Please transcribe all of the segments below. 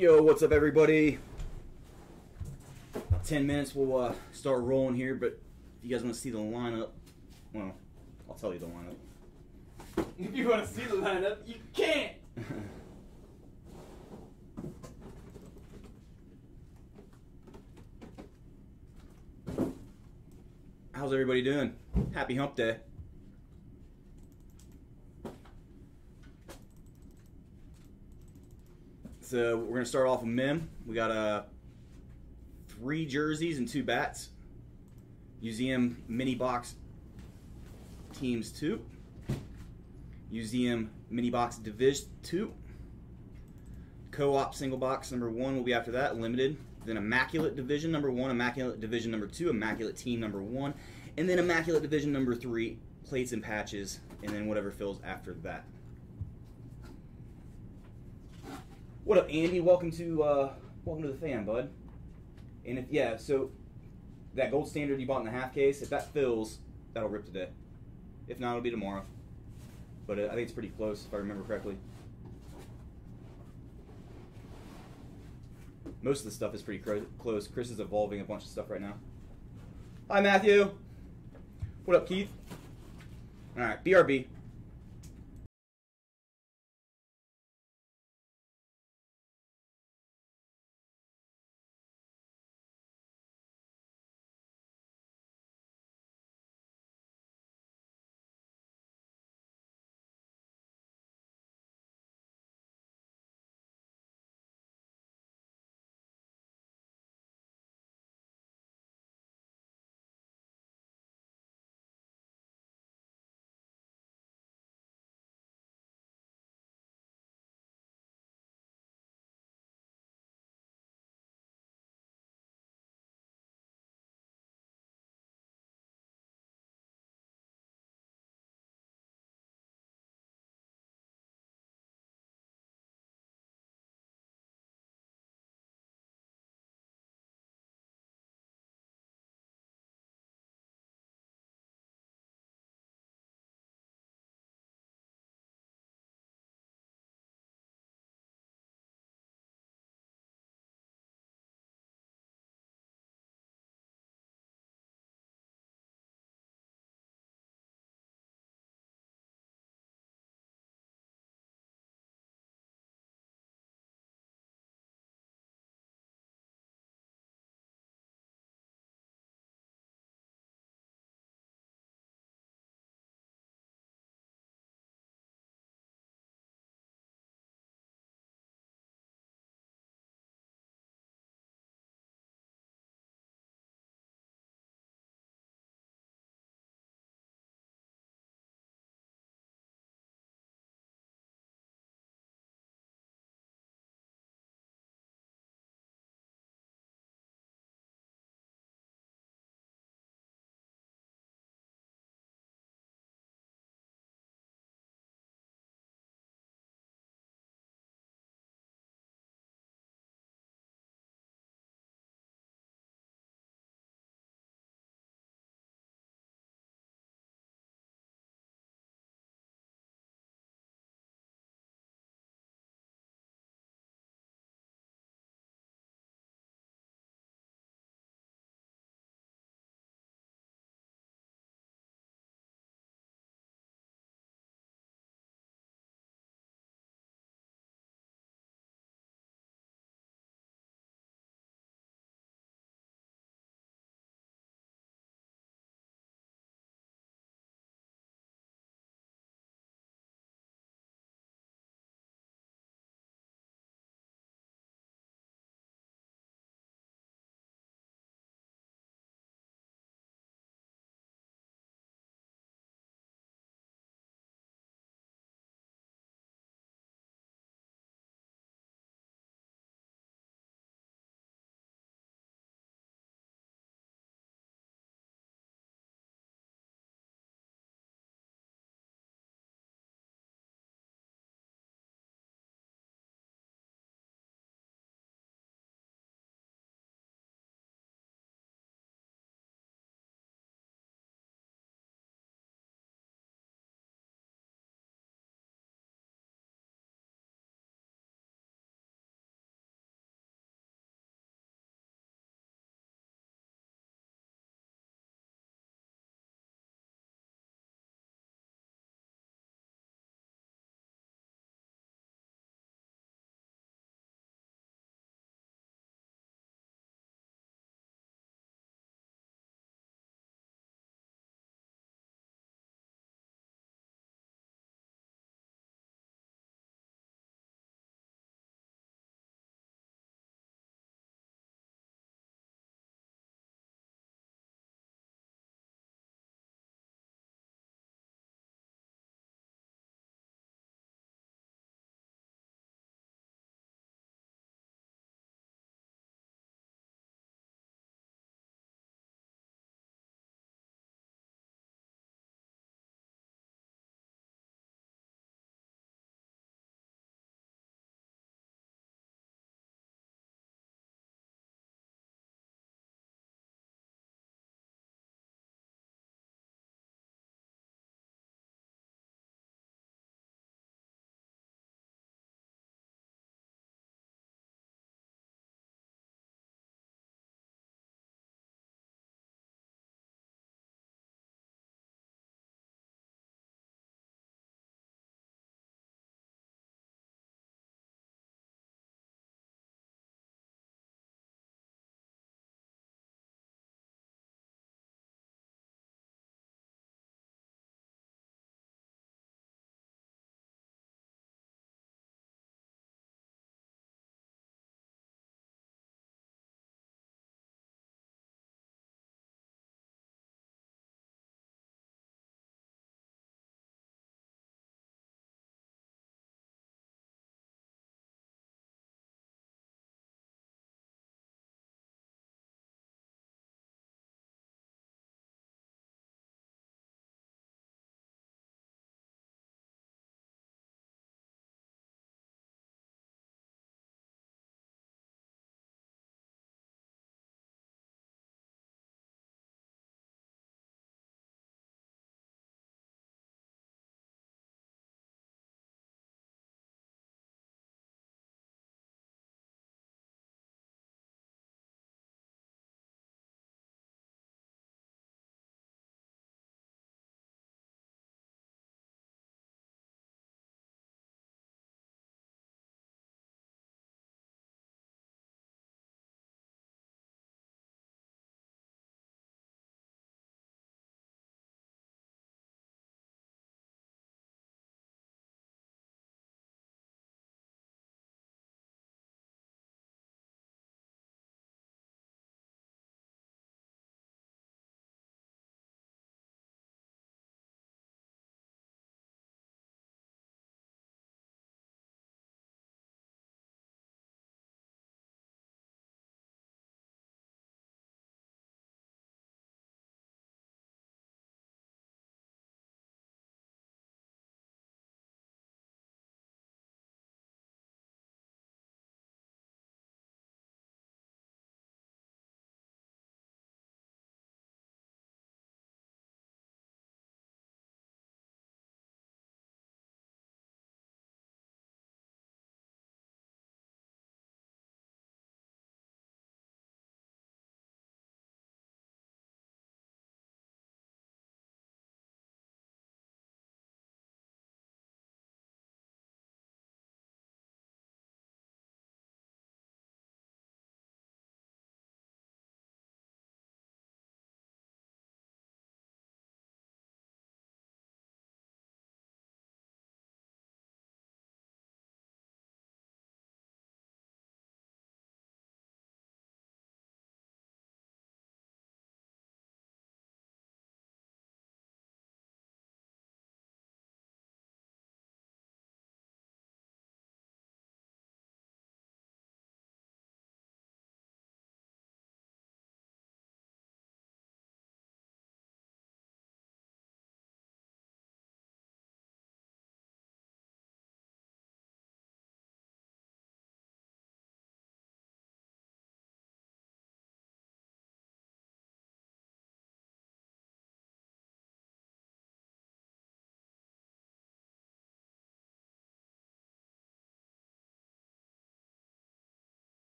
Yo, what's up, everybody? About 10 minutes, we'll uh, start rolling here, but if you guys want to see the lineup, well, I'll tell you the lineup. If you want to see the lineup, you can't. How's everybody doing? Happy hump day. So we're gonna start off with Mem. We got uh, three jerseys and two bats. Museum mini box teams two. Museum mini box division two. Co-op single box number one will be after that, limited. Then immaculate division number one, immaculate division number two, immaculate team number one, and then immaculate division number three, plates and patches, and then whatever fills after that. What up, Andy? Welcome to uh, welcome to the fan, bud. And if yeah, so that gold standard you bought in the half case, if that fills, that'll rip today. If not, it'll be tomorrow. But uh, I think it's pretty close if I remember correctly. Most of the stuff is pretty close. Chris is evolving a bunch of stuff right now. Hi, Matthew. What up, Keith? All right, BRB.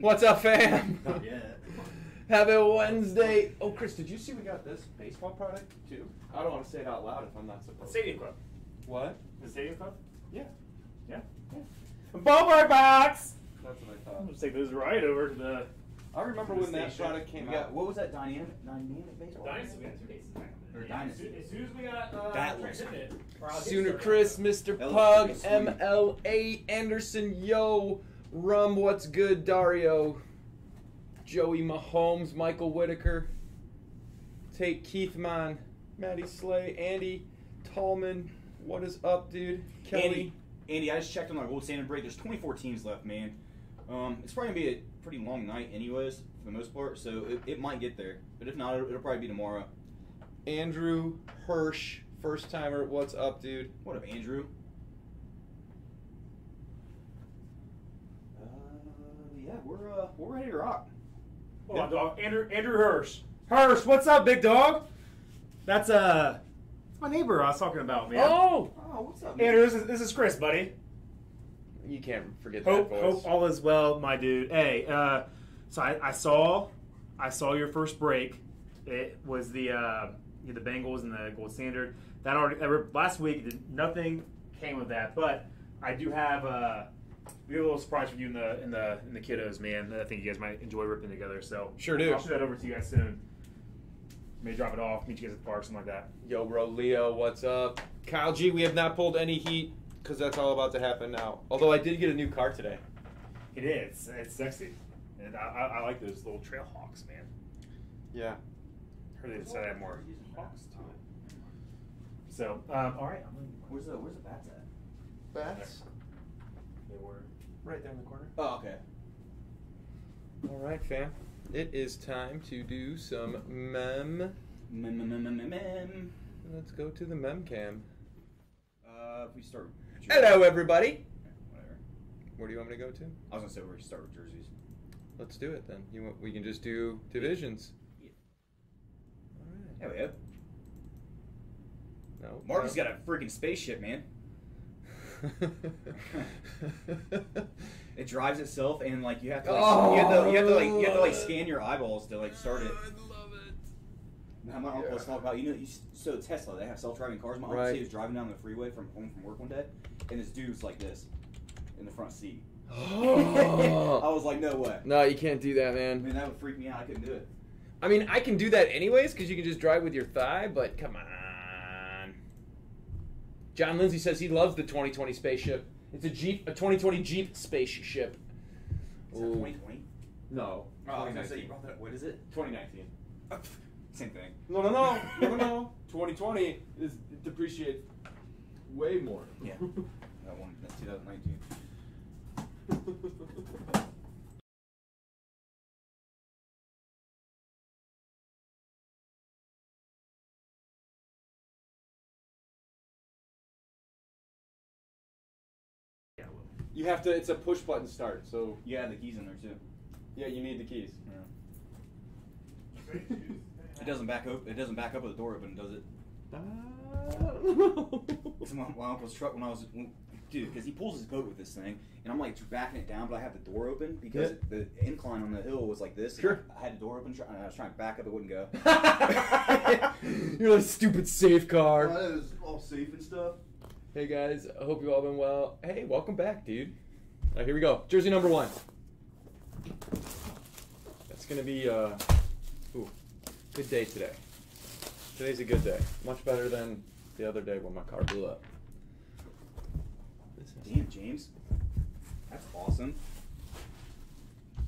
What's up, fam? Not yet. Have a Wednesday. Oh, Chris, did you see we got this baseball product too? I don't want to say it out loud if I'm not supposed. to. Stadium Club. What? The Stadium Club? Yeah, Yeah. Yeah. Ballpark box! that's what I I'll thought. just take this right over to the. I remember The when that station. product came We got, out. what was that dynamic dynamic baseball? Dynasty. We got two cases back. Or Yeah, Dynasty. As soon, as soon as we got uh, That looks transmitted, or Sooner. Chris, Mr. Pug. MLA, Anderson, Yo, Rum, what's good, Dario, Joey Mahomes, Michael Whitaker, Tate Keithman, Maddie Slay, Andy Tallman, what is up, dude? Kelly. Andy, Andy, I just checked on our gold standard break. There's 24 teams left, man. Um, it's probably gonna be a pretty long night, anyways, for the most part. So it, it might get there, but if not, it'll, it'll probably be tomorrow. Andrew Hirsch, first timer, what's up, dude? What up, Andrew? Uh, yeah, we're uh, we're ready to rock. Hold on, dog. Andrew Andrew Hirsch. Hirsch, what's up, big dog? That's uh, that's my neighbor I was talking about, man. Oh! Oh, what's up, man? Andrew, this is, this is Chris, buddy. You can't forget Hope that voice. hope all is well, my dude. Hey, uh, so I, I saw I saw your first break. It was the uh, the Bengals and the gold standard. That already that last week. did- Nothing came of that, but I do have uh, we have a little surprise for you in the in the in the kiddos, man. I think you guys might enjoy ripping together. So Sure do. I'll shoot that over to you guys soon. May drop it off, meet you guys at the park, something like that. Yo, bro, Leo, what's up? Kyle G, we have not pulled any heat because that's all about to happen now. Although I did get a new car today. It is. It's sexy, and I, I, I like those little trail hawks, man. Yeah. Heard they decided to add more hawks to it. So, um, all right. Where's the Where's the bats at? Bats? they were. Right there in the corner. Oh, okay. All right, fam. It is time to do some mem. Mem, mem, mem, mem, mem. Let's go to the mem cam. Uh, if we start. with Hello, everybody. Whatever. Where do you want me to go to? I was gonna say we start with jerseys. Let's do it then. You want, we can just do divisions. Yeah. All There we go. right. No. Marcus got a freaking spaceship, man. It drives itself, and like you have to, like, you have to, you have to like, you have to like scan your eyeballs to like start it. Oh, love it. Now, my uncle was talking about, you know, you, so Tesla, they have self-driving cars. My uncle Right. said he was driving down the freeway from home from work one day, and this dude's like this in the front seat. I Oh. was like, no way. no, you can't do that, I man. mean, that would freak me out. I couldn't do it. I mean, I can do that anyways because you can just drive with your thigh, but come on. John Lindsay says he loves the 2020 spaceship. It's a Jeep, a 2020 Jeep spaceship. Is that 2020? No. Oh, I was gonna say you brought that up. What is it? 2019. Same thing. No, no, no, no, no, no. 2020 is it depreciates way more. Yeah. That one. That's 2019. You have to. It's a push button start. So You had the keys in there too. yeah, you need the keys. Yeah. It doesn't back up. It doesn't back up with the door open, does it? It's my, my uncle's truck when I was, when, dude, because he pulls his boat with this thing, and I'm like backing it down, but I have the door open because Yeah. the incline on the hill was like this. Sure. I had the door open, try- and I was trying to back up, it wouldn't go. You're like stupid safe car. it was all safe and stuff. Hey guys, I hope you all been well. Hey, welcome back, dude. All right, here we go. Jersey number one. That's gonna be uh, ooh, good day today. Today's a good day. Much better than the other day when my car blew up. This is- Damn, James, that's awesome.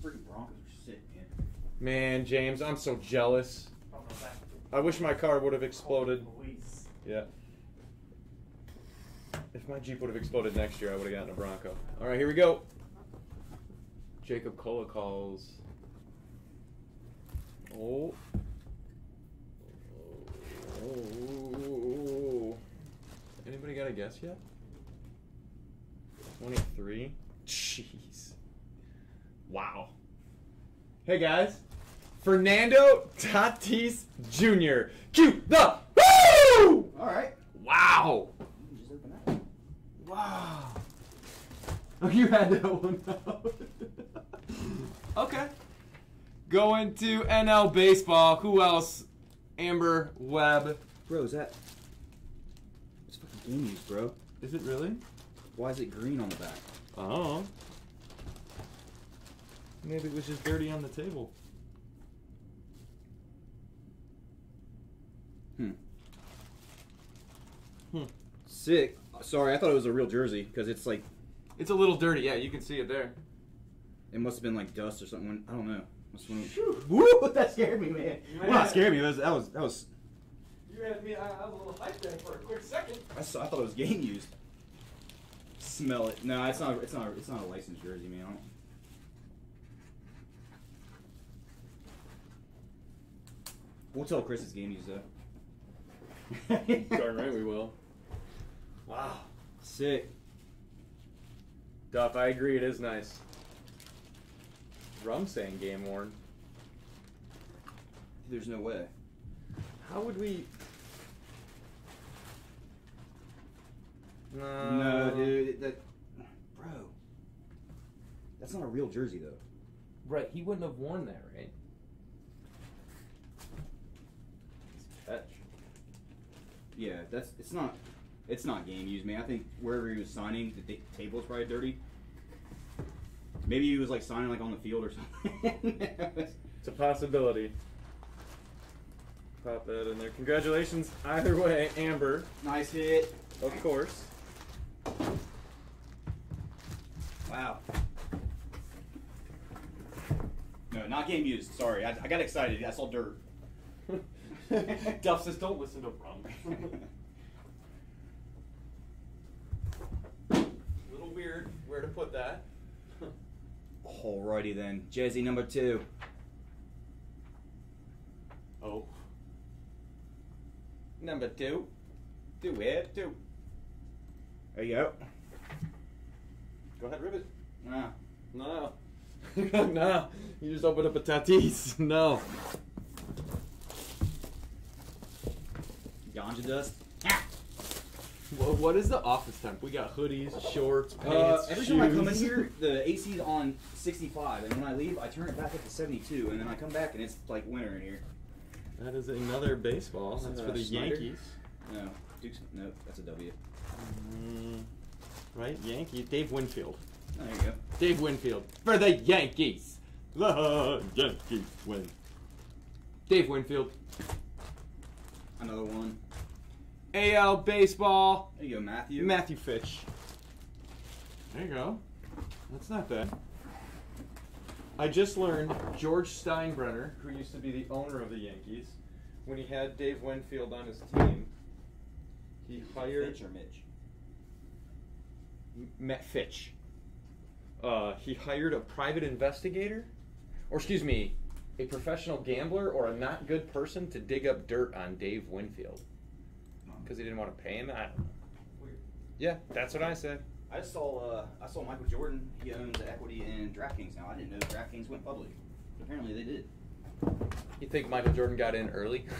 Freaking Broncos are sick, man. Man, James, I'm so jealous. I wish my car would have exploded. Yeah. If my Jeep would have exploded next year, I would have gotten a Bronco. All right, here we go. Jacob Cola calls. Oh. Oh. Anybody got a guess yet? 23? Jeez. Wow. Hey guys. Fernando Tatis Jr. Cue the woo! All right. Wow. Just open that. Wow. Oh, you had that one out. Okay. Going to NL baseball. Who else? Amber Webb. Bro, is that? It's fucking game bro. Is it really? Why is it green on the back? Oh. Maybe it was just dirty on the table. Hmm. Hmm. Sick. Sorry, I thought it was a real jersey because it's like It's a little dirty. Yeah, you can see it there. it must have been like dust or something. I don't know. Must have been, Woo! That scared me, man. Well, not scared me. That was that was, that was You had me. I, was a little hyped there for a quick second. I, saw, I thought it was game used. Smell it. No, it's not. It's not. It's not a licensed jersey, man. I don't- We'll tell Chris it's game used though. Darn right we will. Wow. Sick. Duff, I agree. It is nice. Rum saying game worn. There's no way. How would we? No, No, dude. That, bro. That's not a real jersey though. Right, he wouldn't have worn that, right? Fetch. Yeah, that's. It's not. It's not game used, man. I think wherever he was signing, the da- table's probably dirty. Maybe he was like signing like on the field or something. It's a possibility. Pop that in there. Congratulations, either way, Amber, nice hit. of course. Wow. No, not game used. Sorry, I, I got excited. I saw dirt. Duff says, "Don't listen to Rum." A little weird where to put that. Alrighty then, Jezzy number two. Oh. Number two. Do it, two. There you go. Go ahead, Ribbit. Ah, No. no. You just opened up a Tatis. No. ganja dust. Well, what is the office temp? We got hoodies, shorts, Uh, pants, every shoes. time I come in here, the AC's on 65, and when I leave, I turn it back up to 72, and then I come back and it's like winter in here. That is another baseball. That's Uh, for the Snyder? Yankees. No, Duke's. No, that's a W. Mm, right, Yankee. Dave Winfield. Oh, there you go. Dave Winfield for the Yankees. The Yankees win. Dave Winfield. Another one. AL baseball. There you go, Matthew. Matthew Fitch. There you go. That's not bad. I just learned George Steinbrenner, who used to be the owner of the Yankees, when he had Dave Winfield on his team, he hired Fitch or Mitch. Matt Fitch. Uh, he hired a private investigator, or excuse me, a professional gambler or a not good person to dig up dirt on Dave Winfield because he didn't want to pay him. I don't know. Weird. Yeah, that's what I said. I just saw. Uh, I saw Michael Jordan. He owns equity in DraftKings now. I didn't know DraftKings went public. Apparently they did. You think Michael Jordan got in early?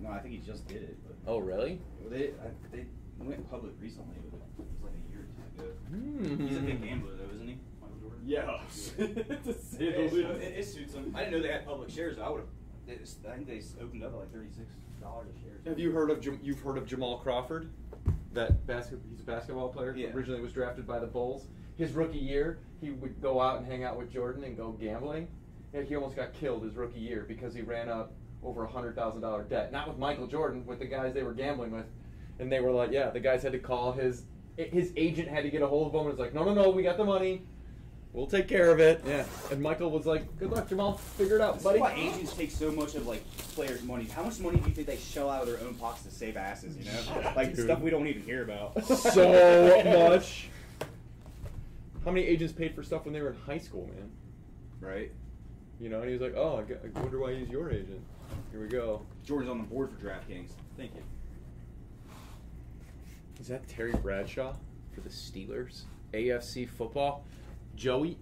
No, I think he just did it. But oh, really? they I, they went public recently. But it was like a year or two ago. Hmm. He's a big gambler though, isn't he? Michael Jordan. Yes. to say It, the least. it, it suits him. I didn't know they had public shares. I would have. I think they opened up at like thirty six dollars a share. Have you heard of Jam- you've heard of Jamal Crawford? That basket he's a basketball player. Yeah. Originally was drafted by the Bulls. His rookie year, he would go out and hang out with Jordan and go gambling. Yeah, he almost got killed his rookie year because he ran up over a hundred thousand dollar debt. Not with Michael Jordan, with the guys they were gambling with, and they were like, yeah, the guys had to call his his agent had to get a hold of him and was like, no, no, no, we got the money. We'll take care of it. Yeah. And Michael was like, good luck, Jamal. Figure it out, This buddy. is why agents take so much of like players' money. How much money do you think they shell out of their own pockets to save asses? You know, like dude. stuff we don't even hear about. so much. How many agents paid for stuff when they were in high school, man? right? You know, and he was like, "Oh, I I wonder why he's your agent." Here we go. Jordan's on the board for DraftKings. Thank you. Is that Terry Bradshaw for the Steelers? AFC football. Joey.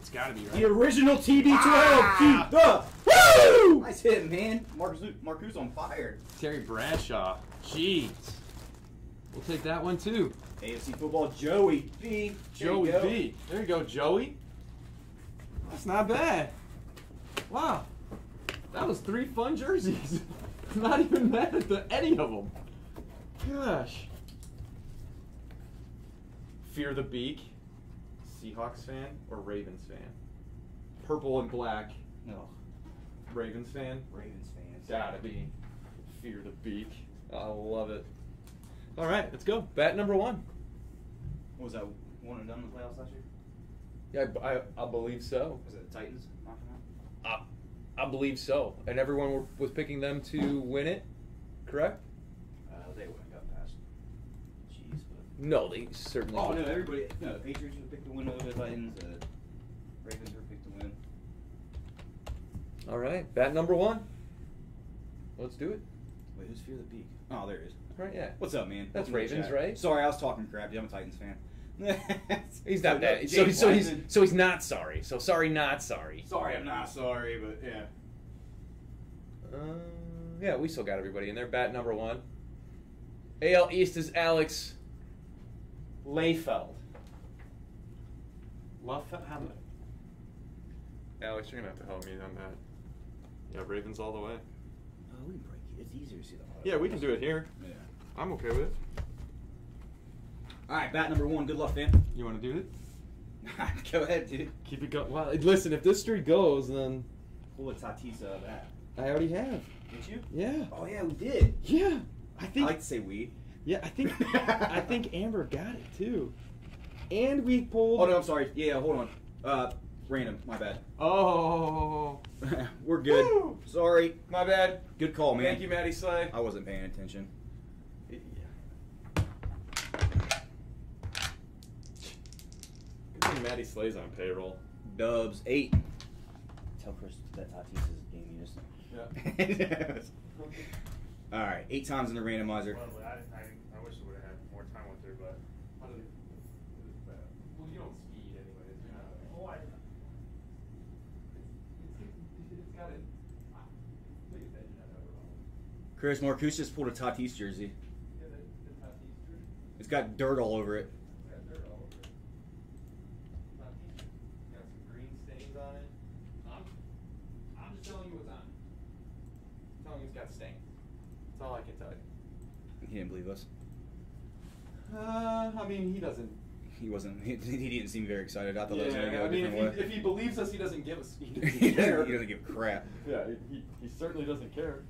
It's got to be right. The original TB12. Keep ah. the woo! Nice hit, man. Marcus Marcus on fire. Terry Bradshaw. Jeez. We'll take that one too. AFC football. Joey B. There Joey. B. There you go, Joey. That's not bad. Wow. That was three fun jerseys. not even mad at the, any of them. Gosh. Fear the Beak. Seahawks fan or Ravens fan? Purple and black. No. Ravens fan? Ravens fans. Gotta be. Fear the Beak. I love it. All right, let's go. Bet number one. What was that? One and done in the playoffs last year? Yeah, I, I, I believe so. Was it the Titans? knocking out? I, I believe so. And everyone were, was picking them to win it, correct? Uh, they would have got past. Jeez, but. No, they certainly. Oh no, everybody. No, the Patriots would pick to win over the Titans. Uh, Ravens were picked to win. All right, bat number one. Let's do it. Wait, who's Fear the Beak? Oh, there it is. All right, yeah. What's up, man? That's Welcome Ravens, right? Sorry, I was talking crap. I'm a Titans fan. He's not So, that. So, he's so he's so he's not sorry. So sorry, not sorry. Sorry, I'm not sorry, but yeah. Uh, yeah, we still got everybody in there. Bat number one. AL East is Alex Layfeld. Lafeld. How many? Alex, you're gonna have to help me on that. Yeah, Ravens all the way. Oh, we can break it. It's easier to see the. Yeah, we can do it here. Yeah. I'm okay with it. All right, bat number one. Good luck, man. You want to do it? Go ahead, dude. Keep it going. Well, listen, if this streak goes, then Pull a Tatis out of that. I already have. Did you? Yeah. Oh yeah, we did. Yeah. I think. I like to say we. Yeah, I think. I think Amber got it too. And we pulled. Oh no, I'm sorry. Yeah, hold on. Uh, random. My bad. Oh. We're good. Woo! Sorry. My bad. Good call, man. Thank you, Maddie Slay. I wasn't paying attention. Good thing Maddie Slay's on payroll. Dubs eight. Tell Chris that Tatis is game used. Yeah. All right, eight times in the randomizer. Well, I, I, I wish I would have had more time with her, but. Well, you don't speed anyways. Oh, I, It's got it. Pay attention on that Chris Marcus just pulled a Tatis jersey. It's got dirt all over it. It's got some green stains on it. I'm, I'm just telling you what's on. I'm telling you it's got stains. That's all I can tell you. He didn't believe us. Uh, I mean, he doesn't. He wasn't. He, he didn't seem very excited. I thought that was Yeah, going to go I a mean, if he, if he believes us, he doesn't give us. He he, doesn't doesn't, care. he doesn't give a crap. Yeah, he, he certainly doesn't care.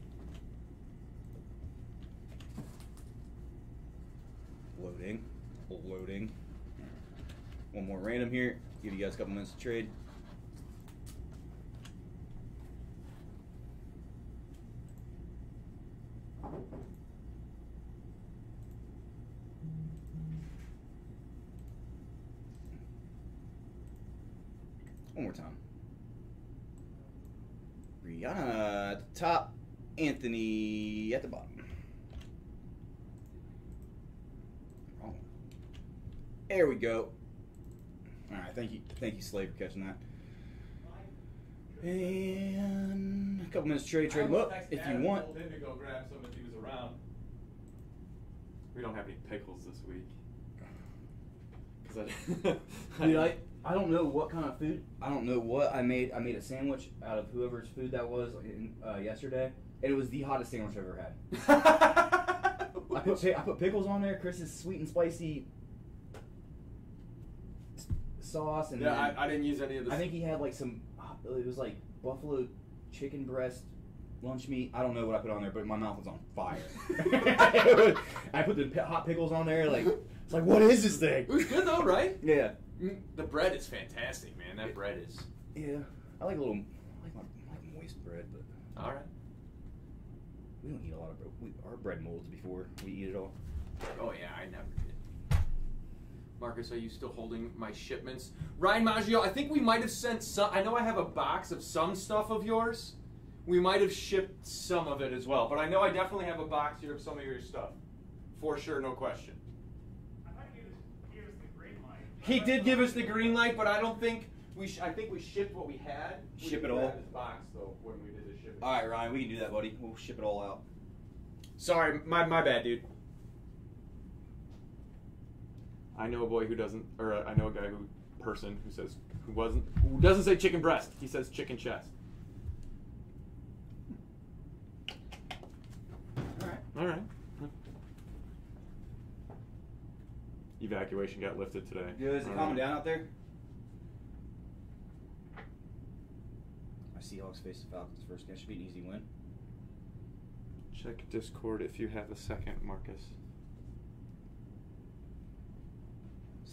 Loading. Loading. One more random here. Give you guys a couple minutes to trade. One more time. Rihanna at the top, Anthony at the bottom. Wrong one. There we go. All right, thank you, thank you, Slave, for catching that. And a couple minutes to trade, trade them up if you want. Told him to go grab some if he was around. We don't have any pickles this week. Cause I, Dude, I, I don't know what kind of food. I don't know what I made. I made a sandwich out of whoever's food that was in, uh, yesterday, and it was the hottest sandwich I've ever had. I put I put pickles on there. Chris's sweet and spicy s- sauce, and yeah, then I, I didn't use any of this. I think he had like some. It was like buffalo chicken breast lunch meat. I don't know what I put on there, but my mouth was on fire. I put the hot pickles on there. Like it's like what is this thing? it was good though, right? Yeah, Mm, The bread is fantastic, man. That bread is. yeah. I like a little. I like my I like moist bread, but All right. we don't eat a lot of bread. We, our bread molds before we eat it all. Oh yeah, I never did. Marcus, are you still holding my shipments? Ryan Maggio, I think we might have sent some. I know I have a box of some stuff of yours. We might have shipped some of it as well, but I know I definitely have a box here of some of your stuff, for sure, no question. I thought he was, he was the green light. He did give us the green light, but I don't think we. Sh- I think we shipped what we had. We Ship it all? have His box though when we did the shipping. All right, Ryan, we can do that, buddy. We'll ship it all out. Sorry, my my bad, dude. I know a boy who doesn't, or uh, I know a guy who person who says who wasn't who doesn't say chicken breast. He says chicken chest. All right. All right. Evacuation got lifted today. Good. Is it All calming right. down out there? My Seahawks face the Falcons first. game. should be an easy win. Check Discord if you have a second, Marcus.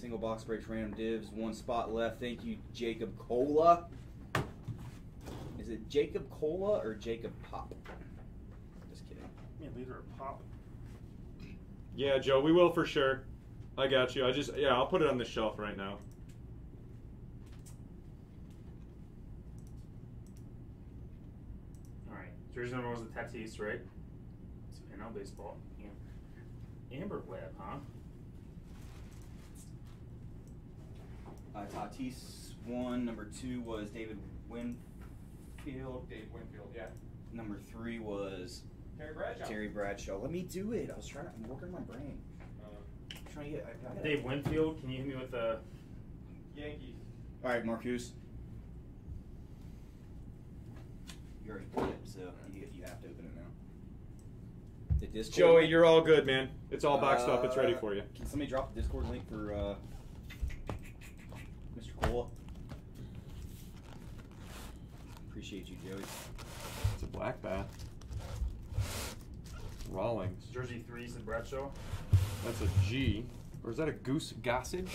Single box breaks, random divs, one spot left. Thank you, Jacob Cola. Is it Jacob Cola or Jacob Pop? Just kidding. Yeah, these are a pop. Yeah, Joe, we will for sure. I got you. I just yeah, I'll put it on the shelf right now. All right. Jersey number one was the Tatis, right? So NL baseball. Yeah. Amber Webb, huh? Uh, Tatis one. Number two was David Winfield. Dave Winfield, yeah. Number three was Terry Bradshaw. Terry Bradshaw. Let me do it. I was trying. To, I'm working on my brain. I'm trying to get. I, I gotta- Dave Winfield. Can you hit me with the? Yankees. All right, Marcus. You already put it, so you, you have to open it now. The Discord. Joey, you're all good, man. It's all boxed up. It's ready Uh, for you. Can somebody drop the Discord link for uh, Mr. Cola? Appreciate you, Joey. It's a black bat. Rawlings. Jersey three said Bradshaw. That's a G. Or is that a Goose Gossage?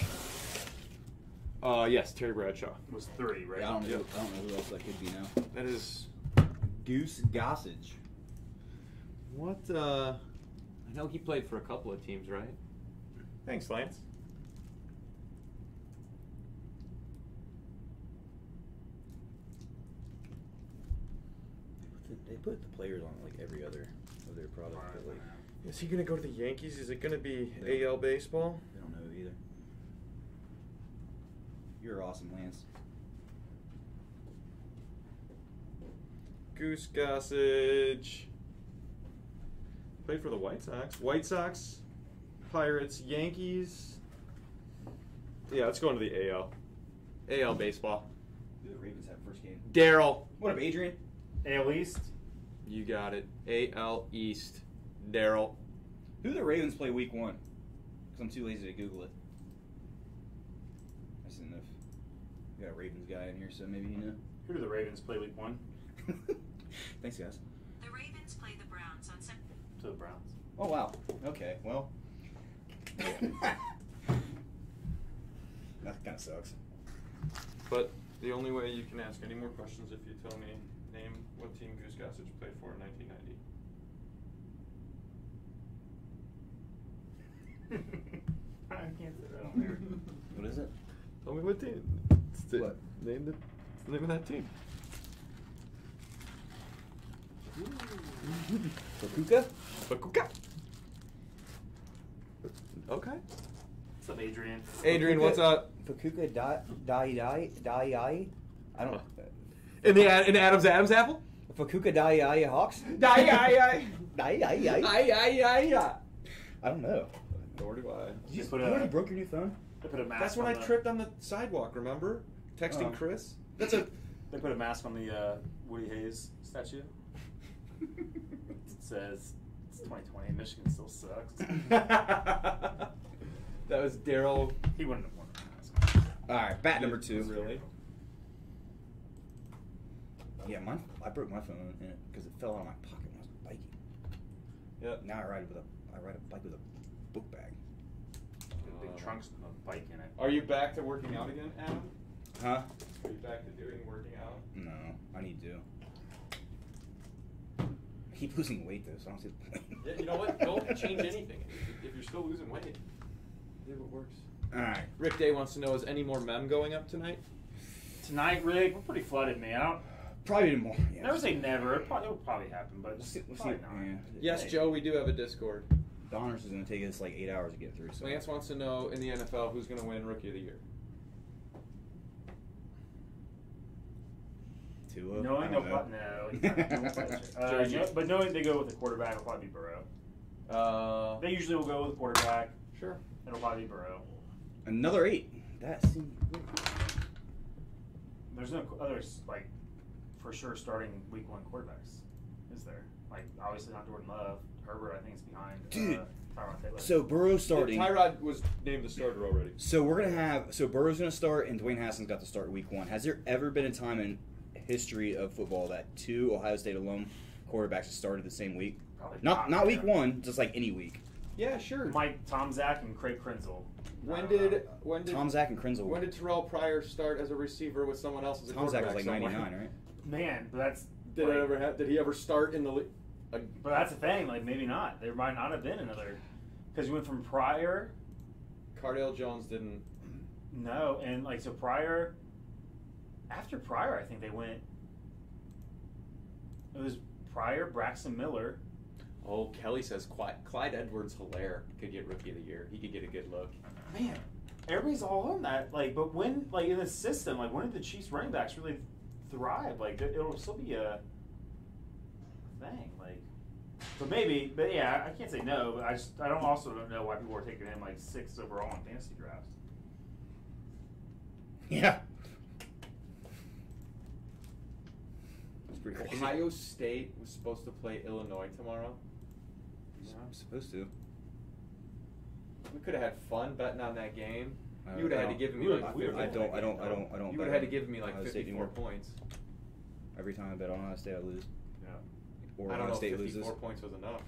Uh, yes, Terry Bradshaw. Was three, right? Yeah, I don't know. I don't know who else that could be now. That is Goose Gossage. what? uh I know he played for a couple of teams, right? Thanks, Lance. Put the players on like every other of their product, but like Is he gonna go to the Yankees? Is it gonna be Yeah. AL baseball? they don't know either. You're awesome, Lance. Goose Gossage. Played for the White Sox. White Sox, Pirates, Yankees. Yeah, let's go into the AL. AL baseball. Who the Ravens have first game? Daryl. What up, Adrian? AL East. You got it. AL East. Daryl. Who do the Ravens play week one? Because I'm too lazy to Google it. I just didn't we got a Ravens guy in here, so maybe you know. Who do the Ravens play week one? Thanks, guys. The Ravens play the Browns on September. To the Browns. Oh wow. Okay. Well. that kind of sucks. But the only way you can ask any more questions if you tell me name what team Goose Gossage played for in 1990. I can't say that on there. What is it? Tell me what team. It's the- What? Name the, it's the name of that team. Pakuka? Bakuka. Okay. What's up, Adrian? Adrian, what's up? Pakuka Dai Dai Dai Dai. I don't. In the in Adam's Adam's apple. Pakuka Dai Dai Hawks. Die, die, die. Dai Dai Dai. Aye, aye, aye, aye. I don't know. Nor do I. Did you, put you a- already broke your new phone? They put a mask. That's when on I the, tripped on the sidewalk. Remember? Texting Oh. Chris. That's a. They put a mask on the uh, Woody Hayes statue. It says it's 2020. Michigan still sucks. that was Daryl. he wouldn't have worn a mask. All right, bat number two. Really? Yeah, mine. I broke my phone in it because it fell out of my pocket when I was biking. Yep. Now I ride with a I ride a bike with a book bag. Big uh, trunks with a bike in it. Are you back to working out again, Adam? Huh? Are you back to doing working out? No, I need to. I keep losing weight though, so I don't see the point. Yeah, you know what? Don't change anything. If, if you're still losing weight, do what works. All right. Rick Day wants to know: Is any more mem going up tonight? Tonight, Rick, we're pretty flooded, man. I don't. Probably more. Yeah. Never say never. It probably, it will probably happen, but We'll see. We'll see. probably not. Yeah. Yes, Hey. Joe. We do have a Discord. Donruss is gonna take us like eight hours to get through. So. Lance wants to know in the NFL who's going to win Rookie of the Year. Tua. Knowing I they'll don't probably no, he's not- he won't play this year. uh, Jersey. no- but knowing they go with the quarterback, it'll probably be Burrow. Uh, They usually will go with the quarterback. sure. It'll probably be Burrow. Another eight. That seems. There's no qu- others like for sure starting week one quarterbacks, is there? Like obviously not Jordan Love. Herbert, I think is behind. Dude. Uh, Tyrod Taylor. So Burrow starting. Tyrod was named the starter already. So we're gonna have so Burrow's gonna start and Dwayne Haskins got to start week one. Has there ever been a time in history of football that two Ohio State alum quarterbacks have started the same week? Probably Not not week yeah. one, just like any week. Yeah, sure. Mike Tomczak and Craig Krenzel. When I don't know. did when did Tomczak and Krenzel. when did Terrell Pryor start as a receiver with someone else as a Tomczak was quarterback like ninety nine, right? Man? But that's Did like, it ever have, Did he ever start in the league? But that's the thing. Like maybe not. There might not have been another because you went from Pryor. Cardale Jones didn't. No, and like so Pryor. After Pryor, I think they went. It was Pryor, Braxton Miller. Oh, Kelly says Clyde, Clyde Edwards-Helaire could get rookie of the year. He could get a good look. Man, everybody's all on that. Like, but when like in the system, like when did the Chiefs running backs really thrive? Like it- it'll still be a thing. Like, so maybe, but yeah, I can't say no. But I just I don't also don't know why people are taking him like six overall in fantasy drafts. Yeah. That's pretty. Ohio State was supposed to play Illinois tomorrow. I'm supposed to. We could have had fun betting on that game. I You would have had to give me like. were- we were 50 I don't. I don't. I don't. I don't. You would have had to give me like uh, Ohio State 54 anymore. points. Every time I bet on Ohio State, I lose. Yeah. Or I don't Ohio know State if 54 loses. points was enough.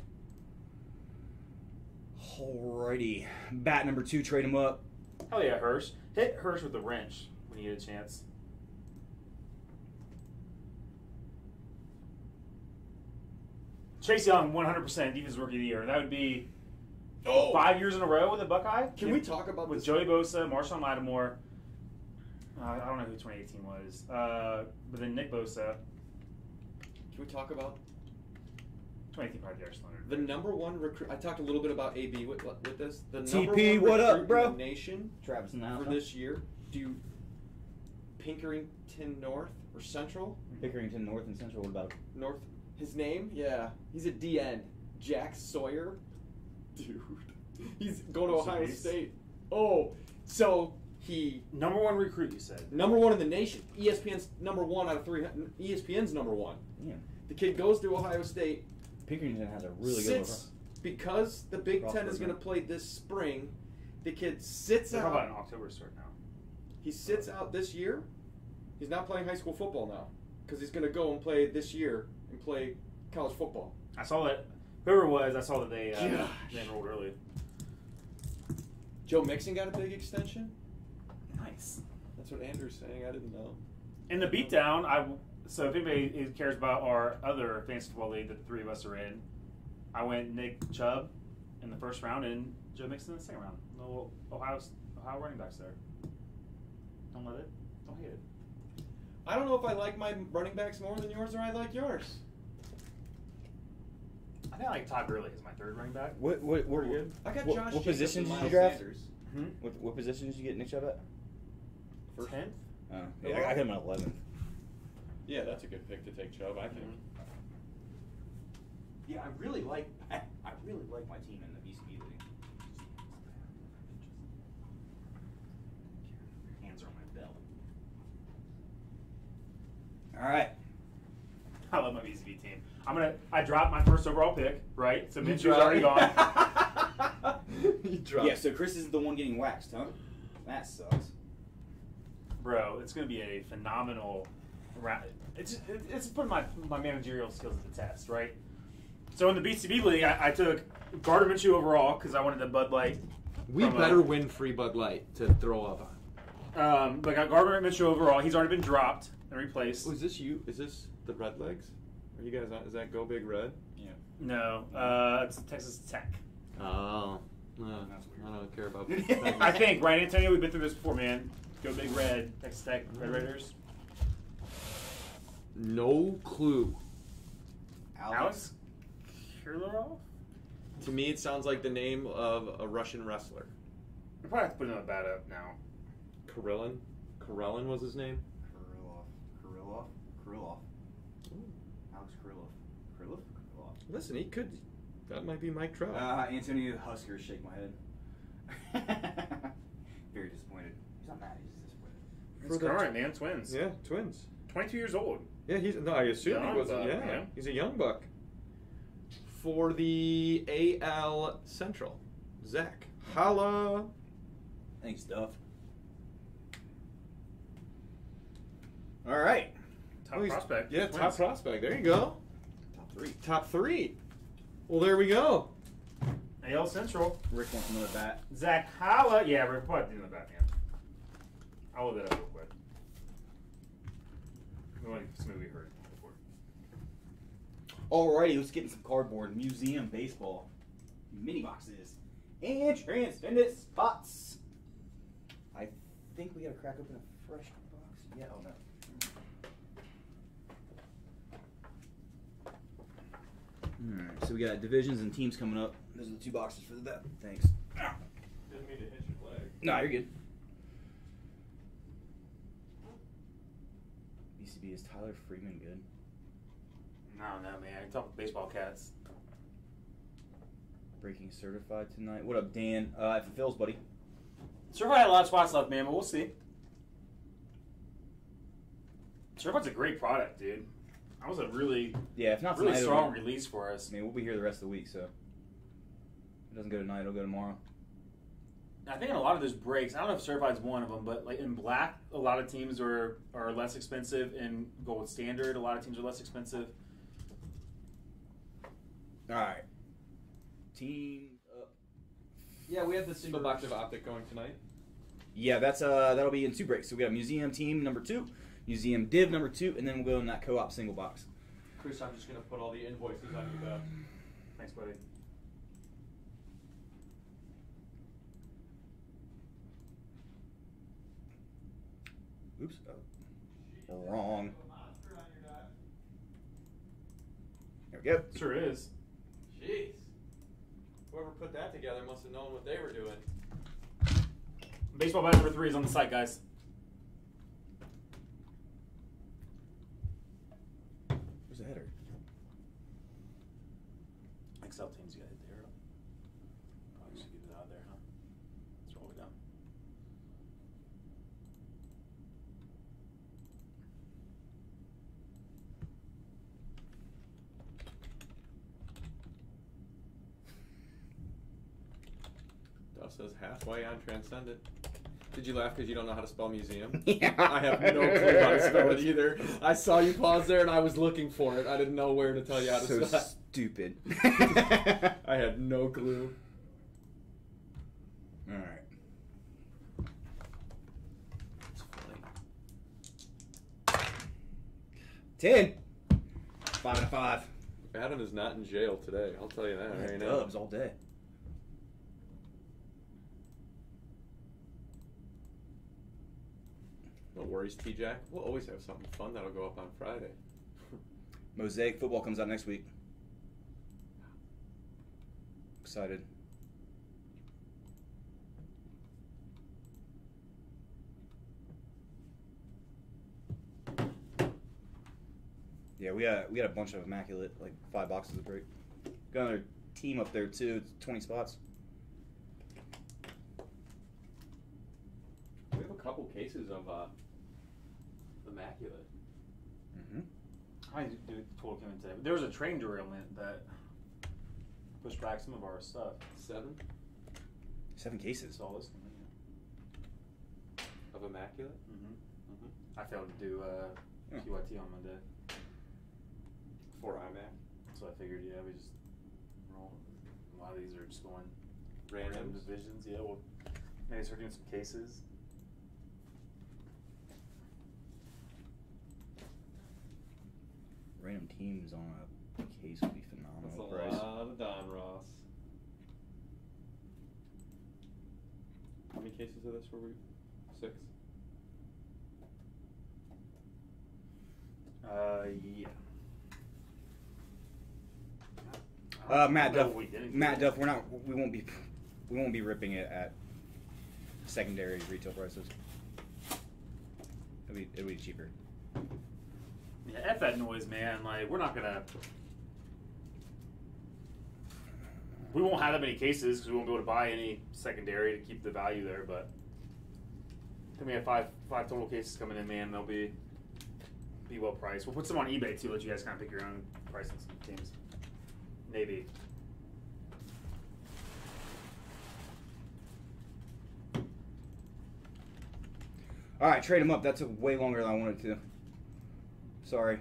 Alrighty. Bat number two, trade him up. Hell yeah, Hirsch. Hit Hirsch with the wrench when you get a chance. Chase Young, 100% defensive rookie of the year. That would be Oh, five years in a row with a Buckeye. Can we talk about with this? Joey Bosa, Marshon Lattimore? Uh, I don't know who 2018 was, uh, but then Nick Bosa. Can we talk about 2018 probably Darius Leonard. the number one recruit? I talked a little bit about AB with, with this. The TP, number one what up, recruit bro? In the nation Travis and for this year. Do you Pickerington North or Central Pickerington North and Central. What about? North? His name? Yeah, he's a DN. Jack Sawyer. Dude, he's going to Ohio beast. State. Oh, so he Number one recruit, you said. number one in the nation. ESPN's number one out of three. ESPN's number one. Yeah. The kid goes to Ohio State. Pickerington has a really good. sits because the Big Ten is Crawford, going to man. play this spring. The kid sits They're talking about an. October start now. He sits out this year. He's not playing high school football now because he's going to go and play this year and play college football. I saw that. Whoever it was, I saw that they uh, Gosh. they enrolled early. Joe Mixon got a big extension. Nice. That's what Andrew's saying. I didn't know. In the beatdown, I so if anybody cares about our other fantasy football league that the three of us are in, I went Nick Chubb in the first round and Joe Mixon in the second round. No Ohio Ohio running backs there. Don't let it. Don't hate it. I don't know if I like my running backs more than yours or I like yours. I think I like Todd Gurley as my third running back. What what what, Pretty good. I got What- Josh what Jacobs position and did you Miles draft? Sanders. Hmm? what, what position did you get Nick Chubb at? Tenth. Oh, yeah, I got him at eleventh. Yeah, that's a good pick to take Chubb. I think. Yeah, I really like I, I really like my team in the BCB league. Hands are on my belt. All right. I love my BCB team. I'm gonna. I dropped my first overall pick. Right. So You Minshew's already gone. you dropped. Yeah, so Chris is the one getting waxed, huh? That sucks. Bro, it's going to be a phenomenal round. It's it's putting my my managerial skills to the test, right? So in the BCB league, I, I took Gardner Minshew overall because I wanted the Bud Light. We from, uh, better win free Bud Light to throw up on. Um, but I got Gardner Minshew overall. He's already been dropped and replaced. Oh, is this you? Is this the Red Legs? Are you guys on? Is that Go Big Red? Yeah. No, uh, it's Texas Tech. Oh. No, That's weird. I don't care about. I think right, Antonio. We've been through this before, man. Go Big Red, Texas Tech, Red mm-hmm. Raiders. No clue. Alex Kirilloff. To me, it sounds like the name of a Russian wrestler. I probably have to put him in a bad up now. Karelin. Karelin was his name. Krylov. Krylov. Krylov. Listen, he could. That might be Mike Trout. Uh, Antonio Huskers shake my head. Very disappointed. He's not Maddie's. This disappointed. It's For the- current, man. Twins. Yeah, twins. 22 years old. Yeah, he's no. I assume Young he was. buck, yeah, yeah. he's a young buck. For the AL Central, Zach. Holla. Thanks, Duff. All right, Top Oh, he's- prospect. Yeah, Twins. top prospect. There you go. Top three. Top three. Well, there we go. AL Central. Rick wants another bat. Zach Holla. Yeah, we're probably doing the Batman. I'll look that up real quick. We want to see what we heard before. Alrighty, let's get in some cardboard. Museum baseball, mini boxes, and transcendent spots. I think we gotta crack open a fresh box. Yeah, oh no. Alright, so we got divisions and teams coming up. Those are the two boxes for the bet. Thanks. Didn't mean to hit your leg. No, you're good. BCB is Tyler Freeman good? No, no, man. I talk baseball cats. Breaking certified tonight. What up, Dan? Uh, if it fills, buddy. Certified had a lot of spots left, man, but we'll see. Certified's a great product, dude. That was a really, Yeah, if not really tonight, it'll- strong release for us. I mean, we'll be here the rest of the week, so. If it doesn't go tonight, it'll go tomorrow. I think in a lot of those breaks, I don't know if Certified's one of them, but like in black, a lot of teams are are less expensive. In gold standard, a lot of teams are less expensive. Alright. Team up. Yeah, we have the single box of optic going tonight. Yeah, that's uh that'll be in two breaks. So we got museum team number two, museum div number two, and then we'll go in that co-op single box. Chris, I'm just gonna put all the invoices on your back. Thanks, buddy. Oops. Oh. Wrong. There we go. Sure is. Jeez. Whoever put that together must have known what they were doing. Baseball bat number three is on the site, guys. Where's the header? Excel teams, you got to hit the arrow. Probably should get it out there, huh? Let's roll it down. Duff says halfway on Transcendent. Did you laugh because you don't know how to spell museum? Yeah. I have no clue how to spell it either. I saw you pause there and I was looking for it. I didn't know where to tell you how to so spell it. stupid. I had no clue. Alright. It's funny. Ten. Five and a five. Adam is not in jail today. I'll tell you that right now. Dubs all day. Worries, T Jack. We'll always have something fun that'll go up on Friday. Mosaic football comes out next week. Excited. Yeah, we got we got a bunch of immaculate, like five boxes of break. Got another team up there too. It's twenty spots. We have a couple cases of uh, immaculate. Mm-hmm. I did do total came in today. But there was a train derailment that pushed back some of our stuff. Seven Seven cases. Saw this. of immaculate. Mm-hmm. Mm-hmm. I failed to do uh, Yeah. QIT on Monday, For IMAC. so I figured, yeah, we just roll. A lot of these are just going random divisions. Yeah, we'll maybe start doing some cases. Random teams on a case would be phenomenal. That's phenomenal. a price. lot of Donruss. How many cases of this were we? Six. Uh, yeah. Uh, Matt I don't know Duff. We Matt Duff. We're not. We won't be. We won't be ripping it at secondary retail prices. It'll be. It'll be cheaper. Yeah, F that noise, man. Like, we're not gonna. We won't have that many cases because we won't be able to buy any secondary to keep the value there. But Then we have five five total cases coming in, man. They'll be be well priced. We'll put some on eBay too. Let you guys kind of pick your own some teams. Maybe. All right, trade them up. That took way longer than I wanted to. Sorry.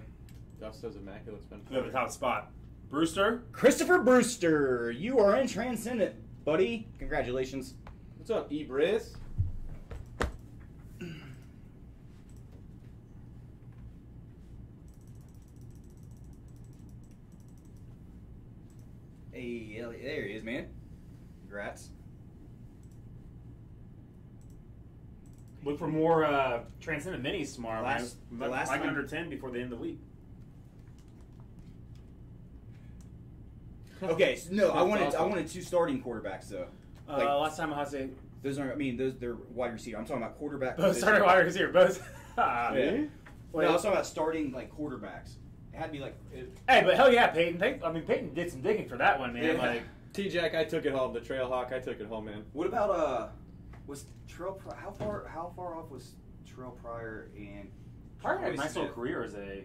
Duff says Immaculate's been. We have a top spot. Brewster. Christopher Brewster, you are in Transcendent, buddy. Congratulations. What's up, Ebris? Hey, there he is, man. Congrats. Look for more uh, Transcendent minis tomorrow. Last- man. the last like time- under ten before the end of the week. Okay, so no, I That's wanted I awesome. wanted two starting quarterbacks though. Uh, last time I had to say Those aren't. I mean, those they're wide receiver. I'm talking about quarterback. both position. starting wide receiver. Both. Ah. Yeah. Wait, No, I was talking about starting like quarterbacks. It had to be like. It, Hey, but hell yeah, Peyton. Peyton. I mean, Peyton did some digging for that one, man. Yeah. Like, T Jack, I took it home. The Trailhawk, I took it home, man. what about uh? Was Terrell? Pri- How far? How far off was Terrell Pryor and? Pryor had a nice little career as a.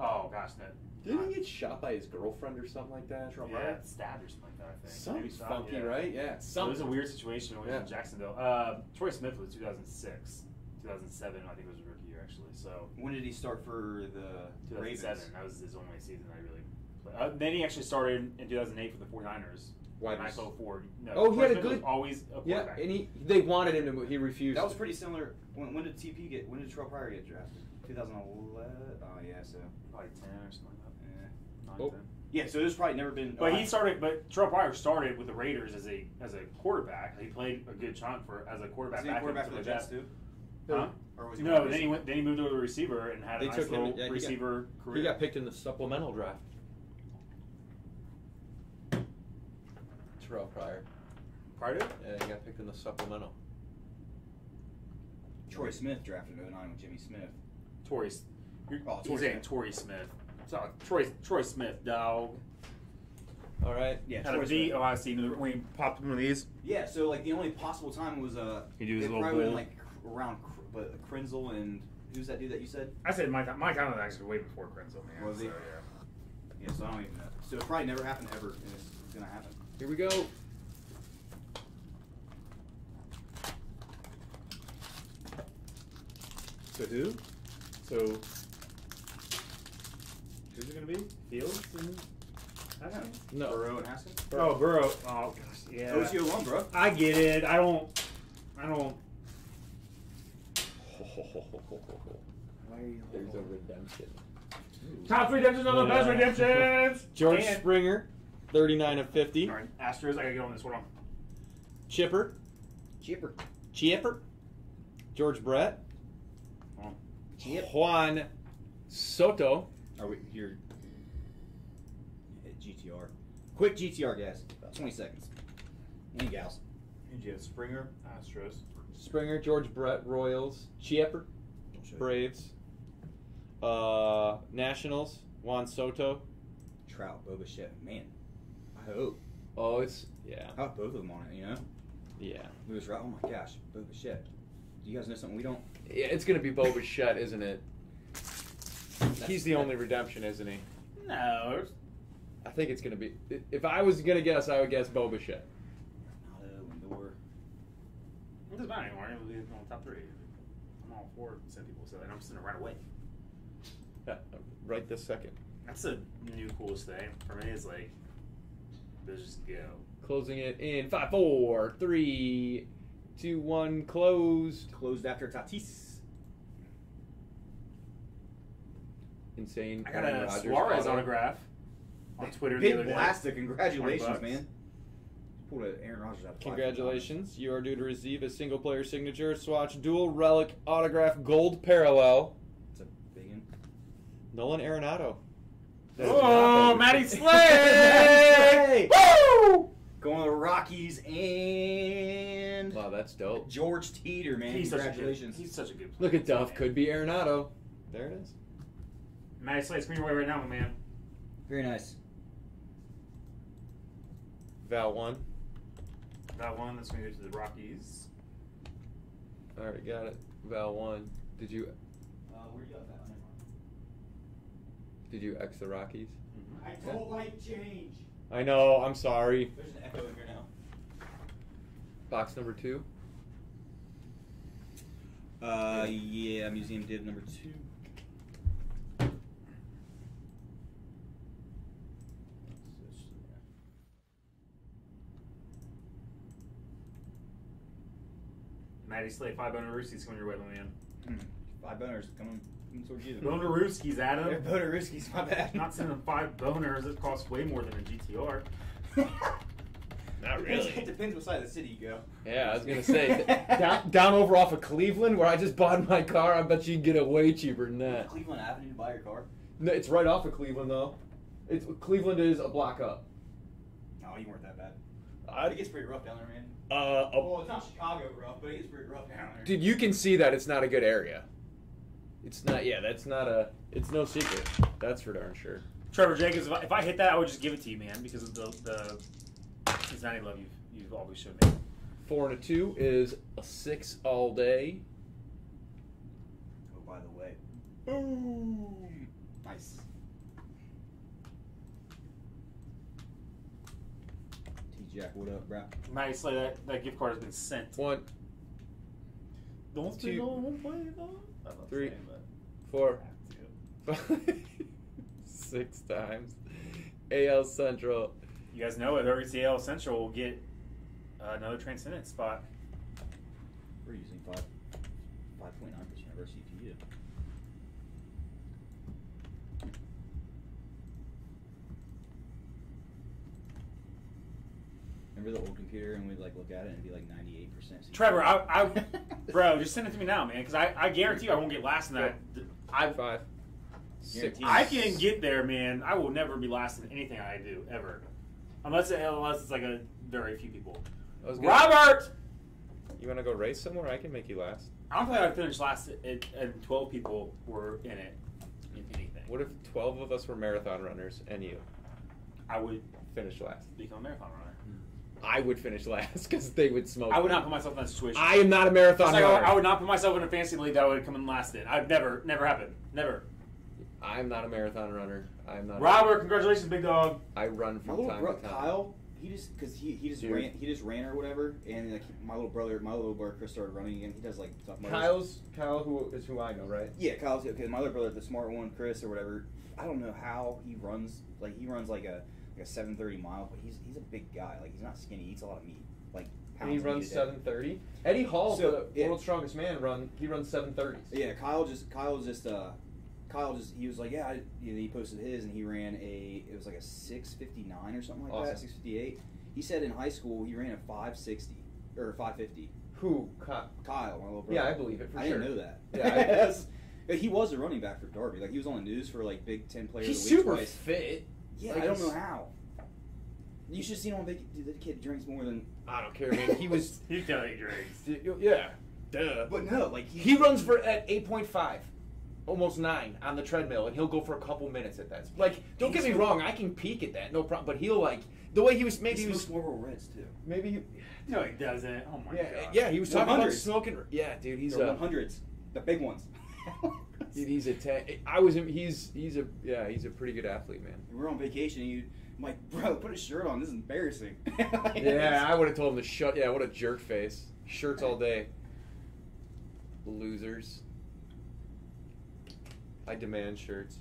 Oh gosh, no. Didn't he get shot by his girlfriend or something like that? Yeah, stabbed or something like that. I think. Something Maybe funky, yeah. right? Yeah. So it was a weird situation when he was in Yeah. Jacksonville. Uh, Troy Smith was 2006, 2007. I think it was his rookie year actually. So When did he start for the 2007. Ravens? That was his only season I really. Played. Uh, then he actually started in 2008 for the 49ers. Wide Nice rec- 04. No, Oh, he had a good- always a Yeah, and he they wanted him to move. He refused. That was pretty similar. When, when did TP get? When did Terrell Pryor get drafted? 2011. Oh yeah, so probably 10 or something like that. yeah. Nine, Oh. 10. Yeah, so there's probably never been. But oh, he I- started. But Terrell Pryor started with the Raiders as a as a quarterback. He played a good chunk for as a quarterback. Was he a quarterback for the stuff Jets too? that. Huh? Or was he No, one then he went. Then he moved over to the receiver and had They a nice took him- little yeah, he got- receiver career. He got picked in the supplemental draft. Terrell Pryor. Pryor did? Yeah, he got picked in the supplemental. Troy Smith drafted in 09 with Jimmy Smith. Torrey. You're, Oh, he's saying Smith. Torrey Smith. So, Troy Troy Smith, dog. All right. Yeah, Had Troy a V. Smith. Oh, I see. When he popped one of these. Yeah, so like the only possible time was uh, He do his it little probably went bull. like cr- around, cr- but Krenzel and who's that dude that you said? I said Mike. Mike Allen actually way before Krenzel, man. Was he? So, yeah. Yeah, so I don't even know. So it probably never happened ever, and it's, it's gonna happen. Here we go. So who? So who's it gonna be? Fields and Haskins? No. Burrow and Haskins. Oh, Burrow. Oh gosh, yeah. OCO one, bro. I get it. I don't. I don't. There's a redemption. Top redemptions are the best redemptions. George And- Springer, 39 of 50. All right, Astros. I gotta get on this one. Chipper, Chipper. Chipper, George Brett, Oh. Chip. Juan Soto, Are we here? GTR. Quick GTR, guys. About 20 seconds. And gals. Who'd you have? Springer, Astros. Springer, George Brett, Royals, Chipper, Don't show you. Braves, uh, Nationals, Juan Soto. Trout, Bo Bichette. Man, I hope. Oh, it's yeah, I hope both of them on it, you know? yeah, Lewis right. Oh my gosh, Bo Bichette. Do you guys know something we don't? yeah. It's gonna be Bo Bichette, isn't it? He's the only redemption, isn't he? No. I think it's gonna be. If I was gonna guess, I would guess Bo Bichette. Ronaldo, Lindor. It doesn't matter anymore. It'll be on the top three. I'm all for sending people so that I'm sending right away. Yeah, right this second. That's the new coolest thing for me. Is like, let's just go. Closing it in five, four, three, two, one. Closed. Closed after Tatis. Insane. I got Aaron a Rodgers Suarez auto. autograph on Twitter the Big other day. blasted. Congratulations, 20 bucks. man. Pulled an Aaron Rodgers out. of pocket. Congratulations. You are due to receive a single player signature swatch dual relic autograph gold parallel. It's a big one. Nolan Arenado. Oh, Matty Slay! Slay! Woo! Going to the Rockies and Wow, that's dope. George Teeter, man. He's such good. Congratulations. He's such a good. player. Look at Duff. Could be Arenado. There it is. Matty Slay screen away right now, my man. Very nice. Val one. That one that's going to go to the Rockies. I already got it. Val one. Did you Uh, where you got that one? Did you X the Rockies? I don't like change. I know. I'm sorry. There's an echo in here now. Box number two. Uh, yeah, museum div number two. Maddie Slade, five Bonaruskis coming your way, my man. Hmm. Five boners coming, coming towards you. Bonaruskis, Yeah, Adam. Bonaruski's my bad. Not sending five boners It costs way more than a GTR. Not really. It depends what side of the city you go. Yeah, I was gonna say down, down over off of Cleveland, where I just bought my car. I bet you can get it way cheaper than that. Cleveland Avenue to buy your car. No, it's right off of Cleveland though. It's Cleveland is a block up. No, you weren't that bad. I, It gets pretty rough down there, man. uh, Well, it's not Chicago rough, but it gets pretty rough down there. dude, you can see that it's not a good area. It's not. Yeah, that's not a. It's no secret. That's for darn sure. Trevor Jacobs, if I, if I hit that, I would just give it to you, man, because of the the Cincinnati love you've, you've always showed me. Four and a two is a six all day. Oh, by the way. Boom! Nice. T-Jack, what up, bro? Maddie Slade, that, that gift card has been sent. One, Don't Two. say no, don't play though. I'm Three. saying, but four, I have to. five, six times. AL Central. You guys know it. AL Central will get uh, another transcendent spot. We're using five, five point nine percent of our CPU. Remember the old computer, and we'd like look at it and it'd be like ninety eight percent. Trevor, I, I, bro, just send it to me now, man, because I, I guarantee you I won't get last in that. I, Five. Six. I can get there, man. I will never be last in anything I do ever, unless it, unless it's like a very few people. Was. Robert, You want to go race somewhere? I can make you last. I don't think I'd finish last, and and twelve people were in it. In anything, What if 12 of us were marathon runners and you I would finish last? become a marathon runner. I would finish last because they would smoke. I would me. not put myself in that situation. I am not a marathon Just like I, runner. I would not put myself in a fantasy league that I would come in last in. I've never, never happened. Never. I'm not a marathon runner. I'm not. Robert, congratulations, big dog. I run My from little time bro, to time. Kyle, he just because he, he just Dude. ran he just ran or whatever, and like my little brother, my little brother Chris started running again. He does like tough mudder. Kyle's Kyle, who is who I know, right? Yeah, Kyle's okay. My other brother, the smart one, Chris or whatever. I don't know how he runs. Like he runs like a like a seven thirty mile, but he's he's a big guy. Like he's not skinny. He eats a lot of meat. Like And he pounds of meat runs seven thirty. Eddie Hall, So, the yeah. world's strongest man, run. He runs seven thirties. Yeah, Kyle just Kyle just uh Kyle just he was like yeah I, you know, he posted his and he ran a it was like a six fifty nine or something like that six fifty eight. He said in high school he ran a five sixty or five fifty. Who? Kyle. Kyle, my little brother. Yeah, I believe it for I sure. didn't know that. Yeah, he was a running back for Derby. Like he was on the news for like Big Ten Player He's of the Week super twice. fit. Yeah, Like, I don't know how. You should have seen him on Big. Dude, that kid drinks more than. I don't care, man. He was. You tell me drinks. yeah. Duh. But no, like he, He runs for at eight point five, almost nine on the treadmill, and he'll go for a couple minutes at that. Like, don't get me He's- wrong, I can peak at that, no problem. But he'll like the way he was. Maybe He he was. smokes Marlboro Reds too. Maybe he. No, he doesn't. Oh my Yeah, god. yeah, he was talking about smoking. Yeah, dude, he's They're one hundreds, the big ones. Dude, he's a ten. I was. He's. He's a. Yeah, he's a pretty good athlete, man. we were on vacation and you, I'm like, bro, put a shirt on. This is embarrassing. Yeah, I would have told him to shut. Yeah, what a jerk face. Shirts all day. Losers. I demand shirts.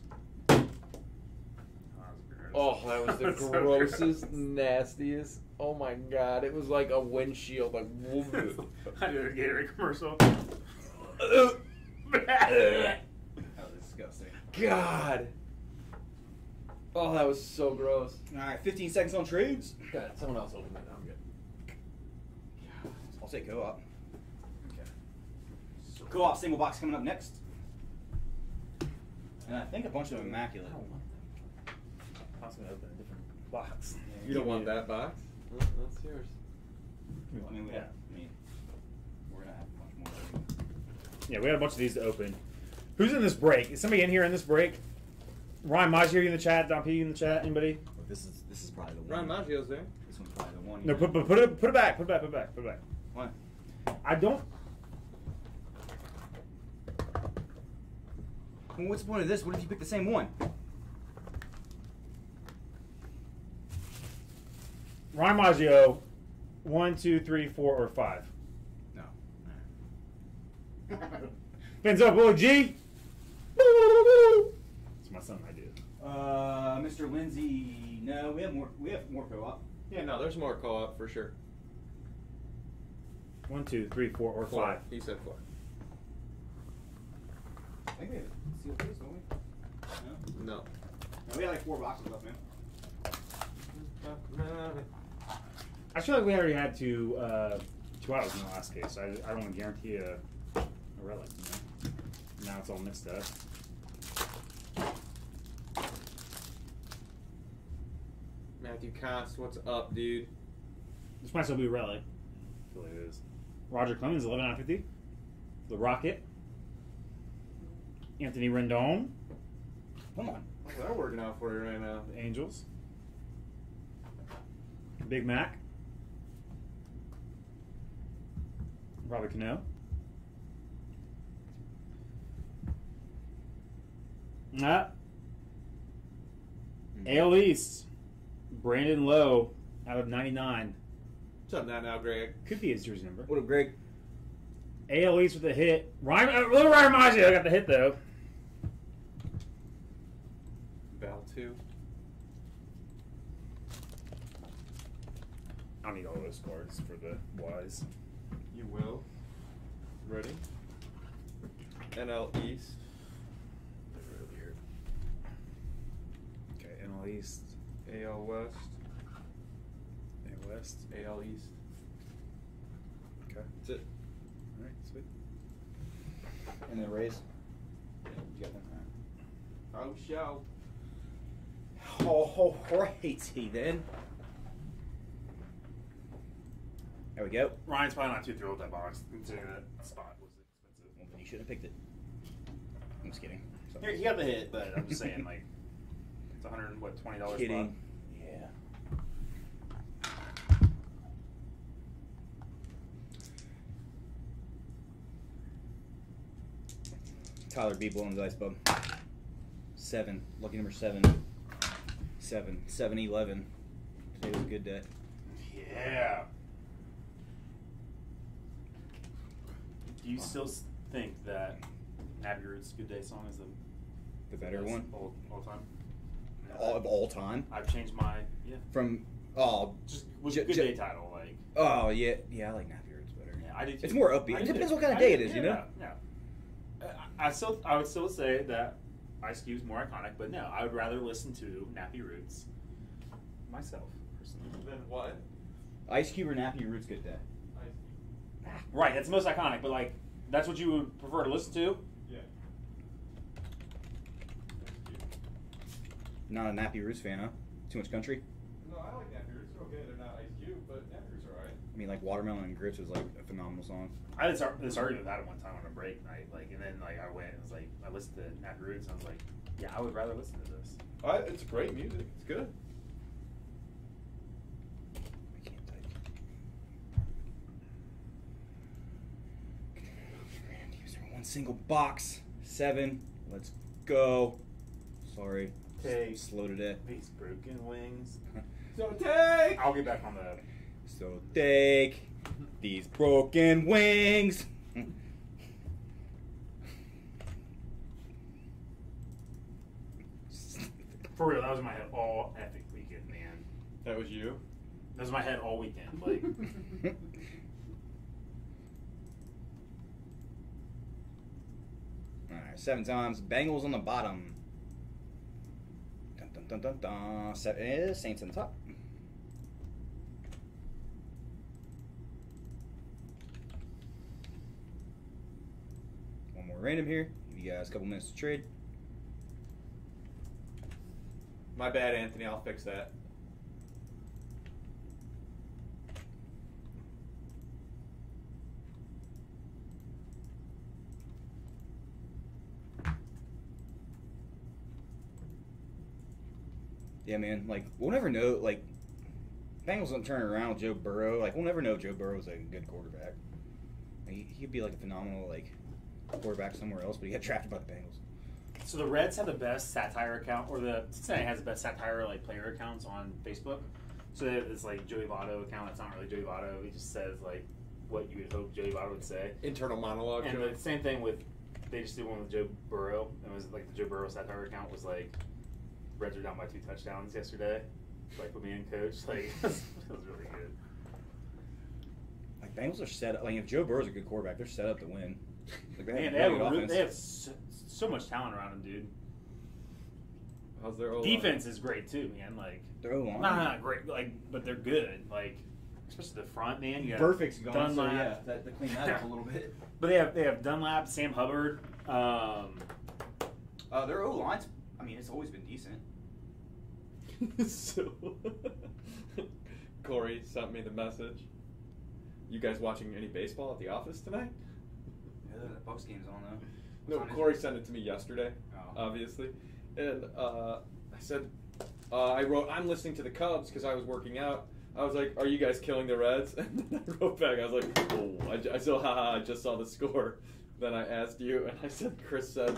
Oh, that was the So grossest, gross. nastiest. Oh my god, it was like a windshield, like. woo. I did a Gatorade commercial. that was disgusting. god. Oh, that was so gross. All right, 15 seconds on trades. God, someone else open that. I'm good. I'll say co-op. Okay. So Co-op single box coming up next. And I think a bunch of immaculate. I don't want them. I was gonna open a different box. You don't want that box? Well, that's yours. I mean, we Yeah. have, I mean, we're gonna have a bunch more. Yeah, we got a bunch of these to open. Who's in this break? Is somebody in here in this break? Ryan Maggio in the chat? Don P in the chat? Anybody? This is this is probably the one. Ryan Maggio's there. This one's probably the one. No, put, put, put, it, put it back. Put it back. Put it back. Put it back. What? I don't. Well, what's the point of this? What if you pick the same one? Ryan Maggio, one, two, three, four, or five. No. up, Bully G. It's my son idea. uh, Mr. Lindsay. No, we have more. We have more co-op. Yeah, no, there's more co-op for sure. One, two, three, four, or Four. five. He said four. I think we have sealed case, don't we? No. No. No, we had like four boxes left, man. I feel like we already had two uh, two out in the last case. I, I don't want to guarantee a, a relic. You know? Now it's all mixed up. Matthew Cost, what's up, dude? This might still be a relic. I feel like it is. Roger Clemens, 11 out of 50. The Rocket. Anthony Rendon, Come on. How's that working out for you right now? the Angels. Big Mac. Robbie Cano. Ah. AL East. Brandon Lowe out of 99. What's up now, now, Greg? Could be his jersey number. What up, Greg? AL East with a hit. Ryan, uh, little Ryan Maggio got the hit though. Val two. I'll need all those cards for the wise. You will. Ready? NL East. Okay, East, AL West. AL West. AL East. Okay. That's it. All right, sweet. And then Rays. You got them. Oh, show. Oh, righty then. There we go. Ryan's probably not too thrilled with that box, considering that spot was expensive. Well, then you should have picked it. I'm just kidding. So- He got the hit, but I'm just saying, like, it's a hundred what twenty dollars. Kidding. Yeah. Tyler B. blowing his ice bub. Seven. Lucky number seven. Seven. Seven eleven. Today was a good day. Yeah. Do you still think that Nappy Roots' "Good Day" song is the The better one. all, all time? All of all time. I've changed my yeah. From oh Just was J- Good J- Day title like. oh yeah yeah I like Nappy Roots better. Yeah, I do. Too. It's more upbeat. It depends what kind of I day do, it is, yeah, you know? Yeah. Uh, I, I still, I would still say that Ice Cube's more iconic, but no, I would rather listen to Nappy Roots myself personally. Then what? Ice Cube or Nappy Roots good day. Ah, right, that's most iconic, but like that's what you would prefer to listen to. Yeah. Not a Nappy Roots fan, huh? Too much country. No, I like Nappy Roots. They're okay. They're not Ice Cube, but Nappy Roots are alright. I mean, like Watermelon and Grits was like a phenomenal song. I had this, ar- this argument about it one time on a break night, like, and then like I went and was like, I listened to Nappy Roots, and I was like, yeah, I would rather listen to this. I, it's great music. It's good. I can't type. Grand user, one single box. Seven. Let's go. Sorry. Take Slow to death. these broken wings. So take. I'll get back on the. So take these broken wings. For real, that was in my head all epic weekend, man. That was you. That was my head all weekend. Like, Alright, seven times. Bengals on the bottom. Dun dun dun Saints on top. One more random here. Give you guys a couple minutes to trade. My bad, Anthony. I'll fix that. Yeah, man. Like we'll never know. Like Bengals don't turn around with Joe Burrow. Like we'll never know if Joe Burrow's a good quarterback. Like, he, he could be like a phenomenal like quarterback somewhere else, but he got drafted by the Bengals. So the Reds have the best satire account, or the Cincinnati has the best satire like player accounts on Facebook. So they have this like Joey Votto account. It's not really Joey Votto. He just says like what you would hope Joey Votto would say. Internal monologue. And Joey. the same thing with they just did one with Joe Burrow. It was like the Joe Burrow satire account was like Reds are down by two touchdowns yesterday. Like with me and coach, like it was, really good. Like Bengals are set up. Like if Joe Burrow's a good quarterback, they're set up to win. Like, Man, have they have, a good they have so, so much talent around them, dude. How's their O-line? Defense is great too, man. Like Their O-line. not, not great, like but they're good. Like especially the front, man. You got Perfect's gone, so yeah, that, that clean that up a little bit. But they have they have Dunlap, Sam Hubbard. Um, Uh, their O line's, I mean, it's always been decent. so, Corey sent me the message. You guys watching any baseball at the office tonight? Yeah, the Bucks game's on though. No, What time Corey sent it to me yesterday, Oh. obviously, and uh, I said, uh, I wrote, I'm listening to the Cubs because I was working out. I was like, "Are you guys killing the Reds?" And then I wrote back, I was like, "Oh, I, j- I said, haha, I just saw the score." Then I asked you, and I said, Chris said,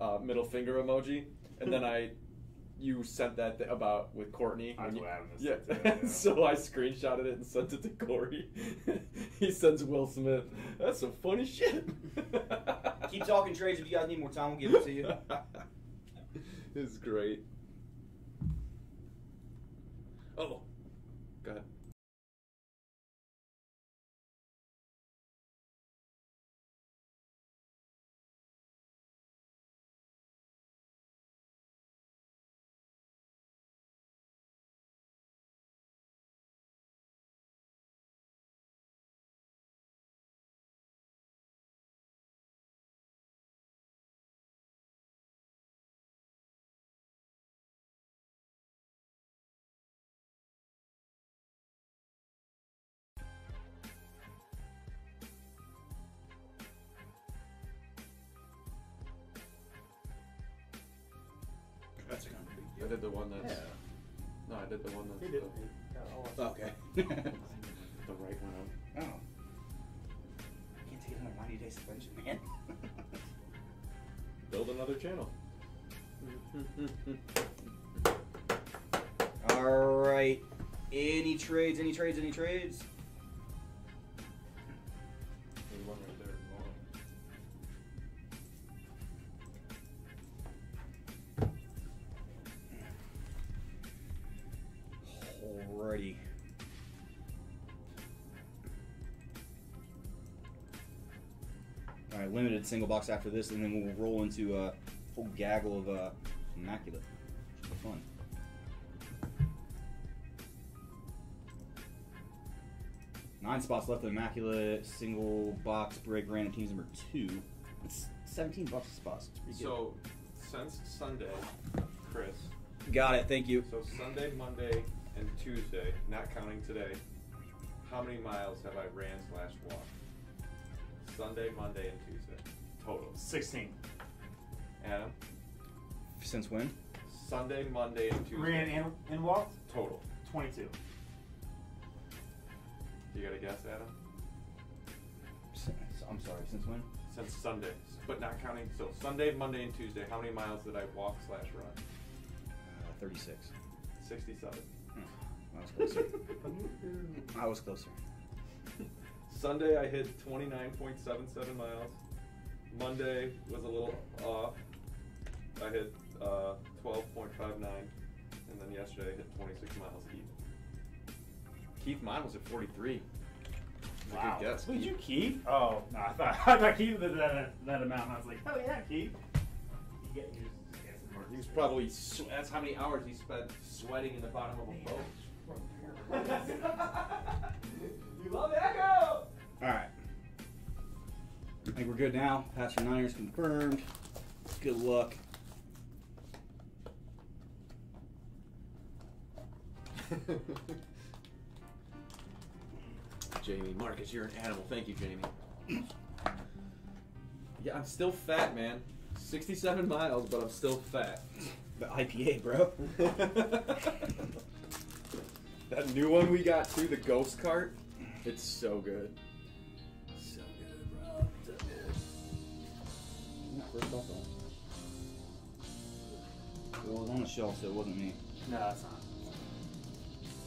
uh, middle finger emoji, and then I, you sent that th- about with Courtney. That's when you- what Adam yeah, too, yeah. so I screenshotted it and sent it to Corey. he sends Will Smith. That's some funny shit. Keep talking trades. If you guys need more time, we'll give it to you. it's great. Oh, go ahead. Did the one that's. Yeah. No, I did the one that's. He did. the- Okay. the right one up. oh. Can't take another 90 day suspension, man. Build another channel. All right. Any trades? Any trades? Any trades? Single box after this, and then we'll roll into a whole gaggle of uh, immaculate. Should be fun. Nine spots left of immaculate single box break random teams number two. It's 17 bucks a spot. so It's. So, since Sunday, Chris, got it. Thank you. so Sunday, Monday, and Tuesday, not counting today, how many miles have I ran slash walked? Sunday, Monday, and Tuesday. Total. Sixteen. Adam? Since when? Sunday, Monday, and Tuesday. Ran and, and walked Total. twenty-two. You got a guess, Adam? S- I'm sorry. Since when? Since Sunday, but not counting. So Sunday, Monday, and Tuesday, how many miles did I walk slash run? Uh, 36. 67. Hmm, I was closer. I was closer. Sunday I hit 29.77 miles. Monday was a little off. I hit uh, 12.59, and then yesterday I hit 26 miles even. Keith, mine was at 43. That's a Wow. good guess. What did you keep? Oh no, I thought I thought Keith did that, that amount. And I was like, oh yeah, Keith. You get you just get some. He was probably. That's how many hours he spent sweating in the bottom of a boat. you love Echo. All right. I think we're good now. Pass for Niners confirmed. Good luck. Jamie, Marcus, you're an animal. Thank you, Jamie. Yeah, I'm still fat, man. 67 miles, but I'm still fat. The IPA, bro. that new one we got too, the ghost cart. It's so good. So good, bro. So good. First off, though. shelf, so it wasn't me. No, that's not.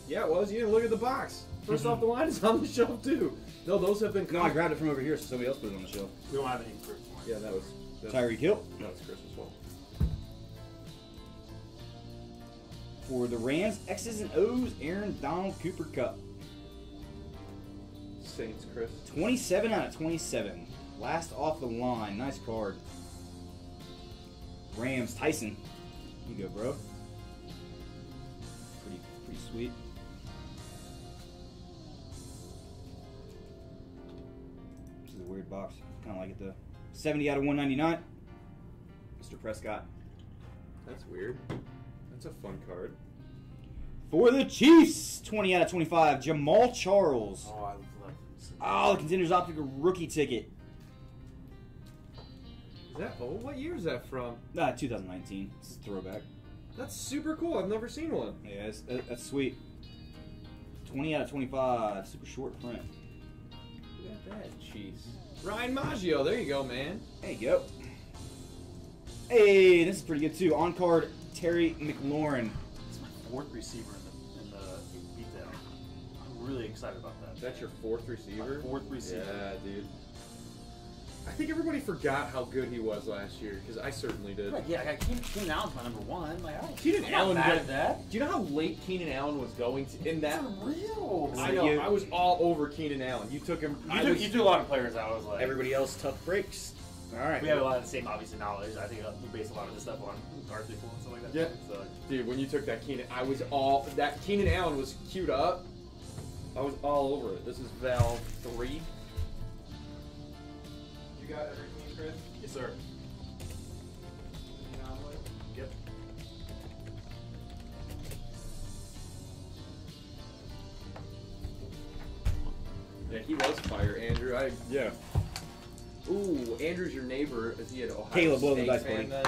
Yeah, it was. You didn't look at the box. 1st off, the line is on the shelf too. No, those have been. No, I grabbed it from over here, so somebody else put it on the shelf. We don't have any proof. for it. Yeah, that was. That's, Tyreek Hill That was Chris's fault. for the Rams. X's and O's. Aaron Donald Cooper Kupp. Saints, Chris. 27 out of 27. Last off the line. Nice card. Rams. Tyson. You go, bro. Pretty, pretty sweet. This is a weird box. Kind of like it though. 70 out of 199. Mr. Prescott. That's weird. That's a fun card. For the Chiefs, 20 out of 25. Jamaal Charles. Oh, I love this. Oh, the Contenders Optic rookie ticket. Is that old? What year is that from? Nah, 2019. This is a throwback. That's super cool. I've never seen one. Yeah, that's, that- that's sweet. 20 out of 25. Super short print. Look at that. Jeez. Ryan Maggio. There you go, man. There you go. Hey, this is pretty good too. On card, Terry McLaurin. It's my fourth receiver in the in the beatdown. I'm really excited about that. That's your fourth receiver. My fourth receiver. Yeah, dude. I think everybody forgot how good he was last year because I certainly did. Like, yeah, I got Keenan, Keenan Allen's my number one. Like, I Keenan I'm not Allen mad got- at that. Do you know how late Keenan Allen was going to in that? That's unreal. I know. you- I was all over Keenan Allen. You took him. You I took, was, you took a lot of players. I was like, Everybody else tough breaks. All right. we have a lot of the same obviously knowledge. I think uh, we base a lot of this stuff on card people and stuff like that. Yeah. So, Dude, when you took that Keenan, I was all that Keenan Allen was queued up. I was all over it. This is Val three. You got everything, Chris? yes, sir. Yep. Yeah, he was fire, Andrew. I yeah. Ooh, Andrew's your neighbor. Is he an Ohio Caleb, blow the State dice, fan buddy. then?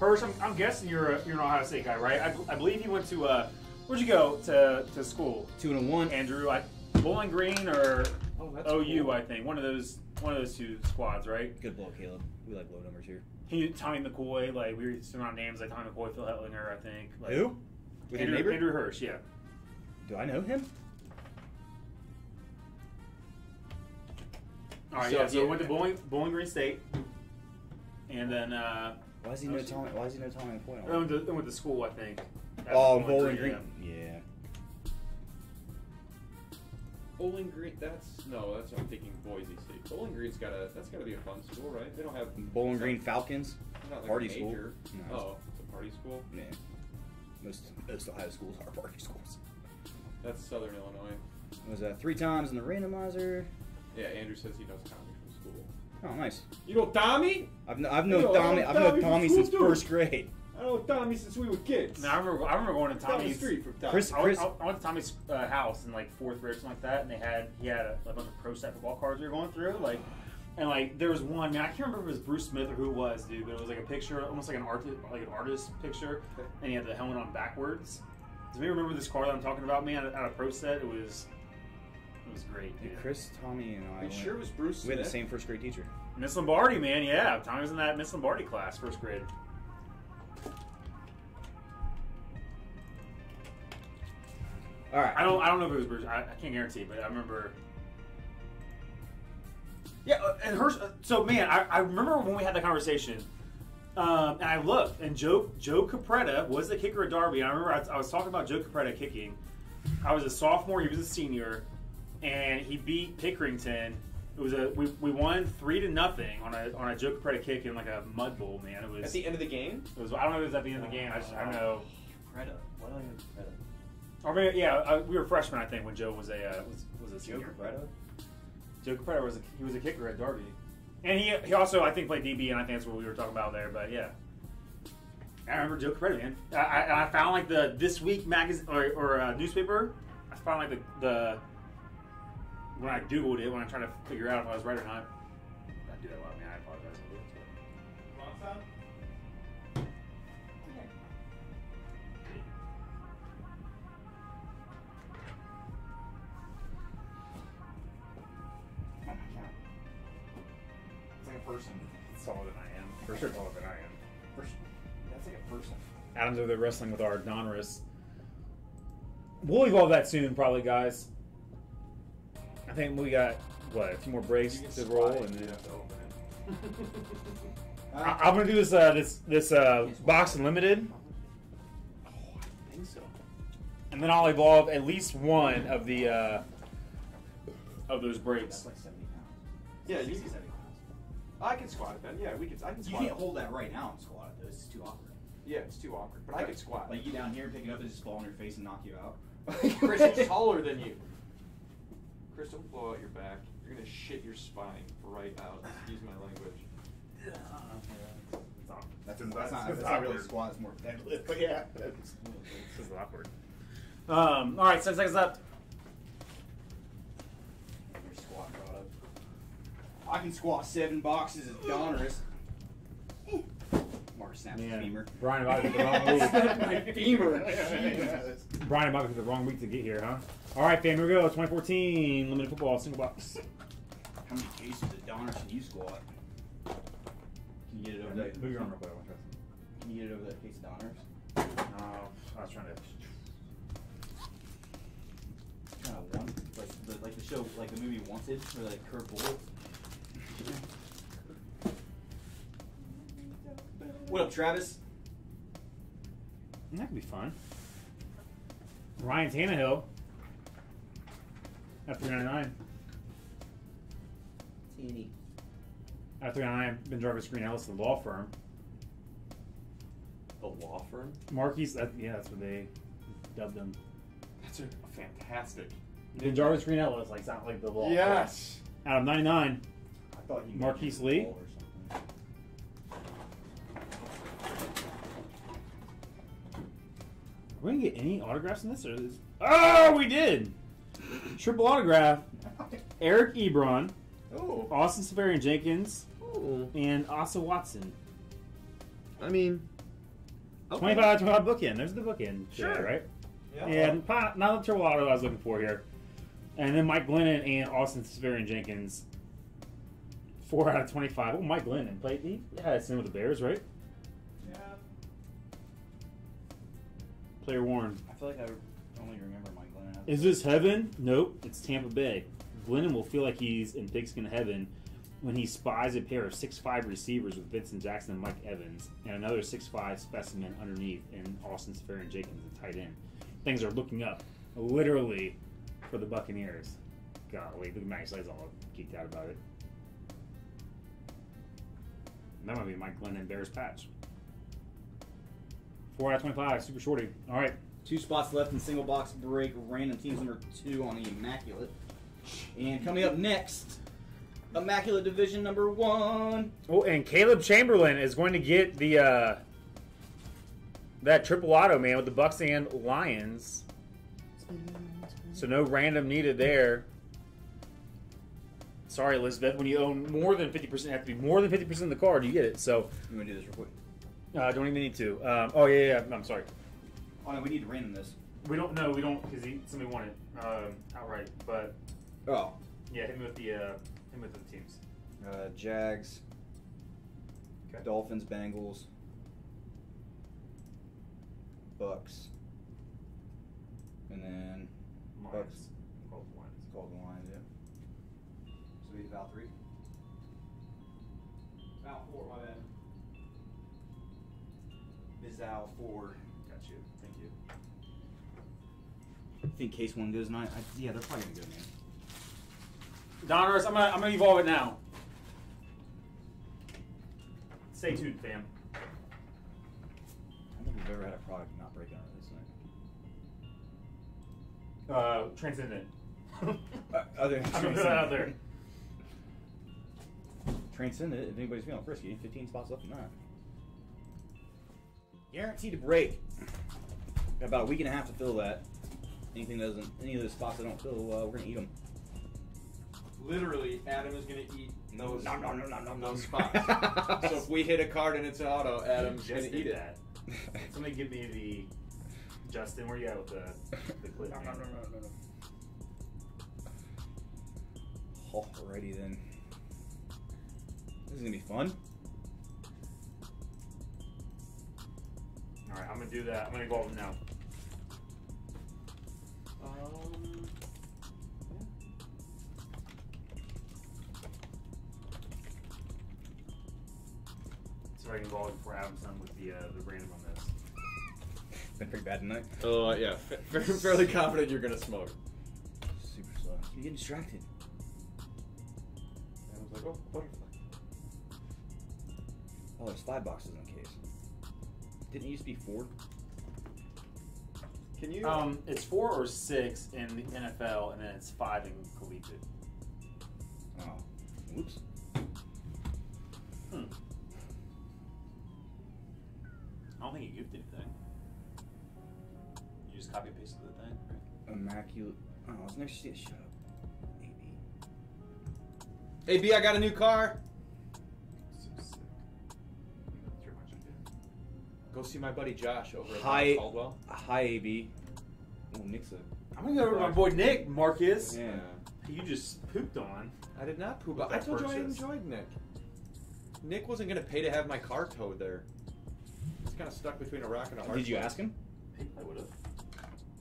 Hirsch, I'm, I'm guessing you're a, you're an Ohio State guy, right? I, I believe you went to uh, where'd you go to to school? Two and a one. Andrew, I, Bowling Green or Oh, that's OU, cool. I think one of those one of those two squads, right? Good blow, Caleb. We like low numbers here. He, Tommy McCoy, like we were throwing out names like Tommy McCoy, Phil Hetlinger, I think. Like, Who? With your Andrew, neighbor? Andrew Hirsch, yeah. Do I know him? All right, So, yeah. So yeah. I went to Bowling, Bowling Green State, and then uh, Why does he know Tommy? Why does he know Tommy McCoy? I went to, I went to school, I think. at Oh, Bowling Green. yeah. Bowling Green. That's no. That's I'm thinking Boise State. Bowling Green's got a. That's got to be a fun school, right? They don't have Bowling Green Falcons. not like Party school. No, Oh, it's a party school. Yeah. Most most Ohio schools are party schools. That's Southern Illinois. It was uh, three times in the randomizer. Yeah, Andrew says he knows Tommy from school. Oh, nice. You know Tommy? I've, kn- I've known Tommy. I've known Tommy Tommy since too. first grade. I know Tommy since we were kids. Now, I remember, I remember going to Down the Tommy's. street from Tommy. Chris- I went, I went to Tommy's uh, house in like fourth grade or something like that, and they had he had a, a bunch of pro set football cards we were going through, like, and like there was one man I can't remember if it was Bruce Smith or who it was, dude, but it was like a picture, almost like an artist, like an artist picture, and he had the helmet on backwards. Does anybody remember this card that I'm talking about, man? Out of pro set, it was it was great, dude. Dude, Chris, Tommy, and I. Are you went- sure it was Bruce We had the same first grade teacher. Miss Lombardi, man, yeah, Tommy was in that Miss Lombardi class, first grade. All right. I don't, I don't know if it was Bruce. I, I can't guarantee, but I remember. Yeah, uh, and her. uh, So man, I, I remember when we had that conversation, um, and I looked, and Joe Joe Capretta was the kicker at Darby. And I remember I, I was talking about Joe Capretta kicking. I was a sophomore; he was a senior, and he beat Pickerington. It was a we, we won three to nothing on a on a Joe Capretta kick in like a mud bowl. Man, it was At the end of the game? it was I don't know if it was at the end of the game. I just I don't know. Preda. What do I know Preda? Or maybe, yeah, uh, we were freshmen, I think, when Joe was a uh, was was a Joe senior. Joe Capretta was a, he was a kicker at Darby, and he he also I think played DB, and I think that's what we were talking about there. But yeah, I remember Joe Capretta, man. I, I, I found like the This Week magazine or, or uh, newspaper. I found like the the when I googled it when I tried to figure out if I was right or not. Person. It's taller than I am. For sure. taller than I am. Person. That's like a person. Adam's over there wrestling with our Donruss. We'll evolve that soon, probably, guys. I think we got what a few more breaks to roll, it, and you then have to open it. I, I'm gonna do this uh, this this uh, box unlimited, Oh, I think so. and then I'll evolve at least one of the uh, of those breaks. That's like 70 pounds. Yeah, you I can squat it then. Yeah, we can. I can You squat. can't it. hold that right now and squat it, though. It's too awkward. Yeah, it's too awkward, but I can squat. Like, you down here, and pick it up, and just fall on your face and knock you out. Chris is taller than you. Chris, don't blow out your back. You're gonna shit your spine right out. Excuse my language. That's, that's, not, that's not really squat, it's more deadlift. But yeah. This is awkward. Um, all right, seven seconds left. Your squat product. I can squat seven boxes of Donruss. Mark snaps his Yeah. femur. Brian about to the wrong week. My femur. Brian about to the wrong week to get here, huh? All right, fam, here we go. 2014 limited football single box. How many cases of Donruss can you squat? Can you get it over that? Move your arm real quick. I want to try Can you get it over that case of Donruss? No, I was trying to. Kind of one, like the, like the show, like the movie Wanted, where like Kurt Bullets. What up, Travis? That could be fun. Ryan Tannehill. At 399. Teeny. At 399, BenJarvus Green-Ellis, the law firm. A law firm. Marquis, that, yeah, that's what they dubbed them. That's a fantastic. BenJarvus Green-Ellis, like, sound like the law Yes. firm. Out of 99. I thought you Marquise Lee? Ball or something. We didn't get any autographs in this? Or is... Oh, we did! Triple autograph. Eric Ebron, Oh. Austin Seferian-Jenkins, Ooh. and Asa Watson. I mean. okay. 25 25 bookend. There's the bookend. Sure. today, right? Yeah. And not the triple auto I was looking for here. And then Mike Glennon and Austin Seferian-Jenkins. Four out of 25. Oh, Mike Glennon played. He had a sin with the Bears, right? Yeah. Player Warren. I feel like I only remember Mike Glennon. Is this heaven? Nope, it's Tampa Bay. Glennon will feel like he's in pigskin heaven when he spies a pair of six-five receivers with Vincent Jackson and Mike Evans, and another six-five specimen underneath in Austin Seferian-Jenkins, the tight end. Things are looking up, literally, for the Buccaneers. Golly, look at Max Slay's all geeked out about it. That might be Mike Glennon Bears patch. 4 out of 25, super shorty. All right. Two spots left in single box break. Random teams number two on the Immaculate. And coming up next, Immaculate Division number one. Oh, and Caleb Chamberlain is going to get the uh, that triple auto man with the Bucks and Lions. So no random needed there. Sorry, Elizabeth. When you own more than fifty percent, you have to be more than fifty percent of the card. You get it. So You want to do this real quick? uh, don't even need to. Um, oh yeah, yeah, yeah. I'm sorry. Oh no, we need to random this. We don't know. We don't because somebody won it um, outright. But Oh. yeah, hit me with the uh, hit me with the teams. Uh, Jags, Okay. Dolphins, Bengals, Bucks, and then Bucks. Lions. Called Lions. It's called the Lions, yeah. So we Val three. Val four, my bad. Bizal four. Got you. Thank you. I think case one goes nine. I, yeah, they're probably gonna go man. Donruss, I'm gonna I'm gonna evolve it now. Stay tuned, fam. I don't think we've ever had a product not break out of this thing. Uh, transcendent. Uh, other I'm gonna put that out there. Transcendent, if anybody's feeling frisky, 15 spots left in that. Guaranteed to break. Got about a week and a half to fill that. Anything that doesn't, any of those spots that don't fill, uh, we're gonna eat them. Literally, Adam is gonna eat those, Nom, nom, nom, nom, nom, nom. those spots. so if we hit a card and it's an auto, Adam's Just gonna did eat it. that. Somebody give me the Justin. Where you at with the the clip? No, no, no, no, no, no. Alrighty then. This is gonna be fun. All right, I'm gonna do that. I'm gonna go over now. Um, So I can go before Adam's done with the uh, the random on this. Been pretty bad tonight. oh yeah, fa- fairly confident you're gonna smoke. Super slow. You get distracted. And I was like, oh, butterfly. Oh, there's five boxes in the case. Didn't it used to be four? Can you? Um, it's four or six in the NFL, and then it's five in collegiate. Oh. Whoops. Hmm. I don't think you goofed anything. You just copy and pasted the thing, right? Immaculate. Oh, I was next to it. Shut up. AB. Hey B, I got a new car. Go see my buddy Josh over at Hi. Caldwell. Hi, AB. Oh, Nick's a. I'm gonna go over to my boy Nick Marcus. Yeah. You just pooped on. I did not poop. With I that told you I enjoyed Nick. Nick wasn't gonna pay to have my car towed there. He's kind of stuck between a rock and a hard. Did you place. ask him? I would have.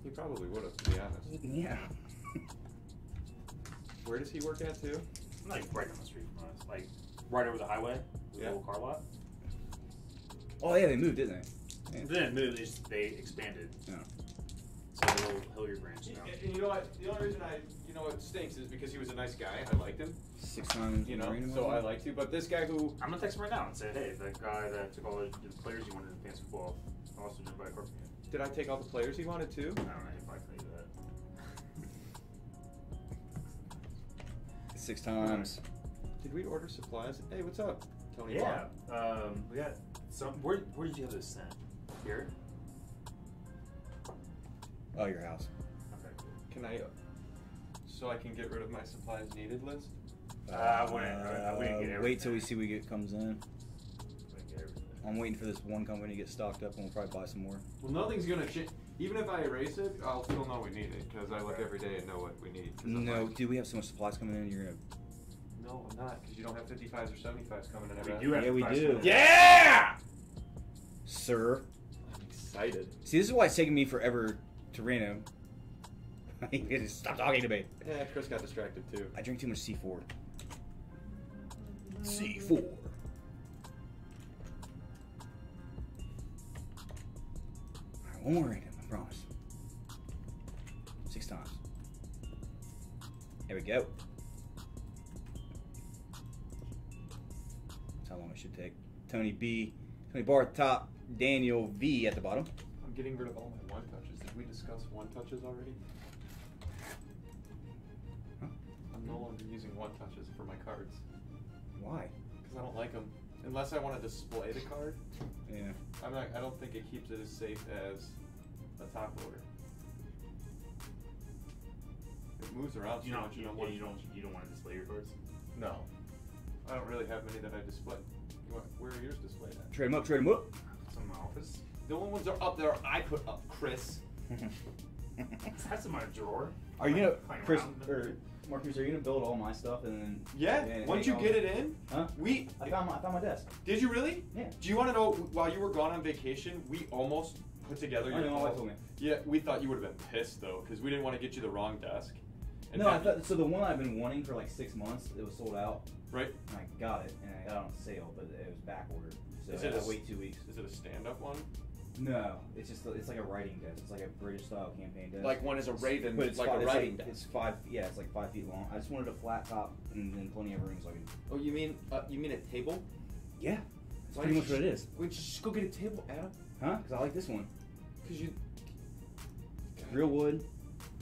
He probably would have, to be honest. Yeah. Where does he work at too? Like right down the street from us, like right over the highway, the Yeah. little car lot. Oh, yeah, they moved, didn't they? Yeah. They didn't move; they, just, they expanded. Yeah. So a little Hilliard branch now. And you know what? The only reason I, you know, what stinks is because he was a nice guy. I liked him, Six times. you know, so I wasn't liked you. But this guy who, I'm gonna text him right now and say, hey, the guy that took all the, the players you wanted in fantasy football also just buy a car did I take all the players he wanted too? I don't know. He probably tell you that. Six times. Did we order supplies? Hey, what's up, Tony? Yeah. Um, we got some. Where Where did you have this sent? Here. Oh, your house. Okay. Cool. Can I, uh, so I can get rid of my supplies needed list? Uh, I wouldn't- I wouldn't get Wait till we see what get comes in. We can get everything. I'm waiting for this one company to get stocked up, and we'll probably buy some more. Well, nothing's gonna change. Even if I erase it, I'll still know we need it because I look every day and know what we need. I'm No, like, dude, we have so much supplies coming in. You're gonna. No, I'm not because you don't have 55s or 75s coming in. We every- do have Yeah, we five do. minutes. Yeah! Sir. I'm excited. See, this is why it's taking me forever to random. Stop talking to me. Yeah, Chris got distracted too. I drink too much C4. C4. Alright, one more random, I promise. Six times. There we go. That's how long it should take. Tony B. Tony Bar at the top. Daniel V at the bottom. I'm getting rid of all my one touches. Did we discuss one touches already? Huh? I'm no longer using one touches for my cards Why? because I don't like them. Unless I want to display the card, Yeah. I'm not. I don't think it keeps it as safe as a top loader. It moves around so You don't. much. You, in a yeah, you don't. You don't want to display your cards. No, I don't really have many that I display. Where are yours displayed at? Trade him up, trade him up. It's in my office. The only ones that are up there. I put up Chris. That's in my drawer. Are you gonna, Playing Chris around. or Marcus? Are you gonna build all my stuff and then? Yeah. and Once hang you on- get it in, Huh? we. I found my, I found my desk. Did you really? Yeah. Do you want to know? While you were gone on vacation, we almost put together I your. know, my wife told me. Yeah, we thought you would have been pissed though, because we didn't want to get you the wrong desk. And No, I have- thought so. The one I've been wanting for like six months, it was sold out, right. and I got it, and I got it on sale, but it was back ordered. So Is I it had to a- wait two weeks. Is it a stand-up one? No, it's just it's like a writing desk. It's like a British style campaign desk. Like one is a Raven, but it's like five, a it's writing like, desk. It's five. Yeah, it's like five feet long. I just wanted a flat top and then plenty of room so I can. Oh, you mean uh, you mean a table? Yeah, that's Why pretty much you what it is, We don't just go get a table, Adam? huh? Because I like this one. Because you. Real wood.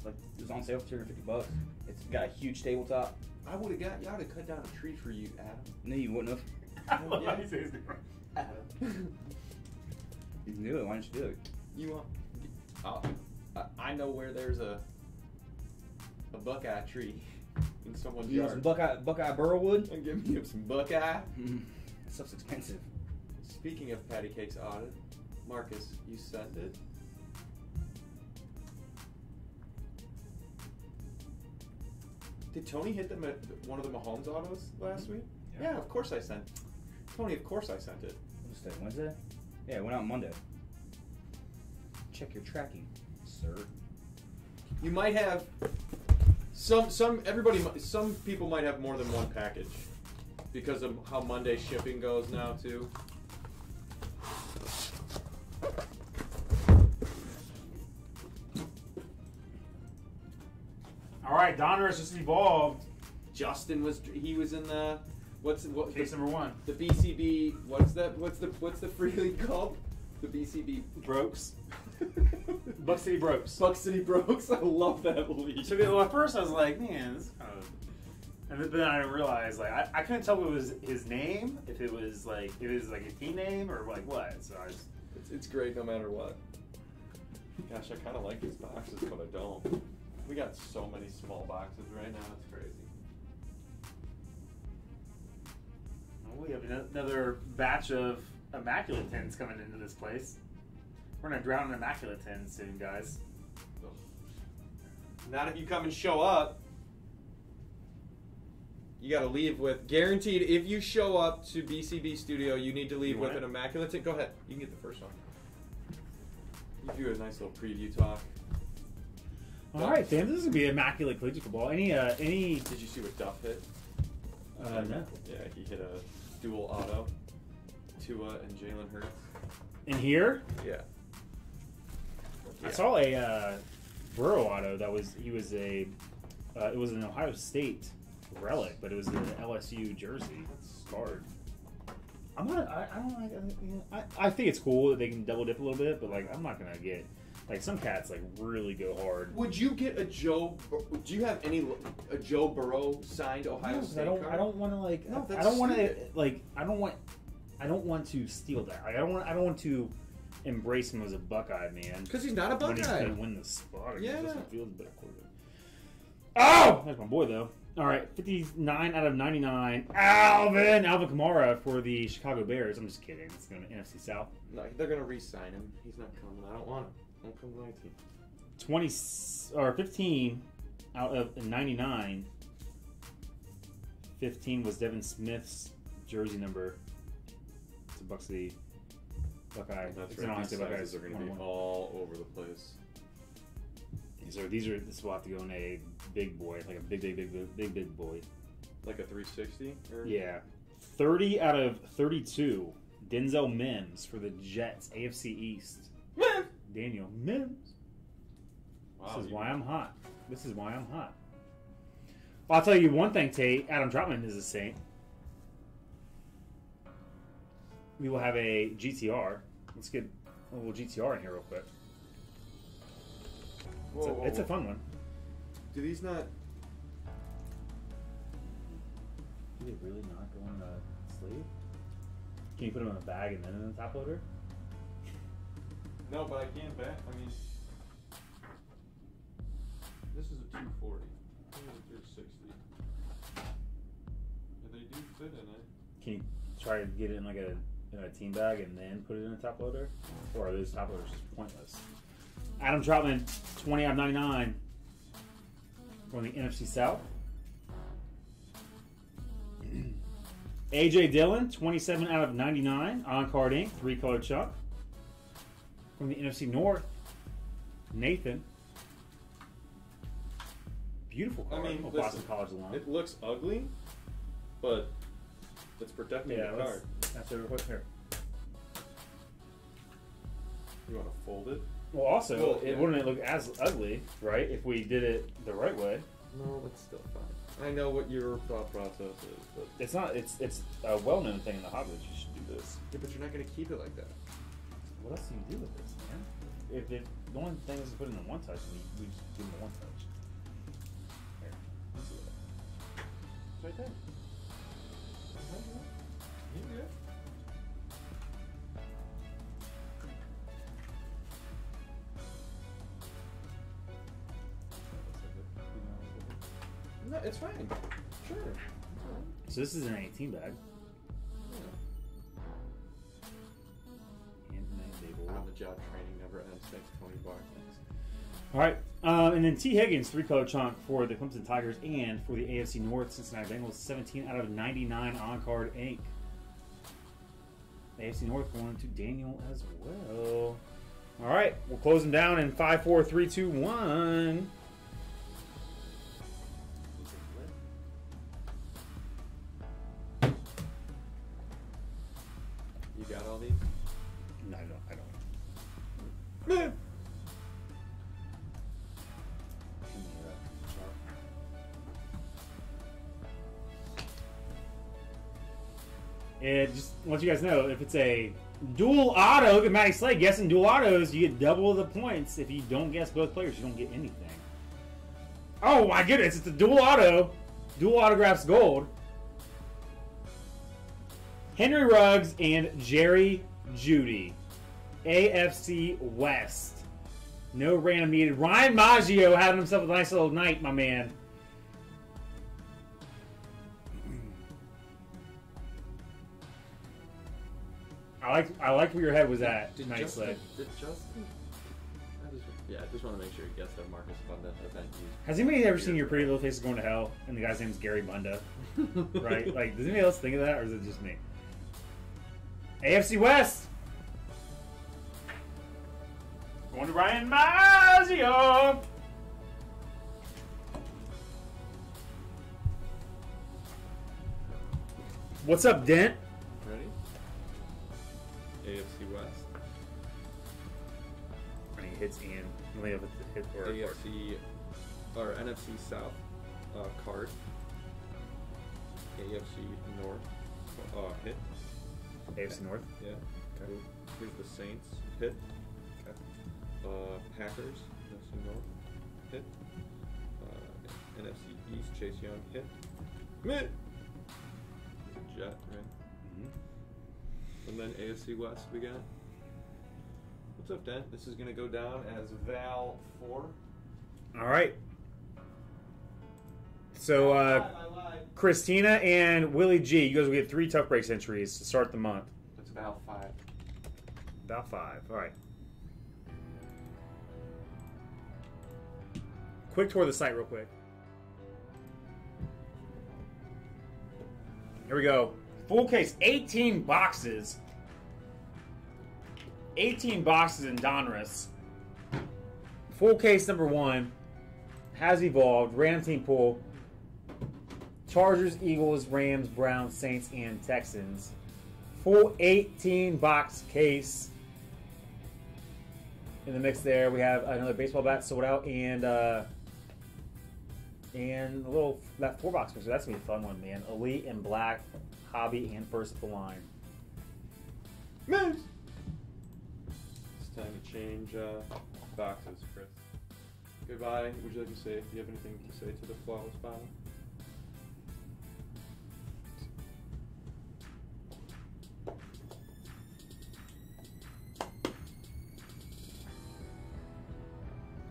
Like it was on sale for two hundred fifty bucks. It's got a huge tabletop. I would have got. I would have cut down a tree for you, Adam. No, you wouldn't have. Why do you say his name? Adam. You knew it. Why didn't you do it? you want? Uh, I- I know where there's a a buckeye tree in someone's You want some yard. Buckeye Buckeye Burrowwood? and give me some buckeye. Mm, that stuff's expensive. Speaking of patty cakes audit, Marcus, you sent it. Did Tony hit them at one of the Mahomes autos last mm-hmm. week? Yeah. Yeah, of course I sent. Tony, of course I sent it. What's today? Wednesday? Yeah, it went out Monday. check your tracking, sir. You might have some some everybody some people might have more than one package because of how Monday shipping goes now too. All right, Donruss just evolved. Justin was he was in the what's what Case the, number one. the BCB what's that what's the what's the free league called? The BCB Brokes. Buck City Brokes. Buck City Brokes. I love that league. So well, at first I was like, man, this kind of. And then I realized, like, I, I couldn't tell if it was his name, if it was like, if it was like a team name or like what. So I just, It's, it's great no matter what. Gosh, I kind of like these boxes, but I don't. We got so many small boxes right now. It's crazy. we have another batch of immaculate tins coming into this place. We're gonna drown in immaculate tins soon, guys. Not if you come and show up. You got to leave with guaranteed. If you show up to BCB Studio, you need to leave with want an immaculate. T- Go ahead. You can get the first one. You do a nice little preview talk. All right, Dan, this is gonna be immaculate collegiate football. Any, uh, any? Did you see what Duff hit? Uh, no. Yeah, he hit a dual auto. Tua and Jalen Hurts. In here, Yeah. I saw a uh, Burrow auto that was he was a uh, it was an Ohio State relic, but it was an LSU jersey card. I'm not. I, I don't like. I, you know, I, I think it's cool that they can double dip a little bit, but like I'm not gonna get like some cats like really go hard. Would you get a Joe? Do you have any a Joe Burrow signed Ohio No, State I don't. card? I don't want to like. No, I don't want to like. I don't want. I don't want to steal that. Like, I don't want. I don't want to embrace him as a Buckeye man. Because he's not a when he's Buckeye. gonna win the spot. Yeah. Justin Fields, better quarterback. Oh, that's my boy though. All right, fifty-nine out of ninety-nine. Alvin, Alvin Kamara for the Chicago Bears. I'm just kidding. It's going to NFC South. No, they're gonna re-sign him. He's not coming. I don't want him. Don't come to my team. Twenty or fifteen out of ninety-nine. Fifteen was Devin Smith's jersey number. It's a Buck City Buckeye. That's it's right. These Buckeyes. sizes are going to be all over the place. These are these are this will have to go in a big boy, like a big big big big big big boy. Like a 360? Or? Yeah. 30 out of 32. Denzel Mims for the Jets, AFC East. Daniel Mims. Wow, this is you- why I'm hot. This is why I'm hot. Well, I'll tell you one thing, Tate. Adam Troutman is a saint. We will have a GTR. Let's get a little GTR in here real quick. It's, Whoa, a, whoa, it's a fun one. Do these not? Do they really not go on the sleeve? Can you put them in a bag and then in the top loader? No, but I can't back. I mean, this is a 240. This is a 360. Yeah, they do fit in it. Can you try to get it in like a, in a team bag and then put it in a top loader? Or are those top loaders pointless? Adam Troutman, 20 out of 99 from the NFC South. AJ Dillon, 27 out of 99 on card ink, three color chunk. From the NFC North, Nathan. Beautiful I mean, listen, Boston College alone. It looks ugly, but it's protecting yeah, the card. that's a what here. You want to fold it? Well, also, Well, it yeah. wouldn't it look as ugly, right? If we did it the right way. No, that's still fine. I know what your thought process is, but It's not. It's it's a well-known thing in the hobby that you should do this. yeah, but you're not gonna keep it like that. What else do you do with this? If it, the only thing is to put in the one touch, we, we just give them the one touch. Here, let's see that. It's right there. You good? No, it's fine. Sure. So this is an 18 bag. And then label. On the job training all right. Um, and then Tee Higgins, three color chunk for the Clemson Tigers and for the AFC North Cincinnati Bengals, 17 out of 99 on card ink. AFC North going to Daniel as well. All right. We'll close them down in 5 4 3 2 1. Let you guys know, if it's a dual auto, look at Matty Slade guessing dual autos, you get double the points. If you don't guess both players, you don't get anything. Oh my goodness, it's a dual auto. Dual autographs gold. Henry Ruggs and Jerry Jeudy. AFC West. No random needed. Ryan Maggio having himself a nice little night, my man. I like I like where your head was at. Did nice Justin. Did Justin? I just, yeah, I just want to make sure he gets the Marcus Abundant event Has anybody ever seen your pretty little face going to hell? And the guy's name is Gary Bunda, right? like, does anybody else think of that, or is it just me? AFC West. Going to Ryan Maggio. What's up, Dent? AFC West. And he hits Ian. Let me have it hit or AFC or NFC South uh, card. AFC North uh, hit. AFC North. Yeah. Okay. Here's the Saints hit. Uh, Packers NFC North hit. Uh, NFC East Chase Young hit. Mid. Jet right. And then AFC West we got. What's up, Dent? This is gonna go down as Val four. All right. So, uh, Christina and Willie G, you guys will get three tough breaks entries to start the month. That's Val five. About five. All right. Quick tour of the site, real quick. Here we go. Full case, 18 boxes. 18 boxes in Donruss. Full case number one has evolved. Random team pool. Chargers, Eagles, Rams, Browns, Saints, and Texans. Full 18 box case. In the mix there, we have another baseball bat sold out and uh, and a little that four box. So that's gonna be a fun one, man. Elite and black, hobby and first of the line. Moves. It's time to change uh, boxes, Chris. Goodbye. Would you like to say? Do you have anything to say to the flawless battle?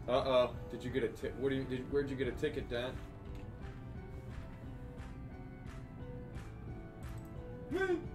Uh oh. Did you get a ticket? What do you? Did, where'd you get a ticket, Dan? Dang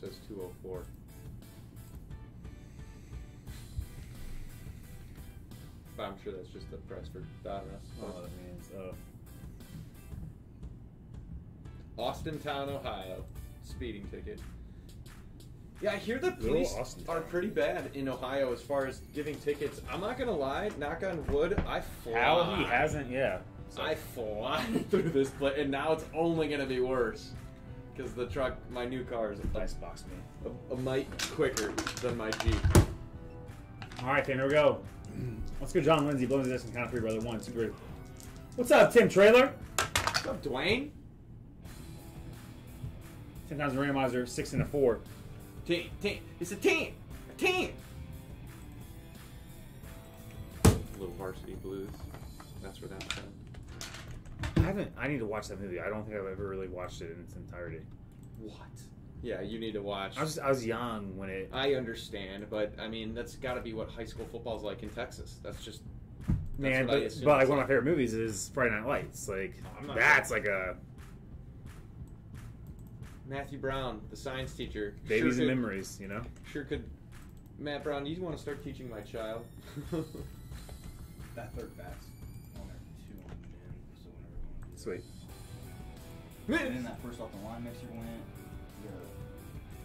Says 204. But I'm sure that's just the press for Donruss. Oh, that means uh, oh. Austintown, Ohio. Speeding ticket. Yeah, I hear the police are pretty bad in Ohio as far as giving tickets. I'm not gonna lie, knock on wood, I fly. How he hasn't, yeah. So- I fly through this place, and now it's only gonna be worse because the truck, my new car, is a Nice box me. a, a mite quicker than my Jeep. All right, then here we go. Let's go, John Lindsay. Blows this and count three, brother. One, two, three. What's up, Tim Trailer? What's up, Dwayne? Ten times the randomizer, six and a four. Team, team, it's a team, a team. Little Varsity Blues. That's where that's from. I haven't. I need to watch that movie. I don't think I've ever really watched it in its entirety. What? Yeah, you need to watch. I was I was young when it. I understand, but I mean that's got to be what high school football's like in Texas. That's just Man, what but, assume but like it's one of my favorite movies is Friday Night Lights. Like I'm not- that's like a Matthew Brown, the science teacher. babies sure and could, memories. You know. Sure could. Matt Brown, you want to start teaching my child? That third pass Sweet. And then that first off the line mixer went. You got a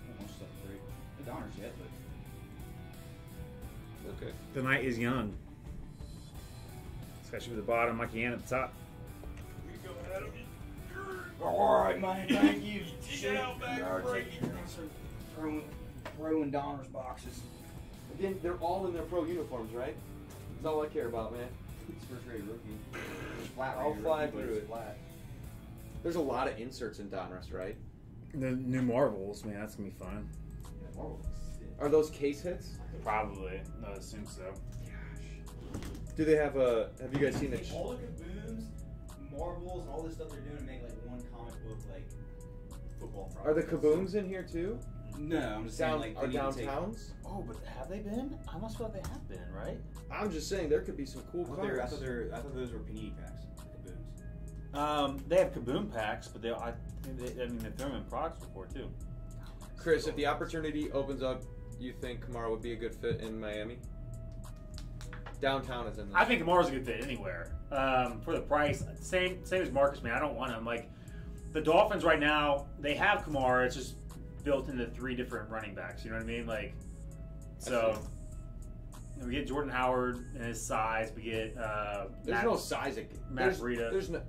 whole bunch of stuff to. The Donners yet, but okay. The night is young. Especially with the bottom, like Ian at the top. All right, man. Thank you. Take it out back and break it. Throwing, throwing Donruss boxes. Again, they're all in their pro uniforms, right? That's all I care about, man. It's first grade rookie. Flat I'll rate fly rookie, through it. Flat. There's a lot of inserts in Donruss, right? The new Marvels, man, that's gonna be fun. Yeah, Marvel looks sick. Are those case hits? Probably. No, I assume so. Gosh. Do they have a? Have you guys seen the? Take all the kabooms, marbles, and all this stuff they're doing to make like one comic book like football. Are the product. kabooms in here too? No, I'm just saying like are they need to take- downtowns? Oh, but have they been? I almost feel like they have been, right? I'm just saying there could be some cool I thought, they were, I thought they were, I thought those were panini packs. Kabooms. Um, they have Kaboom packs, but they, I, they, I mean, they've thrown them in products before too. Chris, if the opportunity opens up, you think Kamara would be a good fit in Miami? Downtown is in. This. I think Kamara's a good fit anywhere. Um, for the price, same same as Marcus, man. I don't want him. Like the Dolphins right now, they have Kamara. It's just built into three different running backs. You know what I mean? Like so. we get Jordan Howard and his size. We get uh, There's Matt- no size. Matt there's, Breida. There's no.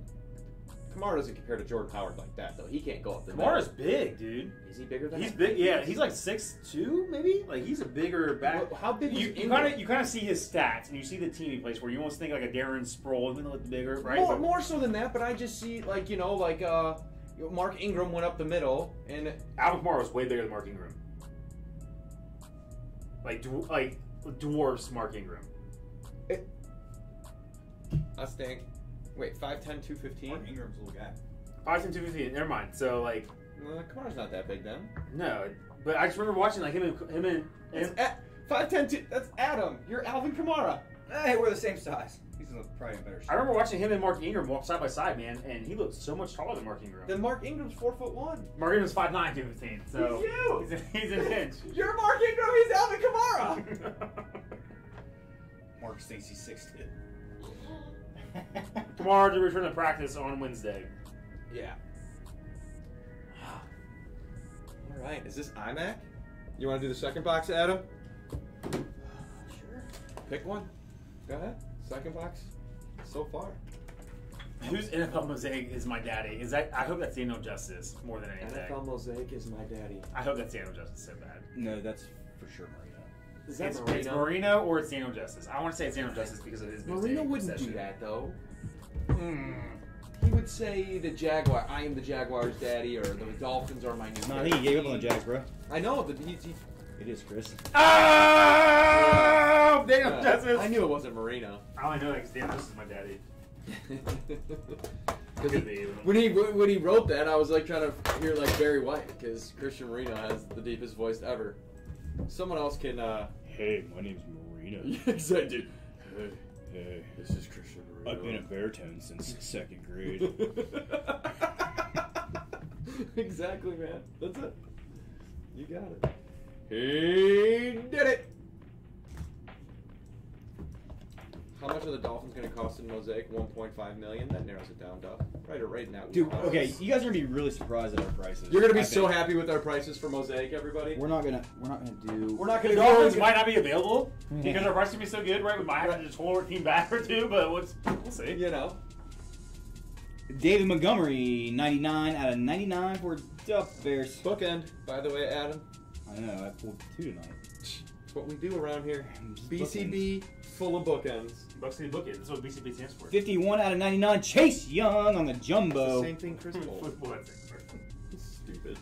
Kamara doesn't compare to Jordan Howard like that though. He can't go up the. Kamara's middle. big, dude. Is he bigger than? He's that? big. Yeah, he's like six two, maybe. Like he's a bigger back. Well, how big You, you kind of you kind of see his stats and you see the team he plays for. You almost think like a Darren Sproles, even though it's bigger, right? More, But- more so than that, but I just see like you know like uh, Mark Ingram went up the middle and Alvin Kamara was way bigger than Mark Ingram. Like, dw- like dwarfs Mark Ingram. I think. Wait, 5'10", 215? Mark Ingram's a little guy. Five ten two fifteen. Never mind. So like, Uh, Kamara's not that big then. no. But I just remember watching like him and him and, It's and a- 5'10", two- that's Adam. You're Alvin Kamara. Hey, we're the same size. He's in a, probably in better shape. I remember watching him and Mark Ingram walk side by side, man, and he looked so much taller than Mark Ingram. Then Mark Ingram's four foot one. Mark Ingram's five nine, two fifteen. So He's you. He's, a, he's an inch. You're Mark Ingram. He's Alvin Kamara. Mark thinks he's six two. Tomorrow to return to practice on Wednesday. yeah. All right. Is this iMac? You want to do the second box, Adam? Sure. Pick one. Go ahead. Second box. So far. Whose NFL mosaic is my daddy? Is that? I hope that's Daniel Justice more than anything. NFL Mosaic is my daddy. I hope that's Daniel Justice so bad. No, that's for sure Marino. Is that It's, it's Marino or it's Daniel Justice. I want to say it's Daniel Justice because of his Marino wouldn't obsession. do that though. Hmm. He would say the Jaguar. I am the Jaguars' daddy, or the Dolphins are my new. No, I think he gave up on the Jags, bro. I know, but he's. he It is Chris. Oh, Daniel uh, Justice. I knew it wasn't Marino. I only know that because Daniel Justice is my daddy. he- when he when he wrote that, I was like trying to hear like Barry White because Christian Marino has the deepest voice ever. Someone else can. uh Hey, my name's Marino. Yes, I did. Hey, Hey, this is Christian Marino. I've been a baritone since second grade. exactly, man. That's it. You got it. He did it. How much are the Dolphins going to cost in Mosaic? 1.5 million. That narrows it down, Duff. Right, or right now. Dude, okay, you guys are gonna be really surprised at our prices. You're going to be I so think. happy with our prices for Mosaic, everybody. We're not gonna. We're not gonna do. We're not going to Dolphins go. might not be available mm-hmm. because our price can be so good, right? We might have to just hold our team back or two, but what's, we'll see. You know. David Montgomery, 99 out of 99 for Duff Bears. Bookend, by the way, Adam. I know. I pulled two tonight. It's what we do around here. Just BCB full of bookends. Bucks City Book It. That's what BCB stands for. 51 out of 99. Chase Young on the It's the jumbo. same thing Chris hmm, pulled. Football, that's. Stupid.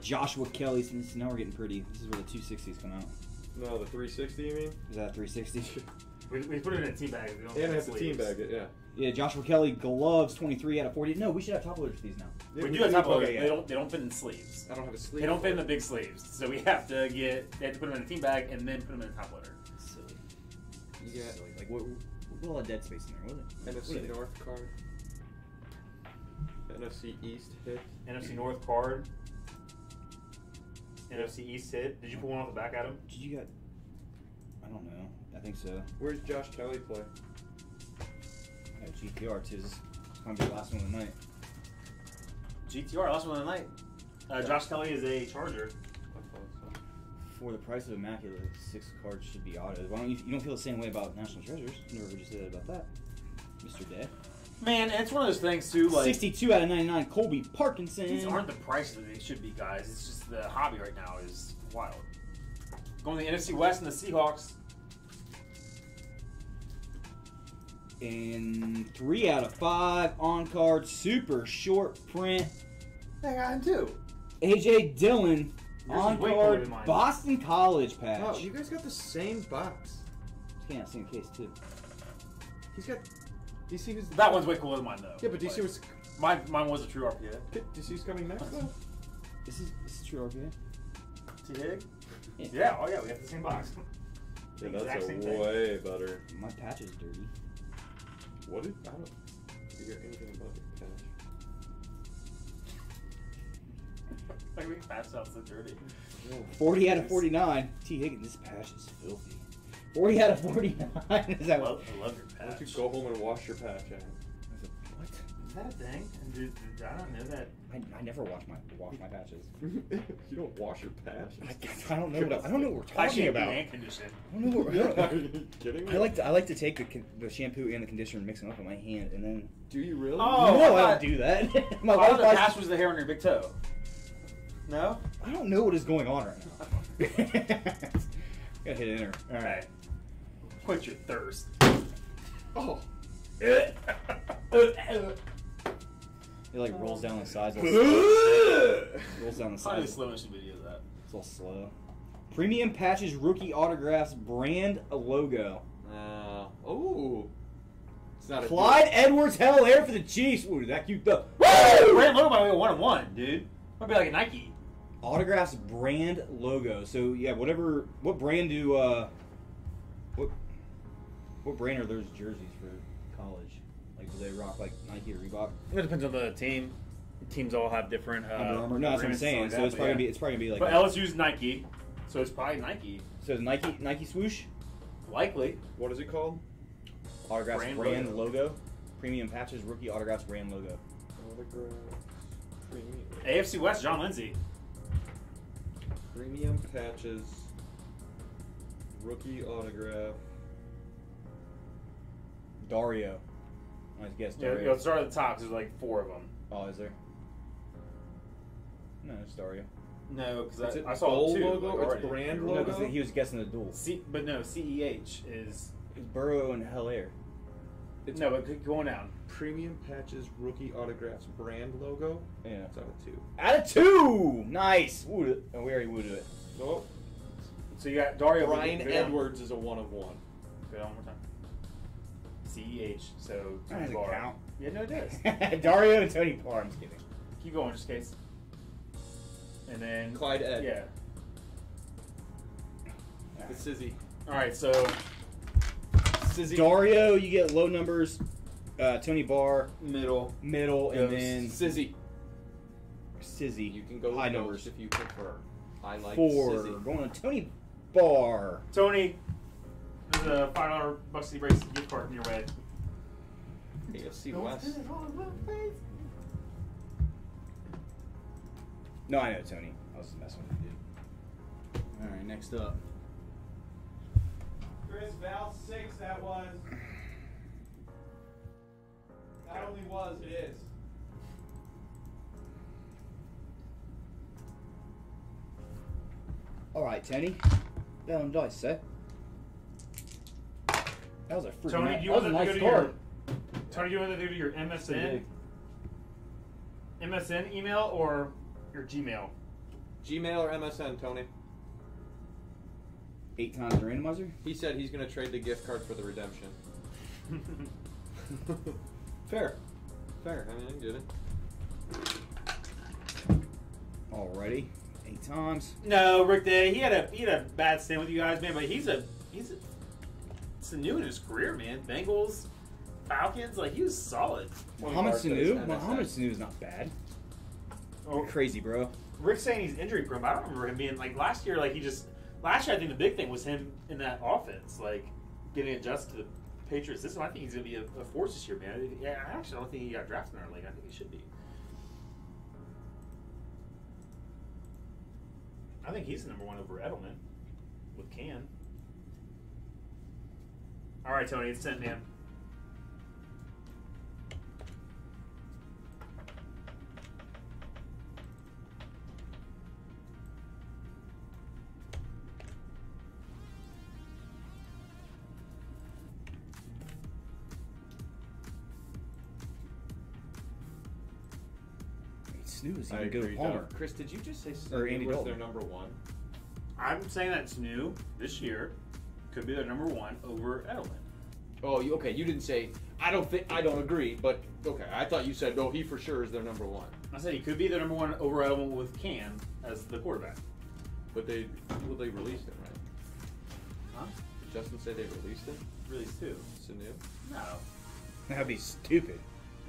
Joshua Kelley. Since now we're getting pretty. This is where the 260s come out. No, the 360 you mean? Is that a 360? We, we put it in a team bag. We don't And I have have team bag it, yeah. Yeah, Joshua Kelley gloves 23 out of 40. No, we should have top loaders for these now. We, Yeah, do have top loaders. okay, yeah. They don't. They don't fit in sleeves. I don't have a sleeve. They don't fit in the big sleeves, so we have to get. They have to put them in a team bag and then put them in a top loader. Silly. You got Silly. Like, what, what, what all that dead space in there? What is it? NFC are they? North card. NFC East hit. NFC North card. NFC East hit. Did you pull one off the back, Adam? Did you got. I don't know. I think so. Where's Josh Kelley play? Got GTR too. This is going to be the last one of the night. GTR, last one of the night. Uh, Josh Kelley is a Charger. I thought so. For the price of Immaculate, six cards should be autos. Why don't you, you don't feel the same way about National Treasures? Never heard you say that about that, Mr. Day. Man, it's one of those things too. Like 62 out of 99, Colby Parkinson. these aren't the prices that they should be, guys. It's just the hobby right now is wild. Going to the NFC West and the Seahawks. And three out of five on card, super short print. I got him too. AJ Dillon Yours on is way cooler card, than mine. Boston College patch. Oh, you guys got the same box. Can't see the case too. He's got. DC was. That one's way cooler than mine though. Yeah, but DC was. Mine, mine was a true RPA. DC's coming next though. This is this is true RPA. T Hig? Yeah. Yeah, oh yeah, we have the same box. Yeah, Exact that's a same thing. way better. My patch is dirty. What did I don't. Did you hear anything about the patch? Like we patched out so dirty. 40 out of 49. T. Higgins, this patch is filthy. 40 out of 49. is that I what? love, I love your Why don't patch. you go home and wash your patch out? What? Is that a thing? And did, did, I don't know that. I, I never wash my wash my patches. you don't wash your patch. I, I don't know what I, I don't know what we're talking about. and condition. I don't know what we're, Are you kidding me? I like to I like to take the, the shampoo and the conditioner and mix them up in my hand and then. Do you really? Oh, no, I I don't do that. my I wife thought the buys- patch was the hair on your big toe. No? I don't know what is going on right now. Gotta hit enter. All right. Alright. Quench your thirst. Oh. Uh, uh, uh. It like rolls down the sides. rolls down the sides. Probably the sides. slow motion video of that. It's all slow. Premium patches, rookie autographs, brand logo. Uh, oh. It's not a Clyde Edwards-Helaire for the Chiefs. Ooh, that cute though. Brand logo might be a one on one, dude. Might be like a Nike. Autographs brand logo. So yeah, whatever. What brand do? uh What what brand are those jerseys for college? Like do they rock like Nike or Reebok? It depends on the team. Teams all have different. Uh, Under Armour. No, that's what I'm saying. like So that, it's probably yeah. gonna be it's probably gonna be like. But a- LSU's Nike, so it's probably Nike. so it's Nike Nike swoosh Likely. What is it called? autographs Brand brand, logo. logo. Premium patches, rookie autographs brand logo. Autograph. Premium. AFC West, John Lindsay. Premium patches. Rookie autograph. Dario. Nice guess, Yeah, Dario. you'll start at the top. There's like four of them. Oh, is there? No, it's Dario. No, because Is it I, I saw goal two. logo? like, It's already. brand No, 'cause logo? he was guessing the duel. C, but no, CEH is It's Burrow and Helaire. It's no, but going down. Premium patches, rookie autographs, brand logo. Yeah. It's out of two. Out of two! Nice! Woo, oh, we already wooed it. Nope. So you got Dario. Brian. Edwards is a one of one. Go down one more time. CEH. So That doesn't bar. count. Yeah, no, it does. Dario and Tony Parr, I'm just kidding. keep going, just in case. And then Clyde Ed. Yeah. The Sizzy. All right. So Sizzy. Dario, you get low numbers. Uh, Tony Barr, middle. middle, and Goes then Sizzy. Sizzy. You can go high with numbers. if you prefer. I like Four. Sizzy. Going to Tony Barr. Tony. There's a five dollar Buck City Breaks gift card in your way. AFC West. No, I know Tony. I was just messing with you, dude. All right, next up. Chris, Val six that was. Not only was, it is. All right, Tony. Down dice, sir. That was a freaking Tony, nice, do you that want was that a to nice go to your. Tony, do you want to do to your MSN. MSN email or your Gmail? Gmail or MSN, Tony? Eight times the randomizer. He said he's gonna trade the gift card for the redemption. Fair. Fair. I mean, I get it. Alrighty. Eight times. no, Rick Day. He had a he had a bad stand with you guys, man. But he's a he's a it's a new in his career, man. Bengals, Falcons, like he was solid. Muhammad Barclays, Sanu. MSN. Mohamed Sanu is not bad. Oh, You're crazy, bro. Rick's saying he's injury prone. but I don't remember him being like last year. Like he just last year, I think the big thing was him in that offense, like getting adjusted to the Patriots system. I think he's gonna be a, a force this year, man. Yeah, I actually don't think he got drafted in our league. I think he should be. I think he's the number one over Edelman with Cam. All right, Tony, it's sent, man. Wait, Sanu is I even good agree. Palmer. Doug. Chris, did you just say Or Sanu Andy was Dalton. their number one? I'm saying that it's new this year. Could be their number one over Edelman. Oh, you, okay. You didn't say. I don't think. I don't agree. But okay, I thought you said. no. he for sure is their number one. I said he could be the number one over Edelman with Cam as the quarterback. But they, well, they released him, right? Huh? Did Justin say they released him? Release two? Sanu. No. That'd be stupid.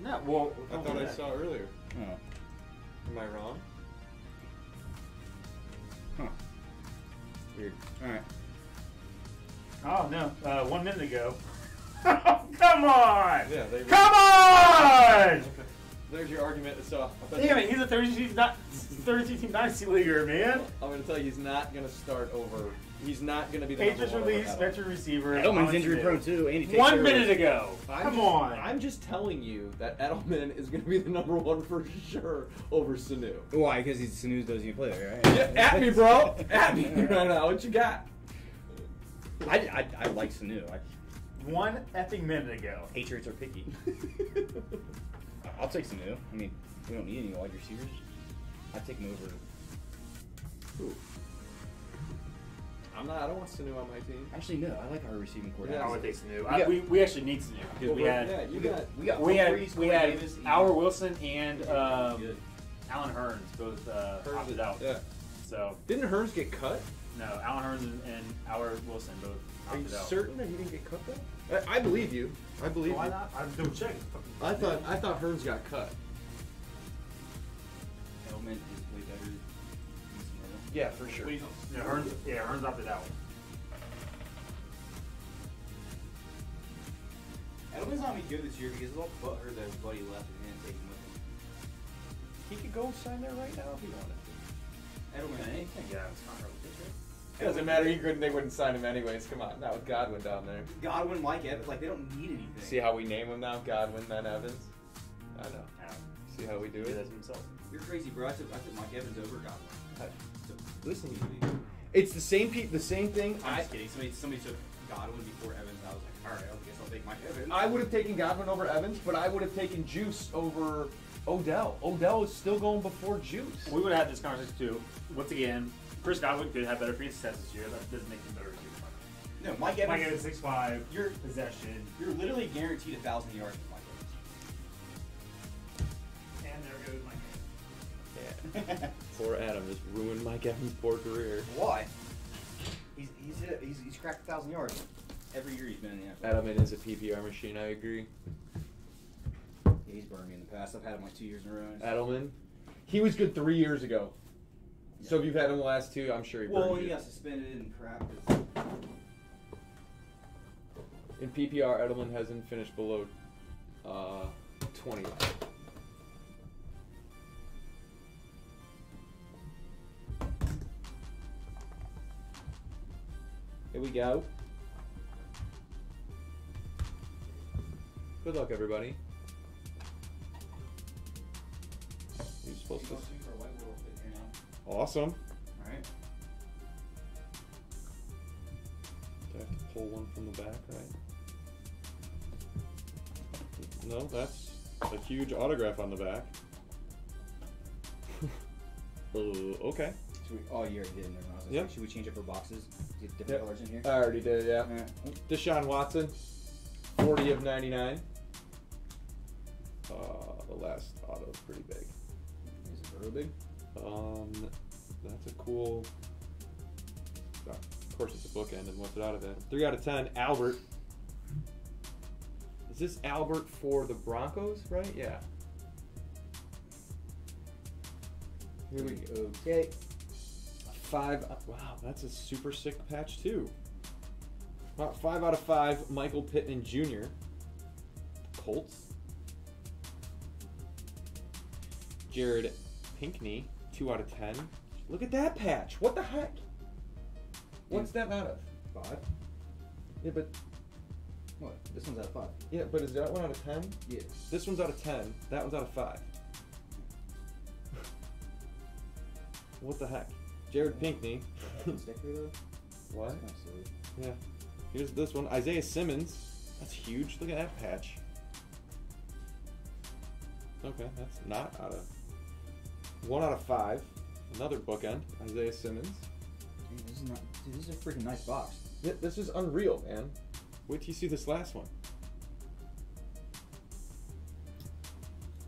No. Well, I thought I that. saw earlier. Oh. Am I wrong? Huh. Weird. Alright. Oh no! Uh, one minute ago. Come on! Yeah, they. Come on! There's your argument. So I Damn you- it! He's a 32 team, not 32 team dynasty leaguer, man. I'm gonna tell you, he's not gonna start over. He's not gonna be the Patriots number one release over veteran receiver. Edelman's injury prone too, and he takes One care minute ago. I'm Come just, on. I'm just telling you that Edelman is gonna be the number one for sure over Sanu. Why? Because he's Sanu's doesn't even play there, right? Yeah, at me, bro. At me right now. What you got? I, I, I like Sanu. I, One effing minute ago. Patriots are picky. I'll take Sanu. I mean, we don't need any wide receivers. I'd take him over. Who? I'm not. I don't want Sanu on my team. Actually, no. I like our receiving core. Yeah, I would take Sanu. We I, got- we, we actually need Sanu because we had yeah, you got. we got we had Humphreys, we Corey had Davis, and- our Wilson and um, Good. Allen Hurns both uh, Hurns opted out. Yeah. So Didn't Hurns get cut? No, Allen Hurns and, and our Wilson both Are you out. certain that he didn't get cut though? I, I believe you. I believe Why you. not? I'm double checking. I thought I thought Hurns got cut. Edelman is way better than Sanu. Yeah, for sure. Yeah, Hurns, yeah, Hurns opted out. Edelman's not gonna be good this year because he's all butthurt that his buddy left and he didn't take him with him. He could go sign there right now if he wanted to. Edelman, eh? Yeah, it's not really good. Doesn't matter. He couldn't. They wouldn't sign him anyways. Come on, not with Godwin down there. Godwin, Mike Evans, like they don't need anything. See how we name him now? Godwin, then Evans. I know. Yeah, See how we do he it? does himself. You're crazy, bro. I took, I took Mike Evans over Godwin. I- Listen, it's the same. Pe- the same thing. I'm I just kidding. Somebody, somebody took Godwin before Evans. I was like, all right, I guess I'll take Mike Evans. I would have taken Godwin over Evans, but I would have taken Juice over Odell. Odell is still going before Juice. We would have had this conversation too. Once again, Chris Godwin could have better free success this year. That doesn't make him better receiver. no, Mike Mike Evans. Evans six five. You're possession. you're literally guaranteed a thousand yards with Mike And there goes Mike Yeah. Poor Adam just ruined Mike Evans' poor career. Why? He's he's hit a, he's, he's cracked a thousand yards every year he's been in the NFL. Edelman is a PPR machine. I agree. Yeah, he's burned me in the past. I've had him like two years in a row. Edelman, he was good three years ago. So if you've had him the last two, I'm sure he well, he got suspended crap. 'cause- In PPR, Edelman hasn't finished below uh, 20. Here we go. Good luck, everybody. You're supposed to. Awesome. Alright. Do I have to pull one from the back, right? No, that's a huge autograph on the back. uh, okay. Should we, oh, you already did. Never mind. I was Yep. say, Should we change it for boxes? Get different Yep. colors in here. I already did, yeah. Alright. Deshaun Watson, 40 of 99. Uh, the last auto is pretty big. Is it real big? Um, that's a cool. uh, Of course, it's a bookend, and what's it out of it? Three out of ten. Albert. Is this Albert for the Broncos? Right? Yeah. Here we go. Okay. Five. uh, Wow, that's a super sick patch too. About five out of five. Michael Pittman Jr. Colts. Jared Pinkney, two out of ten. Look at that patch. What the heck? What's that out of? Five. Yeah, but What? This one's out of five. yeah, but is that one out of ten? Yeah. This one's out of ten. That one's out of five. what the heck? Jared Pinkney. What? That's kind of silly. Yeah. Here's this one. Isaiah Simmons. That's huge. Look at that patch. Okay, that's not out of one out of five. Another bookend. Isaiah Simmons. Dude, this is not. Dude, this is a freaking nice box. This is unreal, man. Wait till you see this last one.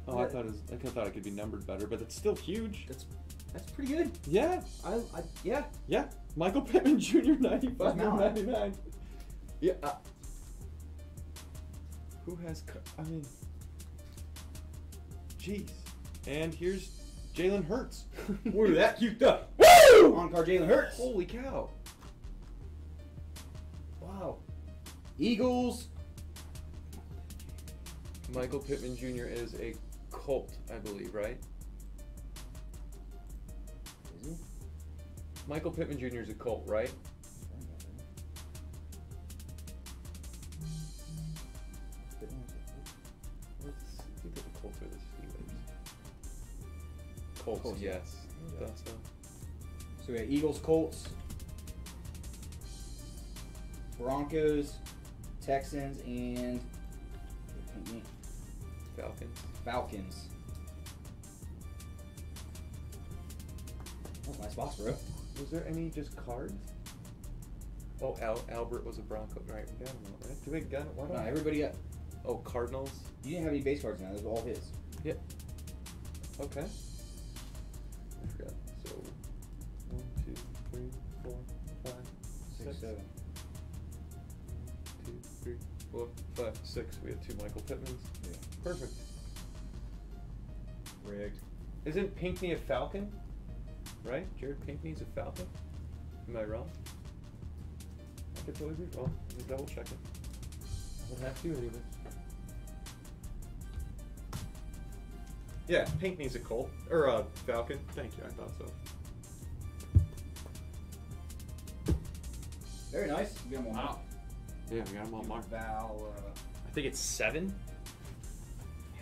Oh, I thought it was, I kinda thought it could be numbered better, but it's still huge. That's that's pretty good. Yeah, I, I yeah. yeah. Michael Pittman Jr. 95 Where's 99. Yeah. Uh, who has? co- I mean, jeez. And here's Jalen Hurts. Ooh, that cute up. Woo! On card Jalen Hurts. Holy cow! Wow. Eagles. Michael Pittman Jr. is a Colt, I believe, right? Is he? Michael Pittman Jr. is a Colt, right? Colts, Colts, yes. Yeah. So. So we got Eagles, Colts, Broncos, Texans, and Falcons. Falcons. That's a nice box, bro. Was there any just cards? Oh, Al- Albert was a Bronco. Right, we got him, all right? Do we got what? No, everybody got. Oh, Cardinals. You didn't have any base cards now. Those were all his. Yep. Okay. I forgot. So, one, two, three, four, five, Six, six. seven. Two, three, four, five, six. We had two Michael Pittmans. Yeah. Perfect. Rigged. Isn't Pinkney a Falcon? Right? Jared Pinkney's a Falcon? Am I wrong? I could totally be wrong. Let me double check it. I would have to anyway. Yeah, Pinkney's a Colt. Or a Falcon. Thank you, I thought so. Very nice. You got them all Wow. Yeah, we got them all marked. Val. Uh, I think it's seven. Yeah.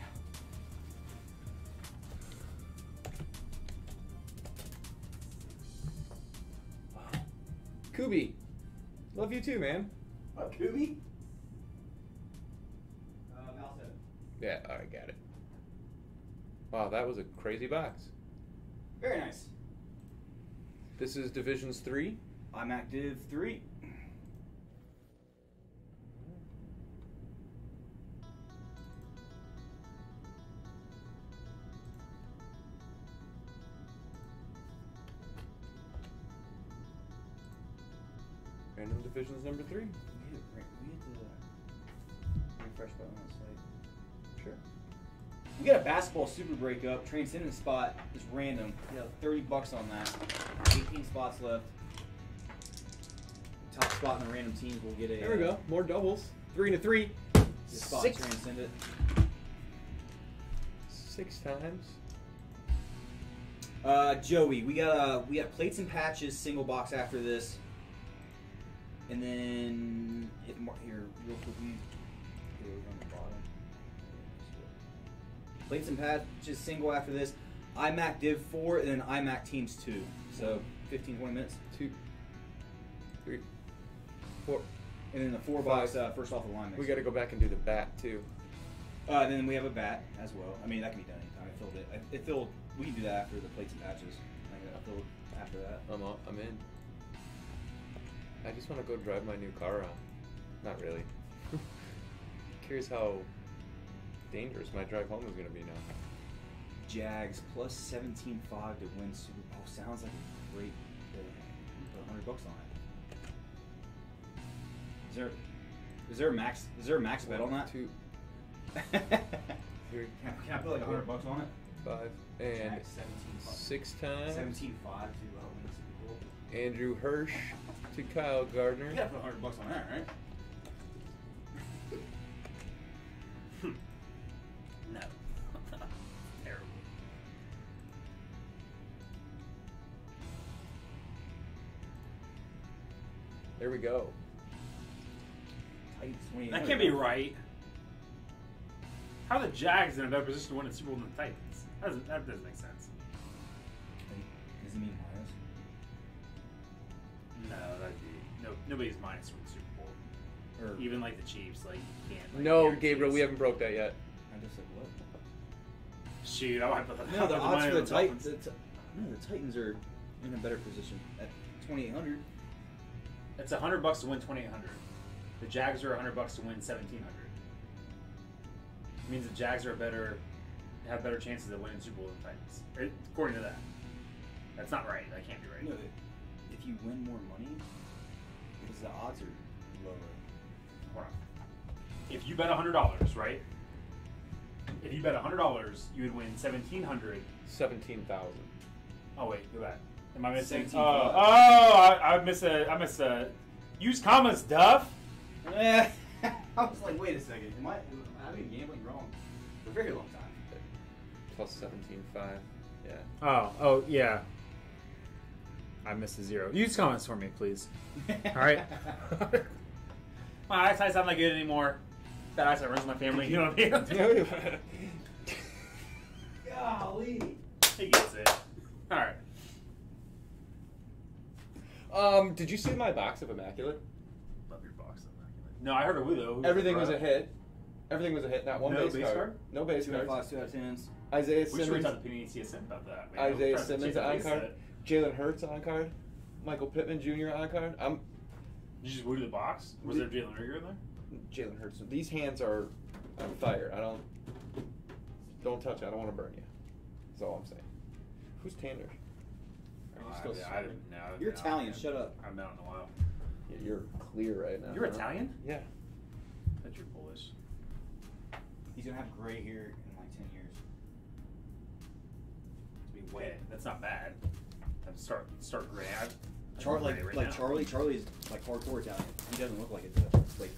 Kubi, love you too, man. what, Kubi? Uh, Val seven. Yeah, I got it. Wow, that was a crazy box. Very nice. This is Divisions 3. I'm active three. Random Divisions number 3. We had, we had to refresh button on the site. We got a basketball super breakup. Transcendent spot is random. We got 30 bucks on that. 18 spots left. Top spot in the random teams will get a. There we go. More doubles. 3 and a 3. This spot Six, Transcendent. six times. Uh, Joey, we got uh, we got plates and patches single box after this, and then if here real quick, Plates and patches single after this. iMac Div four and then iMac Teams two. So 15, 20 minutes, Two, three, four. And then the four box uh, first off the line. We got to go back and do the bat, too. Uh, and then we have a bat as well. I mean that can be done anytime. I filled it. I, it filled. We can do that after the plates and patches. I after, after that. I'm all, I'm in. I just want to go drive my new car around. Not really. Curious how dangerous my drive home is gonna be now. Jags plus 17.5 to win Super Bowl. Sounds like a great day. Put 100 bucks on it. Is there, is there a max? Is there a max bet on that? Two, can, three, I, can I put like 100 bucks on it? five, and Jags 17.5. six times. 17.5 to uh, win Super Bowl. Andrew Hirsch to Kyle Gardner. You gotta put 100 bucks on that, right? There we go. Titans That can't be right. How the Jags in a better position to win a Super Bowl than the Titans? That doesn't, that doesn't make sense. Does he mean minus? No, that'd be no. Nobody's minus to win the Super Bowl. Or Even like the Chiefs, like you can't. Like, No, Gabriel, we haven't broke that yet. I just said what? Shoot, I want to put the, No, the put odds for on the Titans. The, t- no, the Titans are in a better position at 2800. It's a hundred bucks to win twenty eight hundred. The Jags are a hundred bucks to win seventeen hundred. It Means the Jags are better, have better chances of winning Super Bowl than Titans, according to that. That's not right. That can't be right. No, if you win more money, because the odds are lower. Hold on. If you bet hundred dollars, right? If you bet hundred dollars, you would win seventeen hundred. Seventeen thousand. Oh wait, go back. Am I missing? 17 Oh, five. oh, I, I missed a. I miss a. Use commas, Duff. Eh, I was like, wait a second. Am I? I've been gambling wrong for a very long time. Plus seventeen five. Yeah. Oh, oh yeah. I missed a zero. Use comments for me, please. All right. my eyesight's not that good anymore. That eyesight runs in my family. You know what I mean? Golly. he gets it. All right. Um, did you see my box of immaculate? Love your box. Of Immaculate. No, I heard a woo though. Who Everything the was a crap? hit. Everything was a hit. Not one No base, base card. card? No base Two out of cards. fives, two out of tens. Isaiah We should reach Simmons. out to PNCSN about that. man. Isaiah Press the Simmons chicken on base card. set. Jalen Hurts on card. Michael Pittman Jr. on card. I'm Did you just woo to the box? Was there Jalen Rigger in there? Jalen Hurts. These hands are on fire. I don't. Don't touch it. I don't want to burn you. That's all I'm saying. Who's Tanner? Are you still I, I sweating? didn't know. You're No, Italian. man. Shut up. I haven't been on in a while. Yeah, you're clear right now. You're huh? Italian? Yeah. That's your Polish. He's gonna have gray hair in like ten years. To be wet. that's not bad. I'd start start gray. I- I Char- like gray right like now. Charlie. Charlie's like hardcore Italian. He doesn't look like it though. Like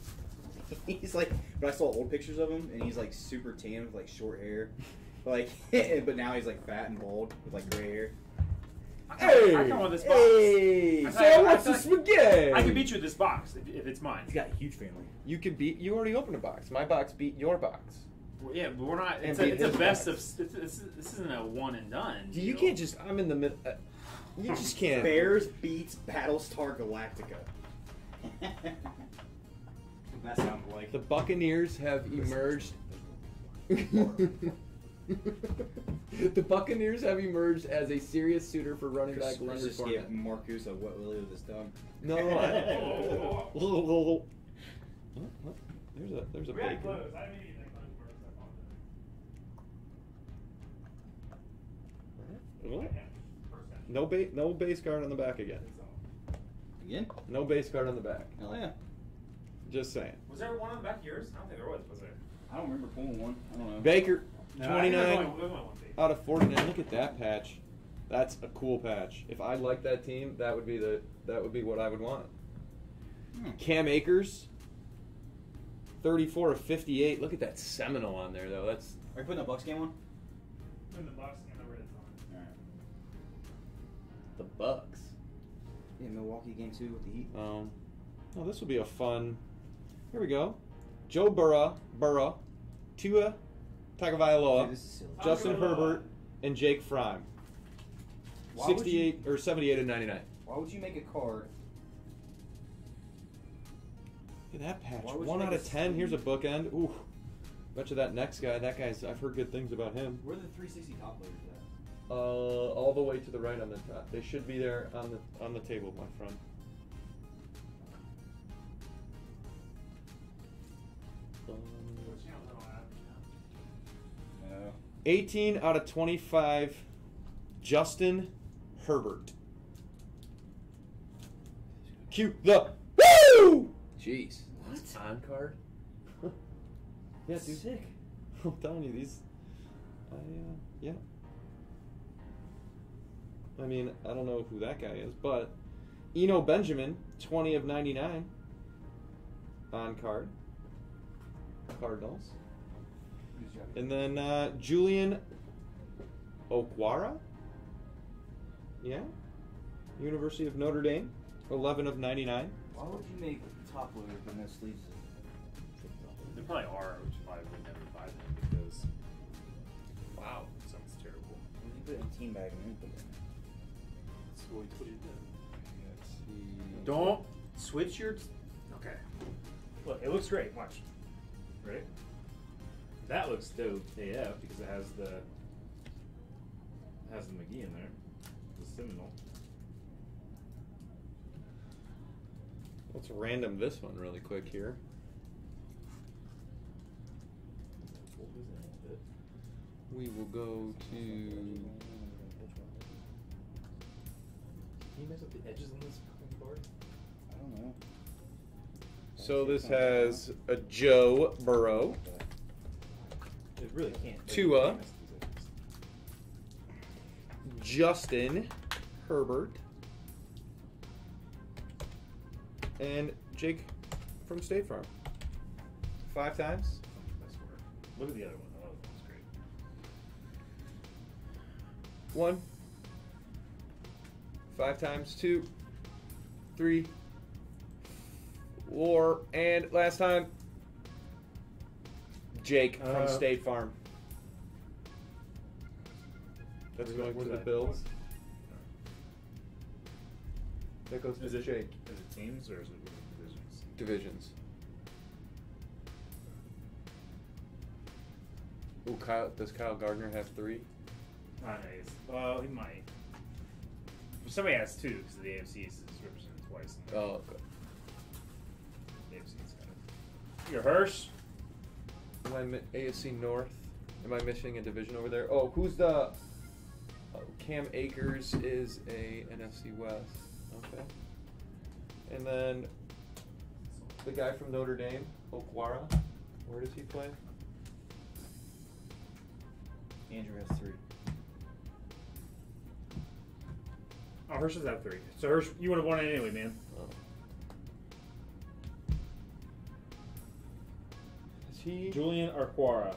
he's like, but I saw old pictures of him, and he's like super tan with like short hair, like. but now he's like fat and bald with like gray hair. I come- Hey! I come with this box. Hey! I So thought- I what's the spaghetti? I can beat you with this box if, if it's mine. He's got a huge family. You could beat. You already opened a box. My box beat your box. Well, yeah, but we're not. It's a, beat it's a his best box. of. It's, it's, this isn't a one and done. You deal. can't just. I'm in the middle. Uh, you just can't. Bears beats Battlestar Galactica. that sounds like The Buccaneers have emerged. the Buccaneers have emerged as a serious suitor for running back Chris, Leonard just Fournette. gave Marcus a wet willy with his tongue. No, I, What? What? there's a there's a bacon. What? No base no base guard on the back again. Again? No base guard on the back. Hell yeah. Just saying. Was there one on the back of yours? I don't think there was. Was there? I don't remember pulling one. I don't know. Baker, No, I think there's 29 only- there's only one page. out of 49. Look at that patch. That's a cool patch. If I liked that team, that would be the that would be what I would want. Hmm. Cam Akers, 34 of 58. Look at that Seminole on there though. That's Are you putting a Bucks game on? In the box and the red zone. Alright. the Bucks. Yeah, Milwaukee game two with the Heat. Um, oh, this will be a fun. Here we go. Joe Burrow, Burrow, Tua Tagovailoa, Dude, this is. Justin Herbert, and Jake Fry. Why would 68 or 78 and 99. Why would you make a card? Look at that patch. Would you One make out a of ten. Here's a bookend. Ooh. Bet you that next guy. That guy's. I've heard good things about him. Where are the 360 top players at? Uh, all the way to the right on the top. They should be there on the on the table, my friend. 18 out of 25, Justin Herbert. Cue the woo! Jeez. What? On card? yeah, dude. Sick. I'm telling you, these. I, uh, yeah. I mean, I don't know who that guy is, but Eno Benjamin, 20 of 99 on card. Cardinals. And then uh, Julian Okwara. Yeah. University of Notre Dame, 11 of 99. Why would you make top loader with no sleeves? They probably are, which probably would never buy them because. Wow, sounds terrible. You put it in team bag and then put it in. That's what you did. Let's see. Don't switch your. Okay. Look, it looks great. Watch. Right? That looks dope AF because it has the it has the McGee in there, the Seminole. Let's random this one really quick here. What was that? We will go to. Can you mess up the edges on this fucking board? I don't know. So this has a Joe Burrow, It really can't. Tua. Can't mess with these edges. Justin Herbert, and Jake from State Farm. Five times. Look at the other one. Oh, the other one's great. One. Five times. Two. Three. Four. And last time. Jake from Uh, State Farm. That's Where's going that- to the where's that? Bills. That goes to Is it Jake. Is it teams or is it divisions? Divisions. Ooh, Kyle, does Kyle Gardner have three? Not A's. Well, he might. Somebody has two because the AFC is represented twice. in the Oh, okay. AFC is kind of. Your Hirsch. Am I mi- AFC North? Am I missing a division over there? Oh, who's the? Oh, Cam Akers is a NFC West. Okay. And then the guy from Notre Dame, Okwara. Where does he play? Andrew has three. Oh, Hirsch does have three. So Hirsch, you would have won it anyway, man. Julian Okwara.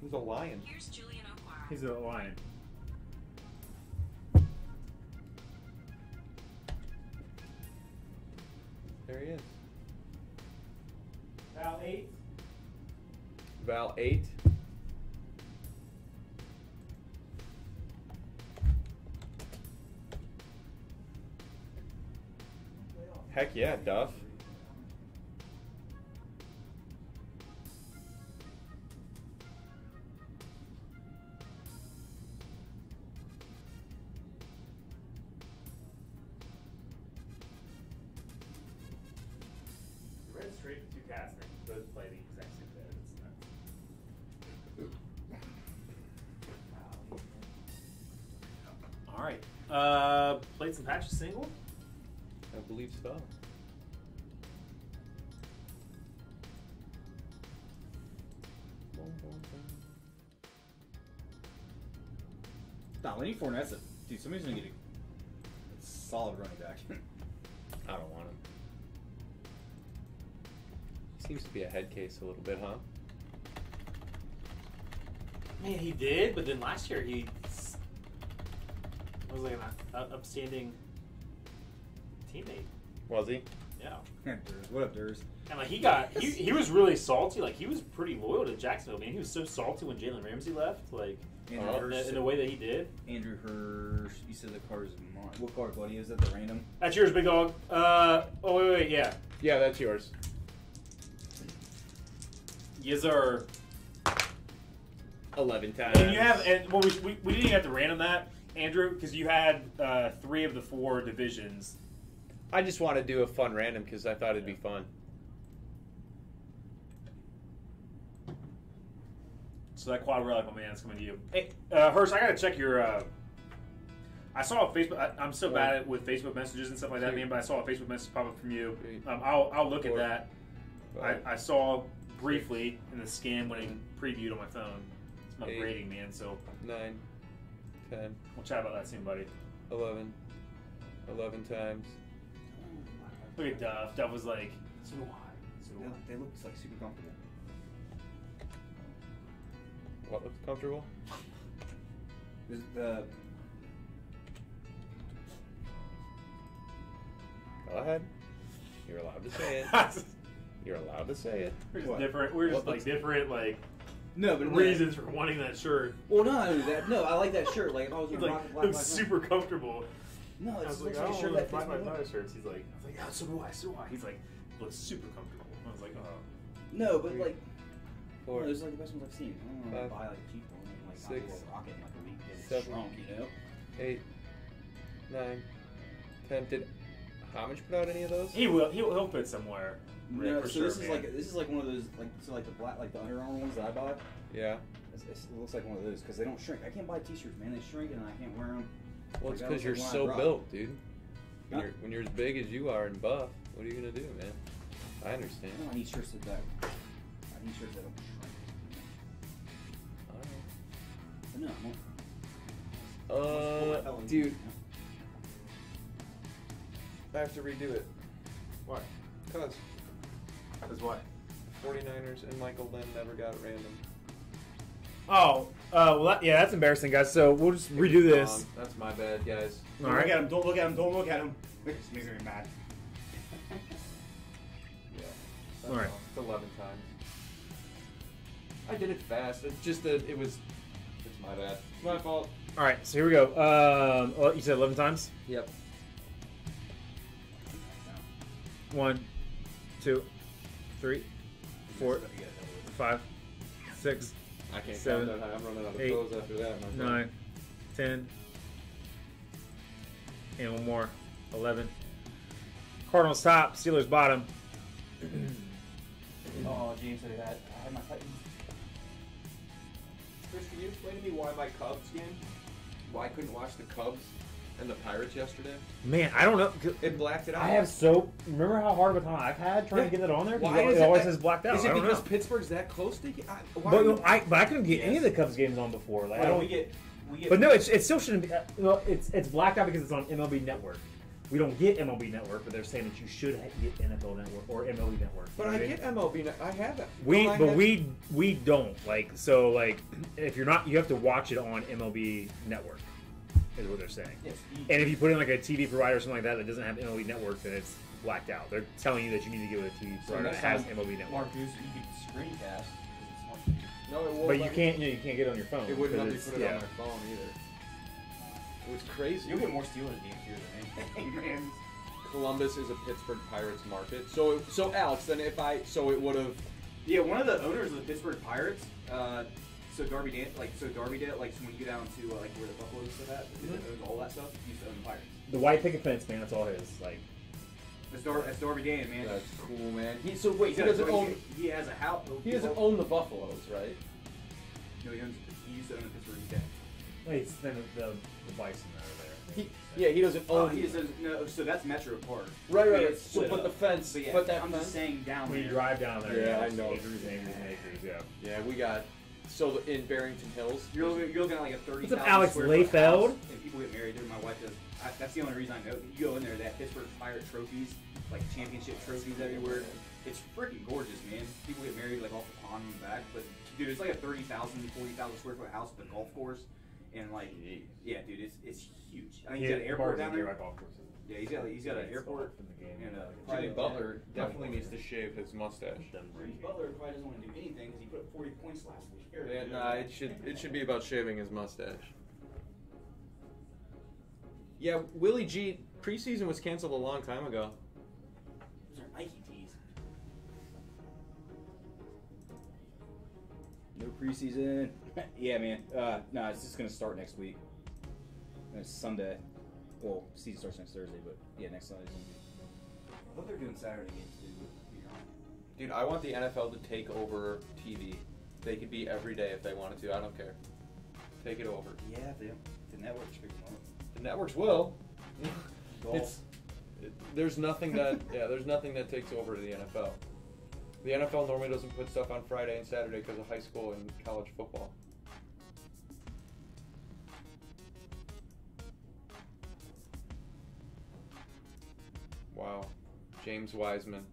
He's a lion. Here's Julian Okwara. He's a lion. There he is. Val eight. Val eight. Heck yeah, Duff. Nah, Lenny Fournette's a dude. Somebody's gonna get a solid running back. I don't want him. Seems to be a head case a little bit, huh? Man, he did, but then last year he was like an upstanding teammate. Was he? Yeah, Durs, what up, Durs? and like he got he, he was really salty. Like he was pretty loyal to Jacksonville. Man, he was so salty when Jalen Ramsey left. Like Andrew in, the, in the way that he did. Andrew Hirsch. You said the card is mine. What card, buddy? Is that the random? That's yours, big dog. Uh, oh wait, wait, yeah. Yeah, that's yours. Yizar eleven times. And you have, and well, we, we, we didn't even have to random that, Andrew, because you had uh, three of the four divisions. I just want to do a fun random because I thought it'd be fun. So that quad relic, oh man, it's coming to you. Hey, uh, Hirsch, I gotta check your. Uh, I saw a Facebook. I, I'm so bad at with Facebook messages and stuff like that, Two. man. But I saw a Facebook message pop up from you. Um, I'll I'll look Four. at that. I, I saw briefly in the scan when it previewed on my phone. It's my Eight. rating, man. So nine, ten, we'll chat about that soon, buddy. Eleven. Eleven times. Look at Duff. Duff was like, so do I. So do They, I. they look like super comfortable. What looks comfortable? Is the Go ahead. You're allowed to say it. You're allowed to say it. We're just What? different. We're just What like different like no, but reasons for wanting that shirt. Well, no, I that no, I like that shirt. Like if I was He's gonna like, rock a Black looks Lives Matter- super comfortable. No, I it was looks like, like I a don't shirt wear that Black fits me Lives well. Matter shirts. He's like, I was like, yeah, so do I, so do I. He's like, looks super comfortable. I was like, oh. No, but like Four, no, those are like the best ones I've seen. I don't want Five, buy like a cheap one and like six, not go rock it in like a week because it's seven, shrunk, you know. eight, nine, ten. Did Homage put out any of those? He will. He'll, he'll fit somewhere. Rick, No, so sure, this is like this is like one of those like so like the black like the Under Armour ones that I bought. Yeah. It's, it's, it looks like one of those because they don't shrink. I can't buy T-shirts, man. They shrink and I can't wear them. Well, it's because that you're so built, dude. When Huh? you're, when you're as big as you are and buff, what are you gonna do, man? I understand. No, I need shirts that that. I need shirts that don't no, Uh, dude, I have to redo it. Why? Cause Because what? 49ers and Michael Lynn never got random. Oh, uh, well, that, yeah, that's embarrassing, guys. So we'll just redo this. Um, that's my bad, guys. All Don't right. look at him. Don't look at him. Don't look at him. It just makes me mad. Yeah. All right. It's 11 times. I did it fast. It's just that it was. It's my bad. It's my fault. All right. So here we go. Um, well, you said eleven times. Yep. One, two, three, four, five, six, I can't Seven, count that high. I'm running out of eight, clothes after that. My nine, ten, and one more. Eleven. Cardinals top, Steelers bottom. Oh, James said that. I had my Titans. Chris, can you explain to me why my Cubs game? Why I couldn't watch the Cubs and the Pirates yesterday? Man, I don't know. It blacked it out. I have so. Remember how hard of a time I've had trying Yeah. to get that on there? Why it, is it it- always says blacked out. Is I it don't because know. Pittsburgh's that close to? I, why But I, but I couldn't get any of the Cubs games on before. Like I don't. we get we get. But no, it's, it still shouldn't be. uh, Well, it's it's blacked out because it's on MLB Network. We don't get MLB Network, but they're saying that you should get NFL Network or MLB Network. But You I what get MLB. now. I have it. We, Don't but have- we we don't like so like if you're not, you have to watch it on MLB Network, is what they're saying. Yes, And if you put in like a TV provider or something like that that doesn't have MLB Network, then it's blacked out. They're telling you that you need to go with a TV So provider that has time, MLB Network. Mark Goose, you could screencast because it's smart TV. No, it won't. But you can't, you, know, you can't get it on your phone. It wouldn't let me because put it it's- on my phone either. It was crazy. You'll get more Steelers games here than anything, man. Columbus is a Pittsburgh Pirates market. So, so Alex, then if I, so it would have. Yeah, one of the owners of the Pittsburgh Pirates. Uh, so Darby, Dan- like so Darby did like so when you go down to uh, like where the Buffaloes stuff at, mm owns all that stuff. He used to own the Pirates. The white picket fence, man, that's all his. Like, That's, Dar- that's Darby Dan, man. That's cool, man. He so wait, He's he doesn't own. He has a house. He doesn't own the Buffaloes, right? No, he owns. He used to own the Pittsburgh. He's dead. Wait, it's then the, the bison that are there. He, yeah, he doesn't Oh, own. he doesn't. No, so that's Metro Park. Right, right, Yeah, right. So, split but up. the fence, But yeah, but that I'm fence. just saying down When you drive down there, Yeah, I it's know. Acres and acres and acres, yeah. Yeah, we got. So in Barrington Hills, You're looking, you're looking at like a thirty. What's up, Alex square Layfeld? And people get married there. My wife does. I, that's the only reason I know. You go in there, that have Pittsburgh Pirate trophies, like championship trophies everywhere. It's freaking gorgeous, man. People get married like off the pond in the back, but dude, it's like a 30,000, 40,000 square foot house with a golf course, and like, yeah, dude, it's it's huge. I think he's got an airport down there. Yeah, he's got he's got an airport and a Jimmy Butler jet. definitely needs to shave his mustache. Jimmy Butler probably doesn't want to do anything because he put up 40 points last week. Yeah, nah, it should it should be about shaving his mustache. Yeah, Willie G preseason was canceled a long time ago. Those are Nike tees. No preseason. yeah, man. Uh, no, it's just gonna start next week. And It's Sunday. Well, season starts next Thursday, but yeah, next Sunday's gonna be. I hope they're doing Saturday games too. But you're on. Dude, I want the NFL to take over TV. They could be every day if they wanted to. I don't care. Take it over. Yeah, the the network's picking up. The networks will. It's it, there's nothing that yeah there's nothing that takes over to the NFL. The NFL normally doesn't put stuff on Friday and Saturday because of high school and college football. Wow, James Wiseman.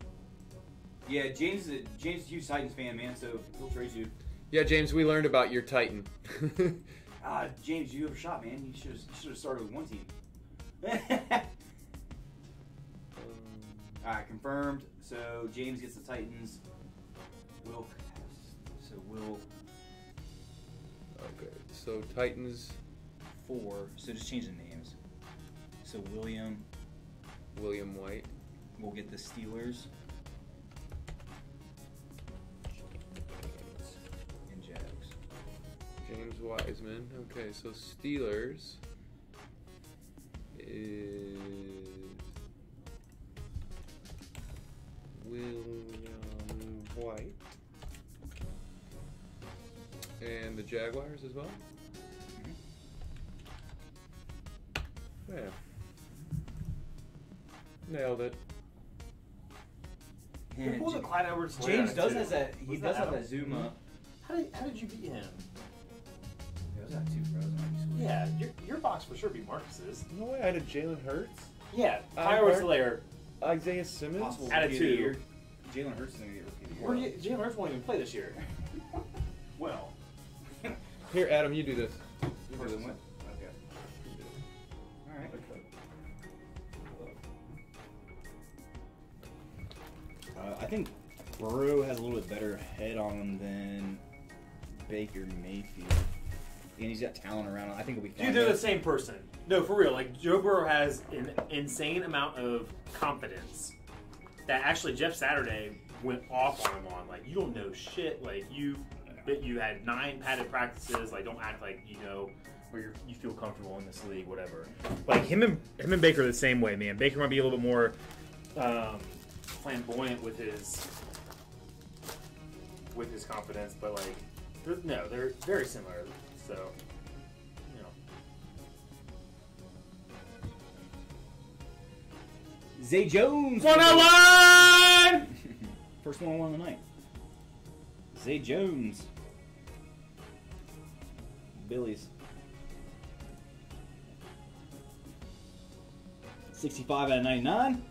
Yeah, James is a, James is a huge Titans fan, man. So he'll trade you. Yeah, James, we learned about your Titan. Ah, James, you have a shot, man. You should should have started with one team. All right, confirmed. So James gets the Titans. Will so Will okay, so Titans, four. So just change the names. So William William White. We'll get the Steelers and Jags. James Wiseman. Okay, so Steelers is William White. And the Jaguars as well? Mm-hmm. Yeah. Nailed it. Who pulled the Clyde Edwards? James does too? has that. He Was does have Adam? that Zuma. How did, how did you beat him? Yeah, was that two frozen? Yeah, your, your box for sure beat Marcus's. No way, I had a Jalen Hurts, Yeah, Tyler was Hurt- there. Isaiah Simmons. Possible Out of rookie the two. year. Jalen Hurts is gonna get rookie of the Where year. you, Jalen Hurts won't even play this year. Well, Here, Adam, you do this. You do First this. Uh, I think Burrow has a little bit better head on him than Baker Mayfield, and he's got talent around him. I think he'll be fine. dude, they're the same person. No, for real. Like Joe Burrow has an insane amount of confidence that actually Jeff Saturday went off on him on. Like you don't know shit. Like you, you had nine padded practices. Like don't act like you know where you feel comfortable in this league, whatever. Like him and him and Baker are the same way, man. Baker might be a little bit more um, flamboyant with his with his confidence, but like they're, no, they're very similar. So you know. Zay Jones. 101! First one on the night. Zay Jones. Billy's. 65 out of 99.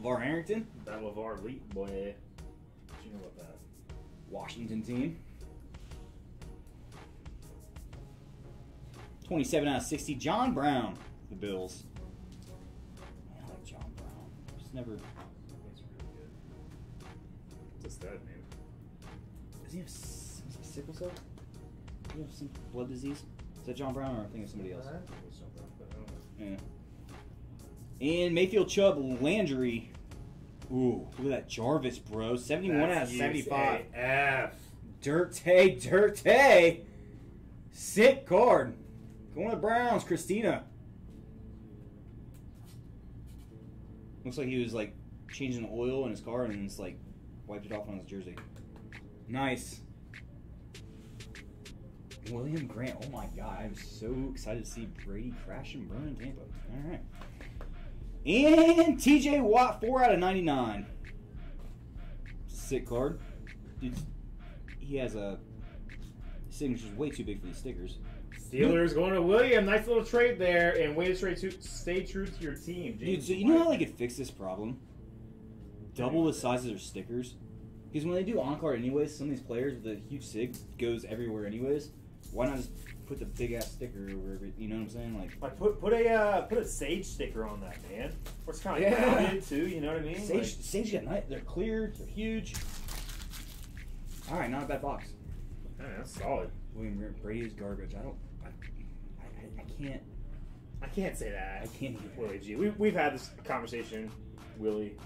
LaVar Arrington. That of our elite boy. What you know about that? Washington team. 27 out of 60. John Brown. The Bills. Man, I like John Brown. Just never. That's really good. What's that name? Does he have s- is he sickle cell? Does he have some blood disease? Is that John Brown or I thinking of somebody else? Yeah. And Mayfield Chubb Landry. Ooh, look at that Jarvis, bro. 71 out of 75. F. Dirty, dirty. Sick card. Going to the Browns, Christina. Looks like he was like changing the oil in his car and just like wiped it off on his jersey. Nice. William Grant. Oh my god, I'm so excited to see Brady crash and burn in Tampa. All right. And TJ Watt, 4 out of 99. Sick card. Dude, he has a signature's way too big for these stickers. Steelers going to William. Nice little trade there, and way to stay true, stay true to your team, Dude, James so you know how they could fix this problem? Double the size of their stickers. Because when they do on card, anyways, some of these players with a huge sig goes everywhere, anyways. Why not just put the big ass sticker over every? You know what I'm saying? Like Like put put a uh, put a sage sticker on that man. Or it's kind of Yeah. rounded too. You know what I mean? Sage, Like, Sage got nice. They're clear. They're huge. All right, not a bad box. yeah, that's solid. William Grant, Brady's garbage. I don't. I, I, I can't. I can't say that. I can't. Willie G. We, we've had this conversation, Willie.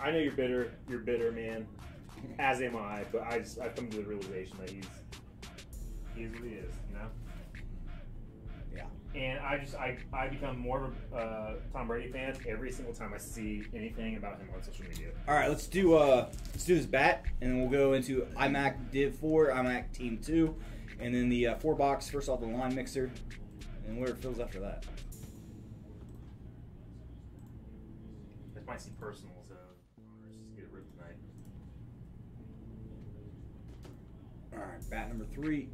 I know you're bitter. You're bitter, man. As am I. But I just I've come to the realization that he's he is what he is, you know. And I just I I become more of a uh, Tom Brady fan every single time I see anything about him on social media. All right, let's do uh let's do this bat, and then we'll go into iMac Div Four, iMac Team Two, and then the uh, four box first off the line mixer, and where it fills after that. This might seem personal, so get it ripped tonight. All right, bat number three.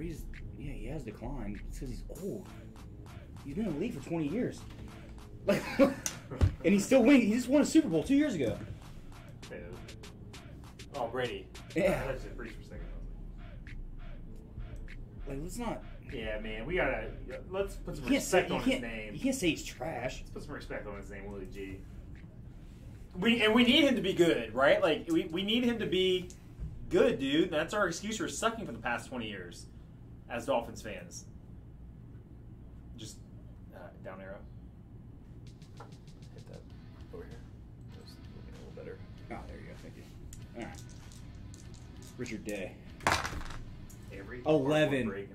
Breeze, yeah, he has declined. It's because he's old. He's been in the league for 20 years. Like, and he's still winning. He just won a Super Bowl two years ago. Oh, Brady. Yeah. Was just freeze for a second. Like, let's not. Yeah, man, we gotta let's put some can't say respect on his name. you can't say he's trash. Let's put some respect on his name, Willie G. We and we need him to be good, right? Like we, we need him to be good, dude. That's our excuse for sucking for the past twenty years, as Dolphins fans. Just uh, down arrow. Hit that over here. Just looking a little better. Oh, there you go. Thank you. All right. Richard Day. Every 11.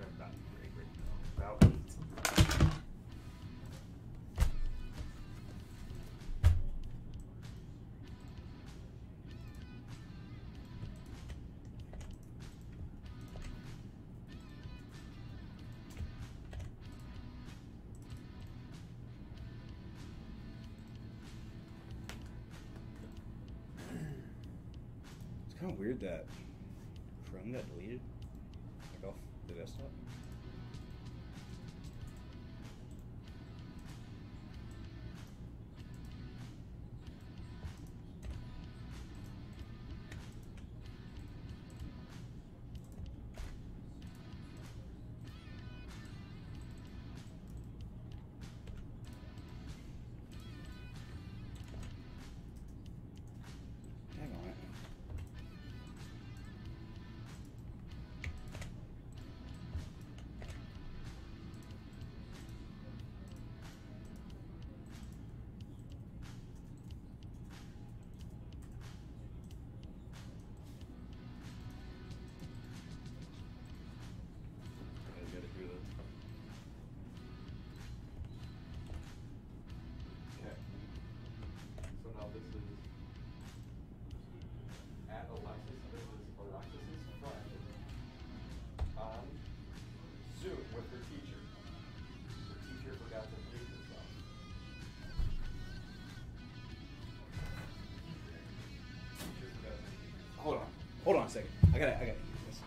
On. A second. I gotta. I gotta. This.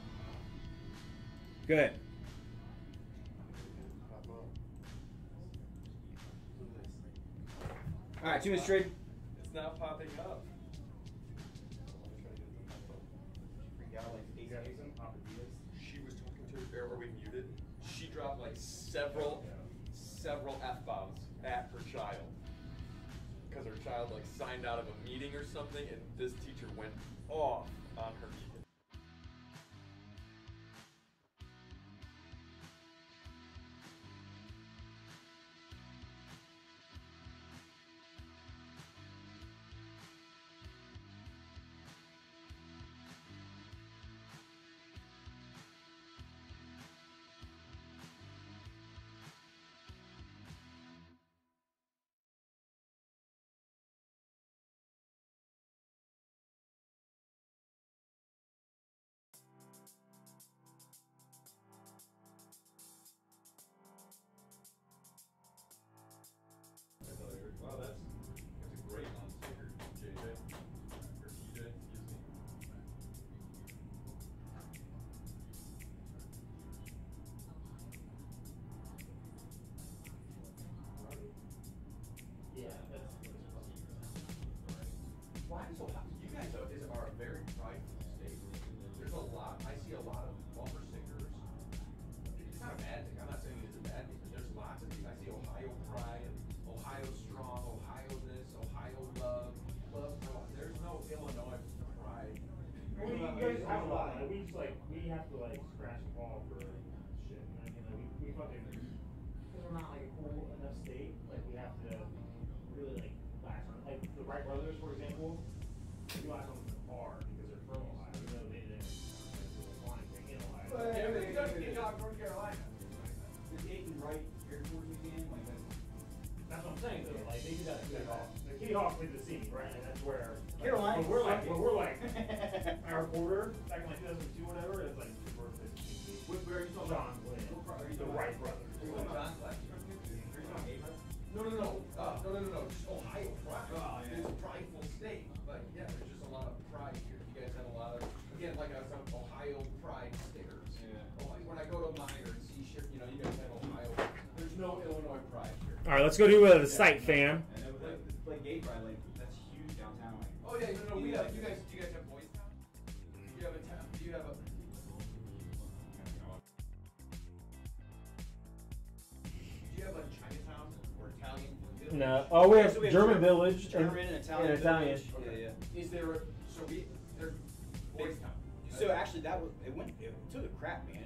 Go ahead. All right, two minutes trade. It's not popping up. Let me try to get it to pop up. Freak out like eight seconds. She was talking to her, or are we muted? She dropped like several, several f bombs at her child because her child like signed out of a meeting or something, and this teacher went off So you guys are, is, are a very prideful state. There's a lot. I see a lot of bumper stickers. It's not a bad thing. I'm not saying it's a bad thing. But there's lots of these. I see Ohio pride, Ohio strong, Ohio this, Ohio love, love. There's no Illinois pride. We you guys have a lot. We just like we have to like scratch the ball for shit. You know what I mean? Like we, we fucking because we're not like a cool enough state. Like we have to really like last. Like the Wright brothers, for example they latch on the because they're from Ohio. Though they didn't in Ohio. Yeah, but he doesn't get out North Carolina. The Dayton Wright Air Force Museum, like that's. What I'm saying. Like they did that. at Hawk. The Hawk lead the scene, right? And that's where Carolina. When we're like, when we're like, our reporter back in like 2002, whatever, it's like his birthday. What, where are you talking you the Wright brothers. You John you No, no, no, uh, no, no, no, no, just Ohio pride. Oh, yeah. Oh, like when I go to Meijer and see shit, you know, you guys have Ohio, there's no Illinois pride here. All right, let's go do uh, the site, fam. And it was like, Like gay pride, like that's huge downtown. Like oh yeah, no, no, we have, you guys, do you guys have Boys Town? Do you have a town, do you have a? Do you have a Chinatown or Italian village? No. Oh, we have So we have German German- village. and- German and Italian. and Italian. village. Yeah, yeah. Is there a, so we, there's Boys Town. So actually, that was it went it took a crap, man,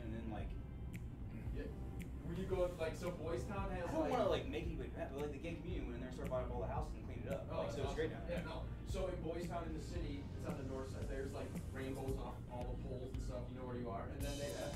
When you go, like, so Boys Town has I don't want to like make anybody mad, but like the gay community went in there and started buying up all the houses and cleaned it up. Oh, like, so it's great now. Yeah, no. So in Boys Town in the city, it's on the north side, there's like rainbows on all the poles and stuff, you know where you are, and then they have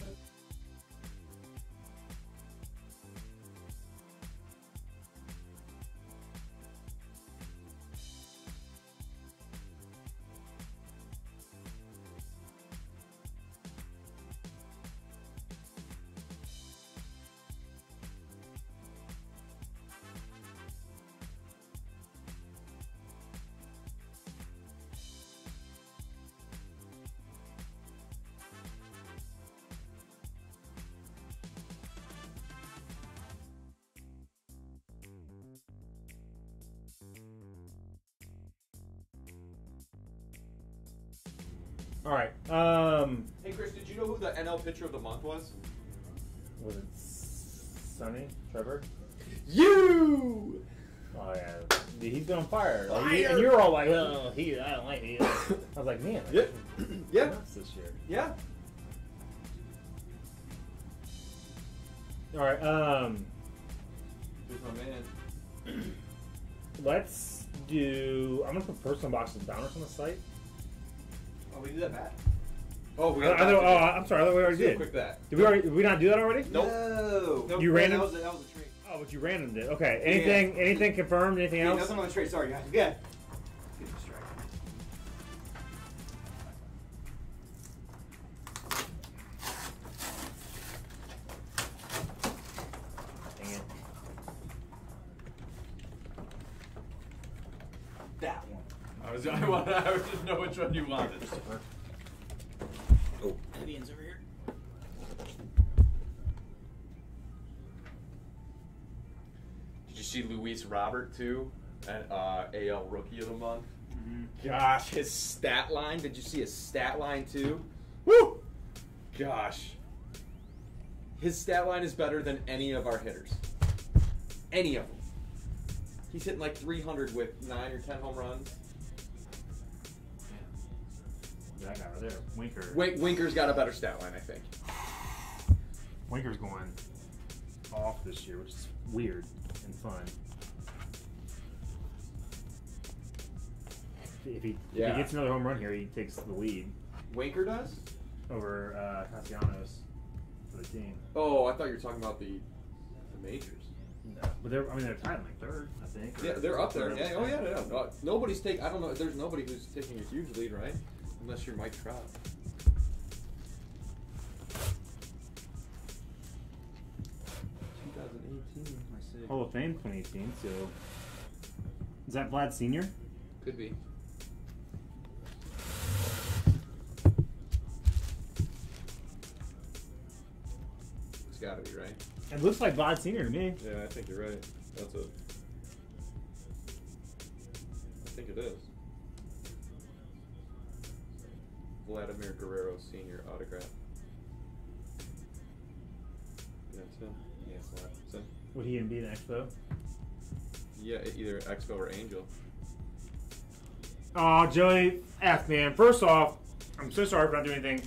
All right. Um, Hey Chris, did you know who the NL pitcher of the month was? was it Sonny Trevor? You. Oh yeah, Dude, he's been on fire. Like, you- Fire! and you're all like, "Oh, he, I don't like it." I was like, "Man, Yeah. Yeah. this year." Yeah. All right. Um, Who's my man? let's do. I'm gonna put personal boxes and bouners on the site. Oh, we do that bad. Oh, we I, got. I thought- oh, I'm sorry. I thought we already did. quick bet. Did we already? Did we not do that already? Nope. No. You Yeah, random? That was a, that was a trade. Oh, but you randomed it. Okay. Anything? Anything confirmed? Anything Yeah, else? nothing on the trade. Sorry, guys. Yeah. Get distracted. Dang it. That one. I want. I just know which one you wanted. Robert too? And uh, AL Rookie of the Month. Gosh, his stat line. Did you see his stat line too? Woo! Gosh. His stat line is better than any of our hitters. Any of them. He's hitting like 300 with 9 or 10 home runs. That guy right there, Winker. Wink, Winker's got a better stat line, I think. Winker's going off this year, which is weird and fun. If he, if Yeah. he gets another home run here, he takes the lead Winker does? over uh, Castellanos for the team. Oh, I thought you were talking about the, the majors. No, but they're I mean they're tied in like third, I think. or Yeah, they're up there. Yeah, oh yeah, second. yeah. No, nobody's taking. I don't know. There's nobody who's taking a huge lead, right? Unless you're Mike Trout. 2018 Hall of Fame 2018. So is that Vlad Senior? Could be. It's got to be right. It looks like Vlad Senior to me. Yeah, I think you're right. That's a. I think it is. Vladimir Guerrero Senior autograph. Yeah, it's him. Yeah, it's Vlad. It's him. Would he even be an Expo? Yeah, either Expo or Angel. Oh, Joey F man. First off, I'm so sorry for not doing anything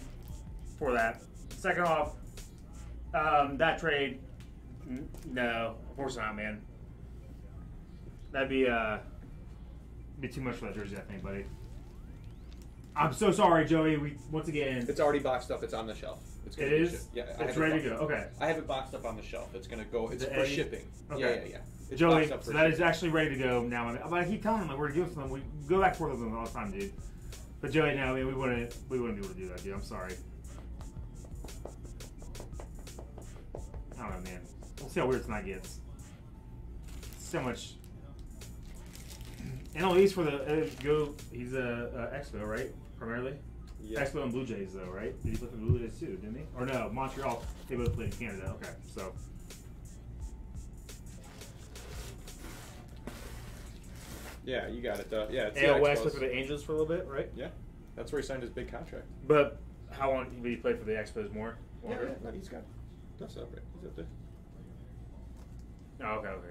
for that. Second off, um, that trade, no, of course not, man. That'd be uh, be too much for that jersey, I think, buddy. I'm so sorry, Joey. We once again, It's already boxed up. It's on the shelf. It's gonna it be is. shipped. Yeah, I it's have it ready to go. Okay, I have it boxed up on the shelf. It's gonna go. It's The for A? shipping. Okay. Yeah, yeah, yeah. It's Joey. So that is shipping. actually ready to go now. But I keep telling him like we're giving them. We go back and forth with them all the time, dude. But Joey, no, we, we wouldn't. We wouldn't be able to do that, dude. I'm sorry. I don't know, man. We'll see how weird tonight gets. So much. And at least for the uh, go, he's a uh, Expo, right? Primarily. Yeah. Expo and Blue Jays, though, right? Did he play for the Blue Jays too? Didn't he? Or no, Montreal. They both played in Canada. Okay, so. Yeah, you got it. Though. Yeah, it's the AL West played for the Angels for a little bit, right? Yeah, that's where he signed his big contract. But how long did he play for the Expos more? Yeah, Longer? yeah, no, he's got. That's up right. He's up there. Oh, okay, okay.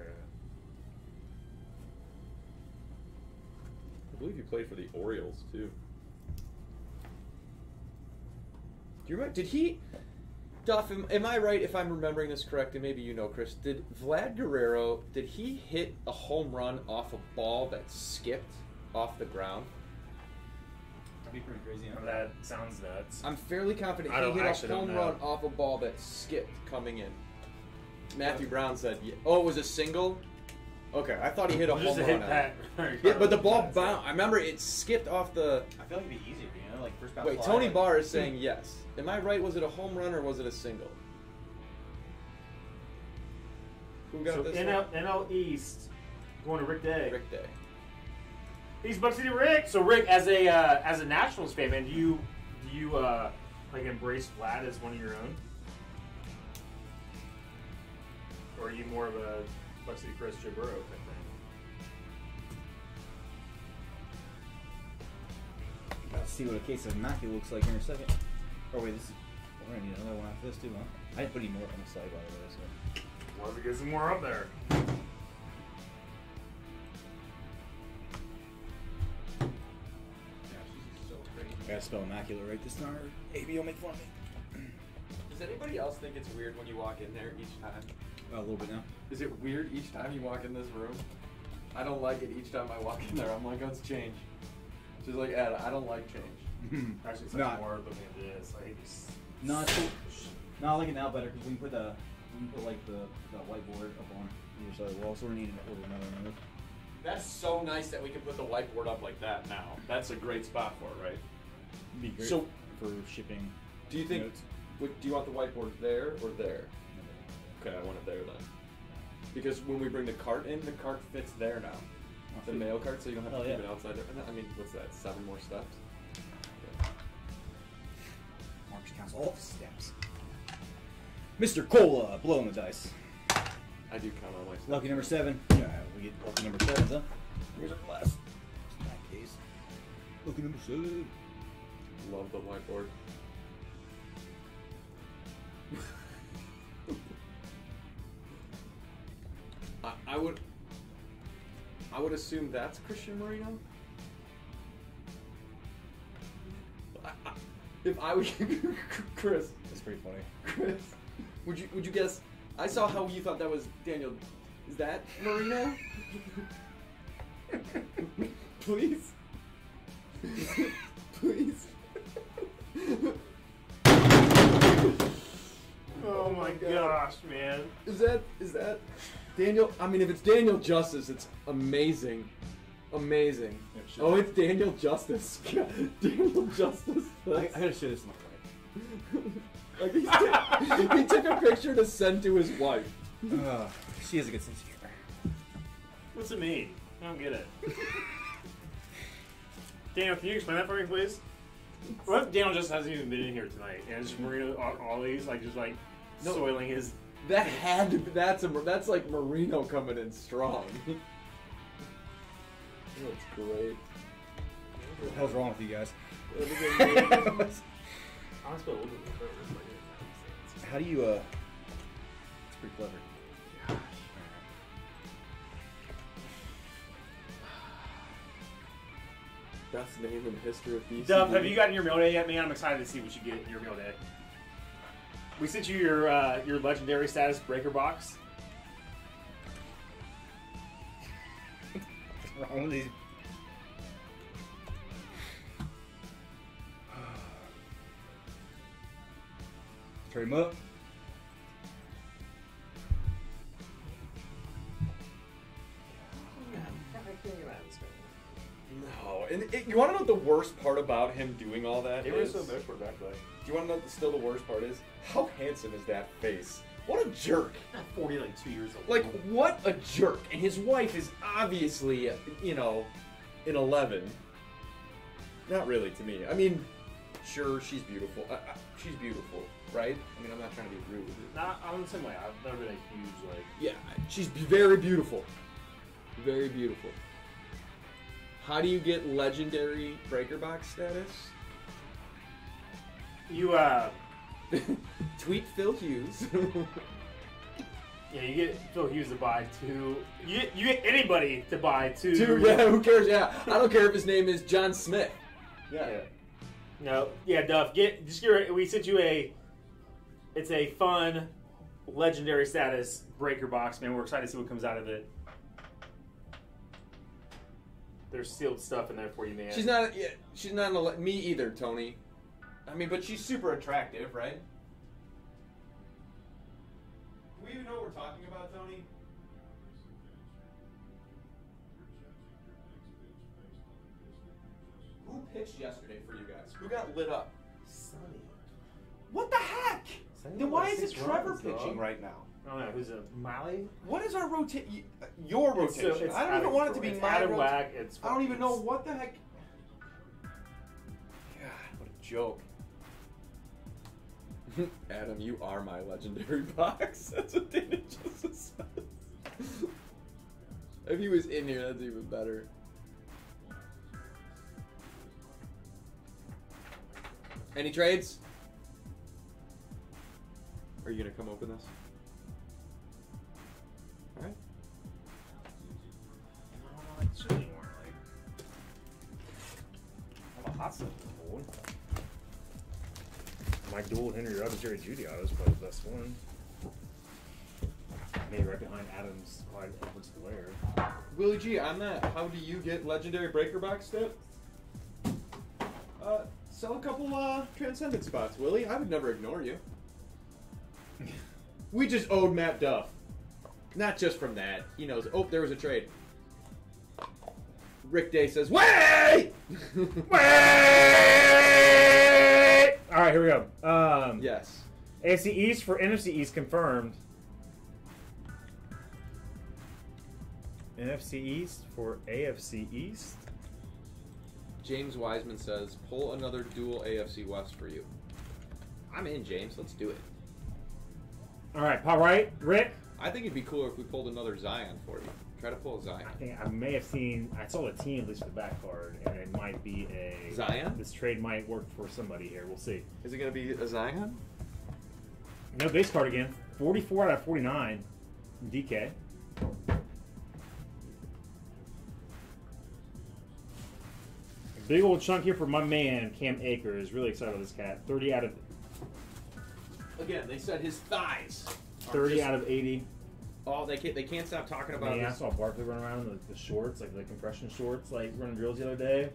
I believe he played for the Orioles too. Do you remember? Did he? Duff, am, am I right if I'm remembering this correctly? Maybe you know, Chris. Did Vlad Guerrero? Did he hit a home run off a ball that skipped off the ground? That'd be pretty crazy. Oh, that sounds nuts. I'm fairly confident I he hit a home run off a ball that skipped coming in. Matthew Brown said, yeah. "Oh, it was a single." Okay, I thought he hit a Well, home just run. hit at pat. Yeah, but the ball bounced. I remember it skipped off the. I feel like it'd be easier, you know, like first bounce. Wait, fly, Tony like- Barr is saying hmm. yes. Am I right? Was it a home run or was it a single? Who got So this? NL, one? NL East going to Rick Day. Rick Day. East Buck City Rick. So Rick, as a uh, as a Nationals fan, man, do you do you uh, like embrace Vlad as one of your own, or are you more of a Buck City Chris Joe Burrow type thing? Let's see what a case of Mackie looks like here in a second. Oh wait, this is. We're gonna need another one after this too, huh? I didn't put any more on the side by the way. So. Well, we get some more up there. Gotta spell immaculate right this time. or AB will make fun of me. Does anybody else think it's weird when you walk in there each time? Uh, a little bit now. Is it weird each time you walk in this room? I don't like it each time I walk in there. I'm like, oh, let's change. She's like Ed, I don't like change. Actually, it's Nah. much more looking at this. I hate this. No, it's cool. No, I like it now better because we can put the we can put like the, the whiteboard up on either side of the wall, so we're needing to order another one. That's so nice that we can put the whiteboard up like that now. That's a great spot for it, right? It'd be great So- for shipping. Do you think? notes. Would, do you want the whiteboard there or there? Okay, I want it there then. Because when we bring the cart in, the cart fits there now. The mail cart, so you don't have to Oh, keep yeah. it outside there. I mean, what's that? Seven more steps. Marcus counts all the steps. Mr. Cola blowing the dice. I do count all my steps. Lucky number seven. Yeah, we get lucky number seven, huh? Here's our glass. In that case. Lucky number seven. Love the whiteboard. I, I would. I would assume that's Christian Marino. I, I, if I was Chris, That's pretty funny. Chris, would you would you guess? I saw how you thought that was Daniel. Is that Marino? Please. Please. Oh my gosh, man. Is that is that Daniel? I mean, if it's Daniel Justice, it's amazing, amazing. Yeah, sure. Oh, it's Daniel Justice. Daniel Justice. I, I gotta show this to my like he, took, he took a picture to send to his wife. wife. Uh, she has a good sense of humor. What's it mean? I don't get it. Daniel, can you explain that for me, please? What if Daniel just hasn't even been in here tonight and it's Marino all, all these like just like No. soiling his? That had to be, that's a that's like Marino coming in strong. that's great. What the hell's wrong with you guys? I want to spell a little bit further. but yeah, How do you, uh. It's pretty clever. Best name in the history of BC. Dub, have you gotten your mail day yet, man? I'm excited to see what you get in your mail day. We sent you your uh, your legendary status breaker box. What's wrong with these? Trade him up. And it, you want to know the worst part about him doing all that He was is? so bad quarterback. Do you want to know the, still the worst part is? How handsome is that face? What a jerk! Not 40, like two years old. Like, what a jerk! And his wife is obviously, you know, an 11. Not really to me. I mean, sure, she's beautiful. Uh, uh, she's beautiful, right? I mean, I'm not trying to be rude. Not, I'm the same way. I've never been a huge, like. Yeah, she's very beautiful. Very beautiful. How do you get legendary breaker box status? You, uh. Tweet Phil Hughes. Yeah, you get Phil Hughes to buy two. You get, you get anybody to buy two. Dude, yeah, who cares? Yeah, I don't care if his name is John Smith. Yeah. No, yeah, Duff. Get just get. We sent you a. It's a fun, legendary status breaker box, man. We're excited to see what comes out of it. There's sealed stuff in there for you, man. She's not. Yeah, she's not. An, ele- me either, Tony. I mean, but she's super attractive, right? Do we even know what we're talking about, Tony? Who pitched yesterday for you guys? Who got lit up? Sonny. What the heck? Sonny Then why is it six Trevor runs, dog. pitching right now? I don't know who's a Miley. What is our rotation? Uh, your It's- uh, rotation. so it's I don't Adam- even want it to be it's my Adam rotation. Wag. It's I don't even know what the heck. God, what a joke. Adam, you are my legendary box. That's what Dana just said. if he was in here, that's even better. Any trades? Are you gonna come open this? No, it should be more like. All the hot stuff old. My dual Henry Ruggs, Jerry Jeudy auto is probably the best one. Maybe right behind Adams, Clyde Edwards Helaire. Willie G, on that, how do you get legendary breaker box step? Uh, sell a couple uh transcendent spots, Willie. I would never ignore you. we just owed Matt Duff. Not just from that. He knows. Oh, there was a trade. Rick Day says, "Wait!" Wait! All right, here we go. Um, yes. AFC East for NFC East confirmed. NFC East for AFC East. James Wiseman says, "Pull another dual AFC West for you." I'm in, James. Let's do it. All right, Paul Wright, Rick. I think it'd be cooler if we pulled another Zion for you. Try to pull a Zion. I think I may have seen. I saw the team at least for the back card, and it might be a Zion? This trade might work for somebody here. We'll see. Is it gonna be a Zion? No base card again. Forty-four out of forty-nine. DK. Big old chunk here for my man Cam Akers. Really excited about this cat. Thirty out of Again, they said his thighs. thirty out of eighty. Oh, they can't. They can't stop talking about Man, I this. saw Barkley run around in the, the shorts, like the compression shorts, like running drills the other day.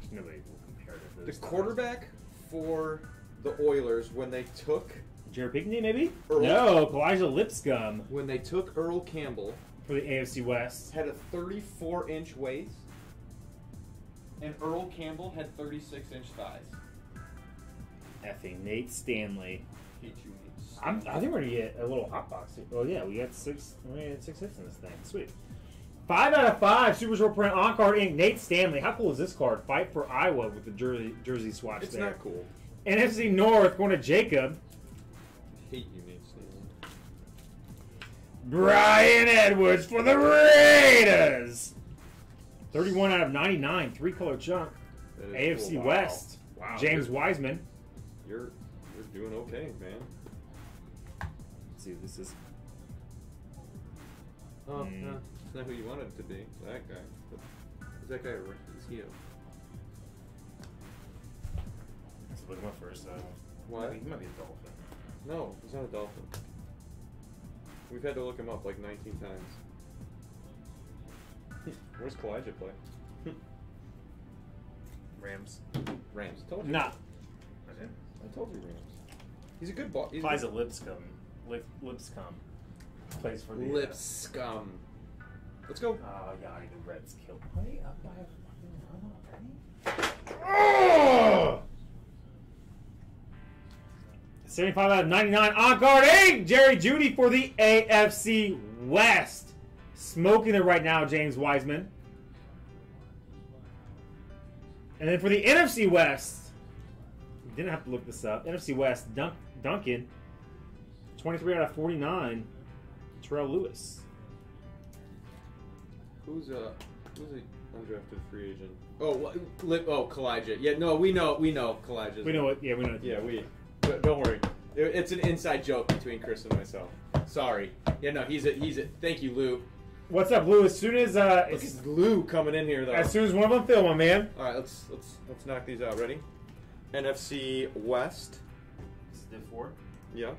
Gosh, nobody will compare to The those. quarterback for the Oilers when they took Jared Pinkney, maybe? Earl- No, Elijah Lipscomb when they took Earl Campbell for the AFC West. had a 34 inch waist, and Earl Campbell had 36 inch thighs. Effing Nate Stanley. Hate you, Nate. I'm, I think we're gonna get a little hot box. here. Oh yeah, we got six. We got six hits in this thing. Sweet. Five out of five. Super Short Print on card ink. Nate Stanley. How cool is this card? Fight for Iowa with the jersey jersey swatch It's there. not cool. NFC North going to Jacob. Hate you, Nate Stanley. Bryan Edwards for the Raiders. 31 out of 99. Three color chunk. AFC cool. Wow. West. Wow. James you're, Wiseman. You're doing okay, man. Let's see, this is. Oh, Hmm. no, it's not who you wanted it to be. That guy. Is that guy? a- Is he a? Let's look him up first. Uh, What? He might be a Dolphin. No, he's not a dolphin. We've had to look him up like 19 times. Where's Kalijah play? Rams. Rams. Told you. Nah. I told you Rams. He's a good ball. He's a Plays good- at Lipscomb. Lip, Lipscomb. Plays for the. uh, Lip scum. Let's go. Oh, yeah, the Reds killed. Play up by a fucking run already? 75 out of 99 on guard eight. Jerry Jeudy for the AFC West. Smoking it right now, James Wiseman. And then for the NFC West, didn't have to look this up. NFC West, Dunk, Duncan, 23 out of 49. Terrell Lewis. Who's a who's a undrafted free agent? Oh, what, lip, oh, Kalijah. Yeah, no, we know, we know Kalijah. We know what, yeah, we know. It. Yeah, we. but Don't worry. It- It's an inside joke between Chris and myself. Sorry. Yeah, no, he's a he's a. Thank you, Lou. What's up, Lou? As soon as uh, as, at Lou coming in here though. as soon as one of them fill, my man. All right, let's let's let's knock these out. Ready? NFC West. This is Div four. Yeah.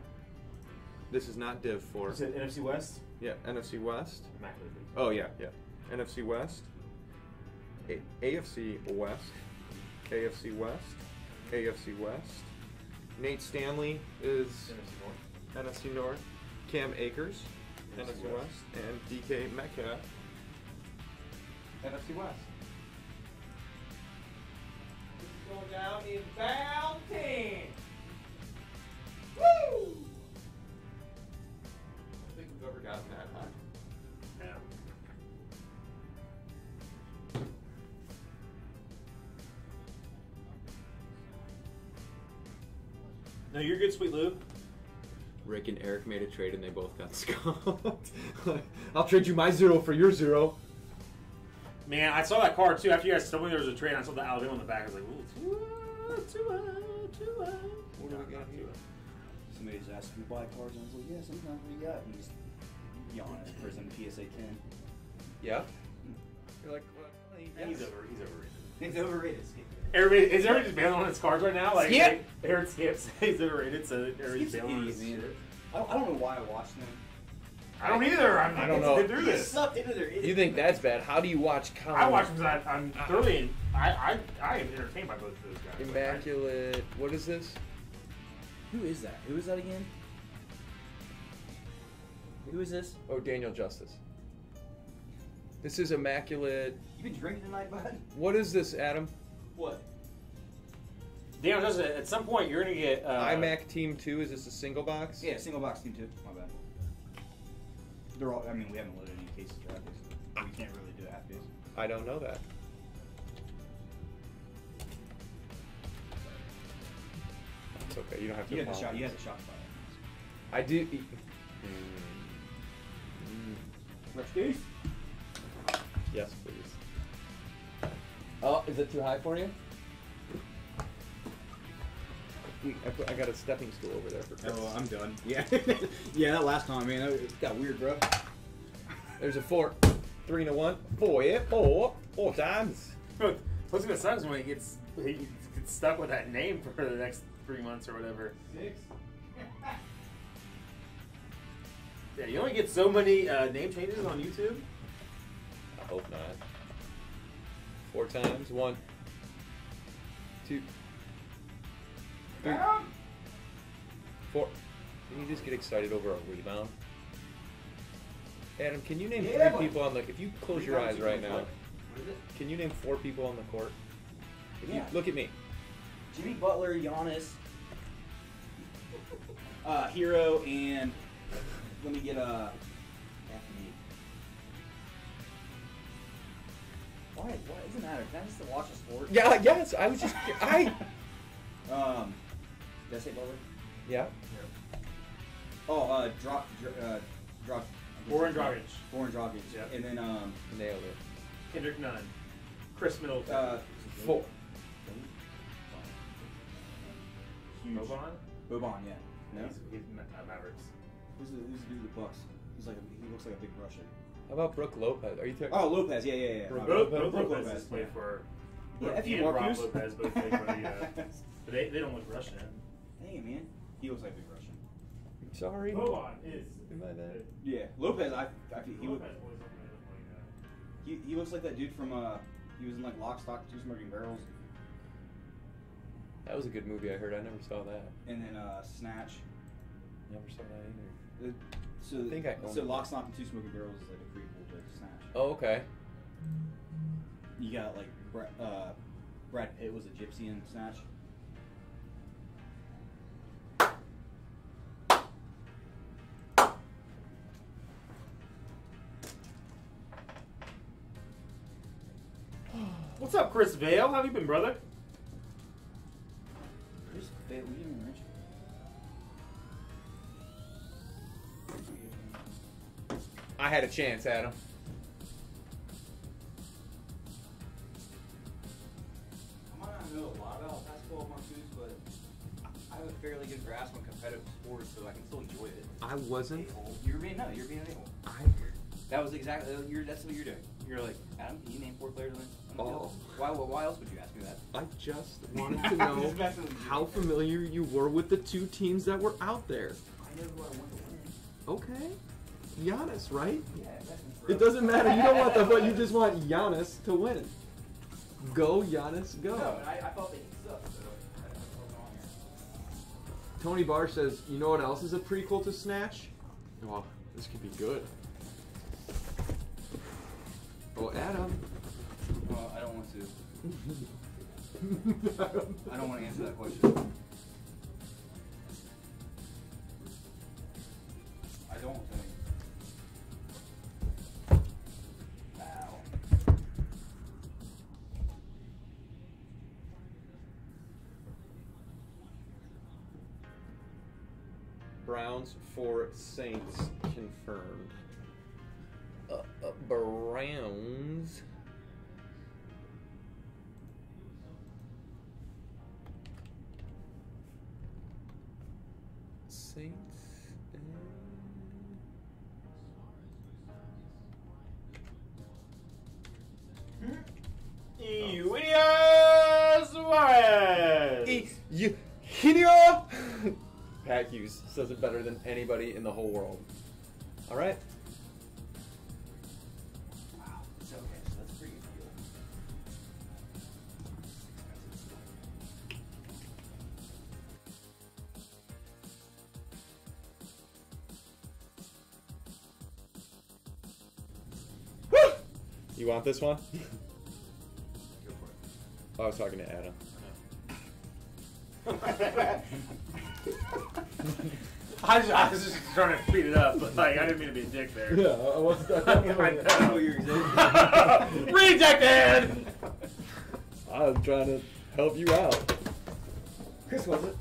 This is not Div four. Is it NFC West? Yeah, NFC West. Immaculate. Oh yeah, yeah. NFC West. A- AFC West. AFC West. AFC West. Nate Stanley is NFC North. NFC North. Cam Akers, NFC NFC West. West, and DK Metcalf, NFC West. Going down in Fountain. Woo! I don't think we've ever gotten that high. Yeah. No, you're good, sweet Lou. Rick and Eric made a trade and they both got skunked. I'll trade you my zero for your zero. Man, I saw that car too. After you guys told me there was a trade, I saw the Alabama on the back. I was like, ooh, too high, too high, too. What do we got here? Somebody's asked if we buy cards, and I was like, yeah, sometimes we got. And he's Giannis, Prism, PSA 10. Yeah. Hmm. You're like, what? He's over. He's overrated. It's overrated. Everybody is everybody just bailing on his cards right now. Like, Skip! like, I heard Skip say he's overrated, so everybody's Skip's bailing on an his idiot, shit. I don't, I don't know why I watched them. I don't either. I'm, I don't know. Been through He this. sucked into their You think that's bad? How do you watch Colin? I watch because I- I'm thoroughly. I, I I am entertained by both of those guys. Like, I- Immaculate. What is this? Who is that? Who is that again? Who is this? Oh, Daniel Justice. This is immaculate. You been drinking tonight, bud? What is this, Adam? What? Damn, just at some point you're gonna get uh, iMac Team Two. Is this a single box? Yeah, single box team two. My bad. They're all. I mean, we haven't loaded any cases for half days. We can't really do half days. I don't know that. It's okay. You don't have to. You have a shot. You have a shot fire. I do. Hmm. Let's do. Yes, please. Oh, is it too high for you? We- I, put, I got a stepping stool over there for Chris. Oh, I'm done. Yeah, yeah. That last time, man, it got weird, bro. There's a four. Three and a one. Four, yeah. Four. Four times. What's gonna suck is when he gets he gets stuck with that name for the next three months or whatever. Six. Yeah, you only get so many uh, name changes on YouTube. I hope not. Four times. One. Two. Three. Four. Can you just get excited over a rebound? Adam, can you name Yeah, three people on the? If you close your eyes right now, can you name four people on the court? If you look at me. Jimmy Butler, Giannis, uh, Herro, and let me get uh, Anthony. Why? Why doesn't matter? Can I just watch a sport? Yeah. Yes. I was just. I. Um, did I say Butler? Yeah. Oh, uh, drop, dr- uh, drop. Goran Dragic. Goran Dragic. Yep. And then um, Nailed it. Kendrick Nunn. Khris Middleton. uh, Four. Huge. Boban? Boban, yeah. No. He's, he's Ma- uh, Mavericks. Who's the who's the dude with the Bucks? He's like a, he looks like a big Russian. How about Brook Lopez? Are you talking? Oh, Lopez. Yeah, yeah, yeah. Brook My Both, bad. both Brook Lopez, played for. Yeah, Brook F you, and Rob Marcus. Lopez both played for the. Uh, but they, they don't look Russian. Dang it, man. He looks like a big Russian. Sorry. Boban is. Am I that? Yeah, Lopez. I, I he would. Lopez was something that looked like, uh, He, he looks like that dude from uh he was in like Lock, Stock, Two Smoking Barrels, That was a good movie. I heard. I never saw that. and then uh Snatch. Never saw that either. The- so I think I own so. Lock, Stock, and Two Smoking Barrels is like a prequel to Snatch. Oh, okay. You got like Brad, uh, Brad Pitt was a gypsy in Snatch. What's up, Chris Vale? How have you been, brother? Chris Bale, we didn't rich. I had a chance, Adam. I might not know a lot about basketball of Monsoons, but I have a fairly good grasp on competitive sports, so I can still enjoy it. I wasn't. You're being no, you're being an a-hole. I. That was exactly you're. That's what you're doing. You're like, Adam, can you name four players on the, on the Oh. Why? Why else would you ask me that? I just wanted to know Just messing with you. how familiar you were with the two teams that were out there. I know who I want to win. Okay. Giannis, right? Yeah, that's It doesn't matter. You don't want the but you just want Giannis to win. Go Giannis, go. No, and I, I thought that he sucked, so I don't know what's going on here. Tony Barr says, you know what else is a prequel to Snatch? Oh, this could be good. Oh, Adam. Well, I don't want to. I don't want to answer that question. I don't think. Wow. Browns for Saints confirmed. Uh, uh, Browns. Saints. Eh, hmm? and- Eugenio Suarez. Eugenio! Pat Hughes says it better than anybody in the whole world. All right. You want this one? Go for I was talking to Adam. I, just, I was just trying to speed it up, but like I didn't mean to be a dick there. Yeah, I was. I know. what you're saying. Rejected. I was trying to help you out. Chris was it?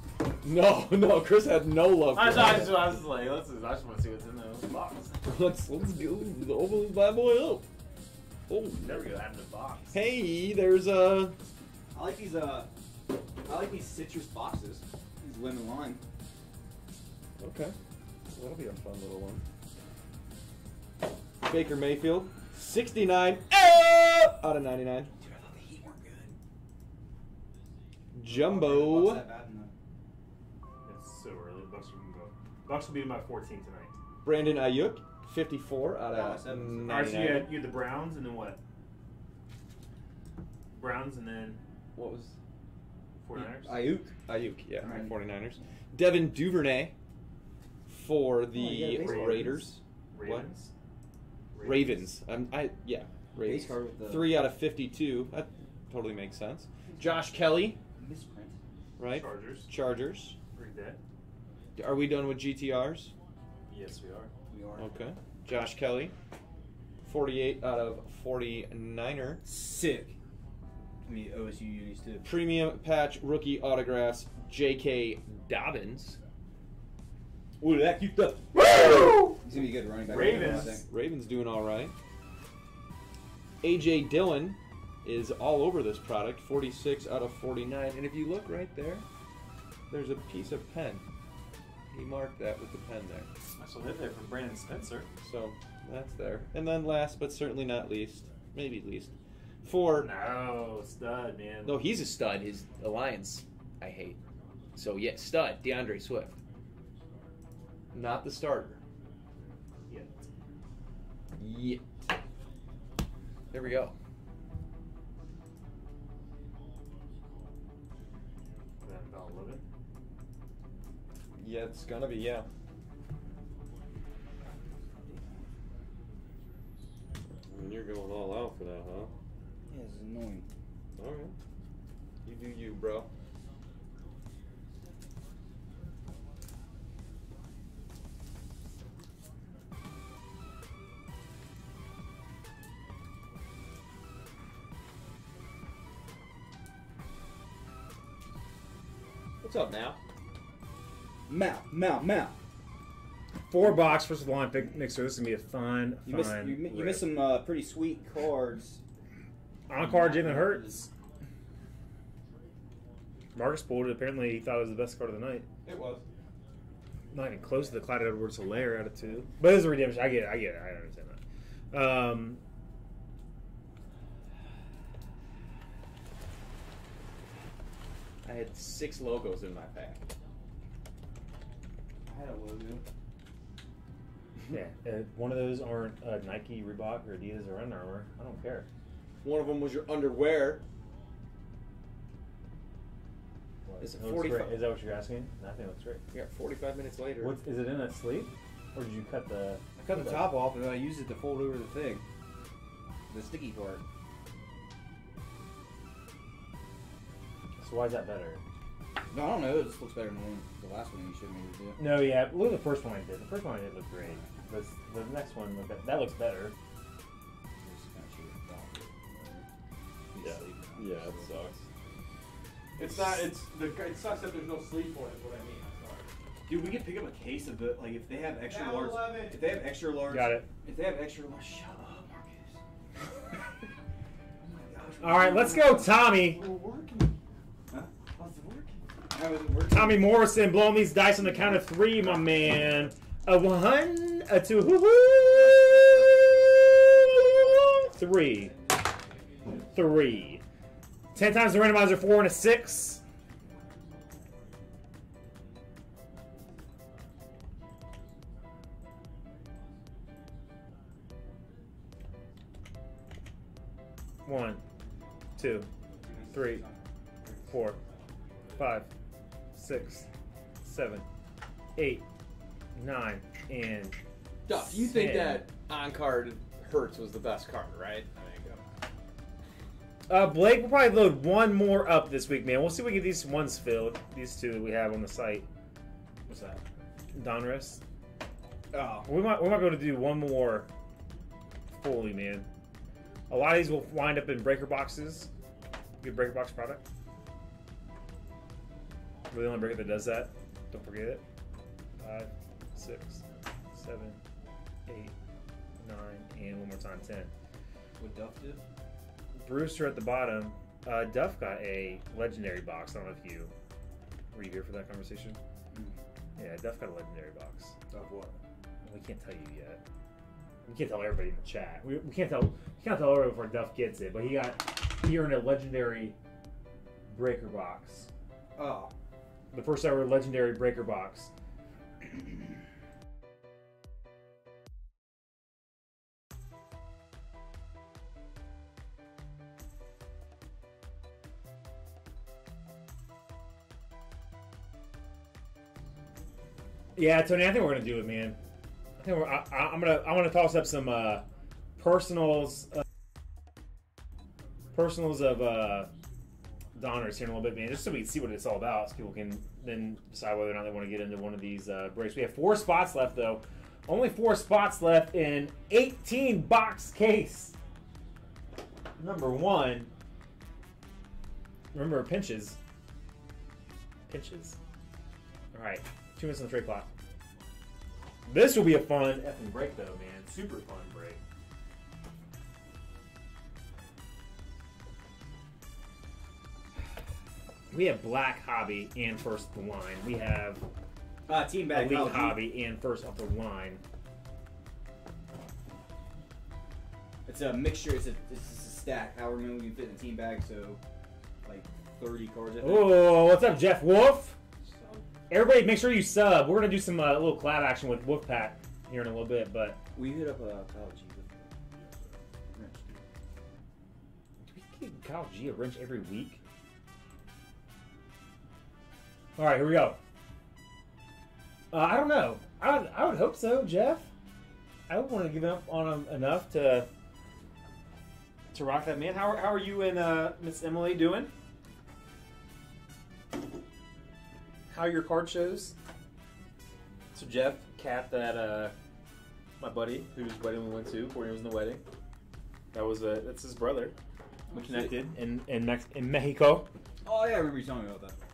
No, no, Chris had no love. I, For just, I, just, I was just like, let's just, I just want to see what's in the box. let's let's go open this bad boy up. Oh, There we go, add in the box. hey, there's a. I like these. Uh, I like these citrus boxes. These lemon lime. Okay, that'll be a fun little one. Baker Mayfield, 69 eh, out of 99. Dude, I thought the Heat weren't good. Jumbo, that bad in the- It's so early. Bucks will go. Bucks will be my 14 tonight. Brandon Aiyuk, 54 out Yeah, of seven. All right, so you 99. had, you had the Browns and then what? Browns and then What was 49ers? Hmm, Aiyuk? Aiyuk, yeah, Right. 49ers. Devin Duvernay for Oh, the got a base card. Raiders. Ravens. Ravens. I'm, I yeah, Ravens. Base card with the- Three out of 52. That totally makes sense. Josh Kelley, Misprint. right? Chargers. Chargers. Read that. Are we done with GTRs? Yes, we are. We are. Okay. Josh Kelley, 48 out of 49er. Sick. I mean, OSU unis too. Premium patch rookie autographs, J.K. Dobbins. Ooh, that cute stuff. He's gonna be a good running back. Ravens. Ravens doing all right. AJ Dillon is all over this product, 46 out of 49. And if you look right there, there's a piece of pen. He marked that with the pen there. I still live there from Brandon Spencer. So that's there. And then last but certainly not least, maybe least, for No, stud, man. No, he's a stud. His alliance, I hate. So yeah, stud, D'Andre Swift. not the starter. Yeah. Yeah. There we go. Yeah, it's gonna be yeah. I mean, you're going all out for that, huh? Yeah, this is annoying. All right. You do you, bro. What's up now? Mount, mount, mount. Four box versus line pick mixer. This is gonna be a fun, You missed, fun. you, mi- you rip. missed some uh, pretty sweet cards. on card. Jalen Hurts. Marcus pulled it. Apparently, he thought it was the best card of the night. It was. Not even close to the Clyde Edwards Helaire out of two. But it's a redemption. I get it. I get it. I understand that. Um, I had six logos in my pack. I had a logo. yeah, uh, one of those aren't uh, Nike, Reebok, or Adidas, or Under Armour. I don't care. One of them was your underwear. What, It's it looks 45 great. Is that what you're asking? Nothing looks great. Yeah, 45 minutes later. What is it in a sleeve, or did you cut the? I cut the top off and then I used it to fold over the thing. The sticky part. So why is that better? No, I don't know. It just looks better than the, one, the last one you showed me to. No, yeah. Look at the first one I did. The first one I did looked great. This, the next one looked, that looks better. Just kinda shoot it down. Be Yeah. Yeah, it sucks. It's not. It's the. It sucks that there's no sleep for it. Is what I mean. I'm sorry. Dude, we could pick up a case of it. Like if they have extra large. If they have extra large. Got it. If they have extra large. Shut up, Marcus. oh my gosh. All right, let's go, Tommy. We're working. Huh? How's it working? How is it working? Tommy Morrison blowing these dice on the count of three, my man. A one, a two, three, three. Ten times the randomizer, four and a six. One, two, three, four, five, six, seven, eight, nine, and Duff, you think that on card Hurts was the best card, right? Uh, Blake, we'll probably load one more up this week, man. We'll see if we get these ones filled. These two that we have on the site. What's that? Donruss. Oh. We might we might be able to do one more fully, man. A lot of these will wind up in breaker boxes. Good breaker box product. We're the only breaker that does that. Don't forget it. Five, six, seven, eight, nine, and one more time, ten. What Duff did? Brewster at the bottom. Uh, Duff got a legendary box. I don't know if you were you here for that conversation. Yeah, Duff got a legendary box. Of what? We can't tell you yet. We can't tell everybody in the chat. We, we can't tell. We can't tell everybody before Duff gets it. But he got he earned a legendary breaker box. Oh. The first ever legendary breaker box. Yeah, Tony, I think we're gonna do it, man. I think we're. I, I'm gonna. I want to toss up some uh, personals. Uh, personals of uh, Donners here in a little bit, man, just so we can see what it's all about, so people can then decide whether or not they want to get into one of these uh, breaks. We have four spots left, though. Only four spots left in 18 box case. Number one. Remember pinches. Pinches. All right, two minutes on the trade clock. This will be a fun effing break, though, man. Super fun break. We have Black Hobby and First the Line. We have Uh, team bag. Elite Hobby and First off the line. It's a mixture. It's a it's just a stack. However many we can fit in a team bag. So, like thirty cards. Oh, what's up, Jeff Wolf? Everybody, make sure you sub. We're gonna do some uh, little collab action with Wolfpack here in a little bit, but We hit up a Kyle G. Do we give Kyle G a wrench every week? All right, here we go. Uh, I don't know. I would, I would hope so, Jeff. I would want to give up on him enough to to rock that man. How are, how are you and uh, Miss Emily doing? How are your card shows? So Jeff, cat that uh, my buddy whose wedding we went to, Courtney was in the wedding. That was uh, that's his brother. We connected in in, Mex- in Mexico. Oh yeah, I remember you telling me about that.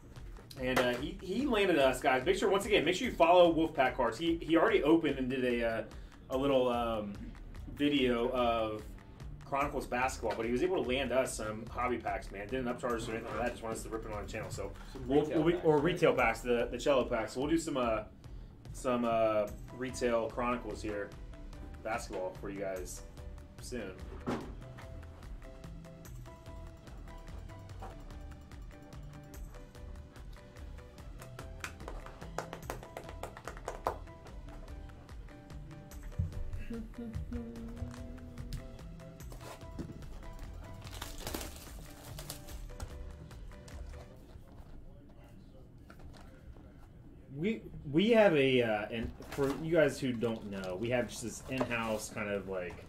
And uh, he, he landed us, guys. Make sure once again, make sure you follow Wolfpack Cards. He he already opened and did a uh, a little um, video of Chronicles basketball, but he was able to land us some hobby packs, man. Didn't upcharge us or anything like that. Just wanted us to rip it on the channel. So we'll, retail we'll, packs, or retail packs, the the cello packs. So we'll do some uh, some uh, retail Chronicles here, basketball for you guys soon. We we have a uh, and for you guys who don't know, we have just this in-house kind of like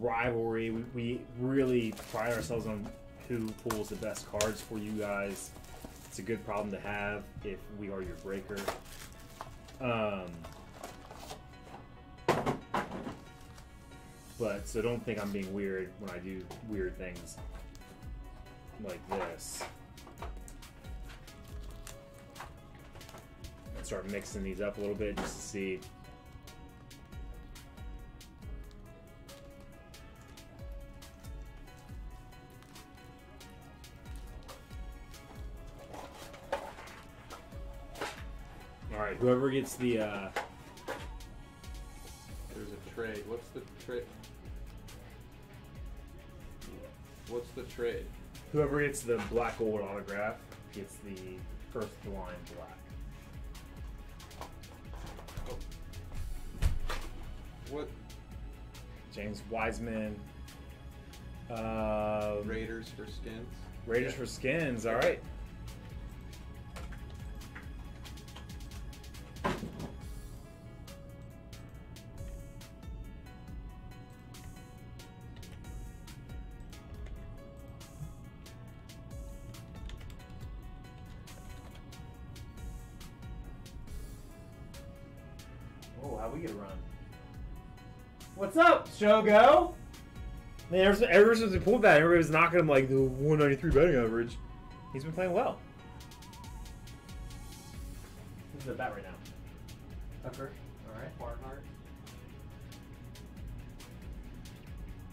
rivalry. We, we really pride ourselves on who pulls the best cards for you guys. It's a good problem to have if we are your breaker. Um, but so don't think I'm being weird when I do weird things like this. and start mixing these up a little bit just to see. Whoever gets the uh, There's a trade. What's the trade? What's the trade? whoever gets the black gold autograph gets the first line black. What James Wiseman. Uh, Raiders for skins? Raiders for skins. All right. What's go. Shogo? Man, ever, ever since he pulled that, everybody was knocking him like the 193 betting average. He's been playing well. Who's the bat right now? Tucker. All right. Barnhart.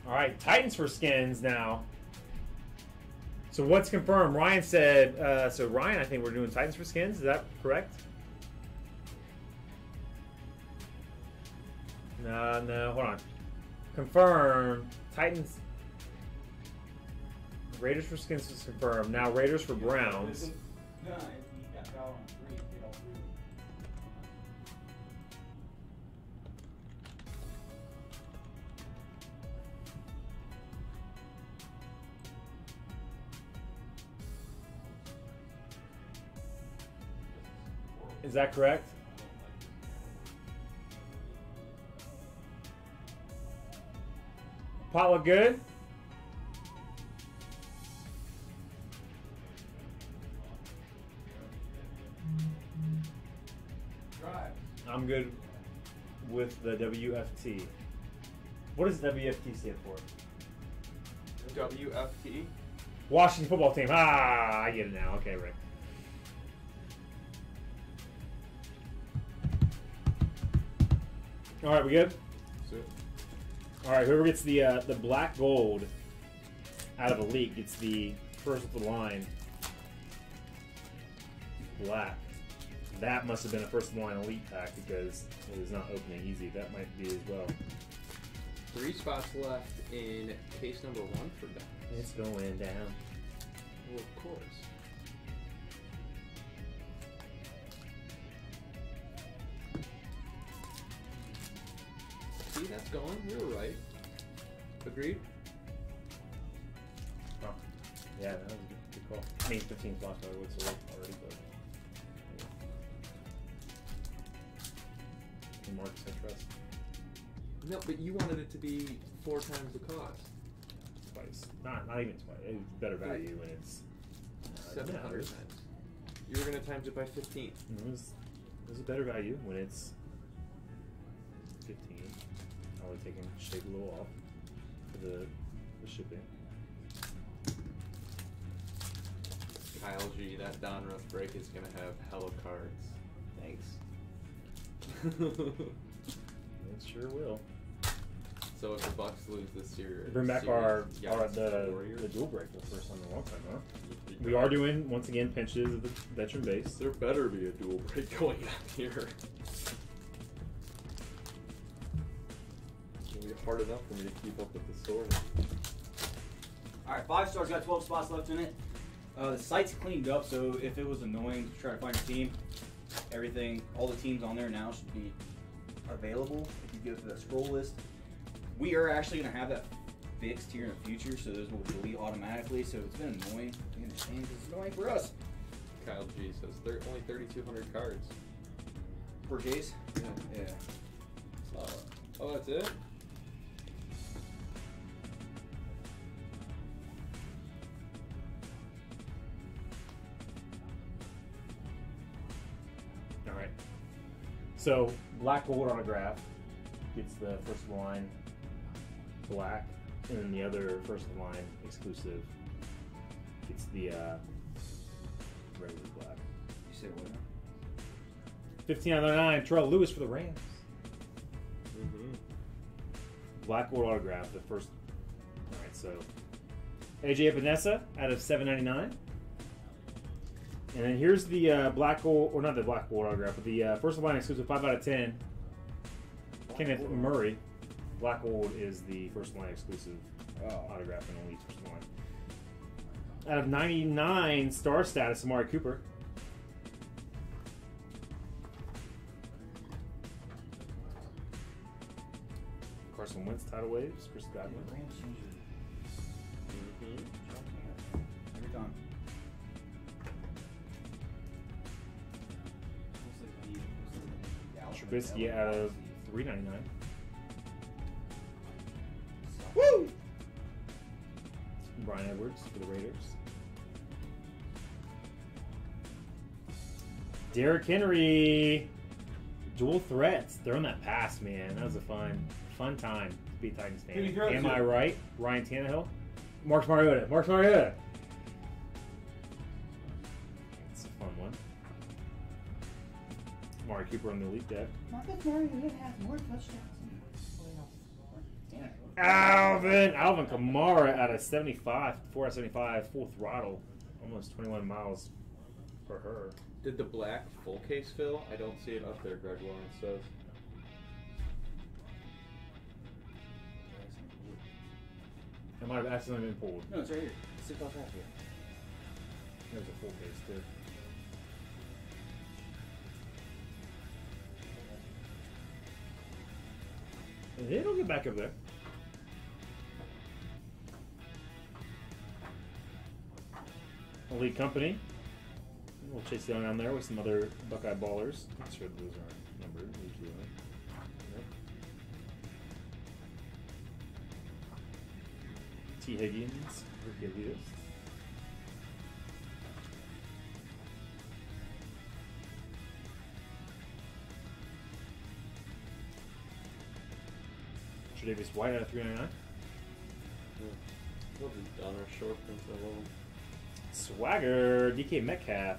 All right. Titans for skins now. So what's confirmed? Ryan said. Uh, so Ryan, I think we're doing Titans for skins. Is that correct? No, no. Hold on. Confirmed. Titans. Raiders for skins is confirmed. Now Raiders for Browns. Is that correct? Pot look good? I'm good with the WFT. What does WFT stand for? WFT. Washington football team. Ah, I get it now. Okay, Rick. All right, we good? All right, whoever gets the uh, the black gold out of elite gets the first of the line black. That must have been a first of the line elite pack because it was not opening easy. That might be as well. three spots left in case number one for Don. It's going down. Well, of course. See, that's going. You were right. Agreed. Yeah, that was a good, good call. I mean, 15 spots probably would already, but. Yeah. Marcus, I trust. No, but you wanted it to be four times the cost. Twice. Not, not even twice. It's better value when it's. uh, Seven yeah, hundred it's- times. You were gonna times it by fifteen. It was, it was a better value when it's 15. I would take and shave a little off for the, the shipping. Kyle G, that Donruss break is gonna have hella cards. Thanks. It sure will. so if the Bucks lose this year, Bring back series, our, our the, Warriors. the dual break for the first time in a long time, huh? We are doing once again pinches of the veteran base. There better be a dual break going on here. It's hard enough for me to keep up with the sorting. All right, five stars got 12 spots left in it. Uh, the site's cleaned up, so if it was annoying to try to find a team, everything, all the teams on there now should be available. If you go through that scroll list, we are actually going to have that fixed here in the future, so those will delete automatically. So it's been annoying. We understand 'cause it's annoying for us. Kyle G says thir- only 3,200 cards. Per case. Yeah. Yeah. Uh, oh, that's it? All right. So black gold autograph gets the first line black, and then the other first line exclusive gets the uh, regular black. You said what? Fifteen out of nine. Terrell Lewis for the Rams. Mm-hmm. Black gold autograph. The first. All right. So AJ Epenesa out of seven ninety nine. And then here's the uh, black gold, or not the black gold autograph, but the uh, first line exclusive, five out of ten. Kenneth Murray. Black gold is the first line exclusive Oh. autograph and only first line. Out of 99 star status, Amari Cooper. Carson Wentz tidal waves, Chris Godwin. Trubisky out of 399. Woo! Bryan Edwards for the Raiders. Derrick Henry, dual threats. Throwing that pass, man. That was a fun, fun time to be Titans fan. Who'd he throw it Am? I right? Ryan Tannehill, Mark Mariota, Mark Mariota. Amari Cooper on the elite deck. Marcus Mariota has more touchdowns. Alvin Alvin Kamara out of 75, 4 out 75, full throttle, almost 21 miles for her. Did the black full case fill? I don't see it up there, Greg Lawrence says. I might have accidentally been pulled. No, it's right here. Six off half here. There's a full case too. It'll get back up there. Elite Company. We'll chase down down there with some other Buckeye ballers. Not sure those aren't numbered. Usually. T. Higgins, Ricky Adidas. Tre'Davious White out of 399. Love these Donner short prints. I love 'em. Swagger, DK Metcalf.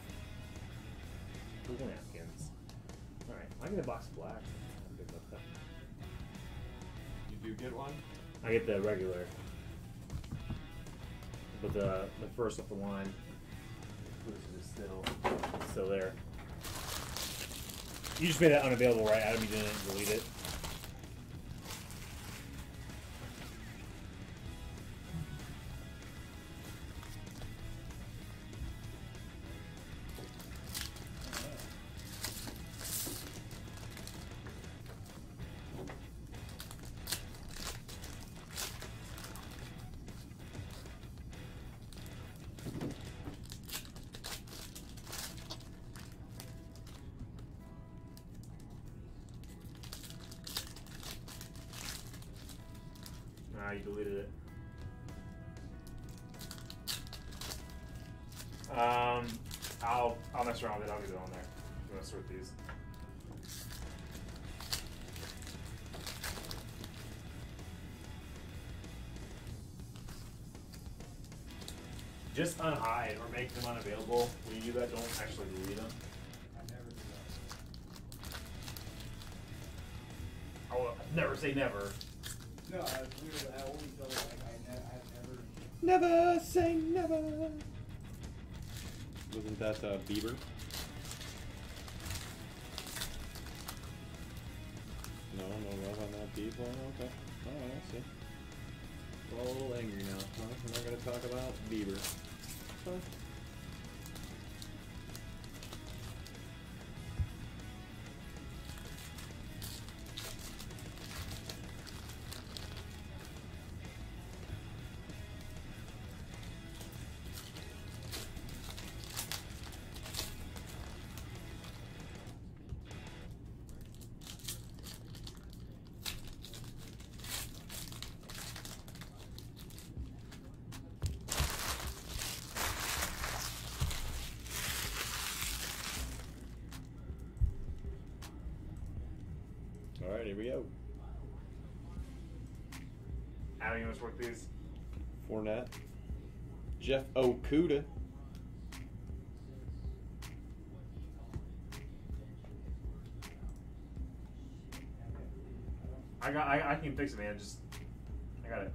Google napkins. Alright, I get a box of black. I'm good about that. You do get one? I get the regular. But the the first off the line exclusive is still still there. You just made that unavailable, right, Adam? You didn't delete it. Just unhide or make them unavailable. When you do that, don't actually delete them. I will never say never. No, I literally, I only feel like I ne- I've never. Never say never. Wasn't that uh, Bieber? No, no love on that beat. Well, okay. Alright, I see. We're all a little angry now, huh? We're not gonna talk about Bieber. Huh? Alright, here we go. Adam, you want to work these? Fournette. Jeff Okudah. I got. I, I can fix it, man. Just I got it.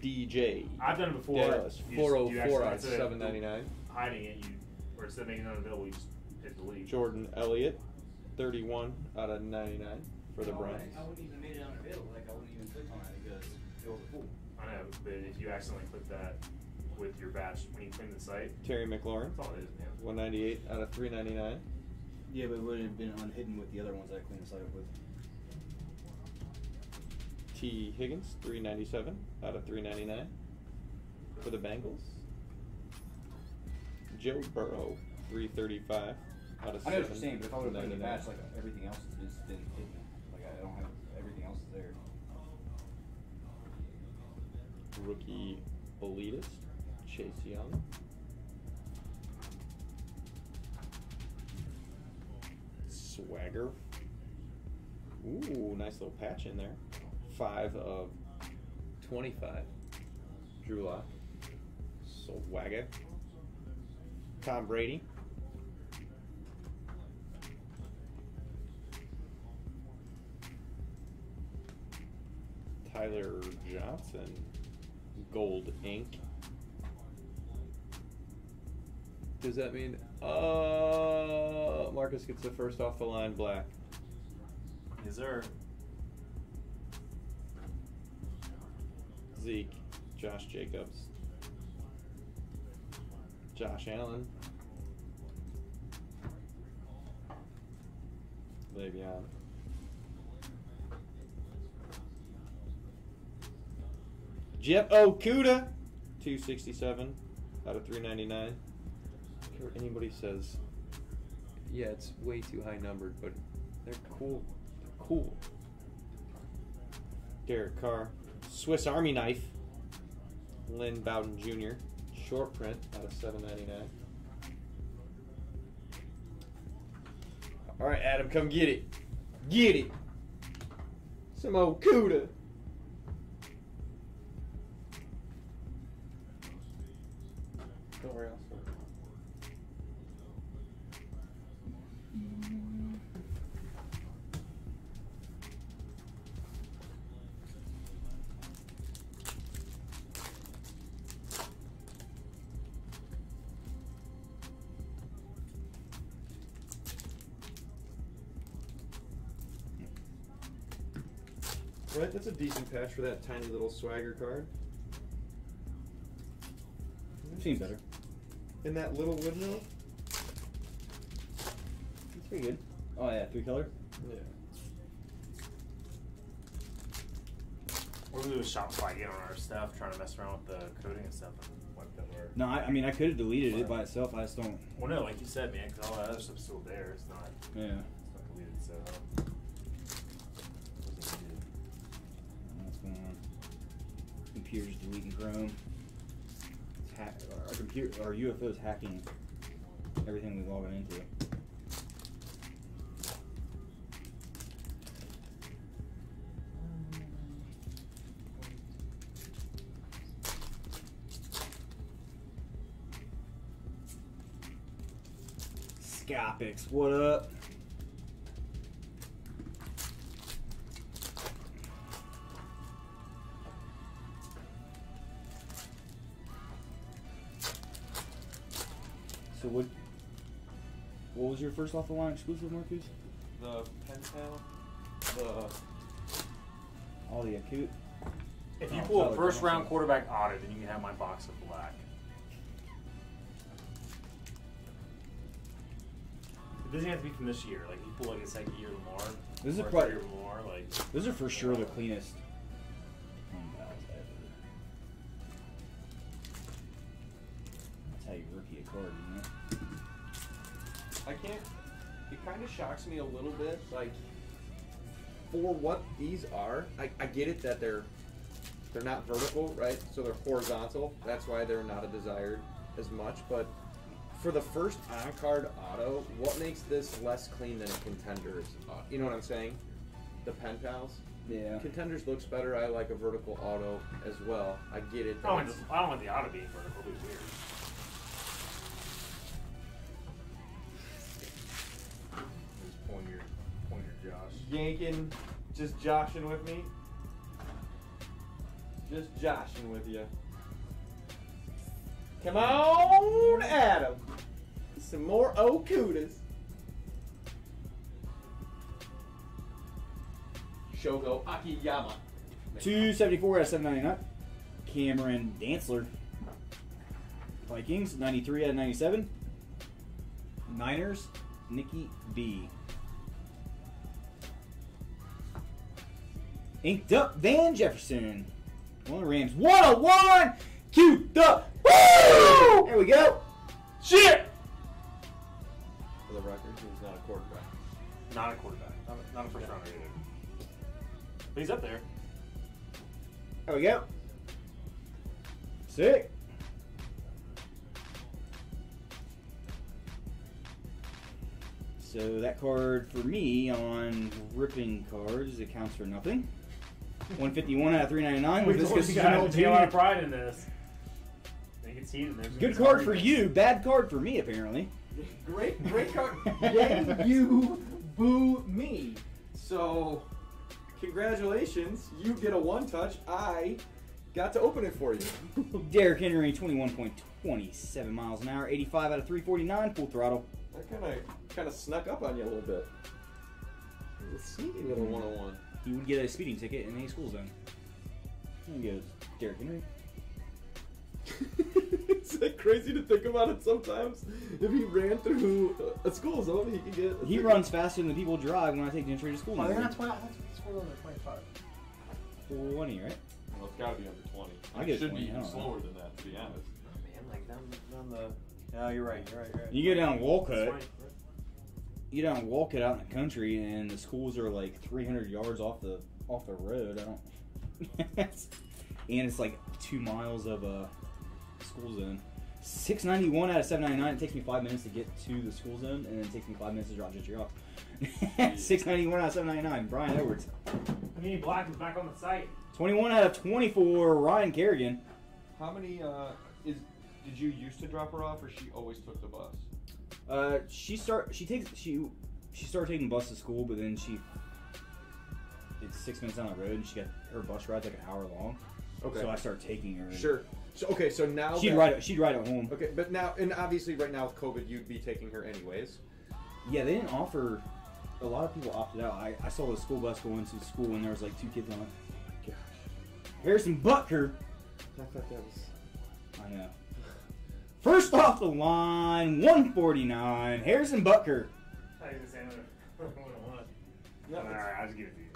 DJ. I've done it before. Dallas. You just- 404 actually- oh on instead of 799. Hiding it, you or instead of making it unavailable, you just. Jordan Elliott. 31 out of 99 for the I Browns. I wouldn't even made it unavailable. Like I wouldn't even click on it because it was full. I know, but if you accidentally click that with your batch when you clean the site, Terry McLaurin. that's all it is, man. 198 out of 399. Yeah, but it would have been unhidden with the other ones that I cleaned the site up with. T. Higgins, 397 out of 399 for the Bengals. Joe Burrow, 335 out of I know what you're saying, but if I would have put in the 799. batch, like everything else is just been hidden. Like I don't have everything else is there. Rookie elitist, Chase Young. Swagger. Ooh, nice little patch in there. Five of 25. Drew Lock. Swagger. Tom Brady. Tyler Johnson. Gold ink. Does that mean uh Marcus gets the first off the line black? Yes, sir. Zeke, Josh Jacobs, Josh Allen, Le'Veon. Jeff Okudah, 267 out of 399. I don't care what anybody says. Yeah, it's way too high numbered, but they're cool. They're cool. Derek Carr, Swiss Army knife. Lynn Bowden Jr. Short print out of 7.99. All right, Adam, come get it. Get it. Some Okudah. Don't worry, I'll sort it. Right, that's a decent patch for that tiny little swagger card. Seems better in that little windmill. That's pretty good. Oh yeah, three color. Yeah. Or we do a shot fly on our stuff, trying to mess around with the coding and stuff, and wipe that word. No, I, I mean I could have deleted it by itself. I just don't. Well, no, like you said, man, because all that other stuff's still there. It's not. Yeah. It's not deleted, so. What's going on? Computer's deleting Chrome. Our computer, our UFO is hacking everything we log into. Scopix, what up? Was your first off the line exclusive, Marcus? The pen pal, the All the acute. If oh, you Oh, pull a Tyler first round Johnson. quarterback audit, then you can have my box of black. It doesn't have to be from this year. Like you pull like a second year Lamar, This is or a pro- Lamar, like Those are for sure the uh, cleanest shocks me a little bit, like for what these are. I, I get it that they're they're not vertical, right? So they're horizontal. That's why they're not a desired as much. But for the first on card auto, what makes this less clean than a contenders? Uh, you know what I'm saying? The pen pals. Yeah. Contenders looks better. I like a vertical auto as well. I get it. I don't, want the, I don't want the auto being vertical. It'd be weird. Yanking, just joshing with me. Just joshing with you. Come on, Adam. Some more Okudahs. Shogo Akiyama. 274 out of 799. Cameron Dantzler. Vikings, 93 out of 97. Niners, Nikki B. Inked up Van Jefferson. One of the Rams. 101! Queued up. Woo! There we go. Shit! For the record, he's not a quarterback. Not a quarterback. Not a, not a first rounder either. But he's up there. There we go. Sick. So that card for me on ripping cards, it counts for nothing. 151 out of 399. We Was this told because you he's an guys old to take a lot of pride in this. You can see it in there. Good card for you, bad card for me apparently. Great, great card. Yay, you boo me. So, congratulations. You get a one touch. I got to open it for you. Derrick Henry, 21.27 miles an hour, 85 out of 349, full throttle. That kind of kind of snuck up on you a little bit. A little sneaky little 101. He would get a speeding ticket in a school zone. There he goes, Derrick Henry. Is that crazy to think about it sometimes? If he ran through a school zone, he could get. a He ticket. runs faster than the people drive when I take Gentry to school. Oh, now. they're not 20. That's what they're 25. 420, right? Well, it's got to be under 20. I It get should 20, be even don't know. slower than that, to be honest. Oh, man, like down, down the. No, you're right. You're right. You're right. You go down It's Walcott, 20. you down Walcott out in the country, and the schools are like 300 yards off the off the road. I don't. and it's like two miles of a school zone. 691 out of 799. It takes me five minutes to get to the school zone, and then it takes me five minutes to drop Gentry off. 691 out of 799. Bryan Edwards. Panini Black is back on the site. 21 out of 24. Ryan Kerrigan. How many, uh, is, did you used to drop her off or she always took the bus? Uh, she start she takes she she started taking the bus to school, but then she it's six minutes down the road, and she got her bus ride's like an hour long. Okay. So I start taking her. Sure. So okay, so now She'd that- ride. She'd ride at home. Okay, but now and obviously right now with COVID, you'd be taking her anyways. Yeah, they didn't offer. A lot of people opted out. I, I saw the school bus going to school, and there was like two kids on it. Gosh, Harrison Butker. I thought that was. I know. First off the line, 149. Harrison Butker. I was gonna say another 101. No, All it's- right, I'll just give it to you.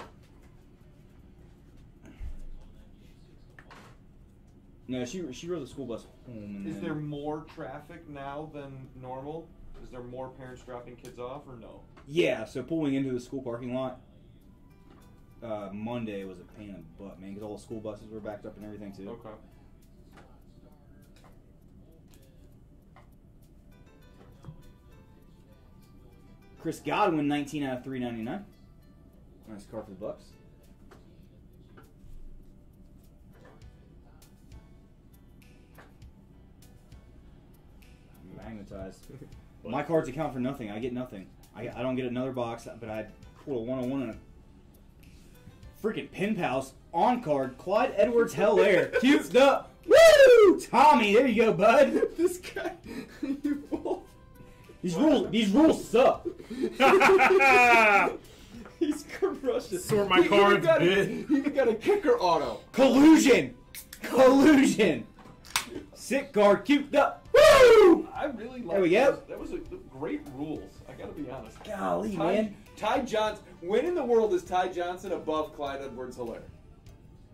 No, she she rode the school bus home. Is there more traffic now than normal? Is there more parents dropping kids off or no? Yeah, so pulling into the school parking lot uh, Monday was a pain in the butt, man, because all the school buses were backed up and everything too. Okay. Chris Godwin, 19 out of 399. Nice card for the Bucks. Magnetized. My cards account for nothing. I get nothing. I, I don't get another box, but I pulled a 101 and a freaking pin pals on card. Clyde Edwards Helaire. Cute up. Woo! Tommy, there you go, bud. this guy, you. These rules, these rules suck. He's crushing. Sort my He even cards, got a- bitch. He even got a kicker auto. Collusion! Collusion! Sick guard, cute up. Woo! I really like There we go. That was a, great rules. I gotta be honest. Golly, Ty, man. Ty Johnson. When in the world is Ty Johnson above Clyde Edwards Helaire?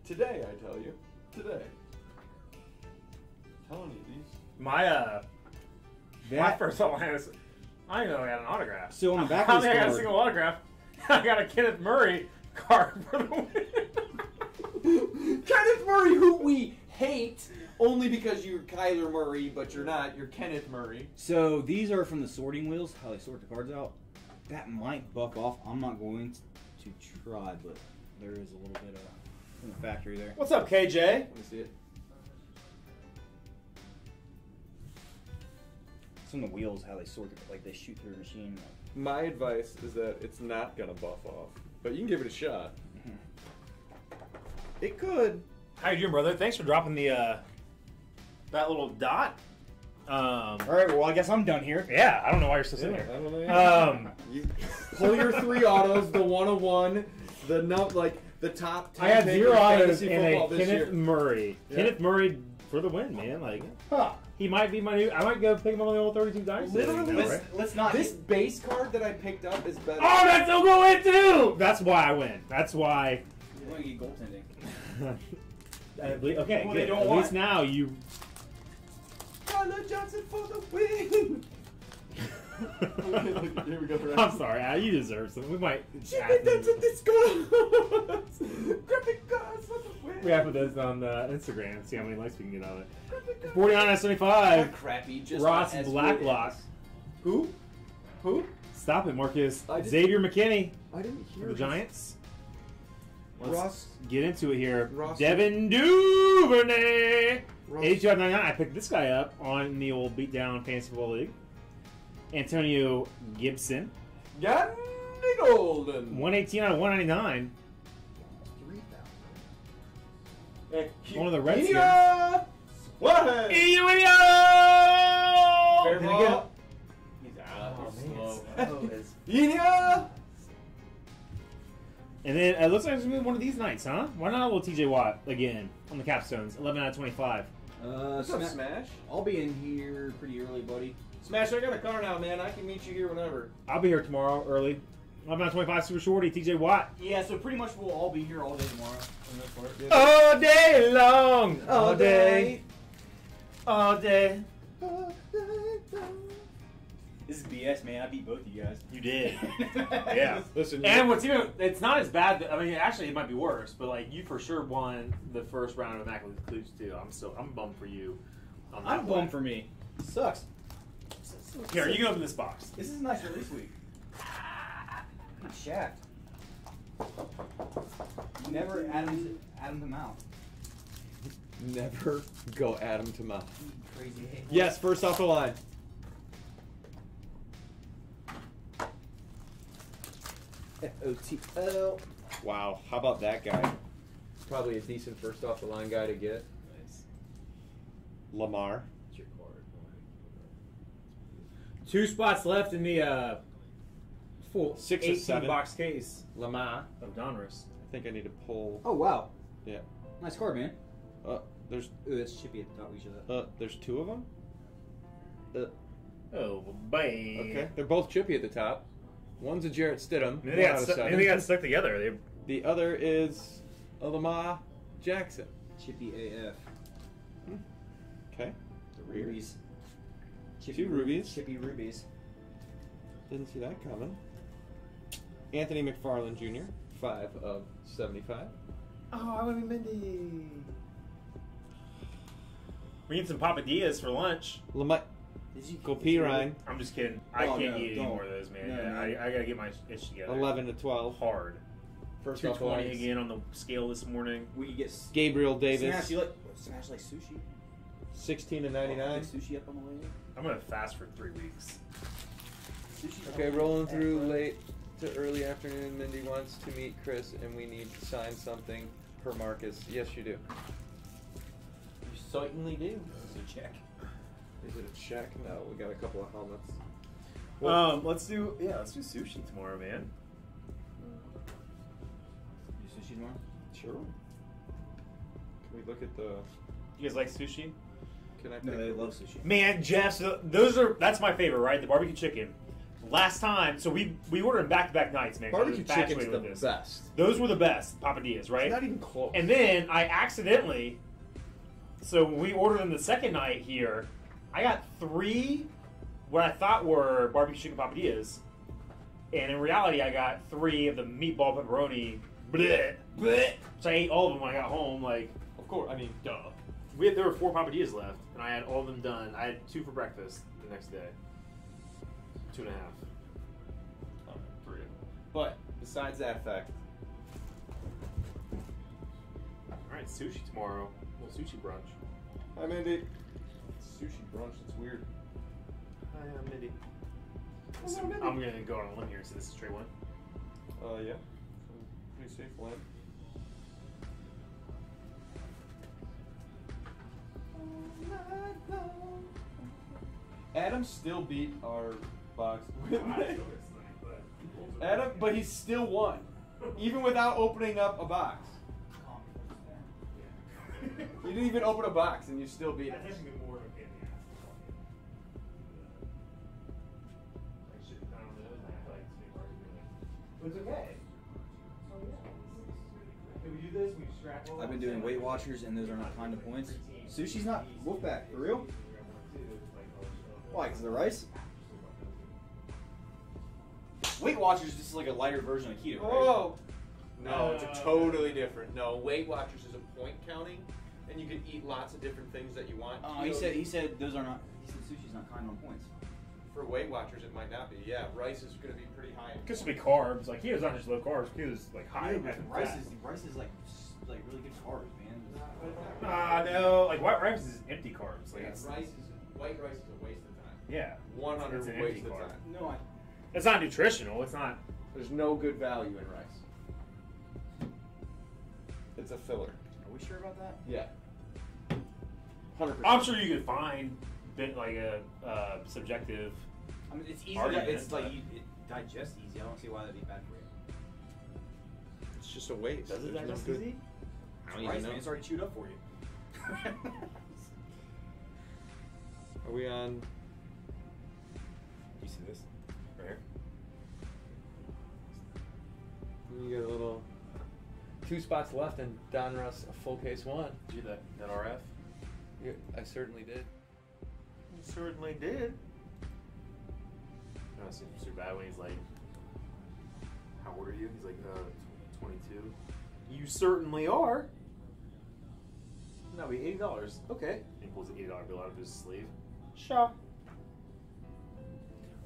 Today, I tell you. Today. I'm telling you, these. My uh, my first one has. I didn't know I had an autograph. so on the back I of this think I got a single autograph. I got a Kenneth Murray card for the win. Kenneth Murray, who we hate only because you're Kyler Murray, but you're not. You're Kenneth Murray. so these are from the sorting wheels, how they sort the cards out. That might buck off. I'm not going to try, but there is a little bit of from the factory there. What's up, KJ? Let me see it. Some of the wheels, how they sort it, like they shoot through a machine. My advice is that it's not gonna buff off, but you can give it a shot. It could. How you doing, brother? Thanks for dropping the uh, that little dot. Um, All right, well I guess I'm done here. yeah, I don't know why you're still sitting I here. don't know. Um, You pull your three autos, the 101, the num like the top 10 I had zero autos fantasy and a Kenneth year. Murray. Yeah. Kenneth Murray for the win, man. Like Huh. he might be my new. I might go pick him up on the old 32 dynasty. Literally, league now, this- right? Let's not. This base card that I picked up is better. Oh, that's still going too. That's why I win. That's why. You want to get goaltending. At okay, Well, good. don't At want- least now you. Tyler Johnson for the win. Here we go. Ryan. I'm sorry, Al, you deserve something. We might. Jimmy Johnson, this goal. Graphic cards for the. We have to put this on uh, Instagram see how many likes we can get on it. 49 out 75. Crappy. Just Ross Blacklock. Who? Who? Stop it, Marcus. Xavier McKinney I didn't hear the Giants. Let's Ross. get into it here. Ross- Devin Duvernay. Ross- 82 99. I picked this guy up on the old beatdown fantasy football league. Antonio Gibson. Gandy Golden. 118 out of 199. One of the Redskins. Inya Suarez. Iñigo! Fair ball. He's out. Oh, Slow. man. Inya. And then it looks like it's gonna be one of these nights, huh? Why not a little TJ Watt again on the capstones? 11 out of 25. Uh, What's up, Smash? I'll be in here pretty early, buddy. Smash, I got a car now, man. I can meet you here whenever. I'll be here tomorrow early. 11 out of 25, super shorty, TJ Watt. Yeah, so pretty much we'll all be here all day tomorrow. for the most part. All day long. All day. All day. This is BS, man. I beat both of you guys. You did. yeah. Listen, And what's even, it's not as bad. That, I mean, actually, it might be worse. But like, you for sure won the first round of Immaculate Clues too. I'm so I'm bummed for you. I'm bummed for me. Sucks. Here, you can open this box. This is a nice release week. I'm shacked. Never Adam them to, add 'em to mouth. never go Adam to mouth. Crazy hate. Yes, first off the line. F O T L. Wow, how about that guy? Probably a decent first off the line guy to get. Nice. Lamar. Two spots left in the uh, full Six or 18 seven. box case Lamar. of Donruss. I think I need to pull. Oh wow. Yeah. Nice card, man. Uh, there's Ooh, that's chippy at the top. We should have. uh, there's two of them. Uh, Oh, bye. okay, they're both chippy at the top. One's a Jarrett Stidham. Maybe they, one got out of stuck, seven. maybe they got stuck together. They, The other is a Lamar Jackson. Chippy AF. Okay. The Weird. Rubies. Two rubies. Chippy rubies. Didn't see that coming. Anthony McFarland Jr. Five of seventy-five. oh, I want to be Mindy. We need some papadillas for lunch. Lamar. Gopirine, I'm just kidding. I Oh, can't no, eat any don't. more of those, man. No, Yeah, man. I, I gotta get my itch together. 11 to 12. hard. First off the 220 again on the scale this morning. We could get s- Gabriel Davis, Smash, you like smash like sushi? 16 to Like 99. sushi up on the way. In? I'm gonna fast for three weeks. Okay, rolling through late to early afternoon. Mindy wants to meet Chris, and we need to sign something per Marcus. Yes, you do. You certainly do. It's a check. Is it a check? No, we got a couple of helmets. Um, let's do yeah, let's do sushi tomorrow, man. You sushi tomorrow? Sure. Can we look at the? You guys like sushi? Can I? No, pick they love sushi. Man, Jeff, those are that's my favorite, right? The barbecue chicken. Last time, so we we ordered back to back nights, man. I was Barbecue chicken's infatuated the this. best. Those were the best papadillas, right? It's not even close. And then I accidentally, so when we ordered them the second night here, I got three what I thought were barbecue chicken papadillas, and in reality, I got three of the meatball pepperoni. Bleh, bleh. So I ate all of them when I got home. Like, of course, I mean, duh. We had, there were four papadillas left, and I had all of them done. I had two for breakfast the next day. Two and a half. Oh, three. But besides that fact, All right, sushi tomorrow. A little sushi brunch. hi Mindy. Sushi brunch. It's weird. Hi, I'm Mindy. Hello, Mindy. I'm gonna go on a limb here. and So this is a straight one. Uh, yeah. Pretty safe land. Adam still beat our box. Adam, but he still won, even without opening up a box. You didn't even open a box, and you still beat it. It's okay. Oh, can we do this? We scrap all I've been doing Weight Watchers, and those are not kind of points. Sushi's not Wolfpack for real. Why? Because of the rice. Weight Watchers is just like a lighter version of keto. Right? Oh, No, uh, it's a totally different. No, Weight Watchers is a point counting, and you can eat lots of different things that you want. Oh, he Keto- said he said those are not. He said sushi's not kind on points. for Weight Watchers it might not be. Yeah, rice is going to be pretty high. in- Could just be carbs. Like keto's not just low carbs. Keto's like high Yeah, in but fat. rice is rice is like s- like really good carbs, man. Ah, no. Like white rice is empty carbs. Like Yeah, it's rice is white rice is a waste of time. yeah. One hundred It's an waste empty of carb. time. No, I. It's not nutritional. It's not. there's no good value in rice. It's a filler. Are we sure about that? Yeah. Hundred percent. I'm sure you could find bit like a uh, subjective. I mean, it's easy. Argument, to, it's like but- you, it digests easy. I don't see why that'd be bad for you. It's just a waste. Does it There's no digest good- easy? I don't rice, even know. man, it's already chewed up for you. Are we on? you see this? Right here. You got a little. Two spots left, and Donruss a full case one. Did you do that that RF? Yeah, I certainly did. You certainly did. No, it seems super bad when he's like, "How old are you?" He's like, "Uh, 22." You certainly are. That'll be eighty dollars. Okay. He pulls an eighty dollar bill out of his sleeve. Sure.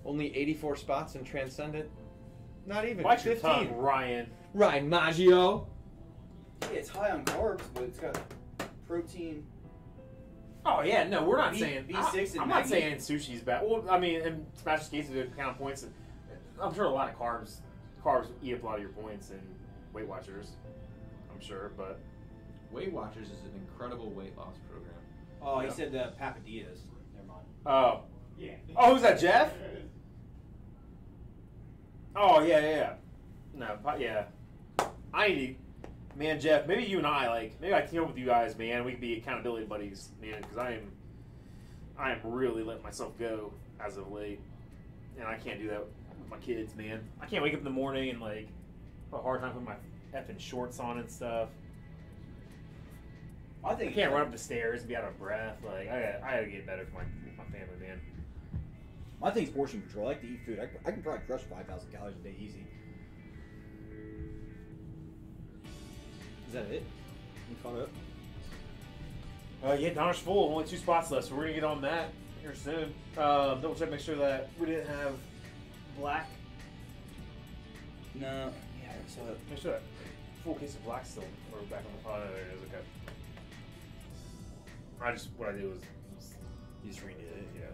Only 84 spots in Transcendent. Not even. Watch your 15. tongue, Ryan. Ryan Maggio. Yeah, it's high on carbs, but it's got protein. Oh yeah, no, we're not B- saying B6 I, and I'm not Maggi. saying sushi's bad. Well, I mean, in Smash Case of the count of points, I'm sure a lot of carbs, carbs eat up a lot of your points in Weight Watchers. I'm sure, but Weight Watchers is an incredible weight loss program. Oh, Yeah. he said the papadillas. Never mind. oh, yeah. Oh, who's that, Jeff? Oh yeah, yeah, yeah. No, but yeah. I need, man, Jeff. Maybe you and I, like, maybe I team up with you guys, man. We could be accountability buddies, man. Because I am, I am really letting myself go as of late, and I can't do that with my kids, man. I can't wake up in the morning and like have a hard time putting my effing shorts on and stuff. I think I think can't run up the stairs and be out of breath. Like I, gotta, I gotta get better for my my family, man. My thing's portion control. I like to eat food. I, I can probably crush 5,000 calories a day easy. Is that it? You caught up? Uh, yeah, Donner's full. Only two spots left, so we're gonna get on that here soon. Uh, double check, make sure that we didn't have black. No. Yeah, so Make sure that full case of black still or back on the. Oh, there it is. Okay. I just what I did was, you just redid it. Yeah.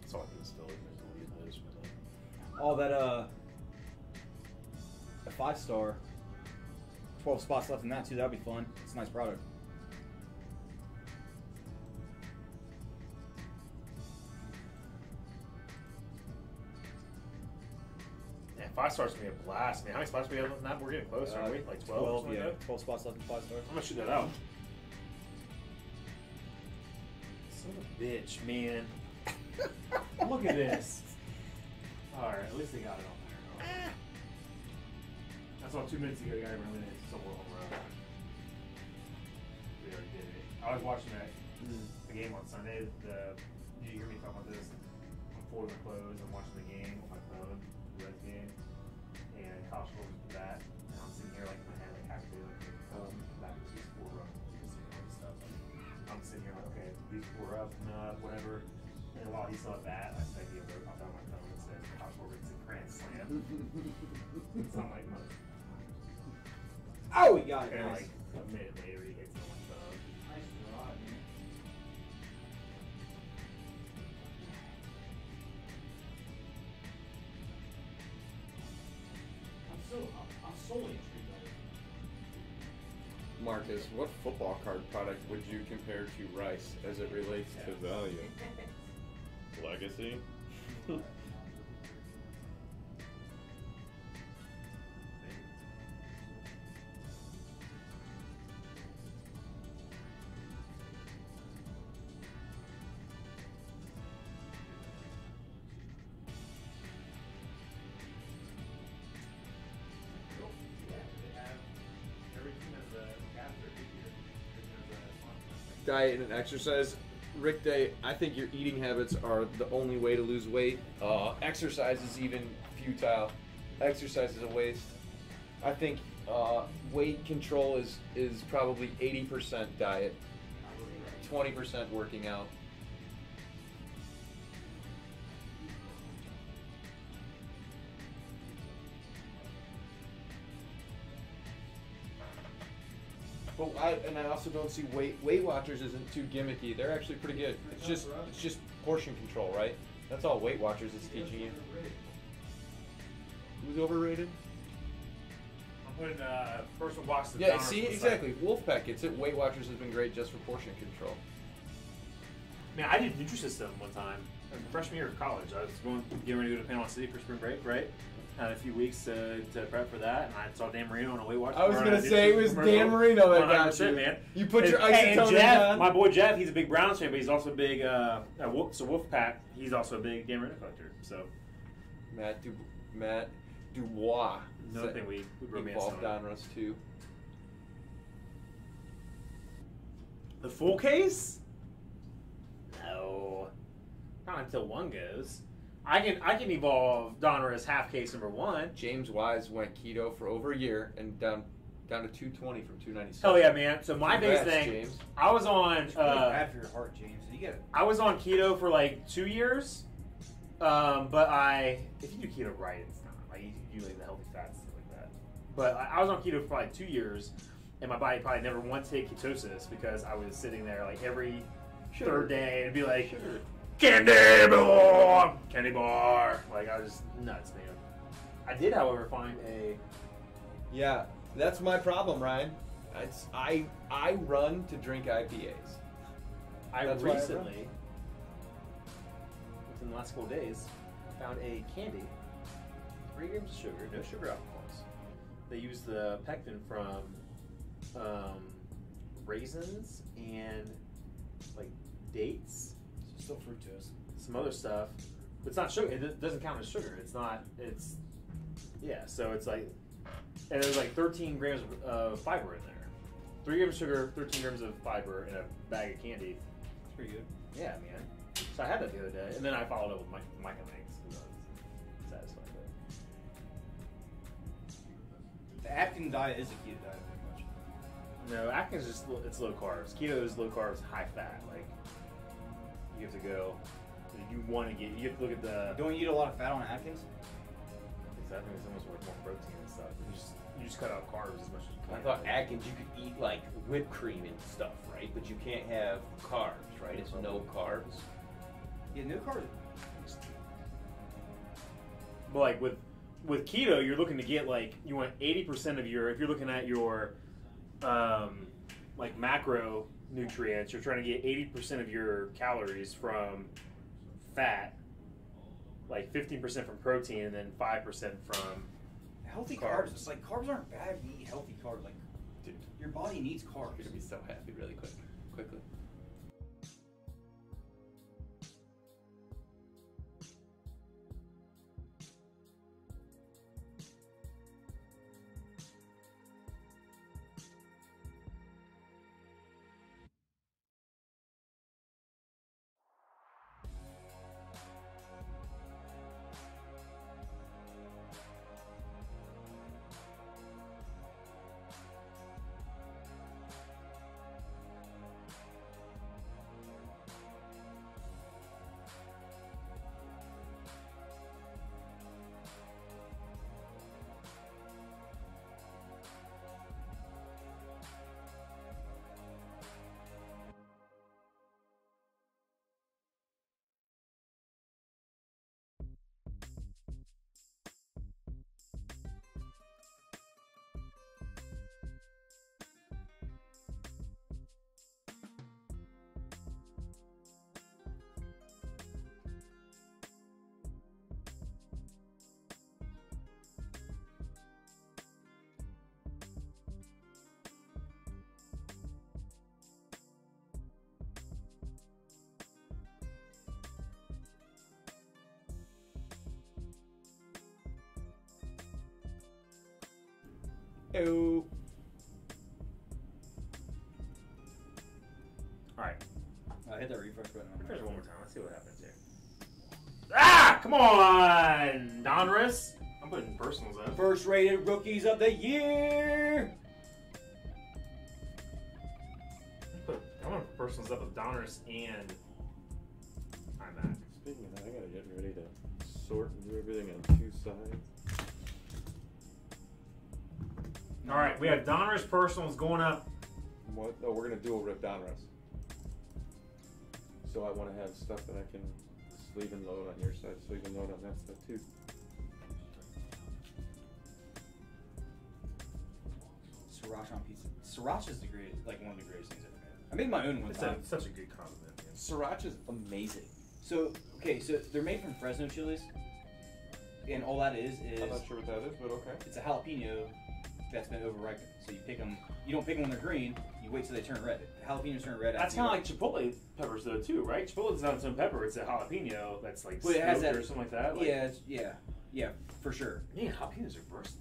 That's all I did was fill it. and delete those all that uh a five star 12 spots left in that too that'd be fun it's a nice product Yeah, five stars gonna be a blast, man. How many spots do we have left? Now we're getting close, aren't we? Like twelve. or 12 something yeah? 12 spots left in five stars I'm gonna shoot that out. Son of a bitch, man. Look at this. Alright, at least they got it on there. I saw two minutes ago, the guy ran it somewhere home run. We already did it. I was watching that the game on Sunday. The, did you hear me talk about this? Before the close, I'm watching the game on my phone, the Reds game, and scores with the bat, these four up, not whatever. And while he's still at bat, I said, "Yeah, I found my phone that says Kyle Schwarber's a grand slam." so I'm like, "Mother-" Oh, we got it. and Nice. like minute later, Marcus, what football card product would you compare to Rice as it relates to value? Legacy. Diet and exercise. Rick Day, I think your eating habits are the only way to lose weight. Uh, exercise is even futile. Exercise is a waste. I think uh, weight control is is probably 80% diet, 20% working out. But I and I also don't see Weight Weight Watchers isn't too gimmicky. They're actually pretty good. It's just it's just portion control, right? That's all Weight Watchers is teaching you. Who's overrated? I'm putting uh, personal box. of Yeah, Donruss see on the side. exactly. Wolfpack. It's it. Weight Watchers has been great just for portion control. Man, I did Nutrisystem one time, freshman year of college. I was going getting ready to go to Panama City for spring break, right? Had a few weeks to, to prep for that, and I saw Dan Marino on a Weight Watchers. I was gonna say it was Dan. Marino that got 100%, you. man. You put your And- and isotones Jeff, on. my boy Jeff, he's a big Browns fan, but he's also a big uh, uh Wolf, so Wolfpack. He's also a big Dan Marino collector. So Matt du- Matt Dubois. another thing we we romance involved on. Donruss too. The full case? No. Not until one goes. I can I can evolve Donruss half case number one. James Wise went keto for over a year and down down to 220 from 297. Hell yeah, man! So my biggest thing, James. I was on It's really uh, bad for your heart james you get It. I was on keto for like two years, um, but I if you do keto right, it's not like you you do like the healthy fats and stuff like that. But I, I was on keto for probably two years, and my body probably never once hit ketosis because I was sitting there like every third day and be like candy bar, candy bar. Like I was just nuts, man. I did, however, find a Yeah, that's my problem, Ryan. It's, I I run to drink IPAs. I That's why I recently, within the last couple days, found a candy, three grams of sugar, no sugar alcohols. They use the pectin from um, raisins and like dates, still fructose some other stuff. It's not sugar. It doesn't count as sugar. It's not. It's yeah. So it's like, and there's like 13 grams of uh, fiber in there. Three grams of sugar, 13 grams of fiber in a bag of candy. it's pretty good Yeah, man. So I had that the other day, and then I followed up with Mike, Micah Mix. because I was satisfied with the atkins diet is a keto diet pretty much. No, Atkins is just lo- it's low carbs. Keto is low carbs, high fat. Like you you have to go. You want to get. You have to look at the. Don't you eat a lot of fat on Atkins? I think it's almost worth more protein and stuff. You just you just cut out carbs as much as you can. I thought Atkins you could eat like whipped cream and stuff, right? But you can't have carbs, right? It's no carbs. Yeah, no carbs. But like with with keto, you're looking to get like you want 80% of your. If you're looking at your um, like macro nutrients, you're trying to get 80% of your calories from fat, like 15% from protein, and then 5% from Healthy Carbs. carbs. It's like carbs aren't bad. if You eat healthy carbs. Like, Dude, your body needs carbs. You're gonna be so happy really quick, quickly. Oh. All right. I hit that refresh button. Refresh it one more time. Let's see what happens here. Ah, come on, Donruss. I'm putting personals in. First rated rookies of the year. Put, I want to put personals up with Donruss and we have Donruss going up. What? No, we're gonna dual rip Donruss. So I want to have stuff that I can sleeve and load on your side, so you can load on that side too. Sriracha on pizza. Sriracha's the great, like one of the greatest things I've ever made. I made my own one It's time. a, such a good compliment. man. is amazing. So okay, so they're made from Fresno chilies, and all that is is I'm not sure what that is, but okay. it's a jalapeno that's been over ripened. So you pick them. You don't pick them when they're green. You wait till they turn red. Jalapenos turn red. That's kind of like Chipotle peppers, though, too, right? Chipotle's not its own pepper; it's a jalapeno that's like But it has smoked that- or something like that. Like, yeah, it's, yeah, yeah, for sure. man, jalapenos are versatile.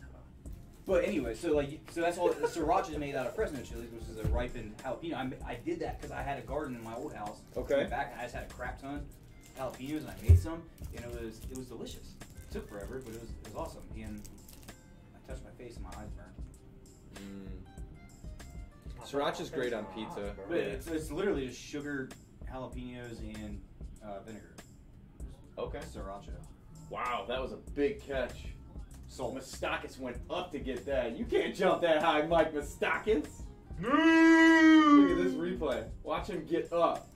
But anyway, so like, so that's all. The sriracha is made out of Fresno chilies, which is a ripened jalapeno. I, I did that because I had a garden in my old house. Okay. In back, and I just had a crap ton of jalapenos, and I made some, and it was it was delicious. It took forever, but it was it was awesome. And I touched my face, and my eyes burned. Sriracha's great on pizza. But it's, it's literally just sugar, jalapenos, and uh, vinegar. Okay. Sriracha. Wow, that was a big catch. So Moustakas went up to get that. You can't jump that high, Mike Moustakas. No! Look at this replay. Watch him get up.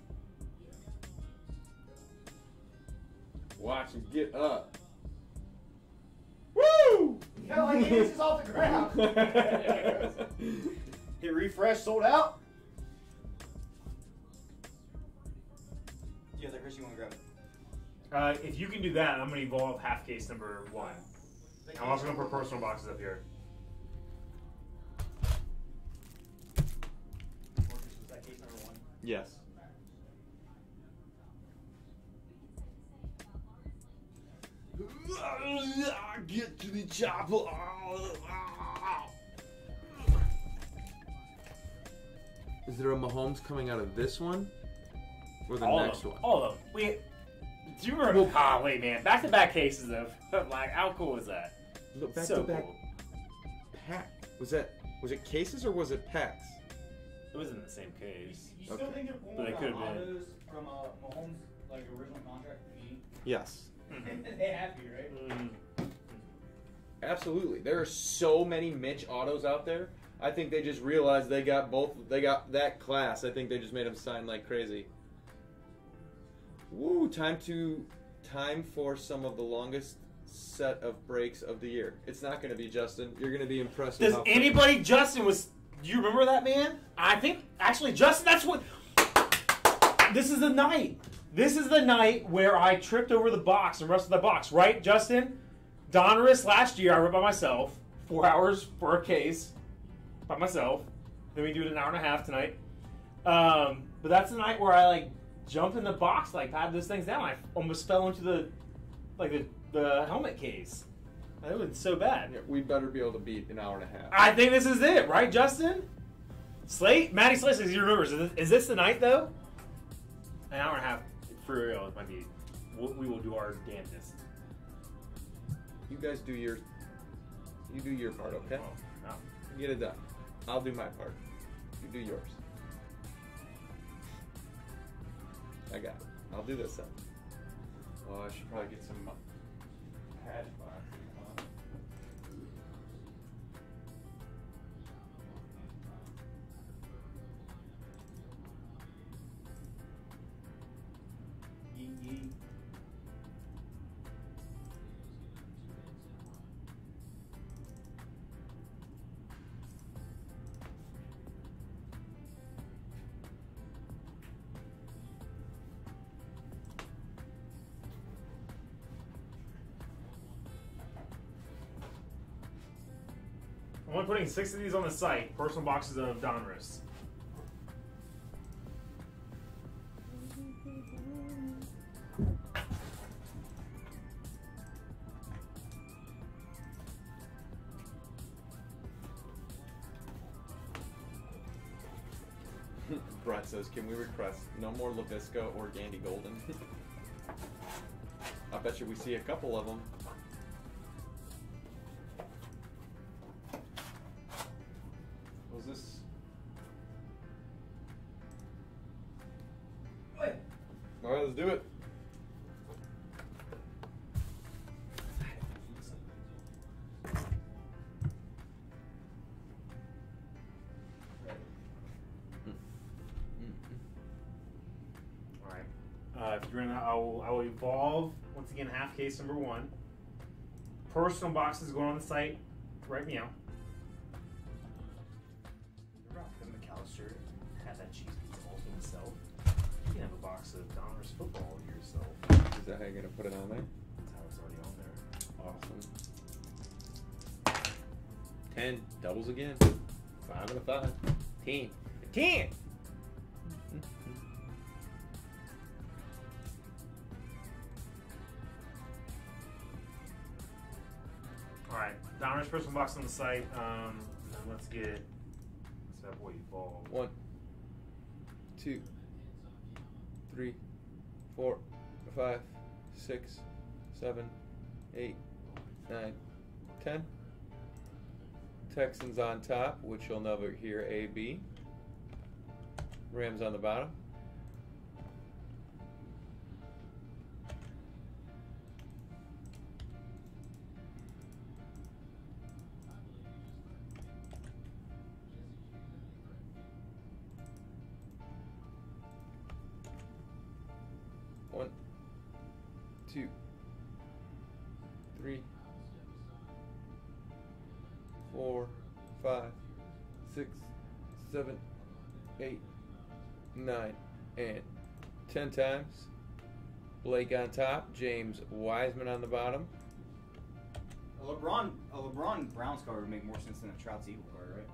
Watch him get up. Woo! Kinda like he inches off the ground. Hit refresh, sold out. Yeah, that Chris, you want to grab it? Uh, if you can do that, I'm going to evolve half case number one. I'm also going to put personal boxes up here. Marcus, was that case number one? Yes. Get to the chopper. Is there a Mahomes coming out of this one? Or the all next of them. one? All of them. We, do you remember? Ah, wait, man. Back to back cases of like, how cool was that? Look, back so to back cool. pack. Was that was it cases or was it packs? It was in the same case. You Okay. still think they're pulling But it out could've been. from uh, Mahomes like original contract for me? Yes. they have you, right? Mm. Absolutely. There are so many Mitch autos out there. I think they just realized they got both. They got that class. I think they just made them sign like crazy. Woo! Time to time for some of the longest set of breaks of the year. It's not going to be Justin. You're going to be impressed. with Does how quick- anybody? Justin was. Do you remember that man? I think actually, Justin. That's what. This is the night. This is the night where I tripped over the box and rusted the box. Right, Justin? Donruss last year I wrote by myself. Four hours for a case by myself. Then we do it an hour and a half tonight. Um, but that's the night where I like jumped in the box, like patted those things down. I almost fell into the like the, the helmet case. That was so bad. Yeah, we better be able to beat an hour and a half. I think this is it, right, Justin? Slate, Matty Slate says he remembers. Is this, is this the night though? An hour and a half for real. It might be. We'll, we will do our damnedest. You guys do your. You do your part, okay? Oh, no. Get it done. I'll do my part. You do yours. I got it. I'll do this then. Oh, I should probably get some uh, I'm only putting six of these on the site. Personal boxes of Donruss. Says, "Can we request no more Laviska or Gandy Golden?" I bet you we see a couple of them. I will, evolve once again. Half case number one. Personal boxes going on the site right now. Remember how Kevin McAllister had that cheese pizza all to himself? You can have a box of Donruss football all to yourself. Is that how you're gonna put it on there? That's how it's already on there. Awesome. Ten doubles again. Five and a five. Ten. Ten. Box on the site. Um, let's get let's have boy evolve. One, two, three, four, five, six, seven, eight, nine, ten. Texans on top, which you'll never hear A B. Rams on the bottom. 10 times. Blake on top, James Wiseman on the bottom. A LeBron, a LeBron Browns card would make more sense than a Trout's Evil card,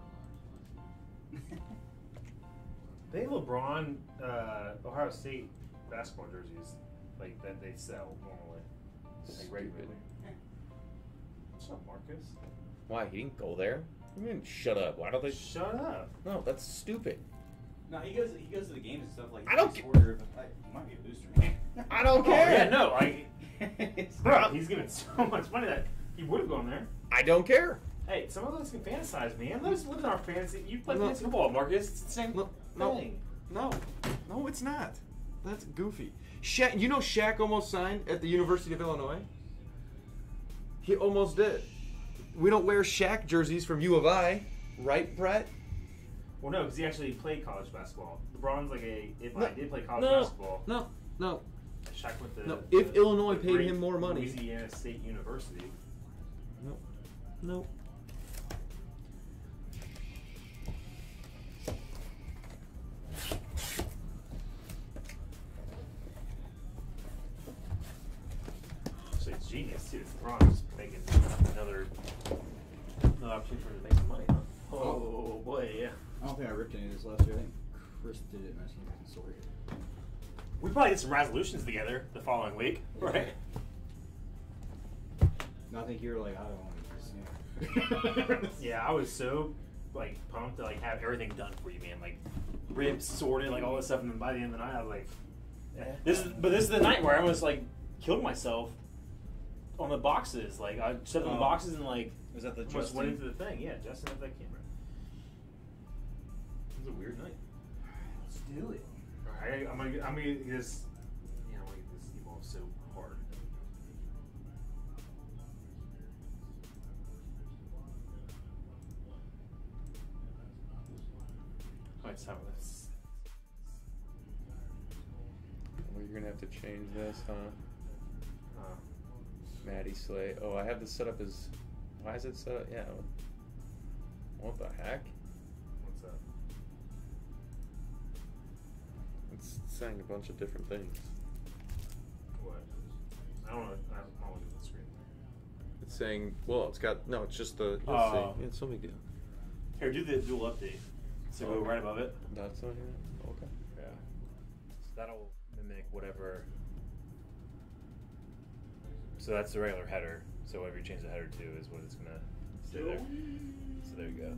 right? they LeBron uh, Ohio State basketball jerseys like that they sell normally, like regularly. What's up, Marcus? Why he didn't go there? I mean shut up? Why don't they shut up? No, that's stupid no, he goes. He goes to the games and stuff like. I don't takes ca- order of, like, he might be a booster. Man. I don't Oh, care. yeah, no, like, bro, he's giving so much money that he would have gone there. I don't care. Hey, some of us can fantasize, man. Let's live in our fantasy. You play No. fantasy football, Marcus. It's the same No, no. thing. No, no, it's not. That's goofy. Shaq, you know Shaq almost signed at the University of Illinois? He almost did. We don't wear Shaq jerseys from U of I, right, Brett? Well, no, because he actually played college basketball. LeBron's like a. If No, I did play college no, basketball, No, no. Shaq went to. No, if the- Illinois the paid him more money- Louisiana State University. No. No. So it's genius too. LeBron's making another another opportunity for him to make some money. Huh? Oh, oh boy, yeah. I don't think I ripped any of this last year. I think Chris did it, and I just need to sort. We probably did some resolutions together the following week, right? No, I think you were like, I don't want to do this. Yeah, I was so like pumped to like have everything done for you, man. Like ribs sorted, like all this stuff, and then by the end of the night, I was like, eh. "This is." But this is the night where I almost like killed myself on the boxes. Like I set up the Oh. boxes and like Was that the almost went Justin? into the thing. Yeah, Justin had that camera. It was a weird night. Let's do it. All right, I'm gonna I'm gonna get this. Yeah, I'm gonna get this evolve so hard. I just have this. Well, you're gonna have to change this, huh? Uh, Maddie Slay. Oh, I have this set up as. Why is it set up? Yeah. What the heck? It's saying a bunch of different things. What? I don't know. I'm not looking at the screen. It's saying, well, it's got no. It's just the. Oh. Let's see. Yeah, it's no big deal. Here, do the dual update. So go right above it. That's not here. Okay. Yeah. So that'll mimic whatever. So that's the regular header. So whatever you change the header to is what it's gonna stay there. So there you go.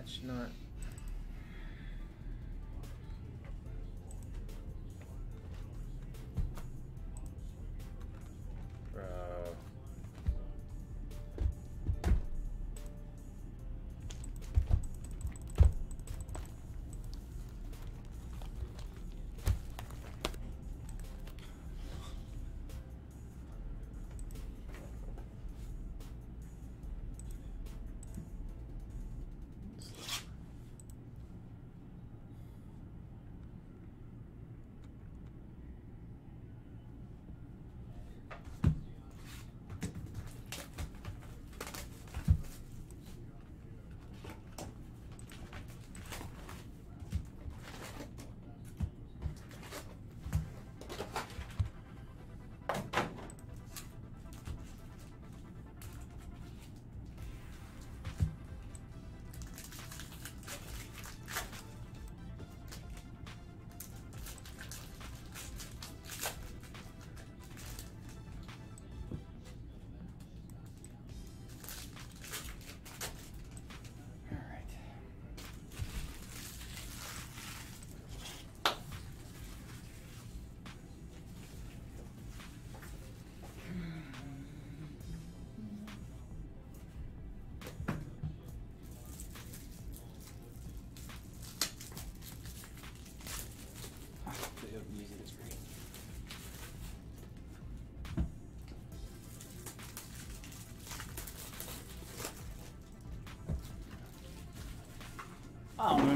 That's not.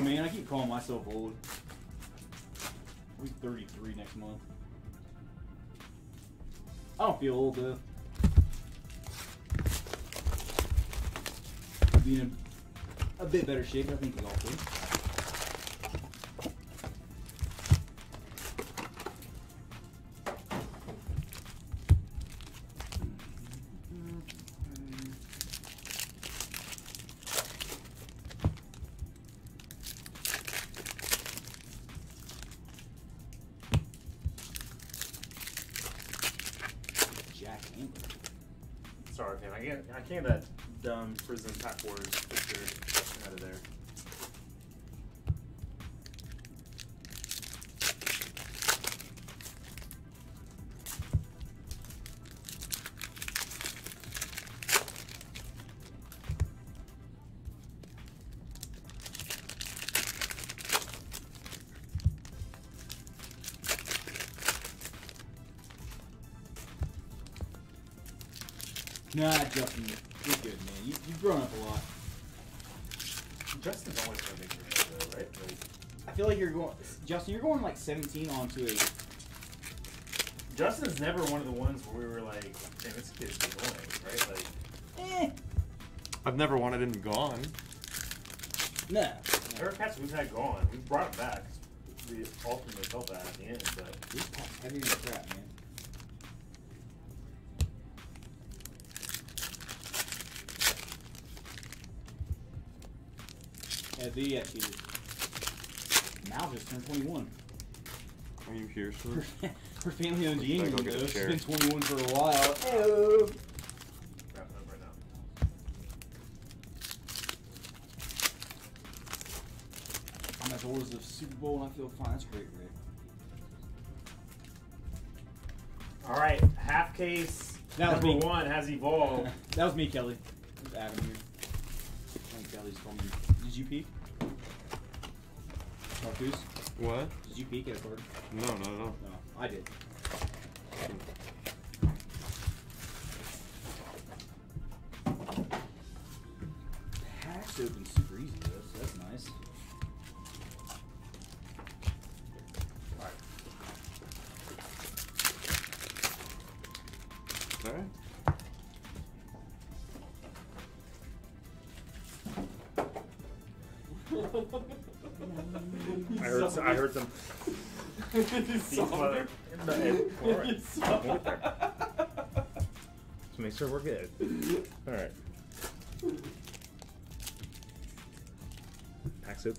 Man. I keep calling myself old. Be 33 next month. I don't feel old though. In a, a bit better shape, I think is all do. Nah, Justin, you're good, man. You, you've grown up a lot. Justin's always gonna make your head though, right? Like, I feel like you're going, Justin. You're going like 17 onto a. Justin's never one of the ones where we were like, "Damn, this kid's annoying," right? Like, Eh. I've never wanted him gone. Nah. there are cats we've had gone. We brought him back. We ultimately felt that at the end, but He's packs heavier than crap, man. The yeah, cheaters. Mal just turned 21. Are you here, sir? Her, her family owns I Yuengling, go though. She's chair? been 21 for a while. Ew. wrapping up right now. I'm at doors of Super Bowl and I feel fine. That's great, Rick. All right, half case That was number me. one has evolved. that was me, Kelly. It was Adam here. I think Kelly's called me. Did you peek? Marcus, What? did you peek at a card? No, not at all. No, I did.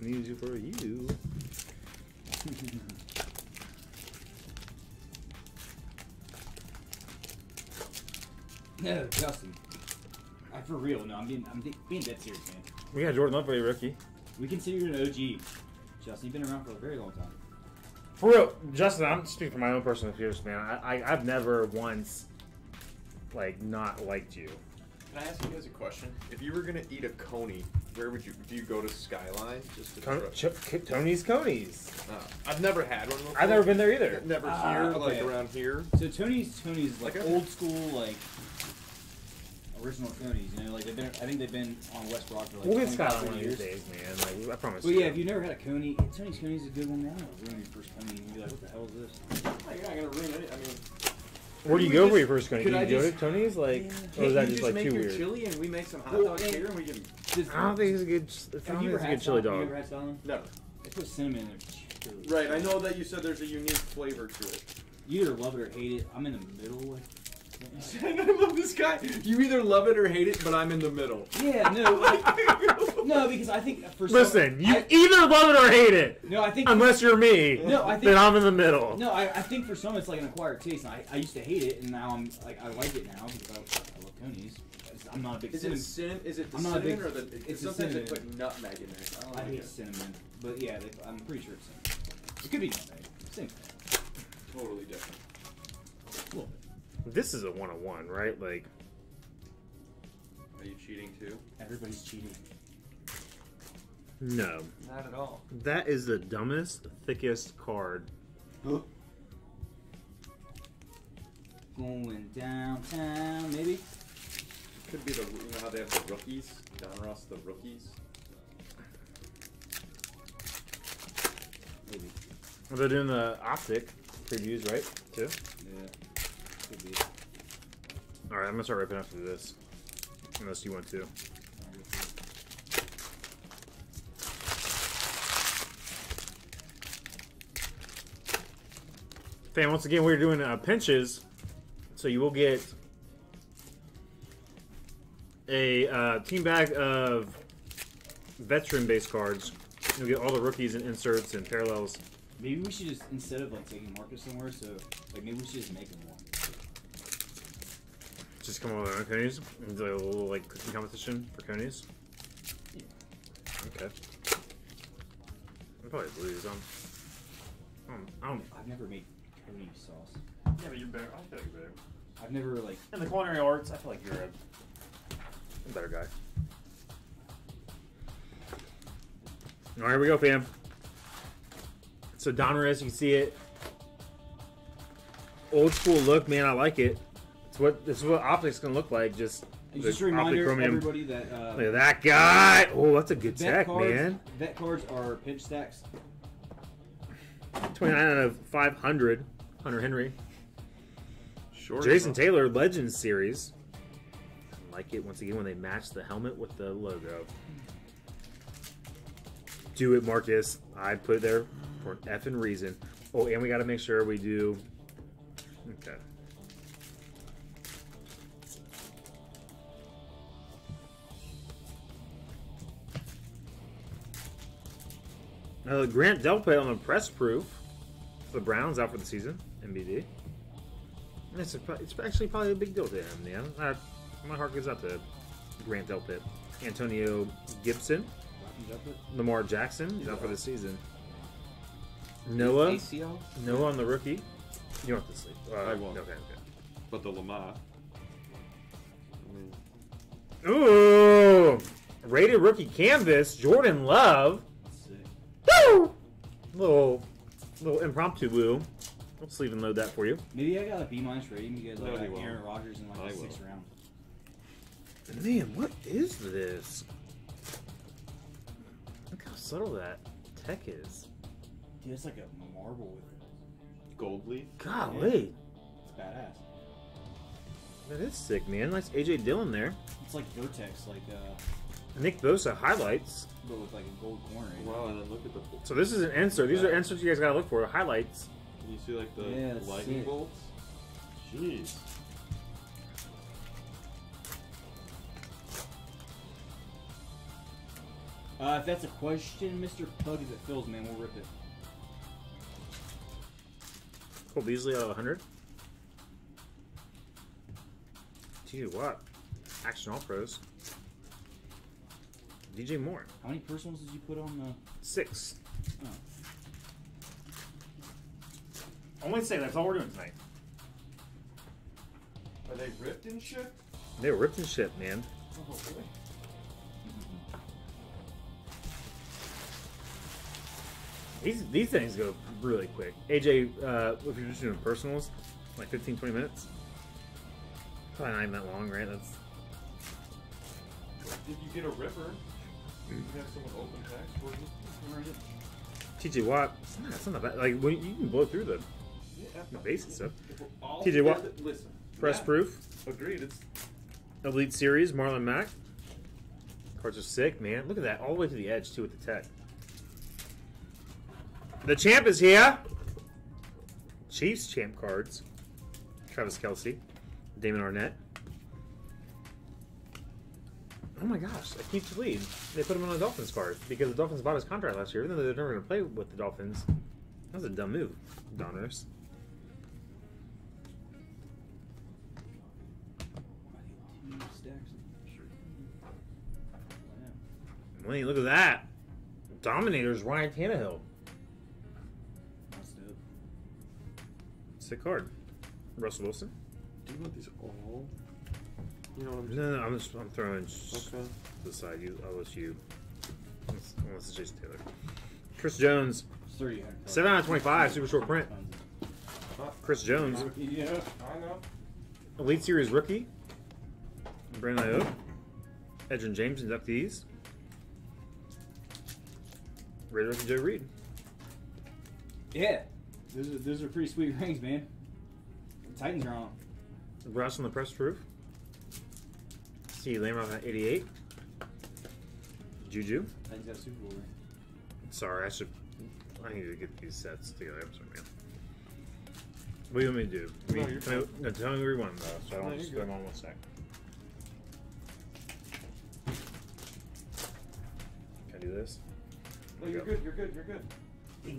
Packs open easy for you. No, Justin. I for real. No, I'm being I'm de- being dead serious, man. We got Jordan Love for you, rookie. We consider you an OG. Justin, you've been around for a very long time. For real, Justin, I'm speaking from my own personal experience, man. I, I I've never once like not liked you. Can I ask you guys a question? If you were gonna eat a coney, where would you? Do you go to Skyline just to Con- try- Ch- Tony's Conies. Uh, I've never had one. Before. I've never been there either. Never Ah, here, okay. like around here. So Tony's Tony's like Like old school like original Tony's. You know, like they've been. I think they've been on West Broad for like We'll get 25, Skyline one 30 of these years. days, man. Like I promise. Well, you. yeah, if you've never had a Coney, Tony's Coney's is a good one now. Ruin your first Coney and be like, what the hell is this? Oh, you're not gonna ruin it. I mean, Where do you we go just- for your first Coney? Do could you I go to just- Tony's? Like, Yeah. or can't is that you just like make too your weird? chili and we make some hot Well, dogs and- here and we can. Does- I don't think it's a good. I Have don't you think ever it's a had good chili Stalin? You dog. ever had Stalin? Never. They put cinnamon in their chili. Right. I know that you said there's a unique flavor to it. You either love it or hate it. I'm in the middle. Like, I love this guy. You either love it or hate it, but I'm in the middle. yeah, no, like, no, because I think for some- Listen, you I- either love it or hate it. no, I think Unless you're me, No, I think- then I'm in the middle. No, I, I think for some it's like an acquired taste. I, I used to hate it, and now I'm like I like it now because I, I love Tony's. It's- I'm not a big Is cinnamon. it cinnamon? Is it the I'm not a cinnamon big- or the? it's the sometimes they put nutmeg in there. I don't I like hate it. cinnamon, but yeah, they, I'm pretty sure it's cinnamon. It could be nutmeg. Same thing. Totally different. A little bit. This is a one on one, right? Like, Are you cheating too? Everybody's cheating. no. Not at all. That is the dumbest, thickest card. Going downtown, maybe. Could be the you know how they have the rookies. Donruss, the rookies. Well, they're doing the optic previews, right? Too. Yeah. Could be. All right, I'm gonna start ripping after this, unless you want to. Fam, once again, we're doing uh, pinches, so you will get a uh, team bag of veteran-based cards. You'll get all the rookies and inserts and parallels. Maybe we should just instead of like taking Marcus somewhere, so like maybe we should just make him one. Just come over on Conies. and do a little like cooking competition for Conies. Okay. I'll probably lose. Um, um, I don't. I've never made Coney sauce. Yeah, but you're better. I feel like you're better. I've never like. In the culinary arts, I feel like you're a, a better guy. All right, here we go, fam. So Donruss, you can see it. Old school look, man. I like it. It's what this is what optics gonna look like. Just And just a reminder, chromium. everybody that uh, Look at that guy. Oh, that's a good vet tech, cards, man. Vet cards are pinch stacks. 29 out of 500. Hunter Henry. Sure. Jason Taylor Legends series. I like it once again when they match the helmet with the logo. Do it, Marcus. I put it there for an effing reason. Oh, and we got to make sure we do. Okay. Uh, Grant Delpit on the press proof. The Browns out for the season. And It's, a, it's actually probably a big deal to him, man. Uh, my heart goes out to Grant Delpit. Antonio Gibson. Lamar Jackson. He's out for the season. Noah. ACL. Noah on the rookie. You don't have to sleep. Uh, I won't. Okay, okay. But the Lamar. I mean, Ooh! Rated rookie canvas. Jordan Love. Woo! Little, little impromptu woo. Let's sleeve and load that for you. Maybe I got a B minus rating because No, I you got Aaron won't. Rodgers in like I the sixth round. Man, what is this? Look how subtle that tech is. Dude, it's like a marble with gold leaf. Golly. it's badass. That is sick, man. Nice AJ Dillon there. It's like Vertex, like uh, Nick Bosa highlights. but with like a gold corner. in it. Wow, and then look at the. So this is an insert. These are inserts you guys gotta look for. Highlights. Can You see like the Yeah, lightning it. bolts? Jeez. Uh, if that's a question, Mr. Pug, if it fills, man, we'll rip it. Cole Beasley out of 100. Gee, what? Action All Pros. DJ Moore. How many personals did you put on the? Six. Oh. Only say that's all we're doing tonight. Are they ripped and shit? They were ripped and shit, man. Oh, really? These these things go really quick. AJ, uh, if you're just doing personals, like 15, 20 minutes. Probably not even that long, right? That's Did you get a ripper? You have someone open packs for you? Where is it? TJ Watt. It's not, it's not that bad. Like when you can blow through the Yeah. the basic stuff. If TJ Watt. Listen. Press yeah, proof. Agreed. It's Elite Series, Marlon Mack. Cards are sick, man. Look at that, all the way to the edge too with the tech. The champ is here. Chiefs champ cards. Travis Kelce, Damon Arnette. Oh my gosh, the lead. They put him on the Dolphins card because the Dolphins bought his contract last year. Even though they're never going to play with the Dolphins, that was a dumb move. Wow, Wait, look at that. Dominators Ryan Tannehill. Sick card. Russell Wilson. Do you want these all? You know what I'm No, no, I'm just I'm throwing just Okay. to the side. You, I'll let you. Unless unless it's Jason Taylor. Chris Jones, It's 30 seven out of twenty-five, super short print. Chris Jones, Yeah. I know. Elite Series rookie. Brandon Aiyuk, Edgerrin James inductees. Red rookie Joe Reed. Yeah, those are those are pretty sweet rings, man. The Titans are on. Russ on the press proof. See Lamar at 88. Juju. Titans got a Super Bowl ring. Sorry, I should. I need to get these sets together. I'm sorry, man. What do you want me to do? No, Me- you're can I, fine. no, tell me where you want them, though, so I No, don't you're just put good. them on one sec. Can I do this? No, you're good. You're good. You're good.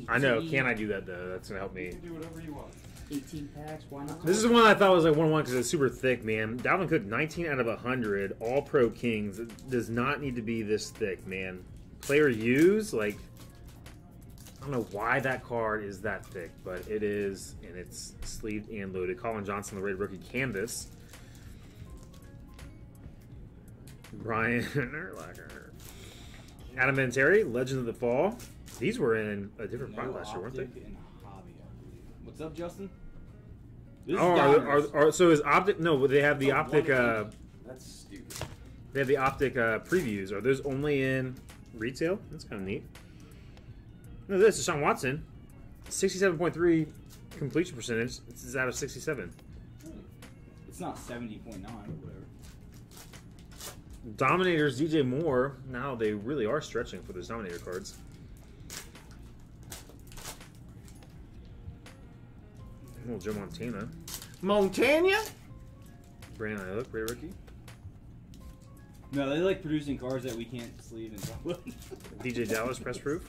I know. Can I do that though? That's gonna help You me. can do whatever you want. 18 packs. Why not? This is the one I thought was like one one because it's super thick, man. Dalvin Cook, 19 out of 100, All Pro Kings. It does not need to be this thick, man. Player use like. I don't know why that card is that thick, but it is, and it's sleeved and loaded. Collin Johnson, the Red rookie canvas. Brian Urlacher. Adam Vinatieri, Legend of the Fall. These were in a different No product last year, weren't they? hobby. What's up, Justin? This Oh, are, are, are, so is optic? No, but they have the optic. Uh, That's stupid. they have the optic uh, previews. Are those only in retail? That's kind of neat. No, this is Sean Watson, sixty-seven point three completion percentage. This is out of sixty-seven. It's not 70.9, or whatever. Dominators DJ Moore. Now they really are stretching for those Dominator cards. Little Joe Montana. Montana? Brandon Aiyuk, great rookie. No, they like producing cars that we can't sleeve in talk about. DeeJay Dallas, press proof.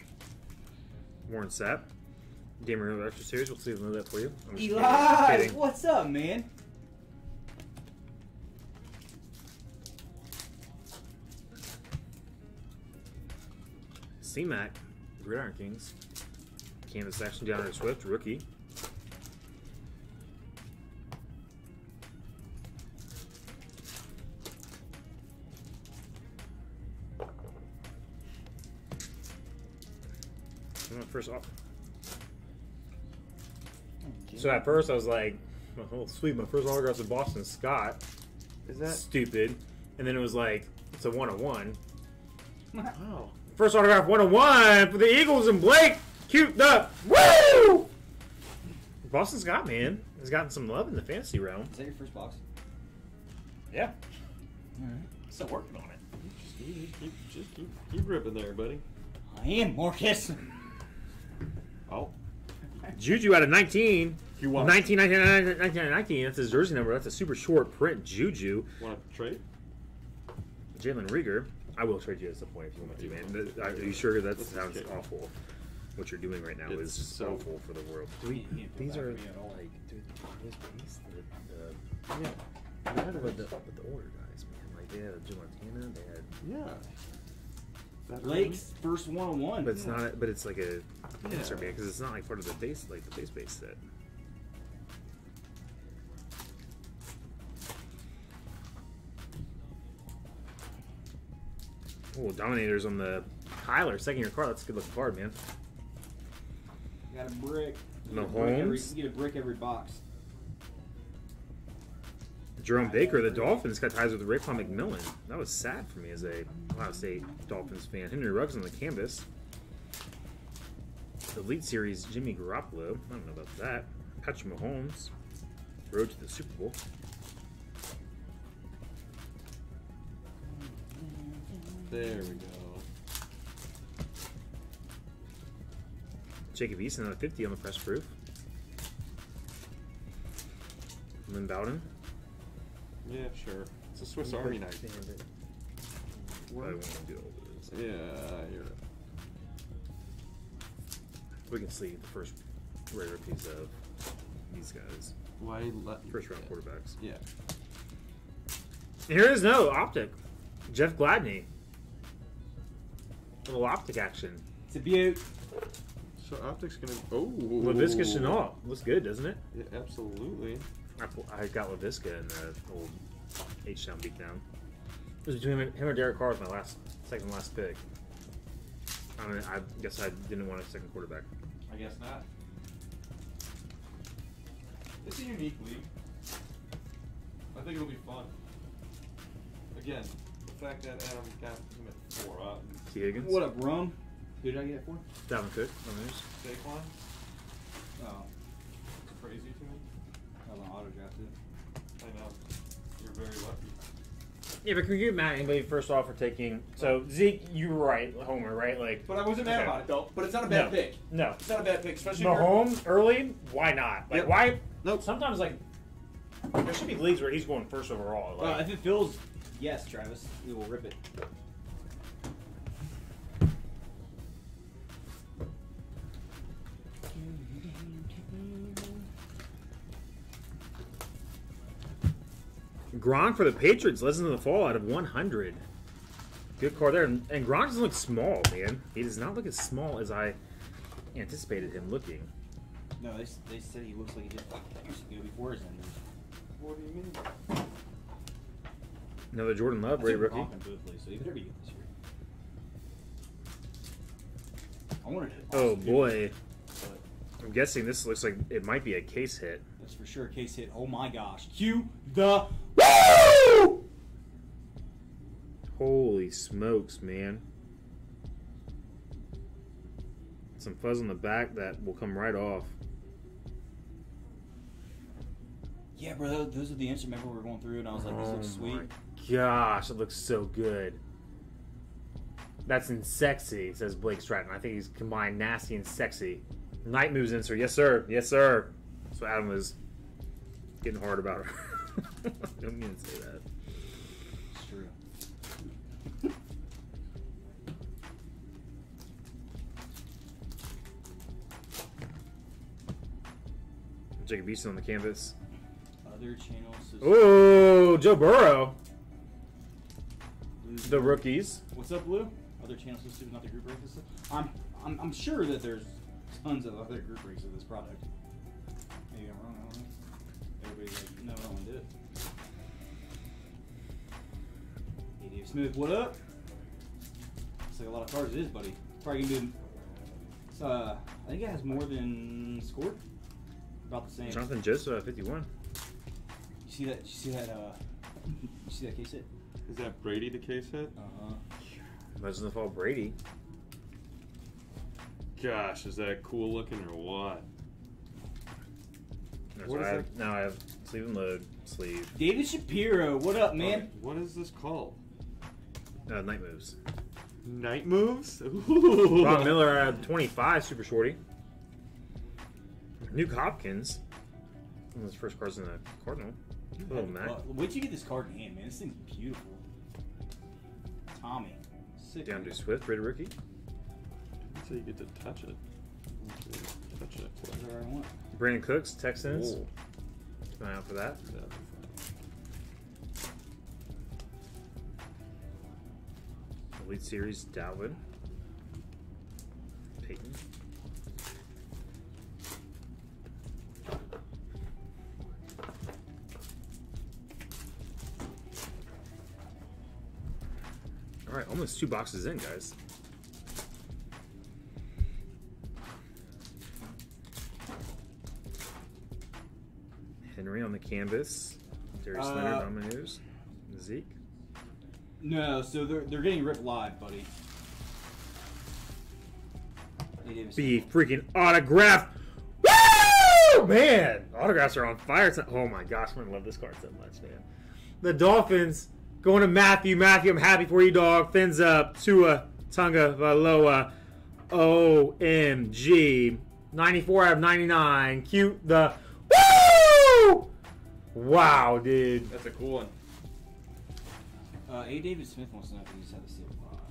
Warren Sapp. Gamer Extra Series. We'll see if we know that for you. I'm just Eli, kidding. what's up, man? C-Mac, Gridiron Kings. Canvas action down Swift, rookie. First off. So at first I was like, oh sweet, my first autograph's in Boston Scott. Is that? Stupid. And then it was like, it's a one on one. Wow. First autograph 101 for the Eagles and Blake. Cute up. Woo! Boston Scott, man, has gotten some love in the fantasy realm. Is that your first box? Yeah. Alright. Still working on it. Just keep, keep, just keep, keep ripping there, buddy. I am Marcus. Oh, Juju out of 19. You want- 19, 19, 19, 19, 19. That's his jersey number. That's a super short print. Juju. want to trade? Jalen Reagor. I will trade you at some point if you want me to, man. Are you sure that sounds awful? What you're doing right now It's is just so- awful for the world. You These are for me at all. like, dude, this piece, uh, the, the, Yeah. But the, but the older guys, man, like they had a Joe Montana, they had, Yeah. That Blake's first one on one. but it's not, but it's like a Yeah. insert man because it's not like part of the base, like the base base set. Oh, Dominators on the Kyler, second year card. That's a good looking card, man. Got a brick. You get a brick every, you get a brick every box. Jerome Baker, the Dolphins got ties with Raekwon McMillan. That was sad for me as a Ohio State Dolphins fan. Henry Ruggs on the canvas. The Elite Series, Jimmy Garoppolo. I don't know about that. Patrick Mahomes. Road to the Super Bowl. There we go. Jacob Eason on a 50 on the press proof. Lynn Bowden. Yeah, sure. It's a Swiss Army knife. Probably won't do all this. Yeah, you're right. We can see the first rare piece of these guys. Why let First round quarterbacks. Yeah. Here is no optic. Jeff Gladney. Little optic action. It's a beaut. So optics gonna. Oh. Laviska Shenault. Looks good, doesn't it? Yeah, absolutely. I, got Laviska in the old H-Town beatdown. It was between him him or Derek Carr was my last, second last pick. I mean, I guess I didn't want a second quarterback. I guess not. It's a unique league. I think it'll be fun. Again, the fact that Adam got him at four uh, up. T. Higgins. What up, Rum? Who did I get it for? Dalvin Cook. on theirs. Saquon. Oh, I was on auto draft too. I know. You're very lucky. Yeah, but can you get mad at anybody first off for taking? So Zeke, you were right, Homer, right? Like, But I wasn't mad Okay. about it though. But it's not a bad No. pick. no, It's not a bad pick, especially if you're- Mahomes early. Why not? Like, Yep. why? Nope. Sometimes like there should be leagues where he's going first overall. Uh, if it feels, yes, Travis, we will rip it. Gronk for the Patriots lessons in the fall out of 100. Good card there, and, and Gronk doesn't look small, man. He does not look as small as I anticipated him looking. No, they, they said he looks like he did five years ago before his injuries. What do you mean? Another Jordan Love, I great rookie. Gronk both leagues, so he better be good this year. I wanted oh, it. Oh boy, I'm guessing this looks like it might be a case hit. That's for sure case hit. Oh my gosh. Cue the Woo! Holy smokes, man. Some fuzz on the back that will come right off. Yeah, bro, those are the instruments. Remember we were going through, and I was like, "This looks Oh sweet." my gosh, it looks so good. That's in sexy, says Blake Stratton. I think he's combined nasty and sexy. Night moves in, sir. Yes, sir. Yes, sir. So Adam was getting hard about her. I don't mean to say that. It's true. Jacob Eason on the canvas. Other channels. Oh, Joe Burrow. Blue's- The rookies. What's up, Blue? Other channels listed, not the group listed? I'm, I'm, I'm sure that there's tons of other group breaks of this product. Everybody's like, no, I don't want to do it. Hey, Dave Smith, what up? Looks like a lot of cards it is, buddy. Probably gonna do. It's, uh, I think it has more than scored. About the same. Jonathan Joseph at 51. You see that? You see that? Uh, you see that case hit? Is that Brady the case hit? Uh huh. Imagine of the Fall Brady. Gosh, is that cool looking or what? That's What what is I have, now I have sleeve and load sleeve. David Shapiro, what up, man? What is this called? Uh, night moves. Night moves? Ooh. Von Miller at 25, super shorty. Nuke Hopkins. One of his first cards in the Cardinal. Little Mac. Well, wait till you get this card in hand, man. This thing's beautiful. Tommy. Sick. to Swift, rated rookie. So you get to touch it. Touch it. Whatever I want. Brandin Cooks, Texans. Ooh. Keep an eye out for that. Yeah. Elite Series, Dalvin. Peyton. All right, almost two boxes in, guys. Henry on the canvas. Darius Uh, Leonard, news, Zeke. No, so they're they're getting ripped live, buddy. Hey, Be freaking autograph. Woo! Man, autographs are on fire. tonight. Oh my gosh, I'm gonna love this card so much, man. The Dolphins going to Matthew. Matthew, I'm happy for you, dog. Fins up. Tua Tagovailoa. OMG. 94 out of 99. Cute. The. Woo! Wow, dude. That's a cool one. Uh, A. David Smith wants to know if he just had the sealed box.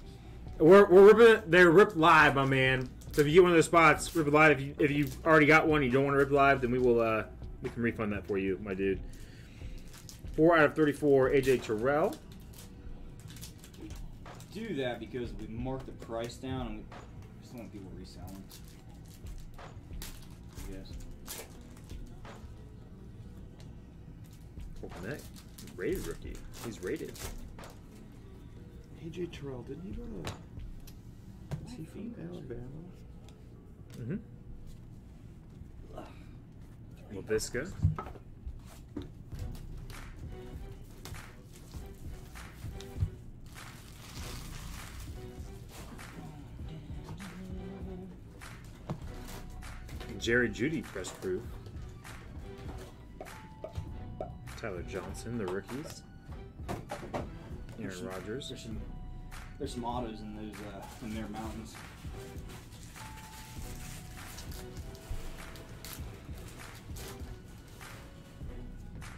We're, we're ripping it. They're ripped live, my man. So if you get one of those spots, rip it live. If you if you've already got one, you don't want to rip live, then we will uh we can refund that for you, my dude. Four out of thirty-four. AJ Terrell. We do that because we marked the price down and we just don't want people reselling. Cole Kmet, rated rookie. He's rated. AJ Terrell, didn't he go to? Is he from Alabama? Mm-hmm. Laviska. Jerry Jeudy press proof. Tyler Johnson, the rookies. Aaron Rodgers. There's some there's some autos in those uh, in their mountains.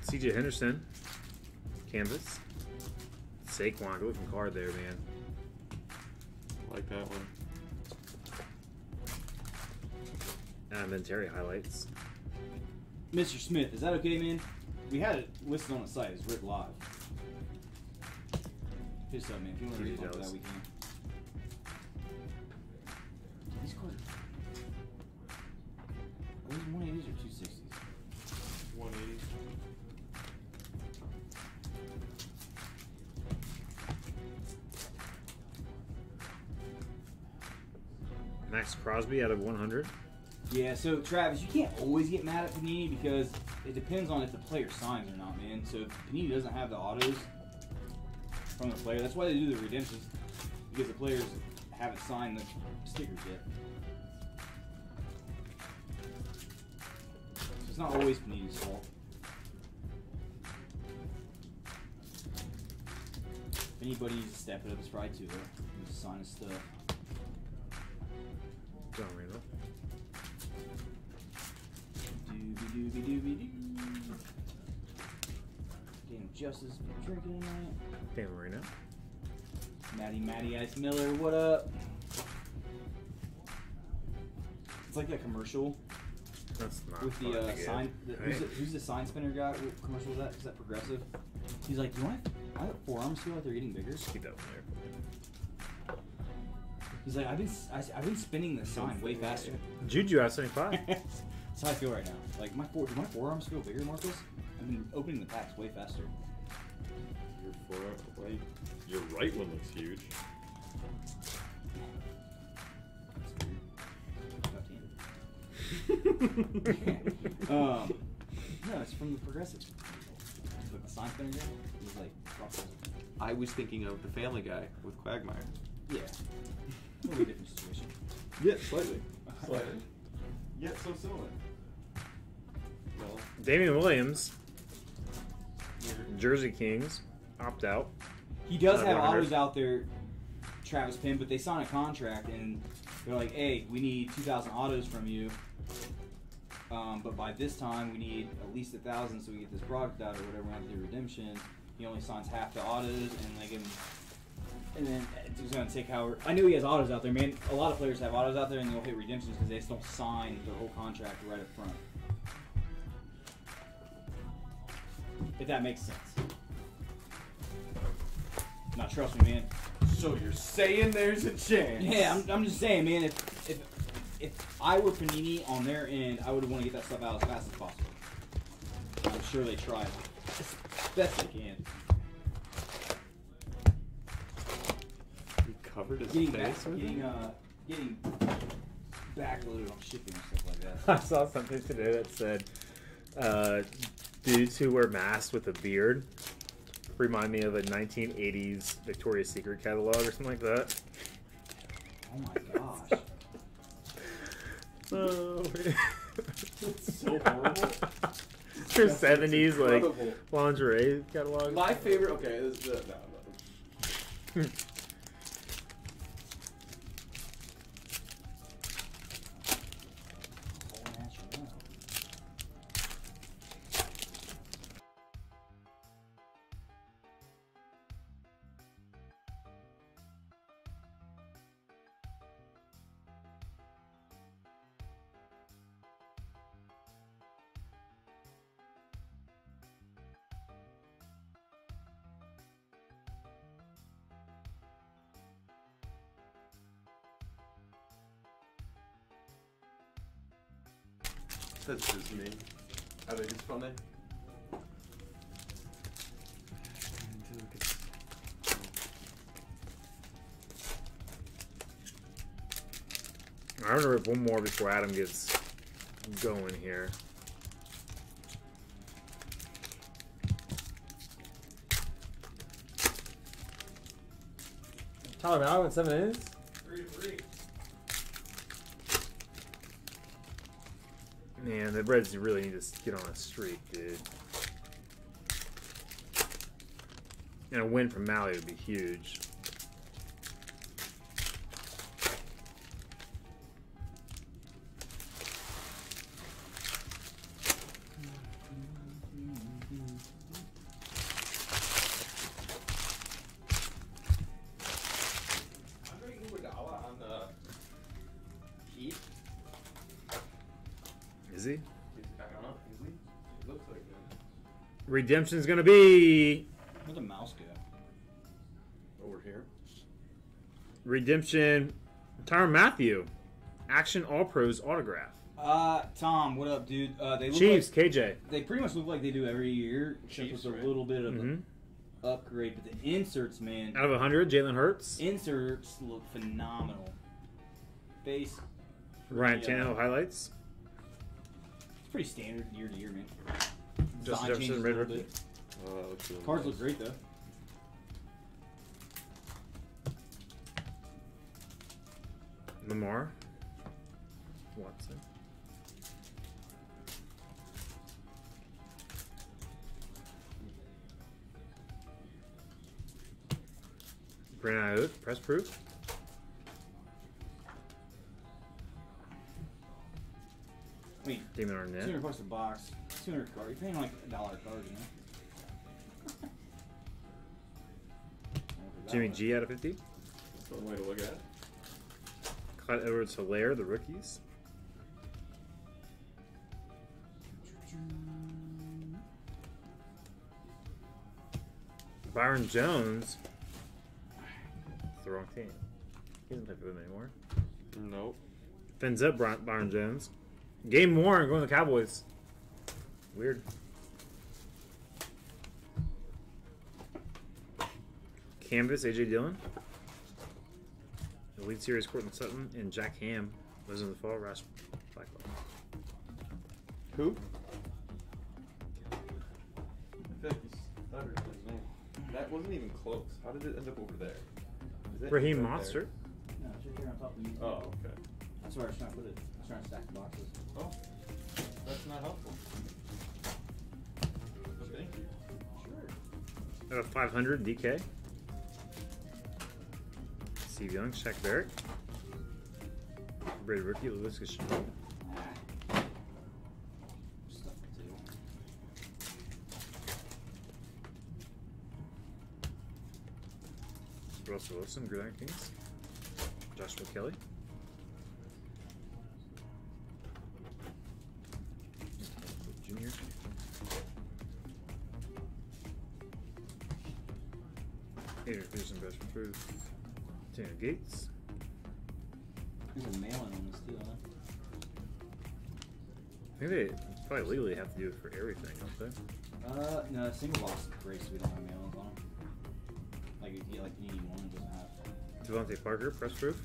CJ Henderson. Canvas. Saquon, good looking card there, man. Like that one. And then Terry highlights. Mr. Smith, is that okay, man? We had it listed on the site as Rick Live. Just up, man. If you want to read it for that, we can. These cards. Are these 180s or 260s? 180. Maxx Crosby out of 100. Yeah, so Travis, you can't always get mad at Panini because it depends on if the player signs or not, man. So if Panini doesn't have the autos from the player, that's why they do the redemptions because the players haven't signed the stickers yet. So it's not always Panini's fault. If anybody needs to step it up, it's probably to it. Needs to sign his stuff. John Randle. Doobie doobie doobie doo. Daniel Justice been drinking tonight. Dan Marino. Matty Matty Ice Miller, what up? It's like that commercial That's not with the uh, sign. The, who's, the, who's the sign spinner guy? What commercial is that? Is that progressive? He's like, you want? I have forearms feel like they're getting bigger. Keep that one there. He's like, I've been I, have been spinning this sign way faster. Juju out 75. That's how I feel right now. Like my fore, do my forearms feel bigger, Marcus? I've been opening the packs way faster. Your forearm, like, your right one looks huge. um, no, it's from the progressive. But the sign spinner guy, he's like, rock. I was thinking of the Family Guy with Quagmire. yeah, totally different situation. Yeah, slightly. Slightly. Yet so similar. Damien Williams. Jersey Kings. Opt out. He does have 100. autos out there, Travis Penn, but they sign a contract and they're like, hey, we need 2,000 autos from you. Um, but by this time, we need at least a thousand so we get this product out or whatever. We have to do redemption. He only signs half the autos, and they give him. And then it's going to take however. I knew he has autos out there, man. A lot of players have autos out there, and they'll hit redemptions because they just don't sign their whole contract right up front. If that makes sense. Now, trust me, man. So you're saying there's a chance? Yeah, I'm, I'm just saying, man. If if if I were Panini on their end, I would want to get that stuff out as fast as possible. I'm sure they try as best they can. he covered his Getting back, face with getting uh, getting backloaded on shipping and stuff like that. I saw something today that said uh, dudes who wear masks with a beard remind me of a 1980s Victoria's Secret catalog or something like that. Oh my gosh. Oh, It's so horrible. Or That's 70s like lingerie catalog. My favorite. Okay, this is the, no, no. more before Adam gets going here. Tyler Mallon went seven innings. Three to three. Man, the Reds really need to get on a streak, dude. And a win from Maui would be huge. Redemption's gonna be Where'd the mouse go? Over here. Redemption. Tyrann Mathieu, Action All Pros autograph. Uh, Tom, what up, dude? Uh, they look Chiefs, Like, KJ. they pretty much look like they do every year, except Chiefs, with a right? little bit of hmm an upgrade. But the inserts, man, Out of 100, Jalen Hurts. inserts look phenomenal. Face, Ryan Yeah. Tannehill highlights. it's pretty standard year to year, man. Justin Jefferson, a red little rookie. bit. Oh, that looks really Cards nice. look great though. Lamar. Watson. Brandon Aiyuk, press proof. Wait, mean, Damon two Arnette. hundred bucks a box, two hundred card. You're paying like a dollar a card, you know. Jimmy G out of 50. That's one way to look at it. Clyde Edwards Helaire, the rookies. Byron Jones. It's the wrong team. He doesn't play for them anymore. Nope. Fins up Byron Jones. Game Warren going to the Cowboys. Weird. Canvas, AJ Dillon. Elite Series, Courtland Sutton, and Jack Ham. Was in the fall, Ross Blackwell. Who? I feel like you stuttered his name. That wasn't even close. How did it end up over there? Is it Raheem right Monster. No, it's right here on top of the there? Oh, okay. That's where I was trying to put it. I was trying to stack the boxes. Oh, that's not helpful. Uh, sure. Out of 500, DK. Steve Young, Shaq Barrett. Brady Rookie, Lewis table. Russell Wilson, Gridiron Kings. Joshua Kelley. Proof. Tina Gates. There's a mail-in on this too, huh? I think they probably legally have to do it for everything, don't they? Uh, no, single great, so we don't have mail-ins on them. Like if you get like an 81, it doesn't have. DeVante Parker, press proof.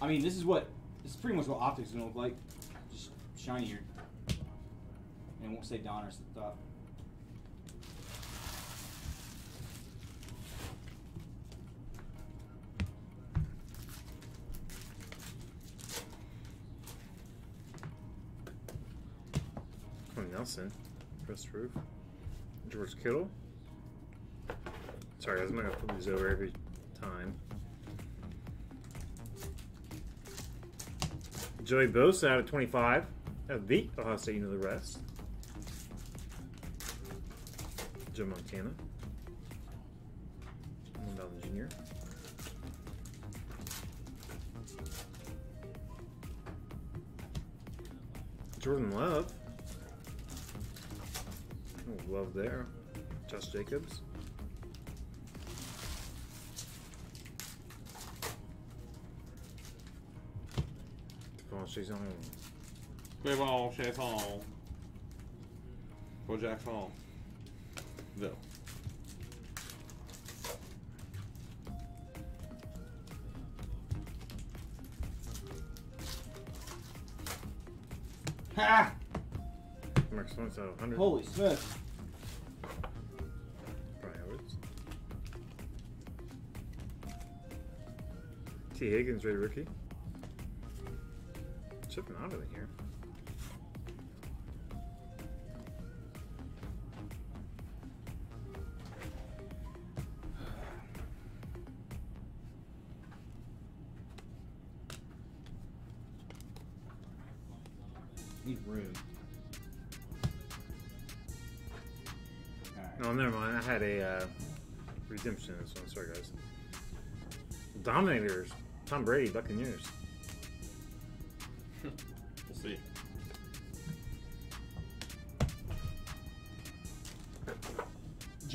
I mean, this is what is pretty much what optics is gonna look like, just shinier. And it won't say Donruss at the top. Nelson, press proof. George Kittle. Sorry, I'm not gonna put these over every time. Joey Bosa out of 25. Of the Ohio State, you know the rest. Joe Montana. Jr. Jordan Love. Oh, love there. Josh Jacobs. chez eux. Mais bon, chef, on... Pas Jackson. Non. Ha! Max Stone's out 100. Holy smith. T. Higgins, ready rookie. Chipping out of it here. Need room. Alright. No, never mind. I had a uh, redemption in this one. Sorry, guys. Dominators. Tom Brady, Buccaneers.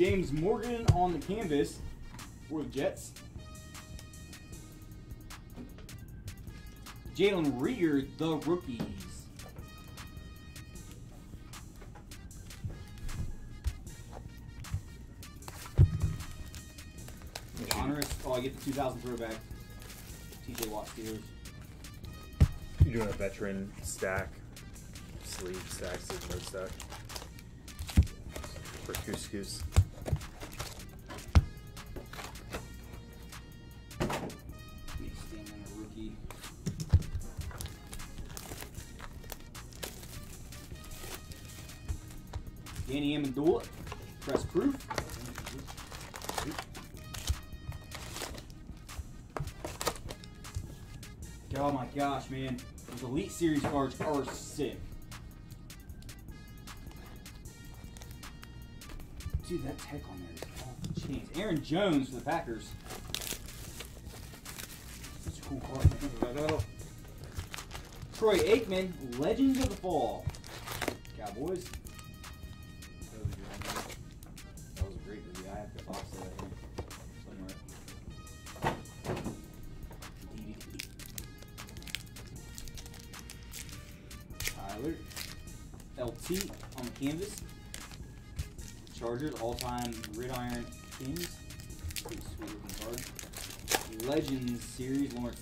James Morgan on the canvas for the Jets. Jalen Reagor, the rookies. Honorous. Oh, I get the 2000 throwback. TJ Watt Steelers. You're doing a veteran stack, sleeve stack, sleeve mode stack. For couscous. Amendola, press proof. Oh my gosh, man. Those Elite Series cards are sick. Dude, that tech on there is off the chains. Aaron Jones for the Packers. Such a cool card. I. Troy Aikman, Legends of the Fall. Cowboys.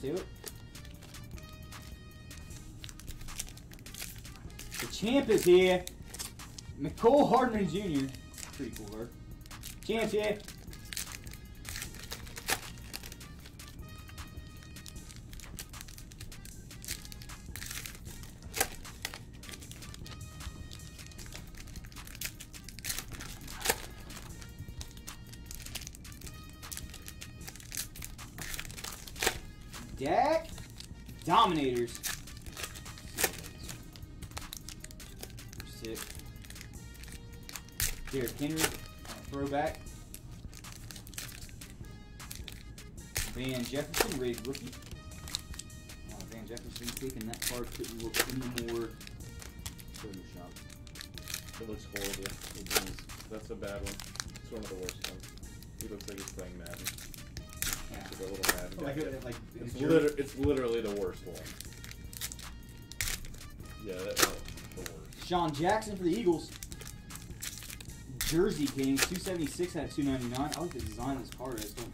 Taylor. The champ is here. Mecole Hardman Jr. Pretty cool card. Champ's here. Taking that card couldn't look any more Photoshop. It looks horrible. It does. That's a bad one. It's one of the worst ones. He looks like he's playing Madden. Yeah. It's a little Madden. Like, guy. a- like it's, liter- it's literally the worst one. Yeah, that, that's the worst. Sean Jackson for the Eagles. Jersey Kings, 276 out of 299. I like the design of this card. I just don't.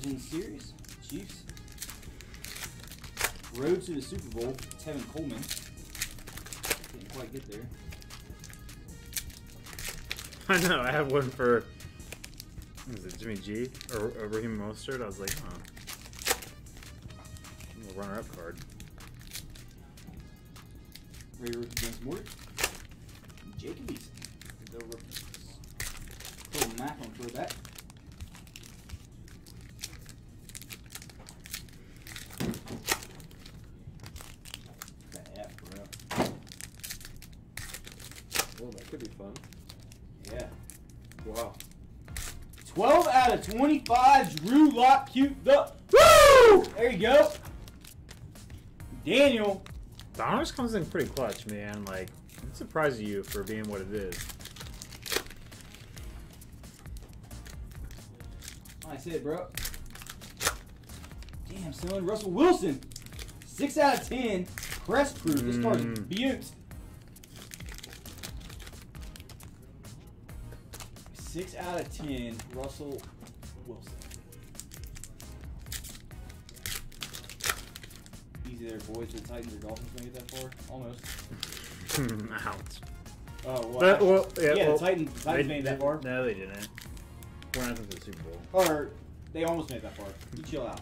Allen, Legend Series. Chiefs. Road to the Super Bowl, Tevin Coleman. Didn't quite get there. I know. I have one for. Is it Jimmy G or, or Raheem Mostert? I was like, huh. A runner-up card. Ray Rookie James Moore. Jacob Eason. The rookies. Cole Mack on throwback. The F, bro. Well, that could be fun. Yeah. Wow. 12 out of 25, Drew Lock cute the Woo! There you go. Daniel. Donruss comes in pretty clutch, man. Like, I'm surprised at you for being what it is. Nice hit, bro. Damn, son. Russell Wilson. 6 out of 10. Press proof. This card's Mm. beaut. 6 out of 10. Russell Easy there. The Titans or Dolphins make it that far? Almost. Hmm, Ouch. Oh, well. But, well, yeah, yeah, well, the Titans, the Titans they- made it that far. No, they didn't. We're not going to the Super Bowl. Or they almost made it that far. You chill out.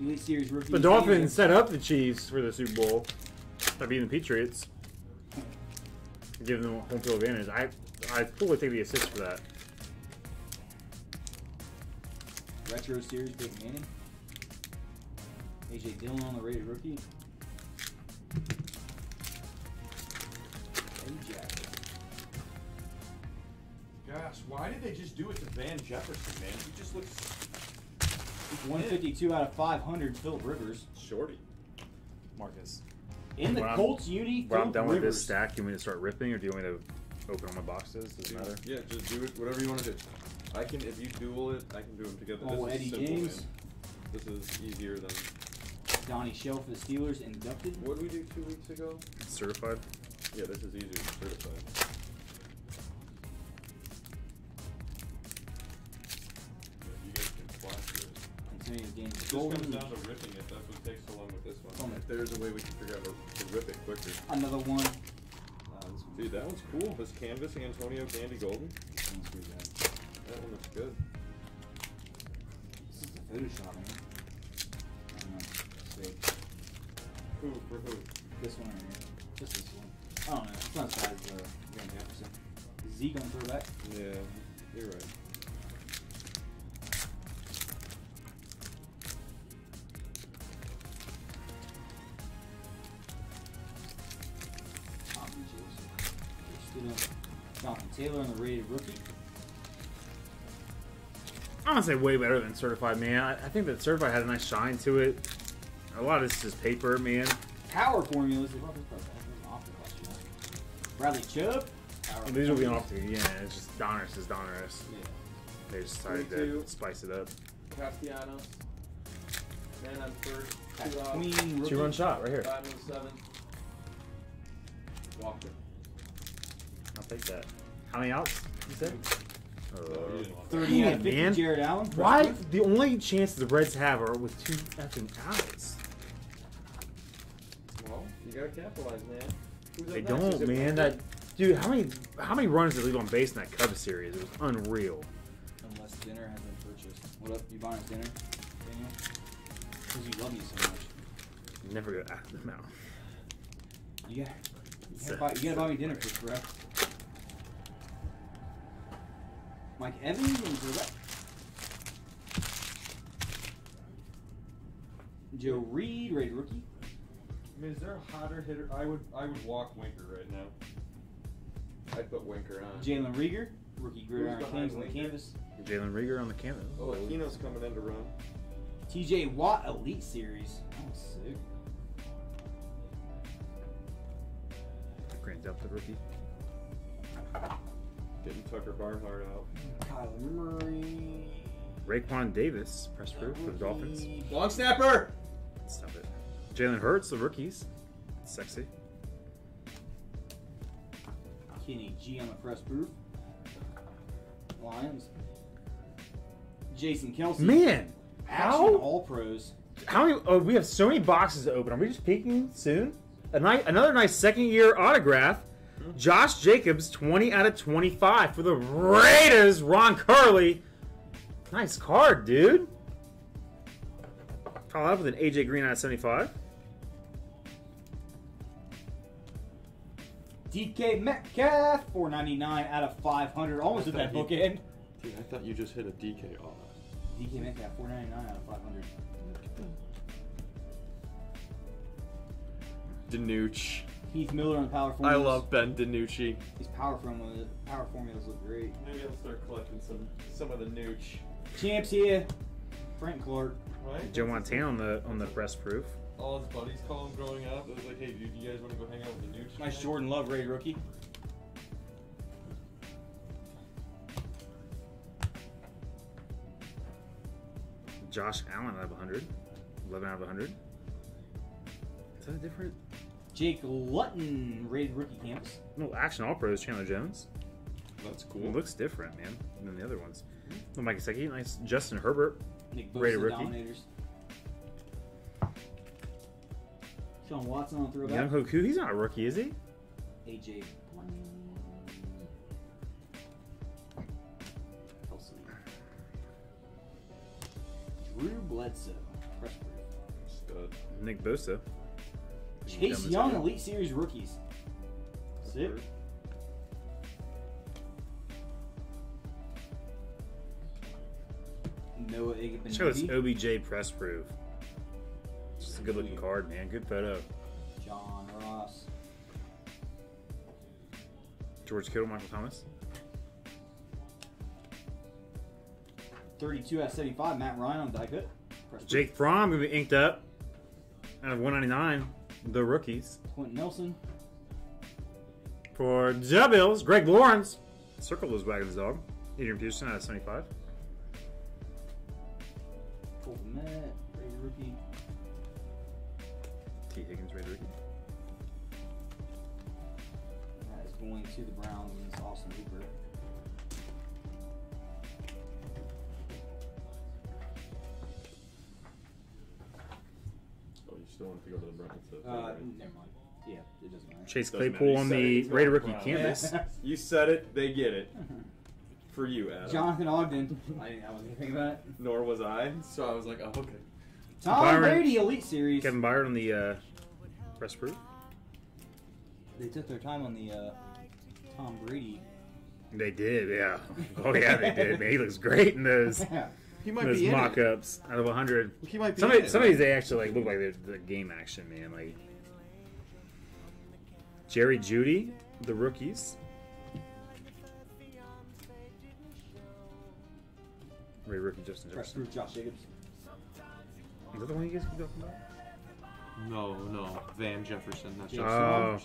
Elite Series rookie. The Dolphins set up the Chiefs for the Super Bowl by beating the Patriots, giving them home field advantage. I I fully take the assist for that. Retro Series Big Manning. AJ Dillon on the rated rookie. Eddie Jackson. Gosh, why did they just do it to Van Jefferson, man? He just looks 152 out of 500, Philip Rivers. Shorty. Marcus. In the When I'm- Colts uni, When I'm Philip done with this stack, you want me to start ripping, or do you want me to open all my boxes? Doesn't matter. Yeah, just do it. Whatever you want to do. I can if you duel it, I can do them together. Oh, this Eddie is simple, James. man. This is easier than Donnie Shell for the Steelers, inducted. what did we do two weeks ago? Certified. Yeah, this is easier than certified. Yeah, you guys can flash it. Antonio Gaines It Golden. comes down to ripping it. That's what takes so long with this one. If there's a way we can figure out to rip it quicker. Another one. Dude, that one's cool. This canvassing Antonio Gandy Golden. That one looks good. This is the Photoshop, man. Who for who? This one right here. Just this one. I don't know. It's not as bad as uh, Van Jefferson. Zeke on throwback. Yeah, you're right. Tommy Joseph. Stood up. Jonathan Taylor on the rated rookie. I'm gonna say way better than certified, man. I, I think that certified had a nice shine to it. A lot of this is paper, man. Power formulas. They brought this part back. That was an awful question. Bradley Chubb. Power And these will be on formulas. off yeah. It's just Donruss is Donruss. Yeah. They just decided to spice it up. Castellanos. Man on first. Two out. Queen rookie. Two run shot right here. Five and seven. Walker. I'll take that. How many outs? You said? No, you Uh, didn't 30 out 50, man. Jared Allen. why? The only chances the Reds have are with two effing outs. Well, gotta capitalize, man. Who's They next? Don't, man. Walker? That dude. How many? How many runs did they leave on base in that Cubs series? It was unreal. Unless dinner has been purchased. What up? You buying us dinner, Daniel? Because you love me so much. Never go after them out. You gotta, you gotta, buy, you gotta buy me dinner first, bro. Mike Evans and Zerette. Joe Reed, rated rookie. I mean, is there a hotter hitter? I would I would walk Winker right now. I'd put Winker on. Jalen Reagor, rookie Gridiron behind Kings on the Winker? canvas. Jalen Reagor on the canvas. Oh, Aquino's coming in to run. TJ Watt, Elite Series. Oh, that was sick. Grant Delta rookie. Getting Tucker Barnhart out. Kyler Murray. Raekwon Davis, press proof for the Dolphins. Long snapper. Stop it. Jalen Hurts, the rookies. Sexy. Kenny G on the press proof. Lions. Jason Kelce. Man, how? All Pros. How many? Oh, we have so many boxes to open. Are we just peeking soon? A nice, another nice second year autograph. Josh Jacobs, 20 out of 25 for the Raiders. Ron Curley. Nice card, dude. Follow up with an AJ Green out of 75. DK Metcalf, 499 out of 500. Almost at that book bookend. Dude, I thought you just hit a DK off. DK Metcalf, 499 out of 500. DiNucci. Keith Miller on the power I love Ben DiNucci. These power formulas. Uh, power formulas look great. Maybe I'll start collecting some some of the nooch. Champs here. Frank Clark. Right? Joe Montana on the on the press proof. All his buddies call him growing up. It was like, hey, dude, you guys want to go hang out with the nooch? Nice tonight?" Jordan Love rated rookie. Josh Allen out of 100. 11 out of 100. Is that a different? Jake Luton rated rookie campus. No, Action All Pros Chandler Jones. That's It cool. looks different, man, than the other ones. Mike Gesicki, nice. Justin Herbert. Nick Rated rookie. Dominators. Sean Watson on Young throwback. Hoku, he's not a rookie, is he? AJ. Drew Bledsoe. Press proof. Stud. Uh, Nick Bosa. Chase Young. Elite Series rookies. Sick. Noah Igben. Show this OBJ press proof. A good looking card, man. Good photo. John Ross. George Kittle, Michael Thomas. 32 out of 75. Matt Ryan on die cut. Jake Fromm gonna be inked up out of 199. The rookies. Quenton Nelson. for the Bills. Greg Lawrence. Circle those wagons, dog. Adrian Peterson out of 75. Cole Met. That is going to the Browns and it's Austin Hooper. Oh, you still want to go to the Browns? so- Uh, never mind. Yeah, it doesn't matter. Chase Doesn't Claypool matter, on said it, the he's going Raider to rookie Browns. canvas. You said it, they get it. For you, Adam. Jonathan Ogden. I, I wasn't gonna think about it. Nor was I. So I was like, oh, okay. Tom Byron. Brady Elite Series. Kevin Byard on the uh, press proof. They took their time on the uh, Tom Brady. They did, yeah. Oh yeah, they did. Man, he looks great in those He might those be in it. mock-ups out of 100. He might be Some in of, it. some of these they actually like look like they're the game action, man. Like Jerry Jeudy, the rookies. Ray rookie Justin Jefferson. proof Josh Jacobs. Is that the one you guys keep talking about? No, no. Van Jefferson. That's Jason Oh.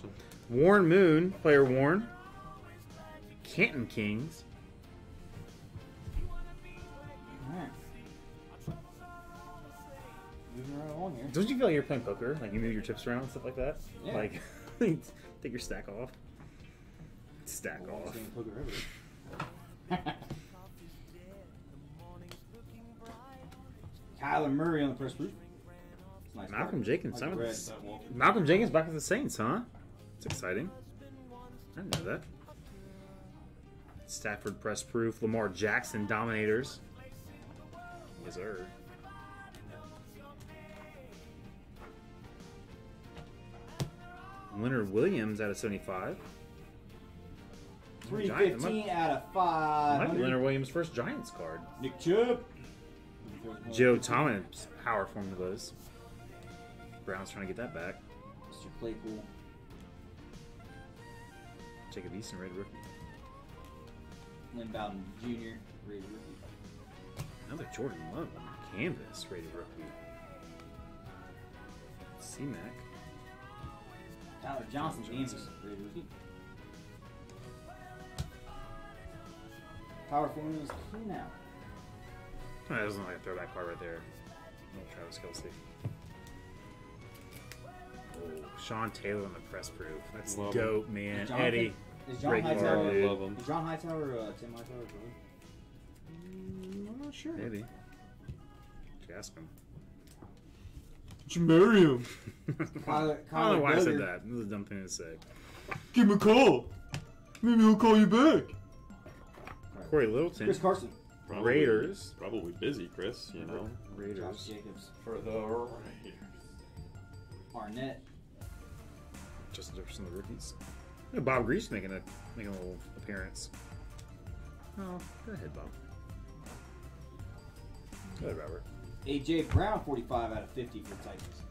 Warren Moon, player Warren. Canton Kings. Alright. Moving right along here. Don't you feel like you're playing poker? Like you move your chips around and stuff like that? Yeah. Like take your stack off. Stack Longest off. game of poker ever. Kyler Murray on the press proof. Nice Malcolm card. Jenkins. Like. Malcolm Jenkins back at the Saints, huh? It's exciting. I didn't know that. Stafford press proof. Lamar Jackson dominators. Yes, sir. Leonard Williams out of 75. Giant- 315 out of Might be Leonard Williams' first Giants card. Nick Chubb. Joe Thomas power formulas. Browns trying to get that back. Mr. Claypool. Jacob Eason, red rookie. Lynn Bowden Jr. Rated rookie. Another Jordan Love on the canvas, rated rookie. C-Mac. Tyler Johnson, Johnson. Kansas. Rated rookie. Power formulas clean out. Oh, that doesn't look like a throwback card right there. Little Travis Kelce. Oh, Sean Taylor on the press proof. That's Love dope, man. Jonathan- Eddie. Is John Great Hightower? dude. love him. Is John Hightower uh, Tim Hightower? brother? Mm, I'm not sure. Maybe. Should ask him. Did you marry him? Kyler, I don't know Kyler why I said Duggar. that. This is a dumb thing to say. Give him a call. Maybe he'll call you back. Cory Littleton. Chris Carson. Raiders. Probably busy, Chris, you know. Raiders. Josh Raiders. Jacobs. For the Raiders. Arnette. Justin Jefferson, the rookies. Yeah, Bob Grease making a making a little appearance. Oh, go ahead, Bob. Go ahead, Robert. AJ Brown, 45 out of 50 for the Titans.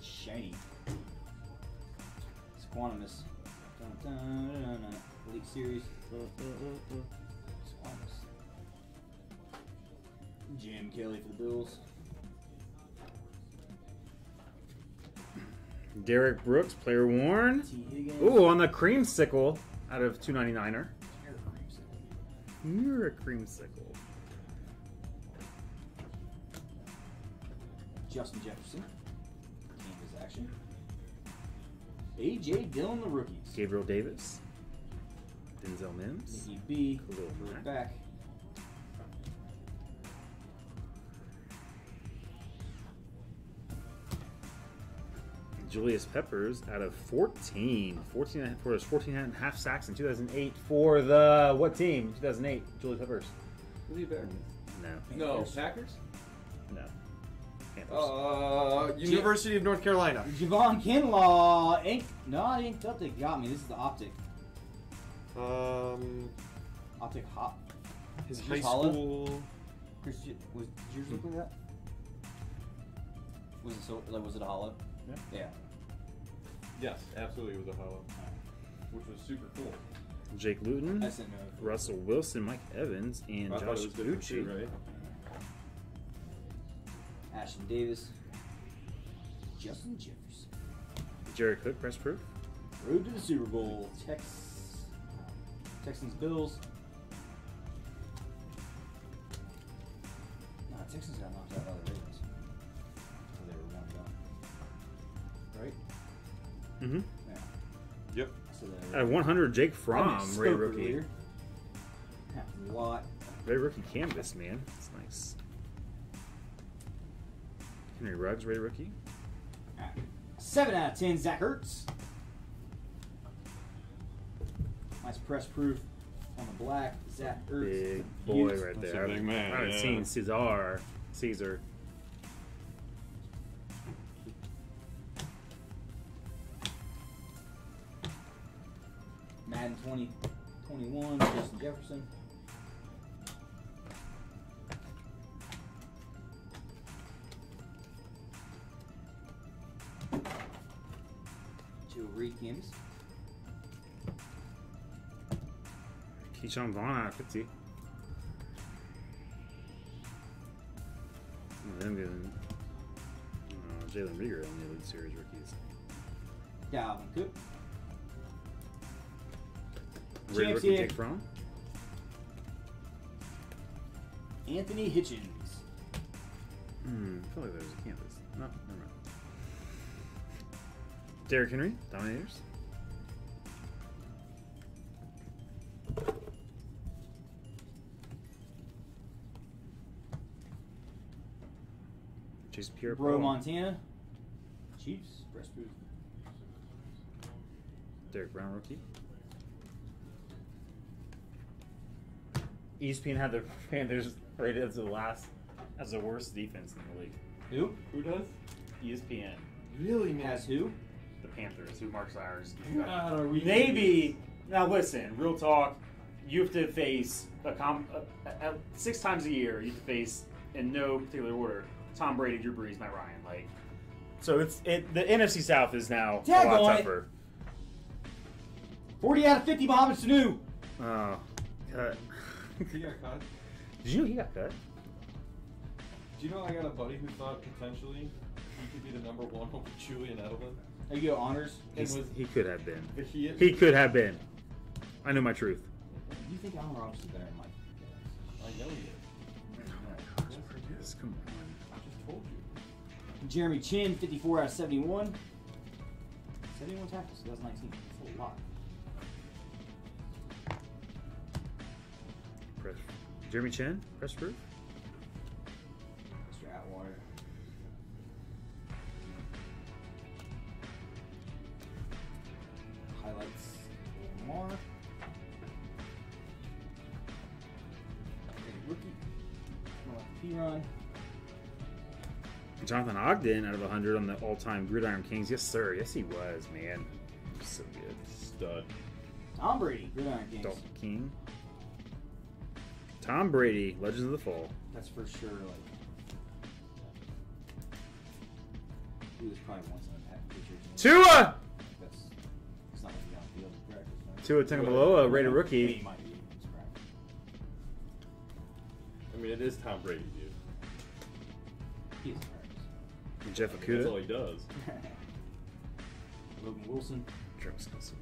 Shiny. Squanimus. Dun, dun, dun, dun, dun. Elite Series. Squanimus. Jim Kelly for the Bills. Derrick Brooks, player worn. Ooh, on the creamsicle out of 299er. You're a creamsicle. Justin Jefferson. Canvas action. AJ Dillon, the rookies. Gabriel Davis. Denzel Mims. Nicky B. Khalil Mack. back. Julius Peppers out of 14. 14 and- for those 14 and a half sacks in 2008 for the what team? 2008. Julius Peppers. Lee Bear. No. No, Packers. No. Panthers. Uh, University of North Carolina. Javon Kinlaw, ink. No, I inked up. They got me. This is the optic. Um, Optic hot. his high yours hollow? school. Chris, did you- was did yours look like that? Was it so? Like, was it a hollow? Yeah. Yeah. Yes, absolutely, it was a hollow, which was super cool. Jake Luton, I didn't know. Russell Wilson, Mike Evans, and I thought Josh it was different Gucci. too, right? Ashton Davis. Justin Jefferson. Jared Cook, press proof. Road to the Super Bowl. Tex. Texans Bills. Nah, Texans got knocked out by Mm-hmm. Yeah. Yep. So At 100, Jake I Fromm, misspoke Ray rookie. earlier. Yeah, a lot. Ray rookie canvas, man. It's nice. Henry Ruggs, Ray rookie. Seven out of ten, Zach Ertz. Nice press proof on the black. Zach Ertz. Big boy Utes. right That's there. a big man, I haven't yeah. seen Cesar. Caesar. Madden 20, 21, Justin Jefferson. Joe Reed canvas. Ke'Shawn Vaughn of 50. Oh, them getting. Uh, Jalen Reagor on the Elite Series rookies. Dalvin Cook. Champs rookie here. Jake Fromm. Anthony Hitchens. Hmm, I feel like there was a campus. No, never mind. Derrick Henry, Dominators. Jason Pierre Bro. Montana. Chiefs. Derek Brown rookie. ESPN had the Panthers rated as the last, as the worst defense in the league. Who? Who does? ESPN. Really, man? Has who? The Panthers, who Mark Sires. God, are we Maybe. Now listen, real talk. You have to face a com- uh, uh, six times a year. You have to face in no particular order. Tom Brady, Drew Brees, Matt Ryan. Like So it's it. The NFC South is now Tag a lot on it. tougher. 40 out of 50, Mohamed Sanu. Oh, cut. He got cut. Did you know he got cut? Do you know I got a buddy who thought potentially he could be the number one over Julian Edelman? There you honors. He's- was he could have been. but he He could have been. I know my truth. Do you think Allen Robinson's better than Mike? I know he is. Yes, come on. I just told you. Jeremy Chinn, 54 out of 71. 71 tackles, 2019. That's a lot. Press. Jeremy Chinn, press proof. Mr. Atwater. Highlights. Lamar. Okay, rookie. P-Run. Jonathan Ogden out of 100 on the all-time Gridiron Kings. Yes, sir. Yes, he was, man. So good. Stud. Tom Brady, Gridiron Kings. Dalton King. Tom Brady, Legends of the Fall. That's for sure, like. He was probably once in a pack picture. Tua! That's. It's not like the practice, right? Tua Tagovailoa, rated rookie. might be. It's practice. I mean, it is Tom Brady, dude. He is in practice. Jeff That's all he does. Logan Wilson. Travis Kelce.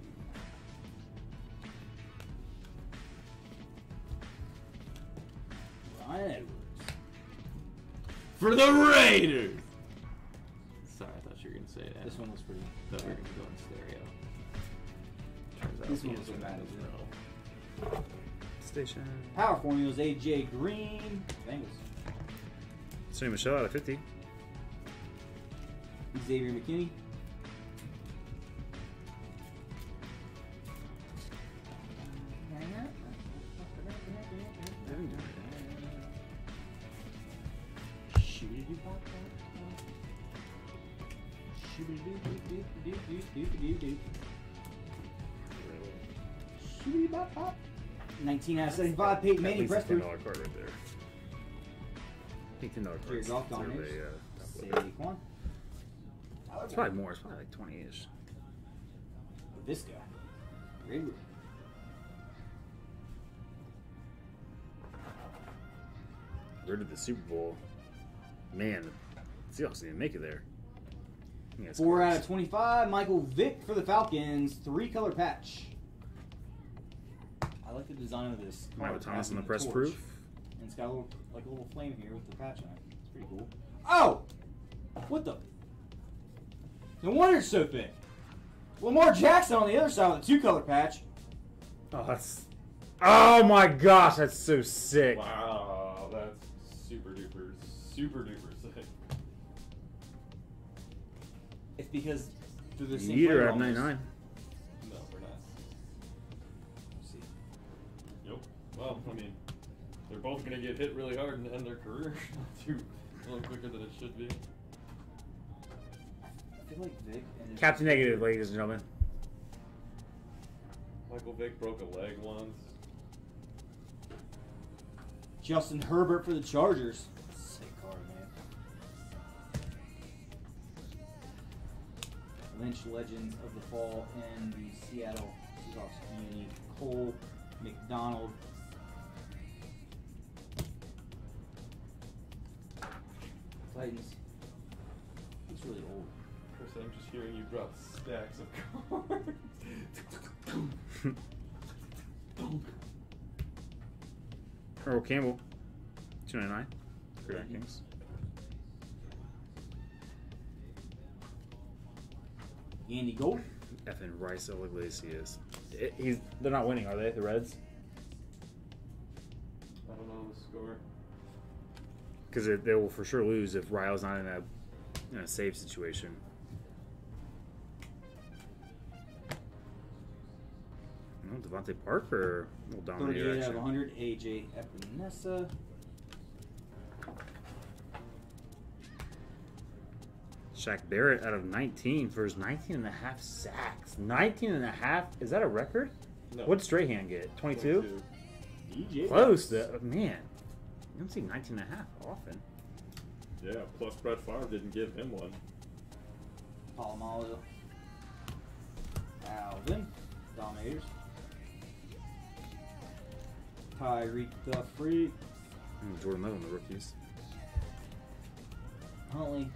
Bryan Edwards. For the Raiders. Sorry, I thought you were gonna say that. This one was pretty. thought we were gonna go in stereo. Turns out This one answer looks bad, is no. Station. Power formulas AJ Green. Bengals. Sony Michel out of 50. Xavier McKinney. 19 out of 75, Peyton At Manning, least a ten through. card right there. I think ten dollar Jared cards. Goff deserve dominates. a, uh, Saquon. It's probably more. It's probably like twenty ish. This guy. Ray Ray. Where did the Super Bowl? Man, the Seahawks didn't make it there. I think that's Four out of 25, Michael Vick for the Falcons. Three color patch. I like the design of this. Michael card, Thomas on the having press torch. proof. And it's got a little, like a little flame here with the patch on it. It's pretty cool. Oh! What the? No wonder it's so thick. Lamar Jackson on the other side with the two color patch. Oh, that's. Oh my gosh, that's so sick. Wow, that's super duper, super duper sick. It's because they're the same Yeeter flavor at 99. Well, I mean, they're both gonna get hit really hard and end their career too, a little quicker than it should be. Like Captain Negative, ladies and gentlemen. Michael Vick broke a leg once. Justin Herbert for the Chargers. Sick card, man. Lynch Legends of the Fall and the Seattle Seahawks community. Cole McDonald. Titans. He's really old. Chris, I'm just hearing you drop stacks of cards. Earl Campbell, 299. For Kings. Andy Gold. Effing Rice Iglesias. It, he's, they're not winning, are they? The Reds? I don't know the score. Because they will for sure lose if Ryle's not in a, in a save situation. No, DeVante Parker will dominate 38 out of 100. AJ Epenesa. Shaq Barrett out of 19 for his 19 and a half sacks. 19 and a half? Is that a record? No. What did Strahan get? 22? 22. Close. The, man, you don't see 19 and a half often. Yeah, plus Brett Favre didn't give him one. Polamalu. Alvin. Dominators. Tyreek the Freak. Mm, Jordan Love on the rookies. Huntley.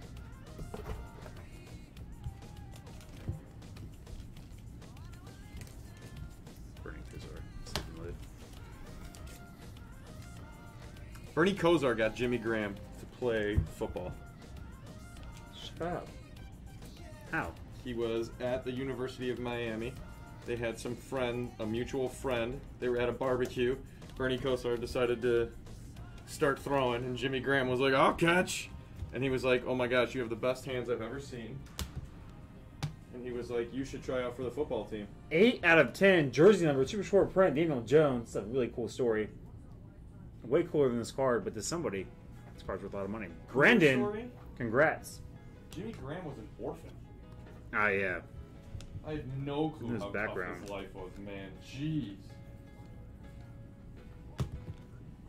Bernie Kosar got Jimmy Graham to play football. Shut up. How? He was at the University of Miami. They had some friend, a mutual friend. They were at a barbecue. Bernie Kosar decided to start throwing, and Jimmy Graham was like, "I'll catch," and he was like, "Oh my gosh, you have the best hands I've ever seen." And he was like, "You should try out for the football team." 8 out of 10. Jersey number, super short print. Daniel Jones. It's a really cool story. Way cooler than this card, but to somebody, this card's worth a lot of money. Brandon, congrats. Jimmy Graham was an orphan. Ah, yeah. I have no clue His how background. tough his life was, man. Jeez.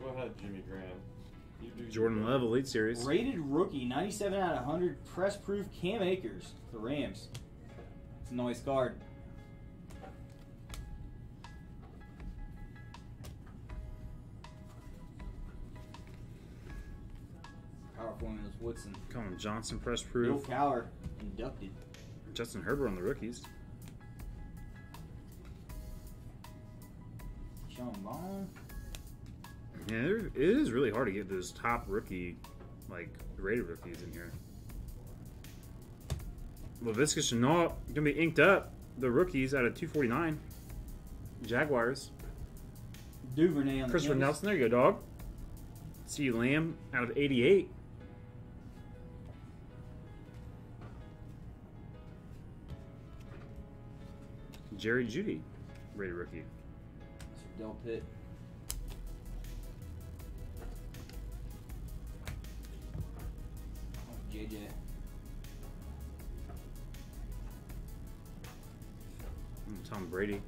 Go ahead, Jimmy Graham. You do Jordan bro. Love, Elite Series. Rated rookie, 97 out of 100. Press proof Cam Akers. The Rams. It's a nice card. Power Woodson. Collin Johnson, press proof. Bill. Cowher inducted. Justin Herbert on the rookies. Sean Bond. Yeah, it is really hard to get those top rookie, like rated rookies in here. Laviska Shenault gonna be inked up. The rookies out of 249. Jaguars. Duvernay on the Christopher Kansas. Nelson, there you go, dog. C. Lamb out of 88. Jerry Jeudy, rated rookie. Mr. Del Pitt. Oh, JJ. Hmm, Tom Brady.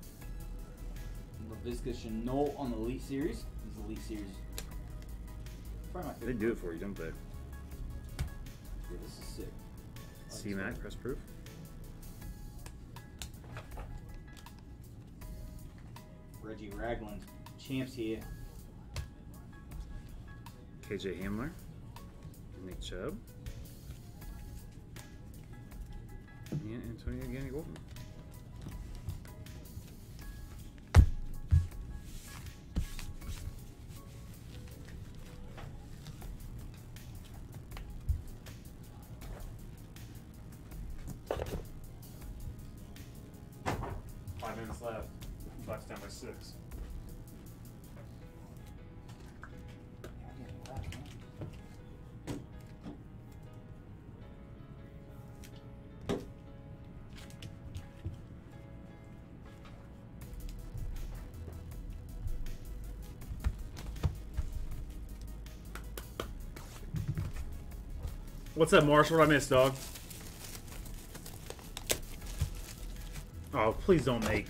Laviska Shenault on the Elite Series. This Elite Series. Probably my. They do it for you, don't they? Yeah, this is sick. C-Mac, press proof. Reggie Ragland. Champs here. KJ Hamler. Nick Chubb. And Antonio Gandy Golden. What's up, Marshall? What I missed, dog? Oh, please don't make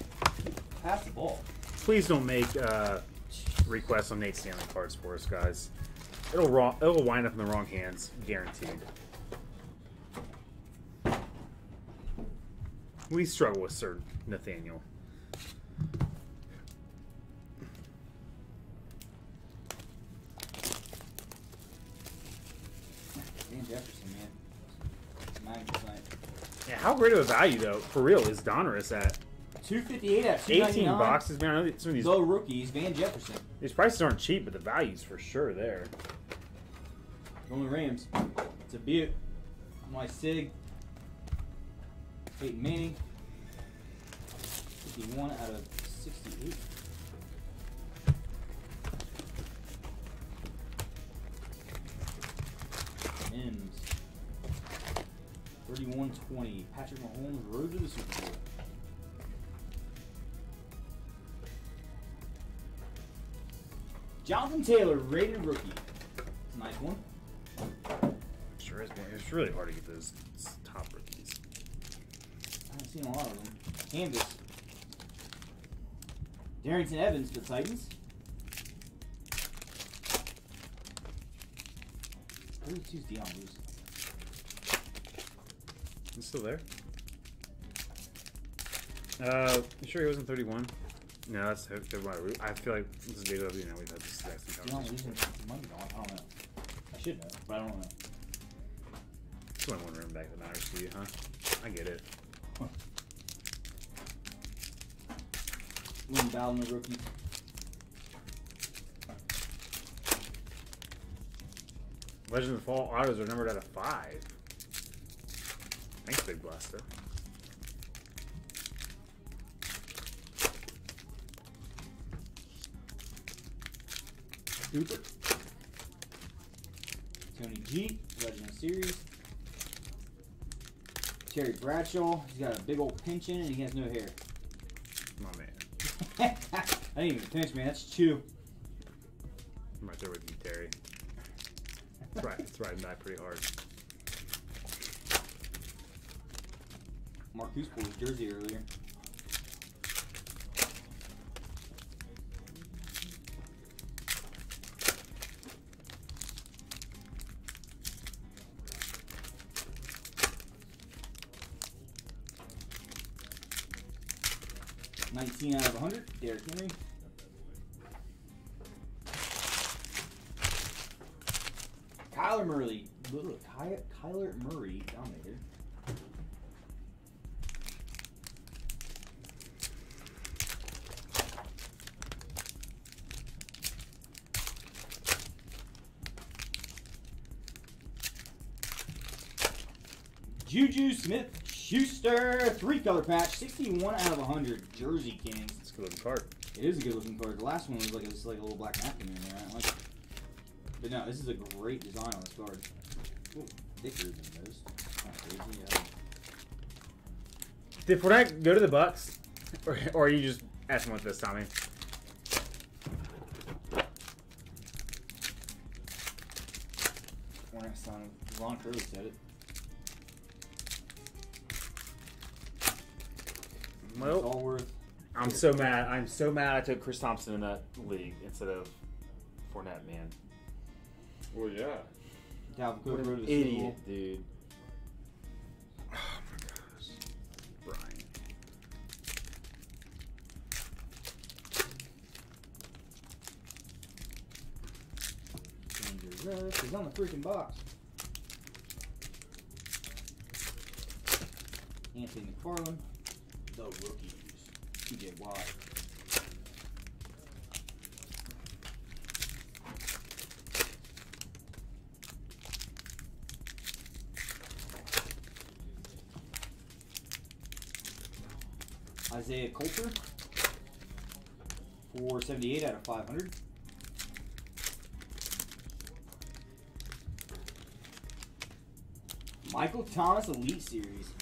Pass the ball. please don't make uh, requests on Nate Stanley cards for us, guys. It'll wrong, it'll wind up in the wrong hands, guaranteed. We struggle with Sir Nathaniel. Great of a value though, for real, is Donruss at? Two fifty eight at 18 boxes, man. I know some of these Low rookies, Van Jefferson. these prices aren't cheap, but the value's for sure there. Going Rams. It's a beaut. My Sig. Peyton Manning. 51 out of 68. 31-20. Patrick Mahomes road to the Super Bowl. Jonathan Taylor, rated rookie. It's a nice one. Sure is, man. It's really hard to get those top rookies. I haven't seen a lot of them. Canvas. Darrynton Evans for the Titans. Thirty-two's Dion Lewis. He's still there. Uh, you sure he wasn't 31? No, that's that's why we- I feel like this is JW now. We've had this exact same conversation. Lewis and Monday I don't know. I should know, but I don't know. It's only one room back that matters to you, huh? I get it. Lynn Bowden, the rookie. Legend of the Fall autos are numbered out of five. Thanks, Big Blaster. Cooper. Tony G, Legend of Series. Terry Bradshaw, he's got a big old pension and he has no hair. My man. I didn't even pinch, man. That's chew. I'm right there with you, Terry. It's, right, it's riding back pretty hard. Marcus pulled his jersey earlier. Nineteen out of hundred, Derrick Henry. Juju Smith Schuster, three color patch, 61 out of 100. Jersey Kings. It's a good looking card. It is a good looking card. The last one was like it's like a little black napkin in there. I don't like it. But no, this is a great design on this card. Ooh, thicker than those. Kind of crazy. Yeah. Did Fournette go to the Bucks, or, or are you just asking what this, Tommy? So mad. I'm so mad. I took Chris Thompson in that league instead of Fournette, man. Well, yeah. Dalvin What Cook an wrote a idiot, dude. Oh my gosh. Brian. Danger Rush on the freaking box. Anthony McFarland, the rookies. TJ Watt. Isaiah Coulter. 478 out of 500. Michael Thomas Elite Series.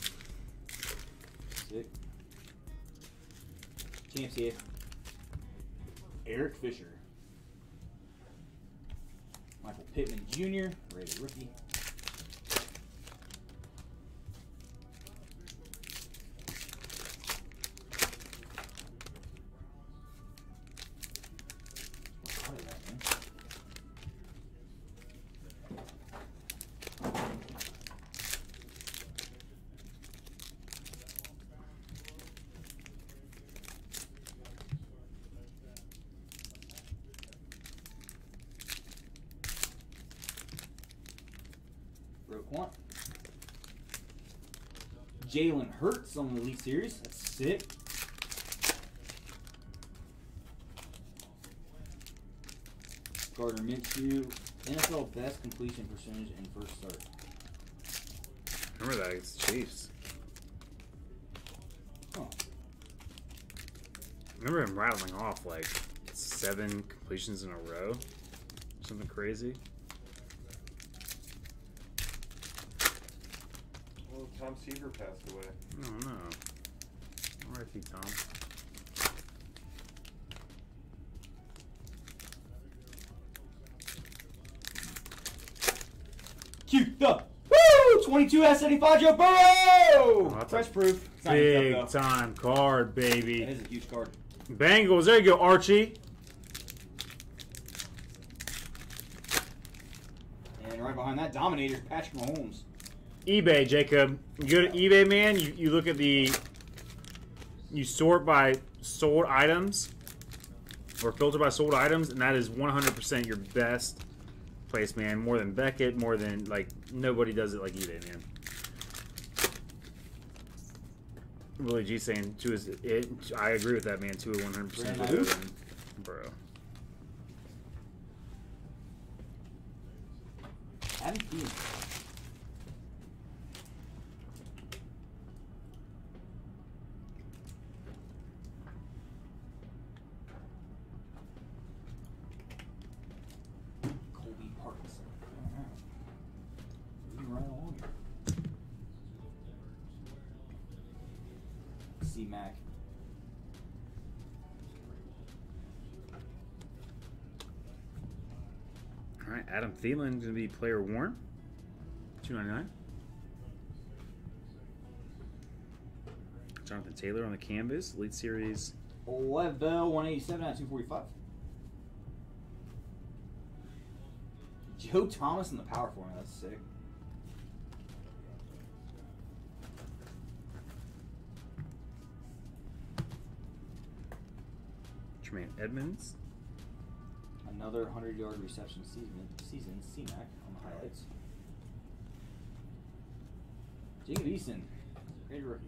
Champs here. Eric Fisher. Michael Pittman Jr. Rated rookie. Jalen Hurts on the Elite Series. That's sick. Gardner Minshew. NFL best completion percentage in first start. Remember that it's Chiefs. Huh. Remember him rattling off like seven completions in a row? Something crazy. Well, Tom Seaver passed away. Oh no. R.I.P. Tom. Cute the Woo! 22 out of 75 Joe Burrow! Oh, that's Fresh proof. It's Big tough, time card, baby. is a huge card. Bengals. There you go, Archie. And right behind that, Dominator, Patrick Mahomes. eBay, Jacob. You go to eBay, man. You, you look at the. You sort by sold items, or filter by sold items, and that is 100% your best place, man. More than Beckett, more than like nobody does it like eBay, man. Willie G saying two is it. I agree with that, man. Two is 100% better than bro. All right, Adam Thielen going to be player worn. 299. Jonathan Taylor on the canvas, lead series. Level 187 out 245. Joe Thomas in the power form. That's sick. Tremaine Edmunds. Another 100 yard reception season. Season. C-Mac on the highlights. Jacob Eason. Great rookie.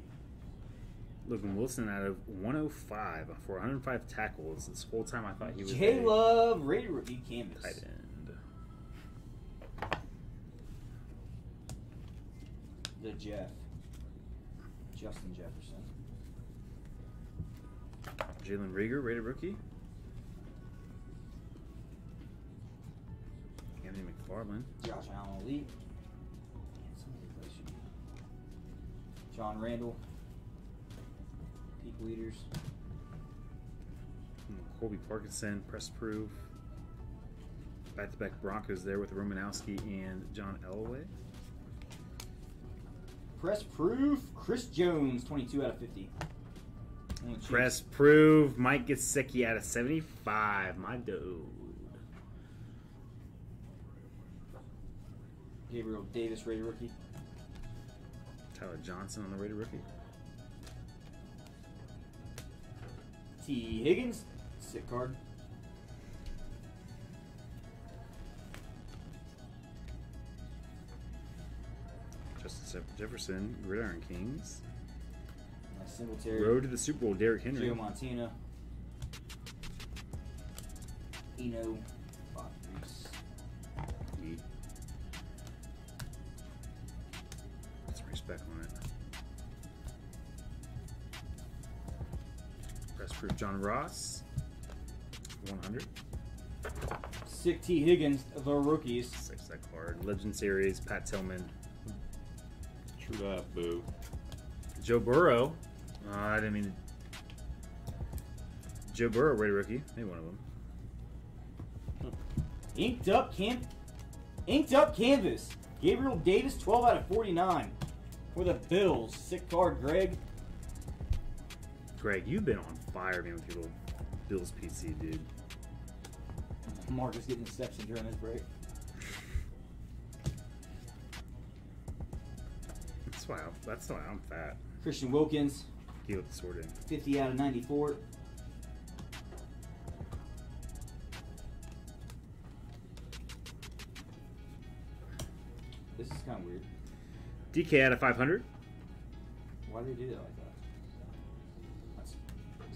Logan Wilson out of 105 for 105 tackles. This whole time I thought he was J Love. Rated rookie canvas. tight end. The Jeff. Justin Jefferson. Jalen Reagor, rated rookie. McFarland. Josh Allen Elite. Somebody play should be. John Randle. Peak leaders. Hmm, Colby Parkinson, press proof. Back to back Broncos there with Romanowski and John Elway. Press proof. Chris Jones, 22 out of 50. On the Chiefs. Press prove. Mike Gesicki out of 75. My dude. Gabriel Davis, rated rookie. Tyler Johnson on the rated rookie. T. Higgins, sick card. Justin Jefferson, Gridiron Kings. Uh, Singletary. Road to the Super Bowl, Derrick Henry. Joe Montana. Eno. John Ross. 100. Sick T. Higgins, the rookies. Six that card. Legend Series, Pat Tillman. True that, boo. Joe Burrow. Uh, I didn't mean. Joe Burrow, rated rookie. Maybe one of them. Inked up camp. Inked up canvas. Gabriel Davis, 12 out of 49. For the Bills. Sick card, Greg. Greg, you've been on fire, man, with your little Bills PC, dude. Mark is getting interception during this break. That's why. I'm, that's why I'm fat. Christian Wilkins, He with the sword in. 50 out of 94. This is kind of weird. DK out of 500. Why do they do that like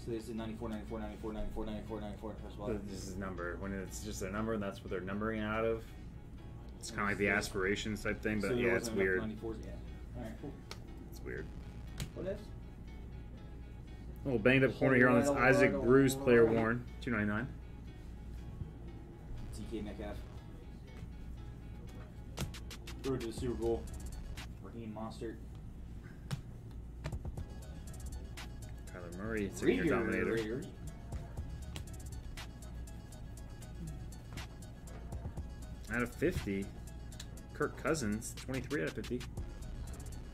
so they said 94, 94, 94, 94, 94, 94, first of all. But This is number. When it's just a number, and that's what they're numbering out of. It's kind of like the aspirations type thing, but So yeah, it's weird. 94s? Yeah. Alright, cool. It's weird. What else? A little banged up corner here on this Isaac Bruce player worn. 299. DK Metcalf. Road to the Super Bowl. Raheem Mostert. Murray, signature dominator. Raiders. Out of 50. Kirk Cousins, 23 out of 50.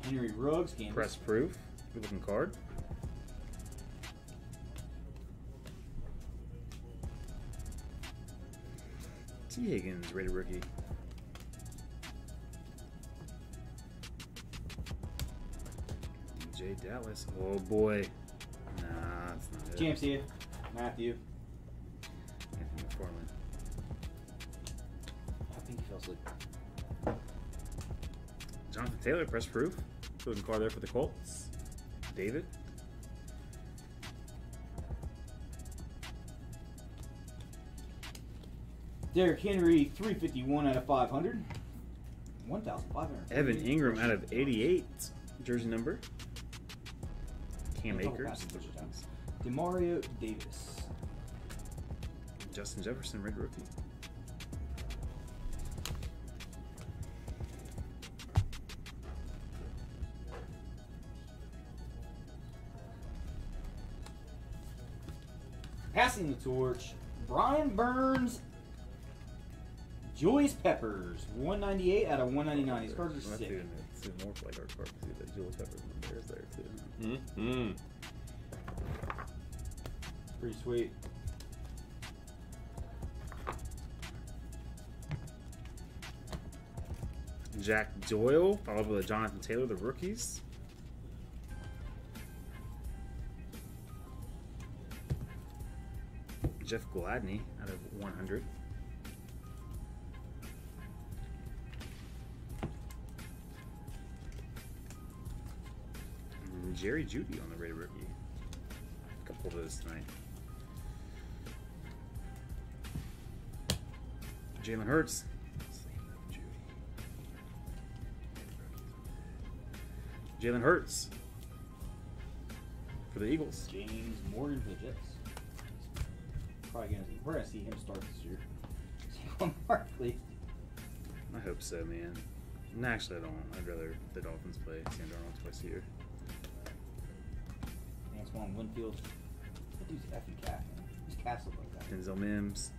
Henry Ruggs. Press proof. Good looking card. T. Higgins, rated rookie. DJ Dallas. Oh boy. Nah, that's not it. Champs here. Matthew. Anthony McFarland. I think he fell asleep. Jonathan Taylor, press proof. Good looking card there for the Colts. David. Derrick Henry, 351 out of 500. 1,500. Evan Engram out of 88. Jersey number. Cam A Akers. Passes touchdowns. Demario Davis. Justin Jefferson, red rookie. Passing the torch. Brian Burns. Julius Peppers, 198 out of 199. These cards are that's sick. It's even more like our card. See that Julius Peppers there too. Mm-hmm. Pretty sweet. Jack Doyle, followed by Jonathan Taylor, the rookies. Jeff Gladney out of 100. And Jerry Jeudy on the Ray rookie. A couple of those tonight. Jalen Hurts. Jalen Hurts for the Eagles. James Morgan for the Jets. Probably gonna we're gonna see him start this year. Saquon Barkley. I hope so, man. And actually, I don't. I'd rather the Dolphins play Sam Darnold twice a year. Antoine Winfield. That dude's effing cat, man. He's castled like that. Denzel Mims,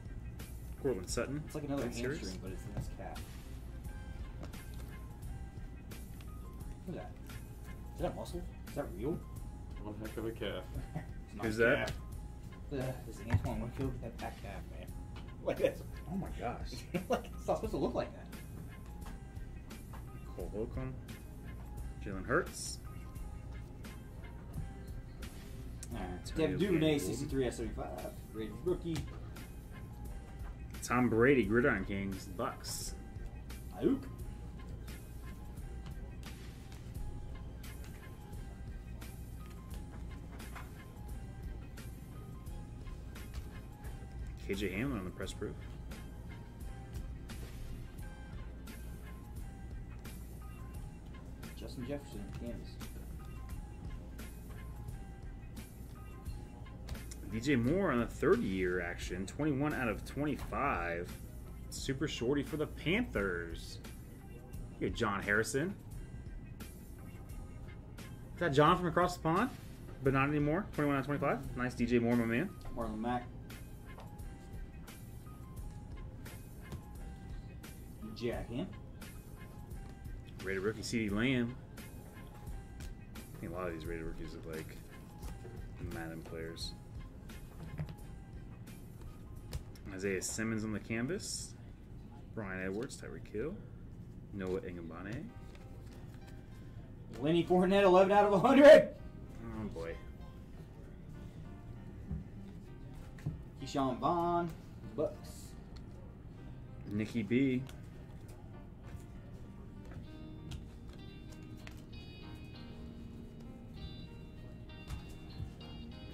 Cortland Sutton. It's like another Are you serious? hamstring, but it's in this cat. Look at that. Is that muscle? Is that real? One heck of a calf. It's Who's that? calf. Ugh, this is Antoine Winfield. That back calf, man. Like that's Oh my gosh. like it's not supposed to look like that. Cole Holcomb. Jalen Hurts. Alright. Antonio Dev Duvernay, Golden. 63 out of 75. Rated rookie. Tom Brady, Gridiron Kings, Bucks. Aiyuk. KJ Hamler on the press proof. Justin Jefferson, Kansas. DJ Moore on the third year action, 21 out of 25. Super shorty for the Panthers. You got John Harrison. Is that John from across the pond? But not anymore. 21 out of 25. Nice DJ Moore, my man. Marlon Mack. Jack in. Rated rookie CD Lamb. I think a lot of these rated rookies look like Madden players. Isaiah Simmons on the canvas. Bryan Edwards, Tyreek Hill. Noah Igbinoghene. Lenny Fournette, 11 out of 100. Oh boy. Ke'Shawn Vaughn, Bucks. Nikki B.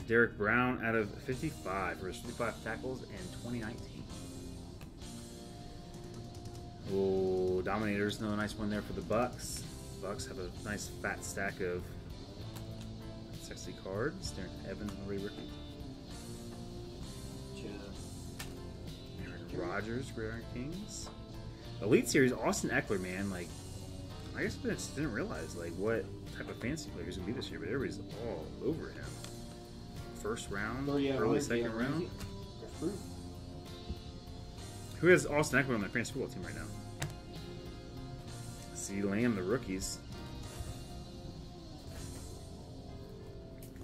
Derek Brown out of 55 for his 55 tackles in 2019. Oh, Dominators, another nice one there for the Bucks. Bucks have a nice fat stack of sexy cards. Darren Evans and Ray Ricky. Aaron Rodgers, Gridiron Kings. Elite Series, Austin Ekeler, man. Like, I guess I just didn't realize like what type of fantasy player he's gonna be this year, but everybody's all over him. First round, 30 out of early second Jalen round. Ramsey. Who has Austin Ekeler on their fantasy football team right now? See Lamb, the rookies.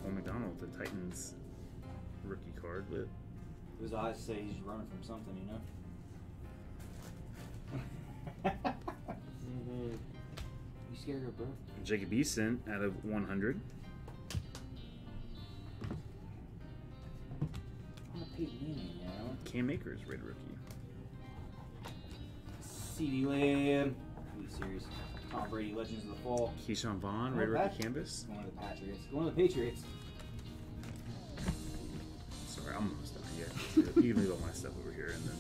Cole McDonald, the Titans rookie card with His eyes say he's running from something, you know? Mm-hmm. You scared, her, bro? Jacob Eason out of 100. I'm gonna pay the name now. Cam Akers, red rookie. CD Lamb. Elite Series. Tom Brady, Legends of the Fall. Ke'Shawn Vaughn, red rookie Pat- canvas. Going to the Patriots. Going to the Patriots. Sorry, I'm almost done. Yeah, you can leave all my stuff over here and then.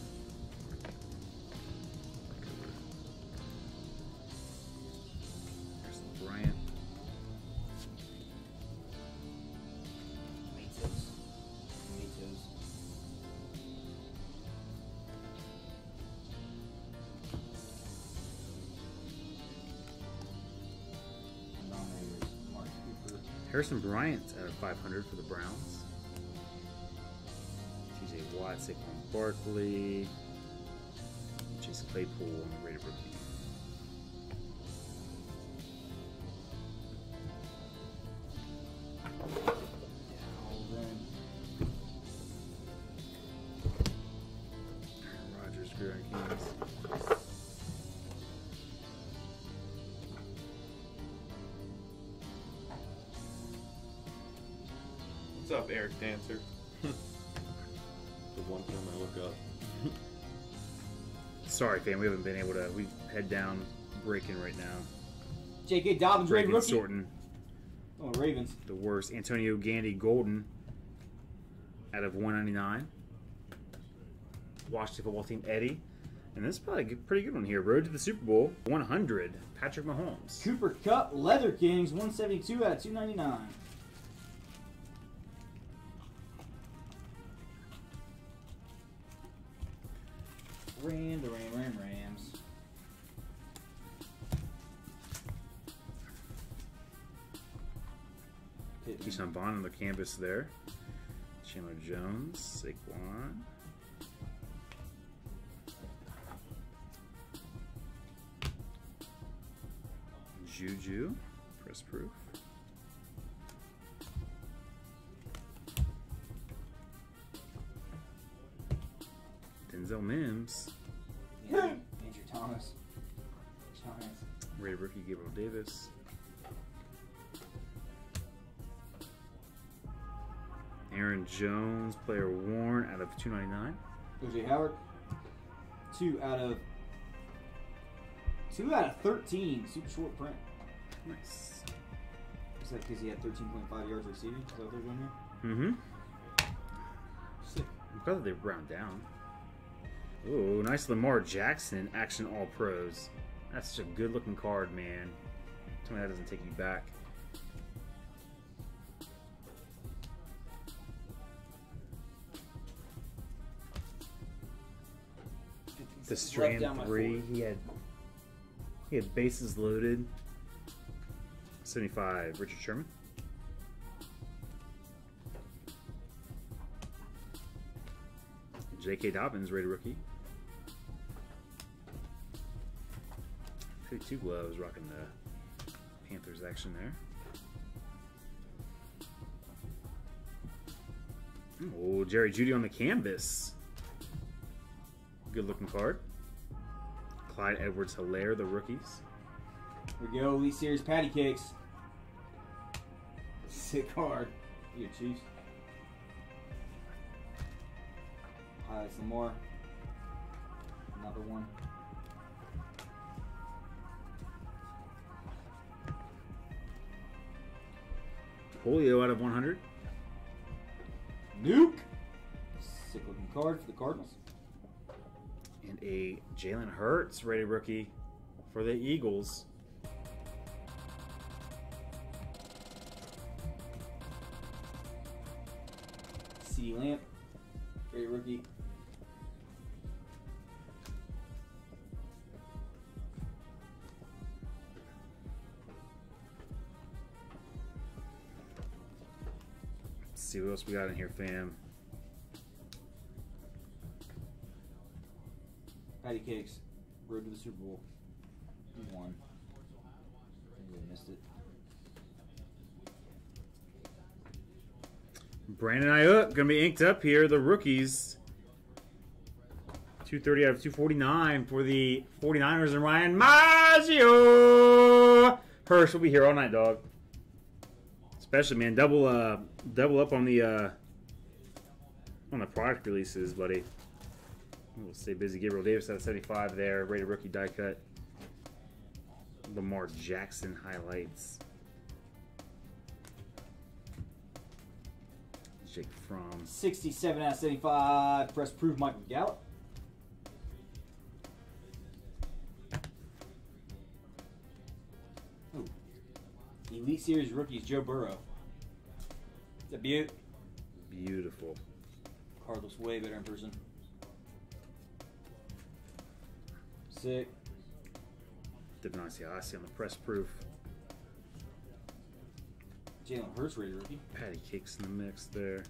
Harrison Bryant out of 500 for the Browns. TJ Watt, Saquon Barkley. Chase Claypool on the rated. Eric Dancer? the one time I look up. Sorry, fam, we haven't been able to. We head down breaking right now. J.K. Dobbins, rated Breaking, rookie. sorting. Oh, Ravens. the worst. Antonio Gandy Golden out of 199. Washington football team Eddie. And this is probably a pretty good one here. Road to the Super Bowl 100. Patrick Mahomes. Cooper Kupp, Leather Kings, 172 out of 299. Ram, the Ram, Ram, Rams. Ke'Shawn Vaughn on the canvas there. Chandler Jones. Saquon. Juju. Press proof. Mims. Yeah, Andrew Thomas. Giants. Rated rookie Gabriel Davis. Aaron Jones, player worn out of 299. OJ Howard. Two out of two out of thirteen. Super short print. Nice. Is that because he had thirteen point five yards receiving? Is that what they're doing here? Mm-hmm. Sick. I'm glad that they round down. Ooh, nice Lamar Jackson Action All Pros. That's such a good looking card, man. Tell me that doesn't take you back. The strand three, he had he had bases loaded. 75, Richard Sherman. J.K. Dobbins, rated rookie. 52 gloves, rocking the Panthers action there. Oh, Jerry Jeudy on the canvas. Good looking card. Clyde Edwards-Helaire, the rookies. Here we go. Elite Series patty cakes. Sick card. Here, Chiefs. Highlights more. Another one. Polio out of 100. Nuke. Sick looking card for the Cardinals. And a Jalen Hurts rated rookie for the Eagles. CD Lamb. Great rookie. See what else we got in here, fam. Patty cakes. Road to the Super Bowl. We won. I think we missed it. Brandon Aiyuk gonna be inked up here. The rookies. 230 out of 249 for the 49ers and Ryan Maggio. Hirsch will be here all night, dog. Especially, man, double uh double up on the uh on the product releases, buddy. We'll stay busy. Gabriel Davis at 75 there. Rated rookie die cut. Lamar Jackson highlights. Jake Fromm. 67 out of 75. Press proof Michael Gallup. Elite Series rookies Joe Burrow. It's a beaut. Beautiful. Card looks way better in person. Sick. Devin Asiasi on the press proof. Jalen Hurts rated rookie. Patty cakes in the mix there.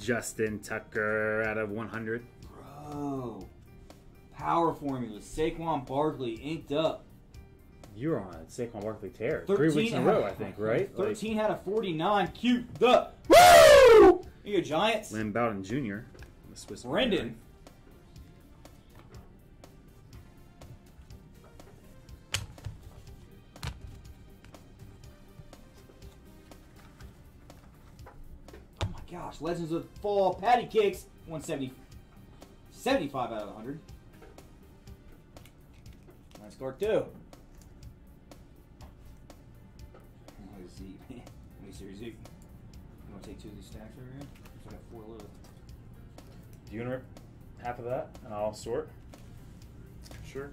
Justin Tucker out of 100. Bro. Power formula. Saquon Barkley inked up. You were on a Saquon Barkley tear. Three weeks in a row, I think, right? 13 out of 49. Cute. The. Woo! Here you go, Giants. Lynn Bowden Jr. The Swiss Brendan. Oh my gosh. Legends of the Fall Patty Cakes. 170. 75 out of 100. Nice two. too. Look at Zeke. Let me see your Zeke. You want to take two of these stacks over here? I got four left. Do you want to rip half of that and I'll sort? Sure.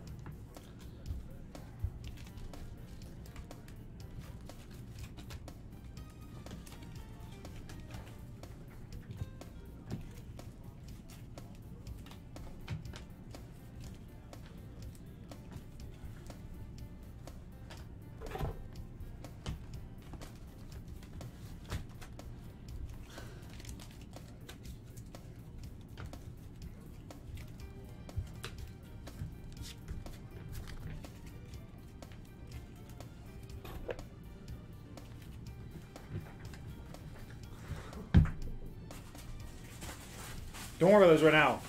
Don't worry about those right now.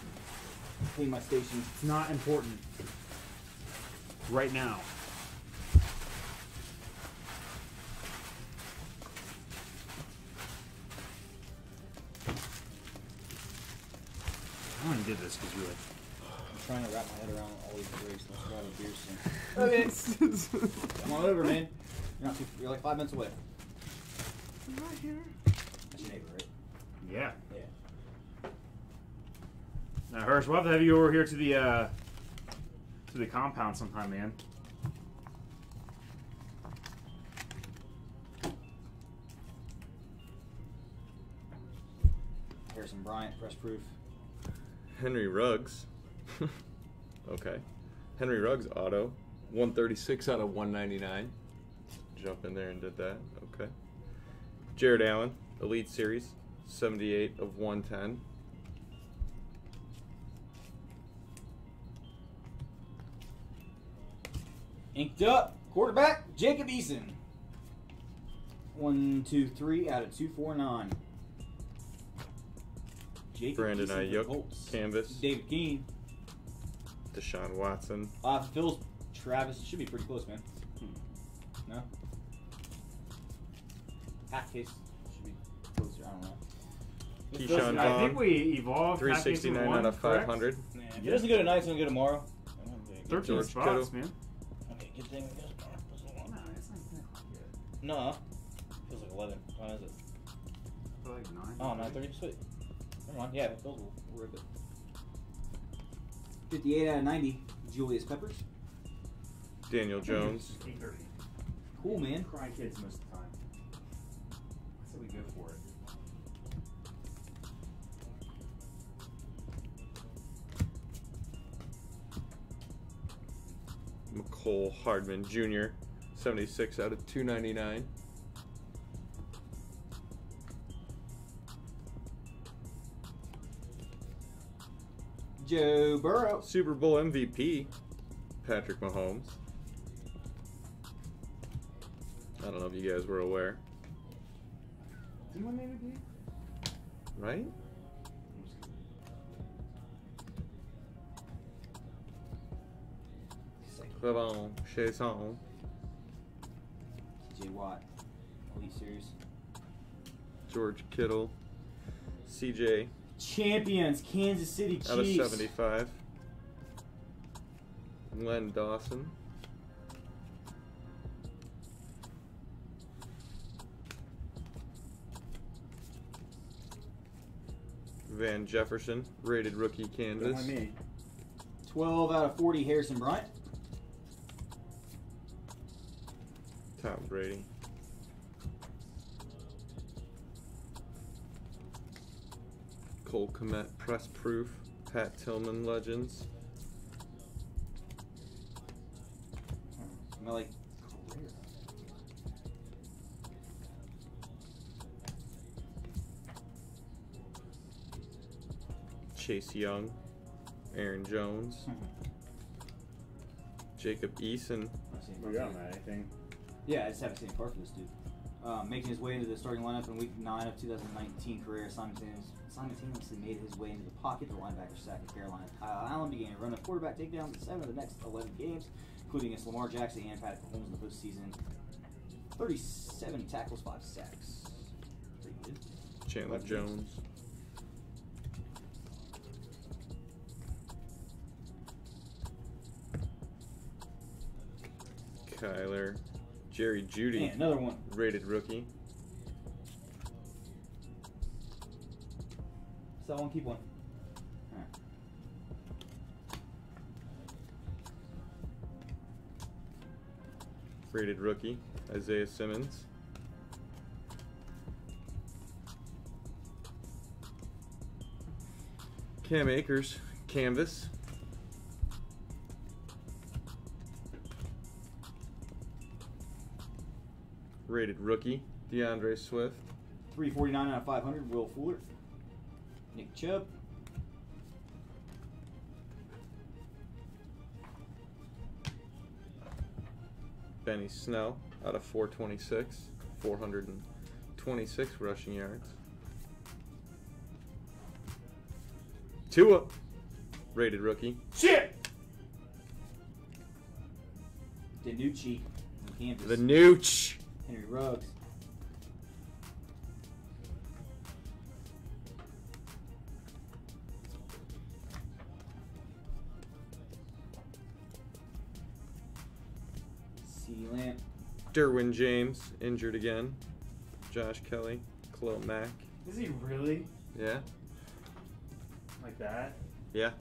Clean my station. It's not important. Right now. I only did this because you're like, I'm trying to wrap my head around all these breaks. Let's grab a beer soon. Okay. Come on over, man. You're not too. You're like five minutes away. I'm right here. That's your neighbor, right? yeah. Yeah. Now, Hirsch, we'll have to have you over here to the uh, to the compound sometime, man. Harrison Bryant, press proof. Henry Ruggs. okay. Henry Ruggs auto. 136 out of 199. Jump in there and did that. Okay. Jared Allen, Elite Series. 78 of 110. Inked up. Quarterback, Jacob Eason. One, two, three out of two, four, nine. Jacob Brandon Eason for the Aiyuk, canvas. David Keene. Deshaun Watson. Uh, Phil's Travis it should be pretty close, man. No. Half case should be closer. I don't know. Keyshawn doesn't- I think we evolved. half case in 369 out of 500. Nah, if it doesn't go tonight, it's gonna go tomorrow. Thirteen George spots, Kittle. man. Okay, good thing. it goes tomorrow. Doesn't go on. it's not ten o'clock yet. No. Feels like 11. When is it? Like nine. Oh, 9.30? Sweet. Never mind. Yeah, those will we're good. 58 out of 90. Julius Peppers. Daniel Jones. Eight thirty. Cool, man. Crying kids most of the time. I say we go for it. Mecole Hardman Jr. 76 out of 299. Joe Burrow. Super Bowl MVP Patrick Mahomes. I don't know if you guys were aware, Didn't my name right? Clevon Chasson. TJ Watt. Elite Series. George Kittle. CJ Champions, Kansas City Chiefs. out of 75. Len Dawson. Van Jefferson, rated rookie canvas. me. 12 out of 40, Harrison Bryant. Tom Brady. Cole Kmet, press proof. Pat Tillman, legends. Am like? Chase Young, Aaron Jones, Jacob Eason, I've We got anything. Yeah, I just haven't seen a card for this dude. Um, making his way into the starting lineup in Week 9 of 2019 career, simultaneously, simultaneously made his way into the pocket. The linebacker sack of Carolina. Kyle Allen began a run of quarterback takedowns in seven of the next 11 games, including against Lamar Jackson and Patrick Mahomes in the postseason. 37 tackles, 5 sacks. Pretty good. Chandler Jones, Kyler, Jerry Jeudy, And another one. rated rookie. Sell one, keep one. Alright. Rated rookie, Isaiah Simmons. Cam Akers, canvas. Rated rookie, D'Andre Swift. 349 out of 500, Will Fuller. Nick Chubb. Benny Snell out of 426, 426 rushing yards. Tua, rated rookie. Shit. Danucci. The Nooch. Henry Ruggs. C. Lamp. Derwin James, injured again. Josh Kelley. Khalil Mack. Is he really Yeah. like that? Yeah.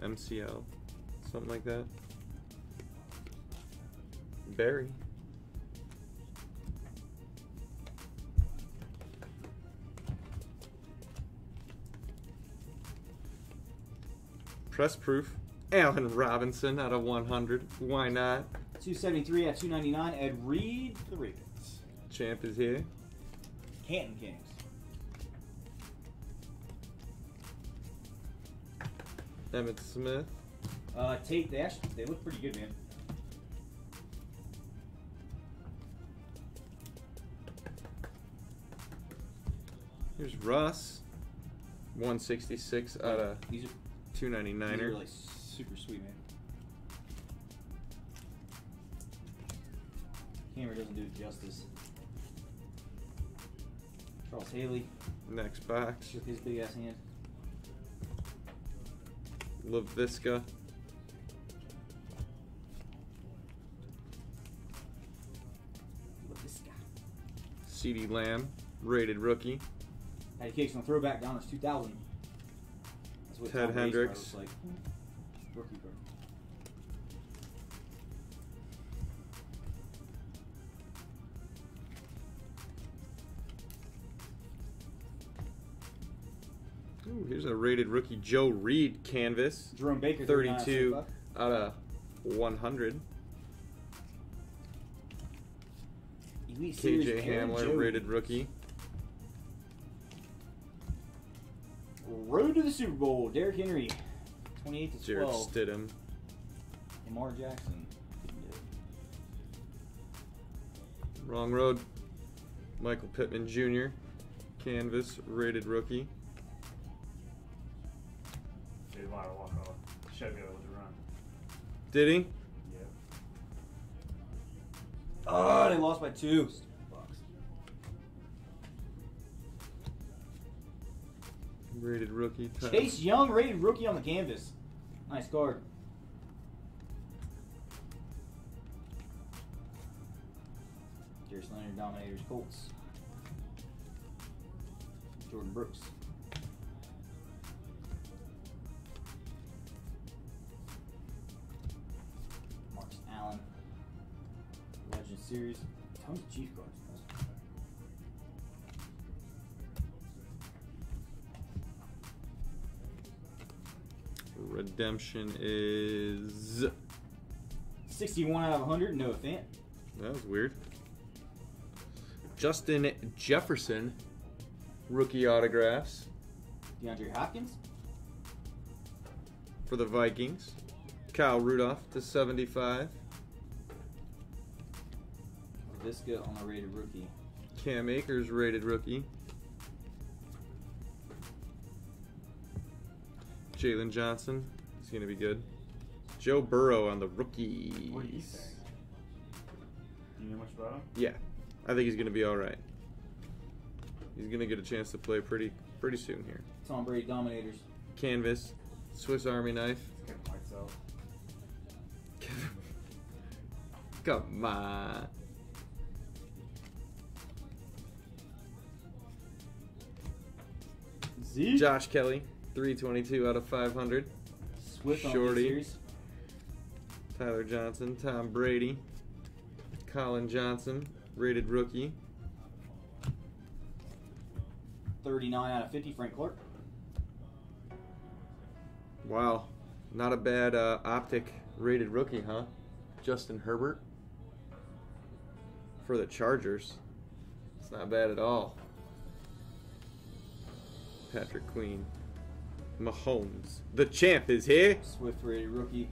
MCL. Something like that. Barry. Press proof. Allen Robinson out of 100. Why not? 273 at 299. Ed Reed for the Ravens. Champ is here. Canton Kings. Emmitt Smith. Uh, Tate, they actually they look pretty good, man. Here's Russ. 166 out of These are, these 299er. are really super sweet, man. Camera doesn't do it justice. Charles Haley Next box. with his big ass hand. Laviska. Look at this guy. CeeDee Lamb, rated rookie. Patty Cakes on throwback down as 2000. Ted Tom Hendricks. like. Rookie card. Ooh, here's a rated rookie Joe Reed canvas. Jerome Baker, 32 out of 100. Elite Series KJ Hamler, rated rookie. Road to the Super Bowl. Derrick Henry, 28 to 12. Jarrett 12. Stidham. Lamar Jackson. didn't get it. Wrong road. Michael Pittman Jr. Canvas, rated rookie. Dude, a lot of walk off. Should be able to run. Did he? Yeah. Oh, they lost by two. Rated rookie. Ty- Chase Young, rated rookie on the canvas. Nice card. Darius Leonard, Dominators, Colts. Jordyn Brooks. Marcus Allen. Legend Series. Tons of Chief cards. Redemption is. 61 out of 100, Noah Fant. That was weird. Justin Jefferson, rookie autographs DeAndre Hopkins. for the Vikings. Kyle Rudolph to 75. Visca on a rated rookie. Cam Akers, rated rookie. Jalen Johnson, he's going to be good. Joe Burrow on the rookies. What do you think? You know much about him? Yeah, I think he's going to be all right. He's going to get a chance to play pretty pretty soon here. Tom Brady Dominators. Canvas, Swiss Army knife. Come on. Z. Josh Kelley, 322 out of 500. Swift on Shorty. the series. Tyler Johnson, Tom Brady, Collin Johnson, rated rookie. 39 out of 50, Frank Clark. Wow, not a bad uh, optic rated rookie, huh? Justin Herbert for the Chargers. It's not bad at all. Patrick Queen, Mahomes, the champ is here. Swift rated rookie.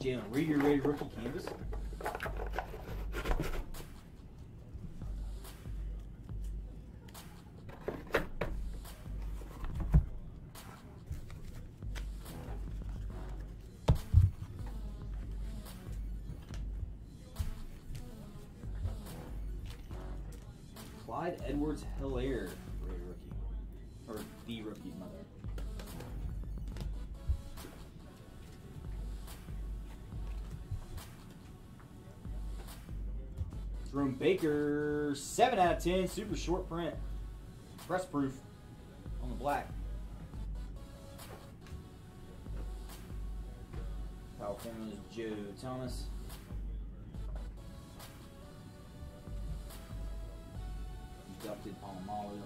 Jalen Reed, your rated rookie canvas. Baker, 7 out of 10, super short print. Press proof on the black. Formulas Joe Thomas. Inducted Polamalu.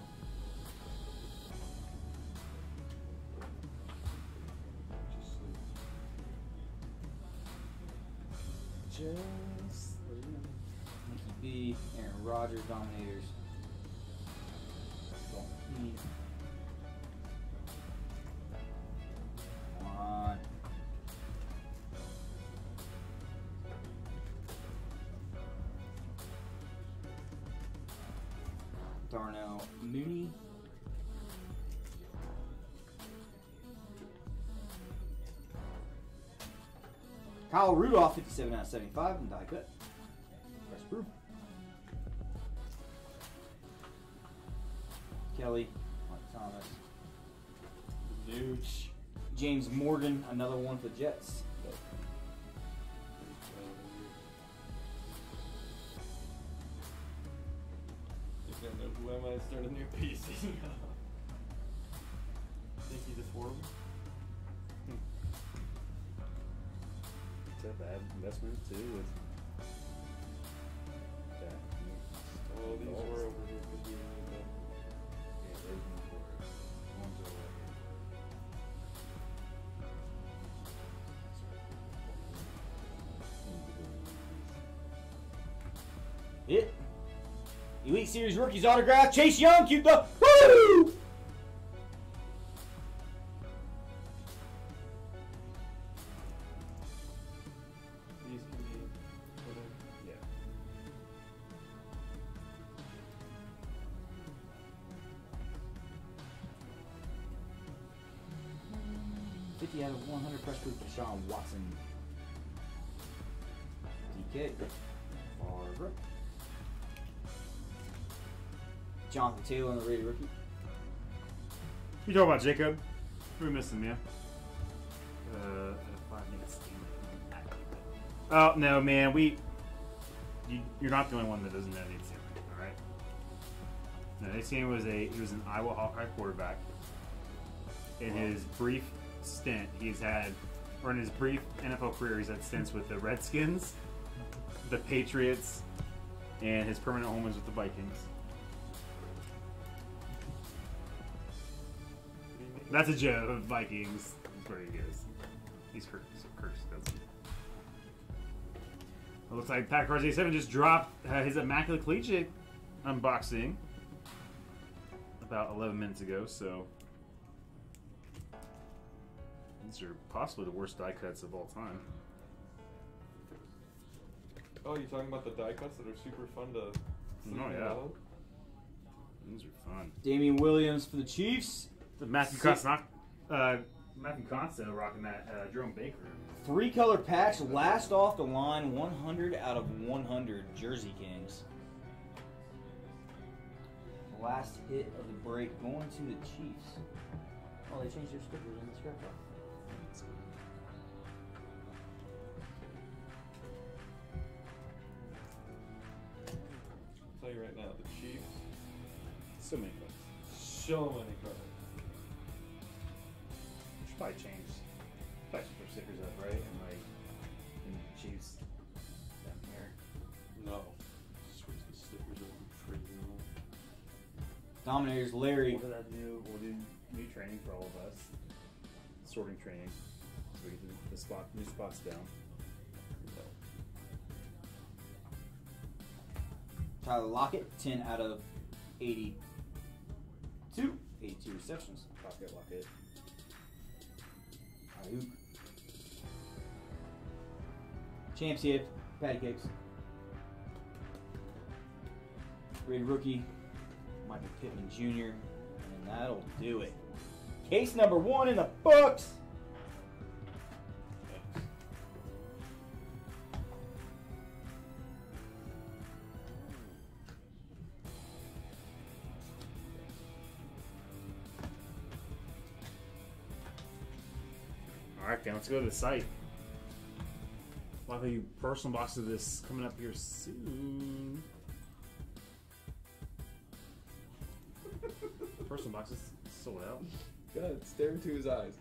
B, Aaron Rodgers, Dominators. Come on. Darnell Mooney. Kyle Rudolph, 57 out of 75 and die cut. Kelly, Mike Thomas, James Morgan, another one for the Jets. Who am I? Start a new PC. Think Hit. Elite Series rookies autograph. Chase Young, cute the woo! These can be. Yeah. Fifty out of one hundred press proof Deshaun Watson. DK. Barbara. Jonathan Taylor on the rated rookie. You talking about Jacob? Who we missing, man? Uh, five minutes. Oh no, man, we. You, you're not the only one that doesn't know Nate Stanley, all right? No, Nate Stanley was a he was an Iowa Hawkeye quarterback. In his brief stint, he's had, or in his brief NFL career, he's had stints with the Redskins, the Patriots, and his permanent home is with the Vikings. That's a joke. Vikings. That's where he goes. He's cursed. Cursed. That's it looks like Pat Cards 87 just dropped uh, his Immaculate Collegiate unboxing about 11 minutes ago, so these are possibly the worst die cuts of all time. Oh, you're talking about the die cuts that are super fun to see Oh, yeah. load? These are fun. Damien Williams for the Chiefs. The Matthew Sick. Consta, uh, Matthew Consta rocking that uh, Jerome Baker. Three color patch, last off the line, 100 out of 100 Jersey Kings. Last hit of the break going to the Chiefs. Oh, they changed their stickers in the scrap box. I'll tell you right now, the Chiefs, So many cuts. so many cards. Should probably change. Probably should put stickers up, right? And like, and Chiefs down here. No. Switch the stickers up over crazy. Dominators, Larry. What did that do? We'll do new training for all of us. Sorting training. So we get the, the spot, new spots down. Tyler Lockett, 10 out of 82. 82 receptions. Pocket lock Aiyuk. Champs here, patty cakes. Great rookie, Michael Pittman Jr. And that'll do it. Case number one in the books. All right, let's go to the site. We'll have a personal box of this coming up here soon. personal box is sold out. God, stare into his eyes.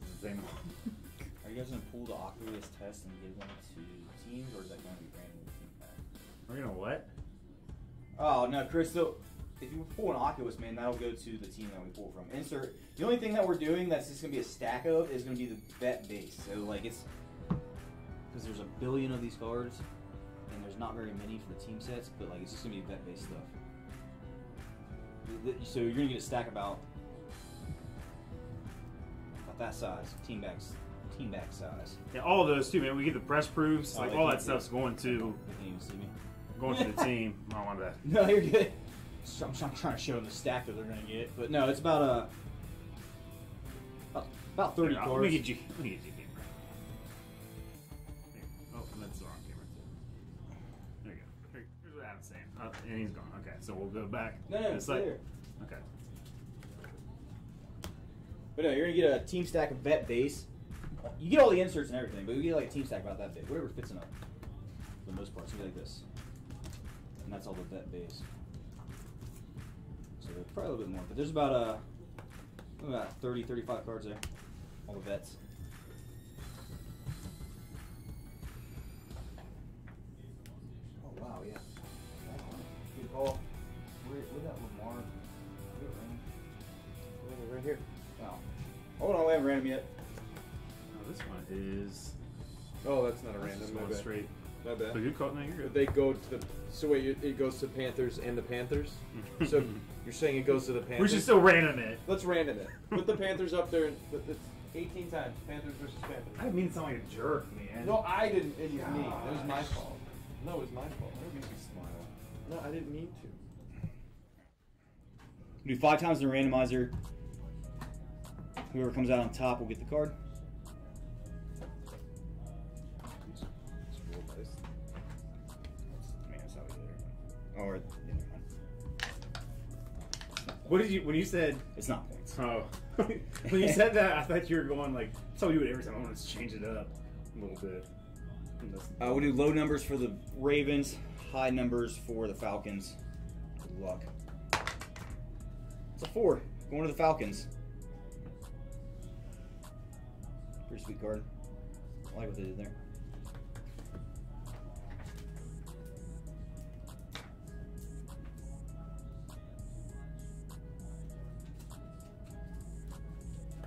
This is the same one. Are you guys gonna pull the Oculus test and give one to teams, or is that gonna be random team pack? We're gonna what? Oh no, Chris. If you pull an Oculus, man, that'll go to the team that we pull from. Insert. The only thing that we're doing that's just gonna be a stack of is gonna be the bet base. So like it's because there's a billion of these cards, and there's not very many for the team sets, but like it's just gonna be bet based stuff. So you're gonna get a stack about about that size, team bags, team bag size. Yeah, all of those too, man. We get the press proofs, Oh, like all that stuff's going to They can't even see me. going to the team. I want that. No, you're good. So I'm, I'm trying to show them the stack that they're gonna get, but no, it's about uh about, about 30 Here, cards. Let me get you. Let me get you a camera. Here. Oh, that's the wrong camera too. There you go. Here- Here's what Adam's saying. Oh, and he's gone. Okay, so we'll go back. No, no, it's there. Okay. But no, you're gonna get a team stack of vet base. You get all the inserts and everything, but you get like a team stack about that big, whatever fits in it. For the most part, something like this, and that's all the vet base. So there's probably a little bit more, but there's about uh about 30, 35 cards there, all the vets. Oh wow, yeah. Good call. Where, where that Lamar? Where it ran? Right here. Oh. Hold on, we haven't ran him yet. Oh, this one is. Oh, that's not a That's random. just My going straight. My bad. But good call. No, you're good. They go to the. So wait, it- it goes to Panthers and the Panthers. so you're saying it goes to the Panthers? We Panthers? should still random it. Let's random it. Put the Panthers up there. And, but it's 18 times Panthers versus Panthers. I Panthers. didn't mean to sound like a jerk, man. No, I didn't. It was me. It was my Gosh. fault. No, it was my fault. That makes me smile. No, I didn't mean to. Do five times in the randomizer. Whoever comes out on top will get the card. Or, yeah, never mind. What did you when you said? It's not points. Oh, when you said that, I thought you were going like. That's how we do it every time. I want to change it up a little bit. And Uh, we'll do low numbers for the Ravens, high numbers for the Falcons. Good luck. It's a four. Going to the Falcons. Pretty sweet card. I like what they did there.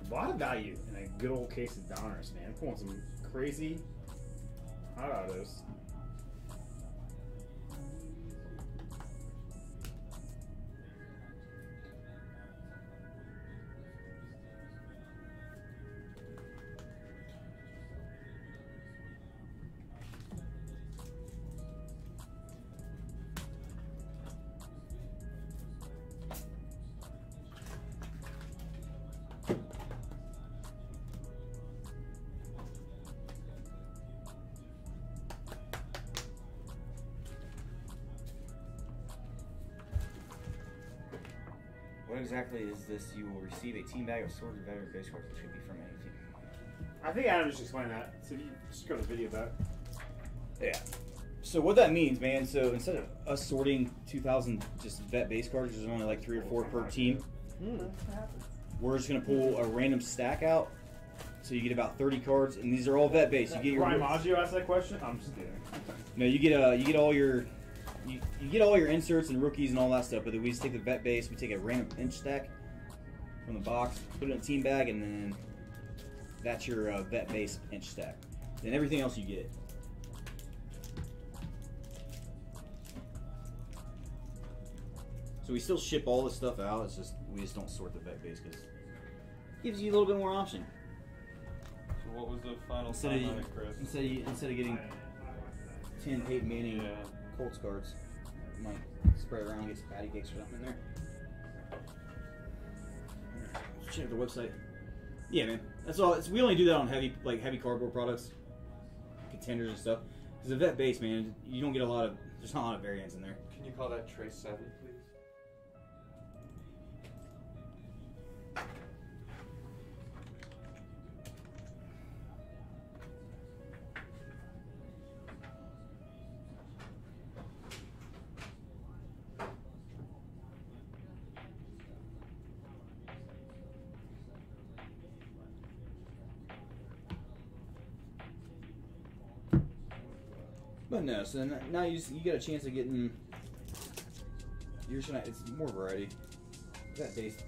A lot of value in a good old case of Donners, man. Pulling some crazy hot autos. Exactly is this? You will receive a team bag of sorted veteran base cards. It should be from any team. I think Adam just explained that. So if you just go to the video back. Yeah. So what that means, man, so instead of us sorting 2,000 just vet base cards, there's only like three or four per team, we're just going to pull a random stack out. So you get about 30 cards, and these are all vet base. You get your Ryan Maggio asked that question. I'm just kidding. no, you get uh, you get all your you, you get all your inserts and rookies and all that stuff. But then we just take the vet base, we take a random inch stack from the box, put it in a team bag, and then that's your uh, vet base inch stack. Then everything else you get. So we still ship all this stuff out. It's just we just don't sort the vet base because gives you a little bit more option. So what was the final Instead of, Chris? instead of instead of getting ten Peyton Manning Yeah. Colts cards, you might spray around get some patty cakes or something in there. Check the website. Yeah, man. That's all. It's, we only do that on heavy, like heavy cardboard products, contenders and stuff. Because the vet base, man, you don't get a lot of. There's not a lot of variants in there. Can you call that Trace 7, But no, so now you you get a chance of getting. You're gonna, it's more variety. That based.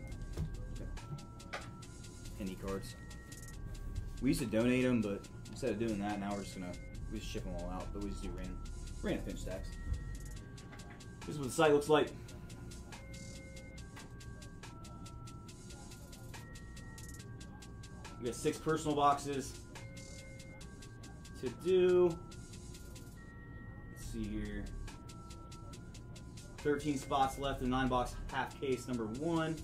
Penny cards. We used to donate them, but instead of doing that, now we're just gonna we just ship them all out. But we just do random random pinch stacks. This is what the site looks like. We got six personal boxes to do. See here. 13 spots left in 9 box half case number 1.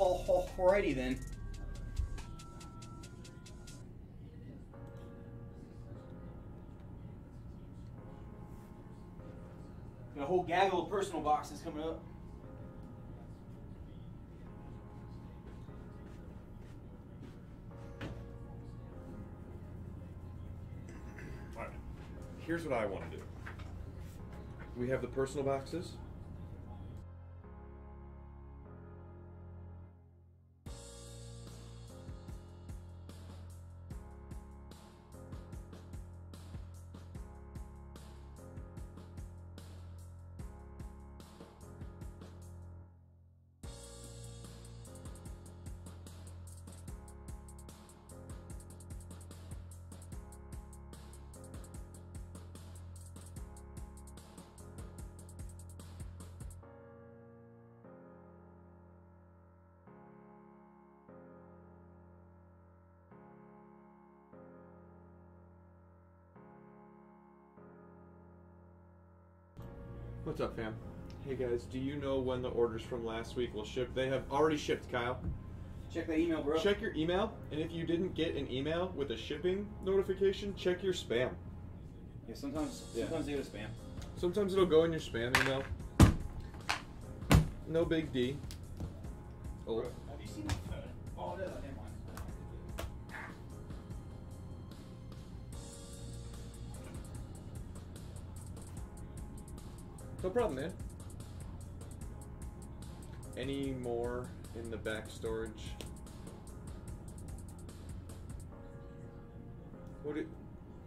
Alrighty then. Got a whole gaggle of personal boxes coming up. Alright. Here's what I want to do. We have the personal boxes. What's up, fam? Hey guys, do you know when the orders from last week will ship? They have already shipped, Kyle. Check that email, bro. Check your email, and if you didn't get an email with a shipping notification, check your spam. Yeah, sometimes Yeah. sometimes they go to spam. Sometimes it'll go in your spam email. No big D.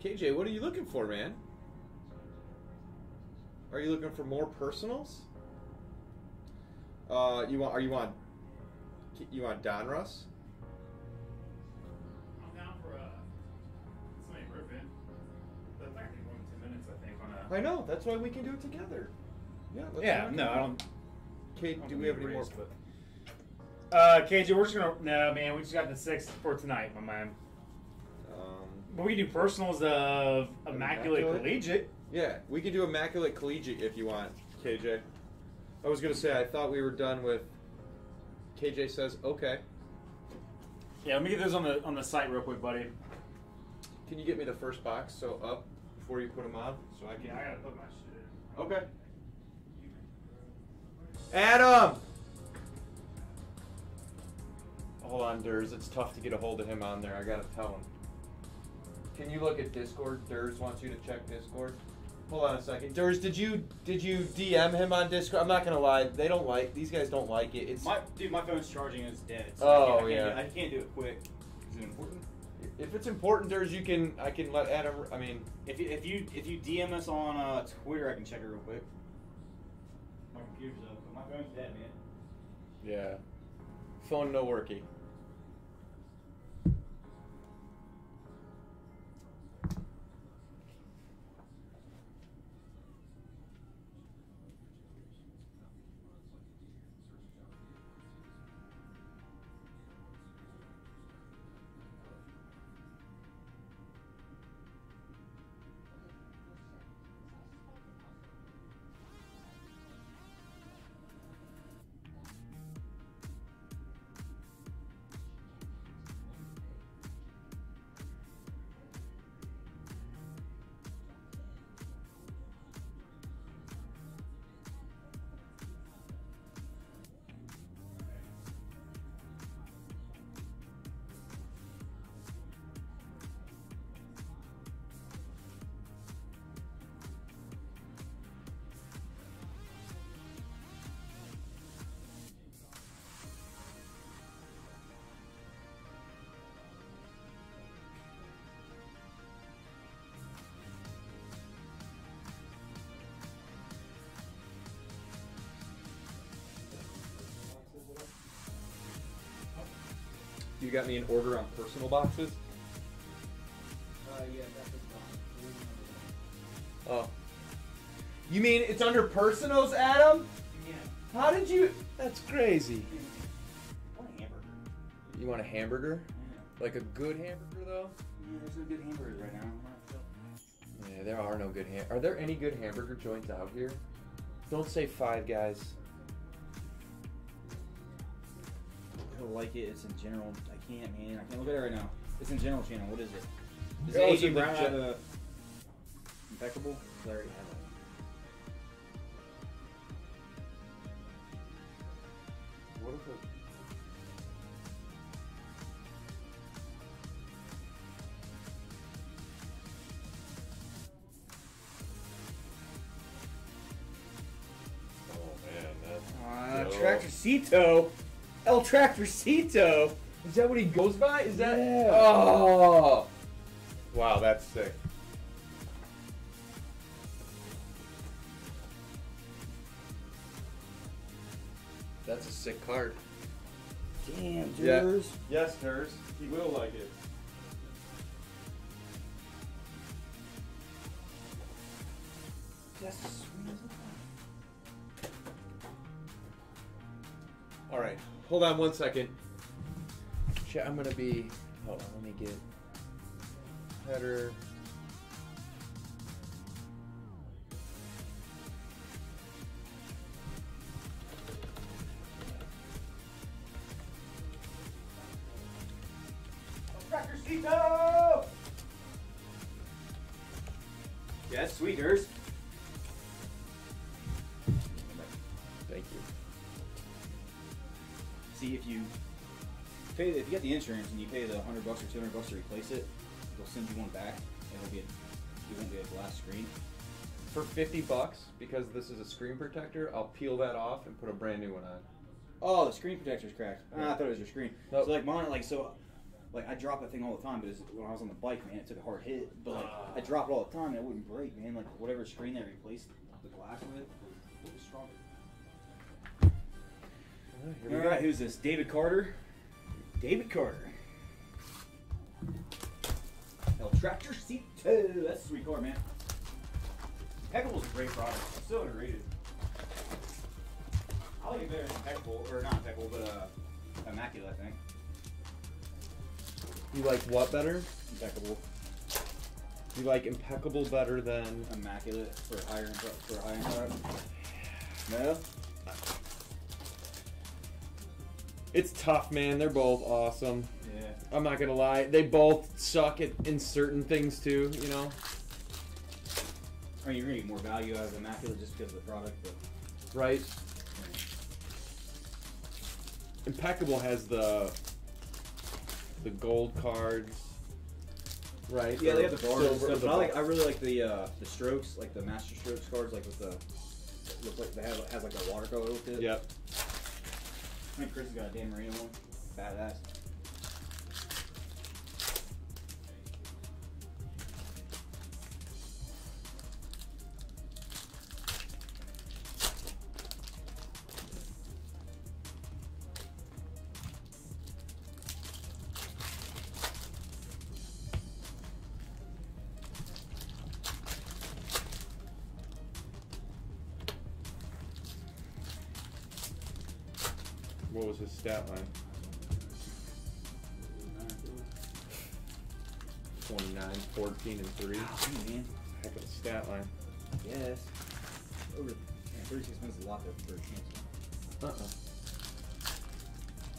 KJ, what are you looking for, man? Are you looking for more personals? Uh, you want? Are you want? You want Donruss? I'm down for uh, somebody ripping. The fact that going ten minutes, I think, on a. I know. That's why we can do it together. Yeah. let's Yeah, no, I don't. Kate, don't we have any more? but- Uh, KJ, we're just gonna. No, man, we just got the six for tonight, my man. We can do personals of uh, Immaculate, Immaculate? Collegiate. Yeah, we can do Immaculate Collegiate if you want, KJ. I was gonna say I thought we were done with. KJ says okay. Yeah, let me get those on the on the site real quick, buddy. Can you get me the first box so up before you put them on so I can? Yeah, I gotta put my shit in. Okay. Adam. Hold on, Durs. It's tough to get a hold of him on there. I gotta tell him. Can you look at Discord? Durs wants you to check Discord. Hold on a second. Durs, did you did you DM him on Discord? I'm not gonna lie. They don't like these guys. Don't like it. It's My dude, my phone's charging and it's dead. Oh, I can't, I yeah. Can't, do- I can't do it quick. Is it important? if it's important, Durs, you can. I can let Adam. I mean, If you if you if you DM us on uh, Twitter, I can check it real quick. My computer's up, but my phone's dead, man. yeah. Phone no worky. Got me an order on personal boxes? Uh, yeah, that's Oh. You mean it's under personals, Adam? Yeah. How did you? That's crazy. What a hamburger. You want a hamburger? Yeah. Like a good hamburger, though? Yeah, there's no good hamburgers right now. I'm not sure. Yeah, there are no good ham. Are there any good hamburger joints out here? Don't say Five Guys. I like it. It's in general. I can't, man. I can't look at it right now. It's in general channel. What is it? Does Oh, AJ Brown have a impeccable? I already have it. What if it? Oh man, that's Uh, Tractorcito. El Tractorcito. Is that what he goes by? Is that? Yeah. Oh. Wow, that's sick. That's a sick card. Damn, Yeah. Durs. Yes, Durs. He will like it. That's sweet as All right, hold on one second. I'm gonna be. Hold on, let me get header. Insurance and you pay the hundred bucks or two hundred bucks to replace it, they'll send you one back and it'll be a, it won't be a glass screen. For 50 bucks, because this is a screen protector, I'll peel that off and put a brand new one on. Oh, the screen protector's cracked. Ah, I thought it was your screen. Nope. So like mine, like so, like I drop that thing all the time. But it's, when I was on the bike, man, it took a hard hit. But like I drop it all the time, and it wouldn't break, man. Like whatever screen they replaced the glass with, it was stronger. Here we All go. who's this? David Carter. David Carter. El Tractor Cito. That's a sweet car, man. Impeccable's a great product. It's so underrated. I like it better than Impeccable, or not Impeccable, but uh, Immaculate, I think. You like what better? Impeccable, You like impeccable better than. Immaculate for higher for higher product. No. It's tough, man. They're both awesome. Yeah. I'm not gonna lie. They both suck at, in certain things too. You know. I mean, you're gonna get more value out of Immaculate just because of the product, but Right. Impeccable has the the gold cards. Right. Yeah, they have the bars and silver- stuff. the But I like, I really like the uh, the strokes, like the master strokes cards, like with the look like they have has like a watercolor with it. Yep. I think Chris got a Dan Marino one. Badass. Was his stat line? 29, 14, and 3. Oh, man. Heck of a stat line. Yes. Over. Man, 36 minutes is a lot there for a chance. Uh-uh.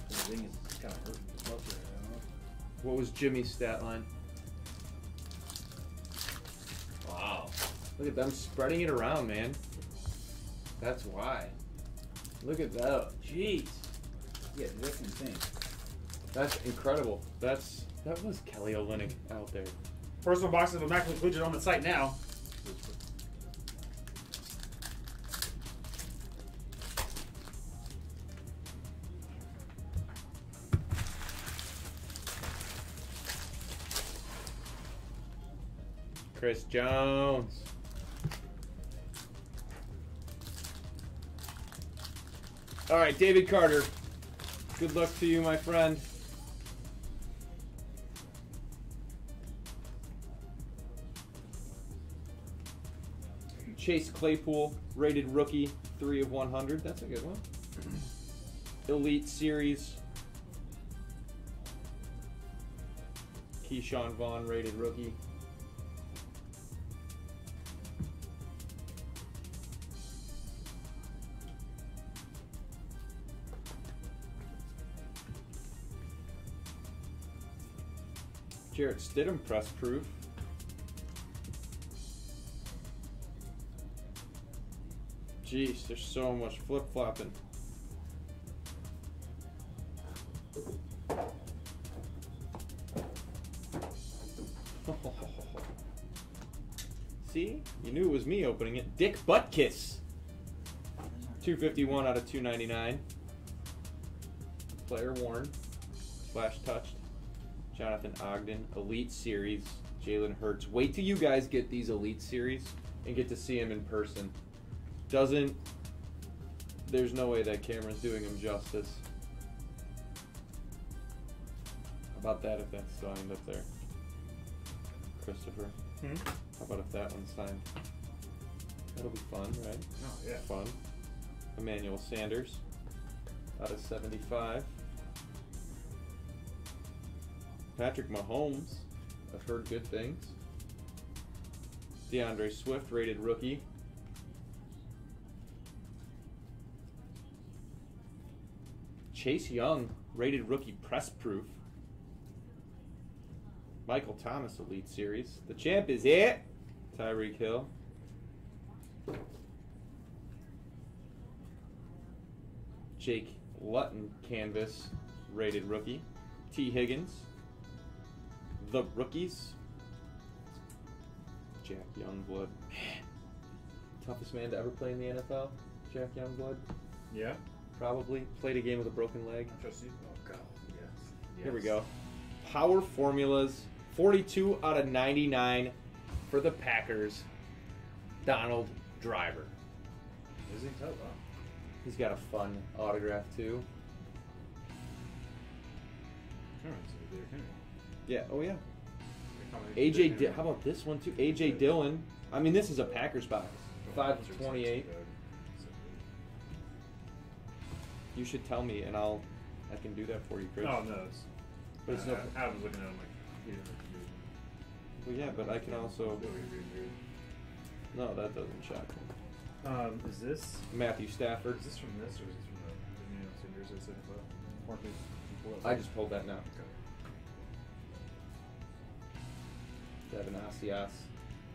The thing is, it's kind of hurting. Up there, I. What was Jimmy's stat line? Wow. Look at them spreading it around, man. That's why. Look at that. Jeez. Yeah, that's insane. That's incredible. That's that was Kelly Olynyk out there. Personal boxes of Immaculate Collegiate on the site now. Chris Jones. All right, David Carter. Good luck to you, my friend. Chase Claypool, rated rookie, 3 of 100. That's a good one. Elite Series. Ke'Shawn Vaughn, rated rookie. Jarrett Stidham press proof. Jeez, there's so much flip flopping. See? You knew it was me opening it. Dick Butkus. 251 out of 299. Player worn. Flash touched. Jonathan Ogden, Elite Series, Jalen Hurts. Wait till you guys get these Elite Series and get to see him in person. Doesn't. There's no way that camera's doing him justice. How about that if that's signed up there? Christopher. Hmm? How about if that one's signed? That'll be fun, right? Oh, yeah. Fun. Emmanuel Sanders out of 75. Patrick Mahomes. I've heard good things. D'Andre Swift, rated rookie. Chase Young, rated rookie press proof. Michael Thomas Elite Series. The champ is it. Tyreek Hill. Jake Luton canvas rated rookie. T. Higgins. The rookies. Jack Youngblood. Man. Toughest man to ever play in the NFL. Jack Youngblood. Yeah. Probably played a game with a broken leg. Trust you. Oh god. Yes. Here we go. Power formulas. 42 out of 99 for the Packers. Donald Driver. Is he? Wow. He's got a fun autograph too. Turns over there, can Yeah. Oh yeah. AJ. Di- how about this one too? AJ Dillon. I mean, this is a Packers box. Five of 28. You should tell me, and I'll. I can do that for you, Chris. Oh no. It's, But it's I, no. I, I was looking at him like. He didn't look good. Well, yeah, but I can also. No, that doesn't shock me. Um, is this? Matthew Stafford. Is this from this or is this from the Dominion Seniors I said about? Marcus, you pull up? I just pulled that now. Okay. Devin Asias.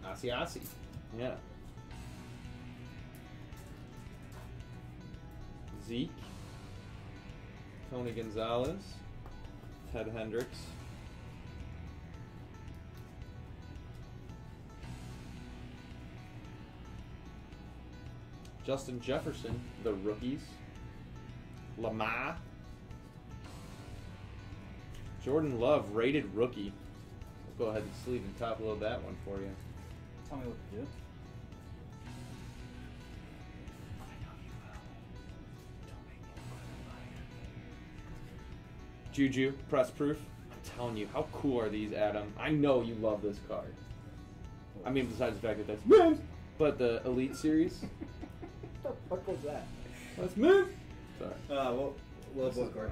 Asiasi. Yeah. Zeke. Tony Gonzalez. Ted Hendricks. Justin Jefferson, the rookies. Lamar. Jordan Love, rated rookie. I'll go ahead and sleeve and top load that one for you. Tell me what to do. Juju, press proof. I'm telling you, how cool are these, Adam? I know you love this card. I mean, besides the fact that that's Mims, but the Elite Series. What the fuck was that? That's Mims. Sorry. Uh, well, love what card?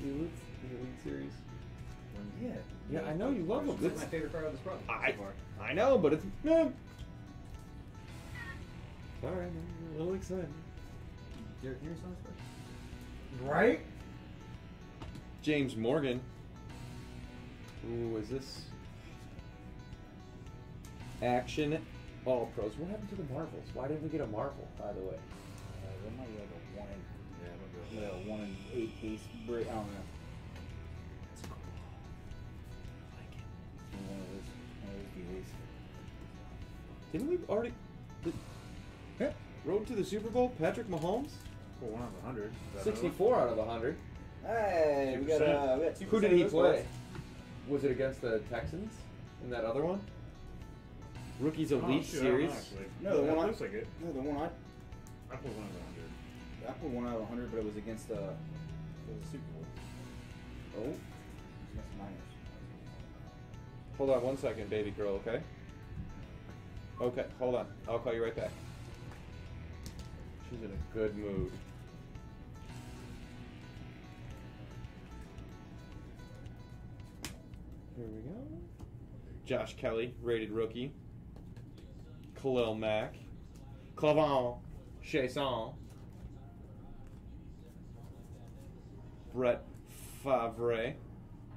The Elite, the Elite Series. Yeah. Yeah, I know you love them. It's It's, my favorite part of this product. I, so far. I know, but it's Mims. Sorry, I'm a little excited. Derrick Henry on this card? Right? James Morgan. Ooh, is this action all pros? What happened to the Marvels? Why didn't we get a Marvel, by the way? Uh, there might be like a one in, Yeah, I'm gonna a one in eight case break. I don't know. One of those, one of those DVDs. Didn't we already? Did, Yeah. Road to the Super Bowl, Patrick Mahomes, Well, one out of a hundred. Sixty-four out of hundred. Hey, we got uh, we got two Who did he play? Was it against the Texans in that other one? Rookies another? Elite oh, shoot, I know, Series. No, the That one I- looks like it. No, the one I I pulled one out of a hundred. I put one out of hundred, but it was against uh, it was a Super Bowl. Oh, against the Niners. Hold on one second, baby girl. Okay. Okay, hold on. I'll call you right back. She's in a good mood. Here we go. Josh Kelley, rated rookie. Khalil Mack. Clavon. Chasson. Brett Favre.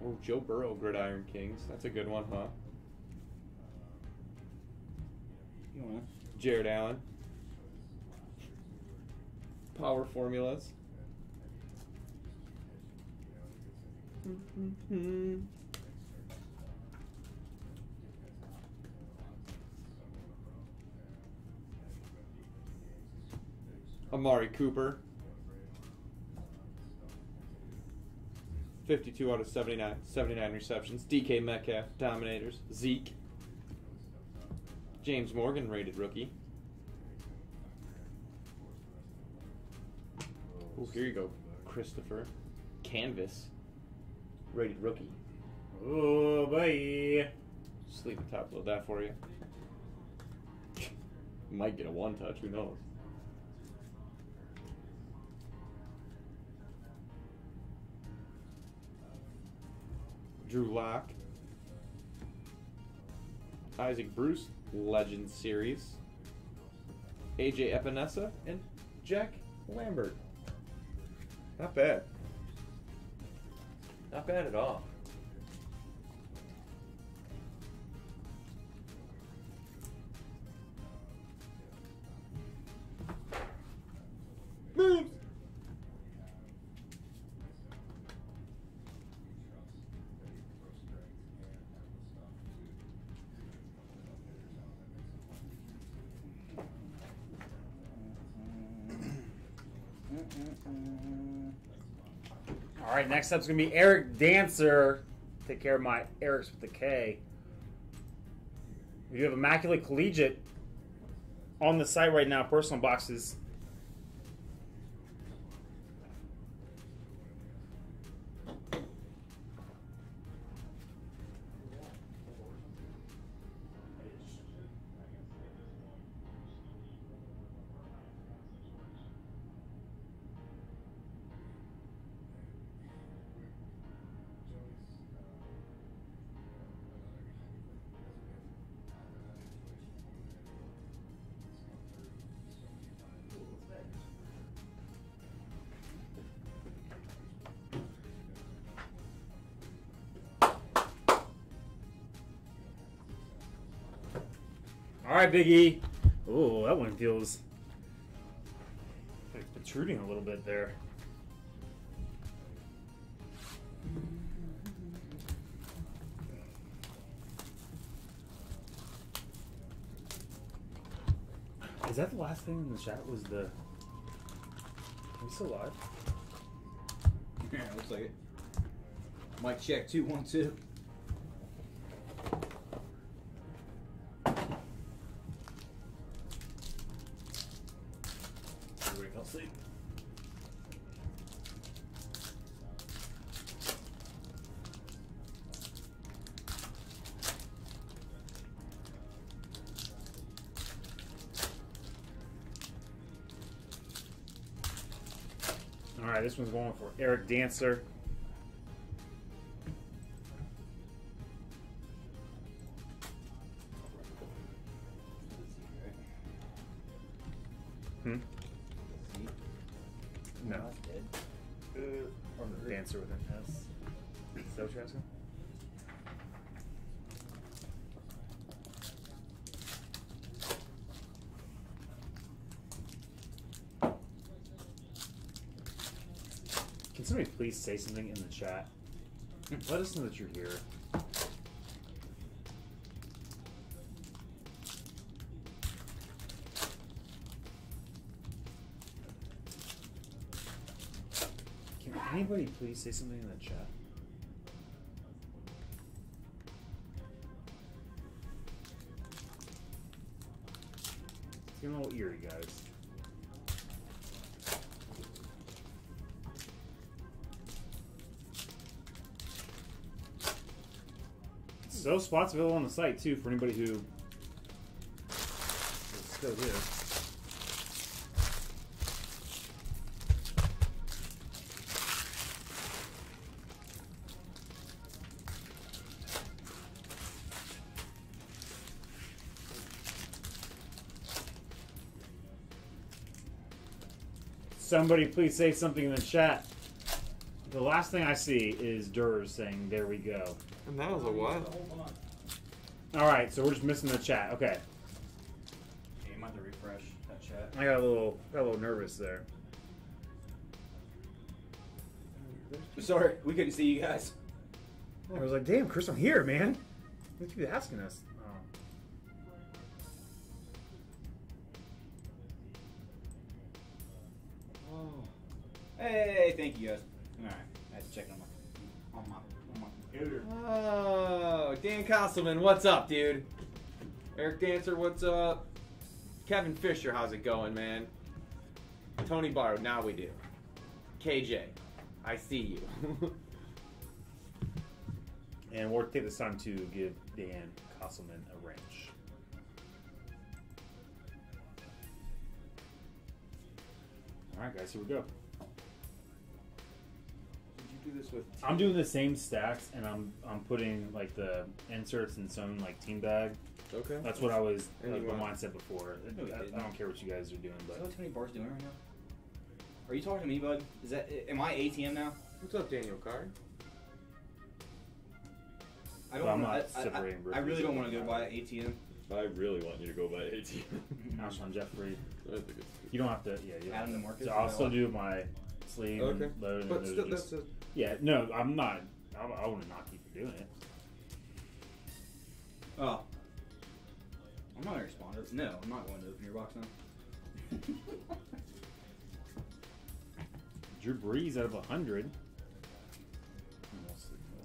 Oh, Joe Burrow, Gridiron Kings. That's a good one, huh? You? Jared Allen. Power formulas. Amari Cooper. 52 out of 79. 79 receptions. DK Metcalf, Dominators. Zeke. James Morgan, rated rookie. Oh, here you go, Christopher. Canvas, rated rookie. Oh, boy. Just leave the top load that for you. Might get a one touch, who knows? Drew Lock. Isaac Bruce, Legend Series. AJ Epenesa and Jack Lambert. Not bad. Not bad at all. Right, next up is gonna be Eric Dancer. Take care of my Eric's with the K. We have Immaculate Collegiate on the site right now. Personal boxes. Right, Big E. Oh, that one feels like protruding a little bit there. Is that the last thing in the chat? Was the? Are we still live? Yeah, looks like it. Mic check two one two. One's going for Eric Dancer. Say something in the chat? Let us know that you're here. Can anybody please say something in the chat? So spots available on the site too for anybody who is still here. Somebody please say something in the chat. The last thing I see is Durs saying, "There we go." And that was a what? All right, so we're just missing the chat. Okay, Yeah, you might have to refresh that chat. I got a little, got a little nervous there. Sorry, we couldn't see you guys. I was like, "Damn, Chris, I'm here, man." What you asking us? Castleman, what's up, dude? Eric Dancer, what's up? Kevin Fisher, how's it going, man? Tony Barrow, now we do. KJ, I see you. And we'll take this time to give Dan Castleman a wrench. All right, guys, here we go. Did you do this with? I'm doing the same stacks, and I'm I'm putting like the inserts in some like team bag. okay. That's what I was And like uh, my want- mindset before. No, I. I don't care what you guys are doing, Is that but what Tony Barr's doing right now? Are you talking to me, bud? Is that? Am I ATM now? What's up, Daniel Carr? I don't. I'm wanna- not I- I- separating I, I really don't want to go that. buy an ATM. I really want you to go by ATM. Alshon Jeffery. I think it's You don't have to. Yeah, you Adam have to. Marcus, So I'll still do my sleeve Okay. and load. But those still, are that's a, yeah, no, I'm not. I, I want to not keep you doing it. Oh. I'm not gonna respond. No, I'm not going to open your box now. Drew Brees out of 100.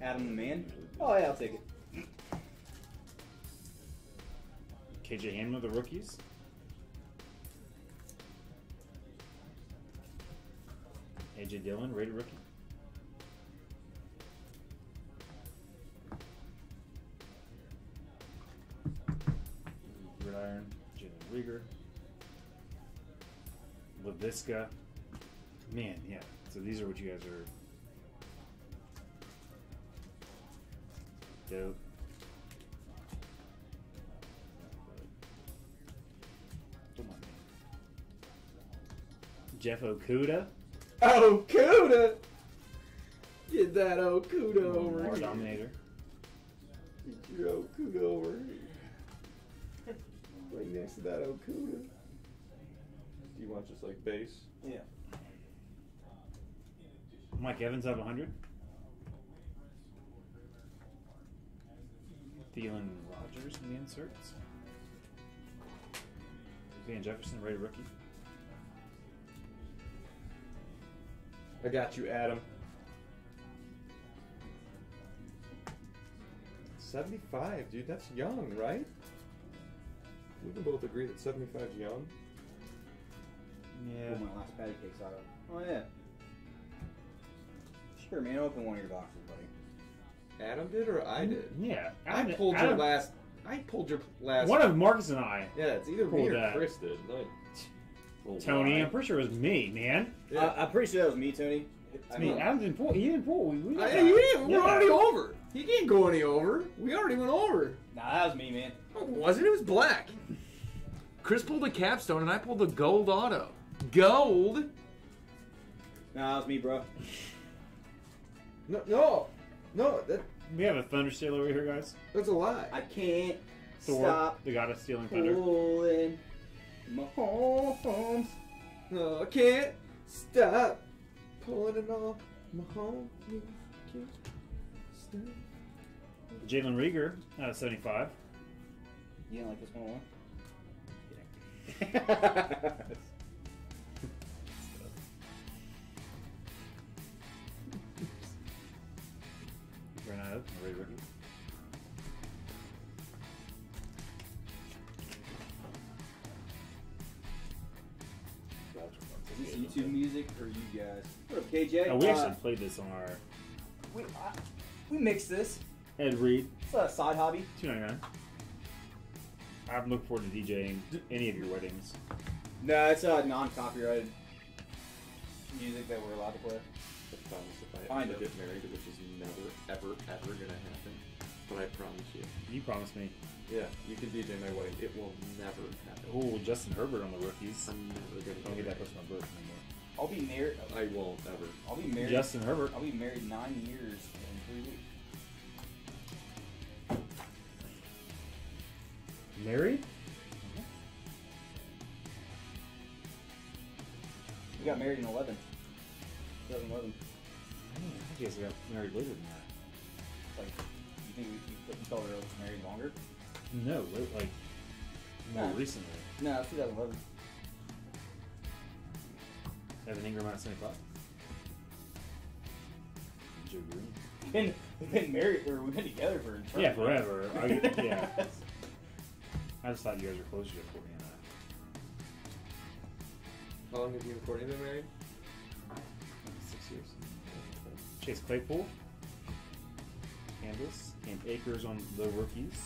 Adam the man. Oh yeah, I'll take it. KJ Hamler, the rookies. AJ Dillon, rated rookie. Gridiron, Jalen Reagor. Laviska. Man, yeah. So these are what you guys are. Dope. Jeff Okudah. Oh, Cuda! Get that Okudah over Lamar here. Dominator. Get your Okudah over here. Right next to that Okudah. Do you want just like base? Yeah. Mike Evans out of 100. Thielen Rogers in the inserts. Van Jefferson, rated rookie. I got you, Adam. 75, dude. That's young, right? We can both agree that 75 is young. Yeah. Pull my last patty cakes out of. Oh yeah. Sure, man. Open one of your boxes, buddy. Adam did or I did? Mm, yeah. I pulled Adam- your last. I pulled your last. One of Marcus and I. Yeah, it's either me or that. Chris did. No, oh, Tony, lie. I'm pretty sure it was me, man. Yeah. I, I'm pretty sure that was me, Tony. I mean, Adam didn't pull. He didn't pull. We, we I, he didn't. We're Yeah. already over. He can't go any over. We already went over. Nah, that was me, man. Oh, no, it wasn't. It was black. Chris pulled a capstone and I pulled the gold auto. Gold? Nah, that was me, bro. No, no, no. That We have a thunder steal over here, guys. that's a lie. I can't Thor, stop the god of stealing thunder. pulling Mahomes. No, I can't stop pulling it off. Mahomes can't stop. Jalen Reagor out of 75. You don't like this one? Granada, rated rookie. Is this YouTube music or you guys? What up, KJ? Oh, we Uh, actually played this on our we, I, we mixed this. Ed Reed, It's a side hobby. 299. I'm looking forward to DJing any of your weddings. No, it's uh, non-copyrighted music that we're allowed to play. I promise if I Kind ever get married, which is never, ever, ever gonna happen. But I promise you. You promise me. Yeah, you can DJ my wedding. It will never happen. Oh, Justin Herbert on the rookies. I'm never gonna Don't get get that married. person on birth anymore. I'll be married. I won't ever. I'll be married. Justin Herbert. I'll be married nine years in three weeks. Married? We got married in 11. Eleven. I guess I got married later than that. Like, you think we, you, you thought we were married longer? No, li- like more Nah. recently. No, it's 2011. Evan Engram out of 75. Joe Greene. We've been, we've been married, or we've been together for eternity. Yeah, forever. I, yeah. I just thought you guys were closer to Courtney and I. How long have you and Courtney been married? Six years. Chase Claypool. Canvas. And Akers on the rookies.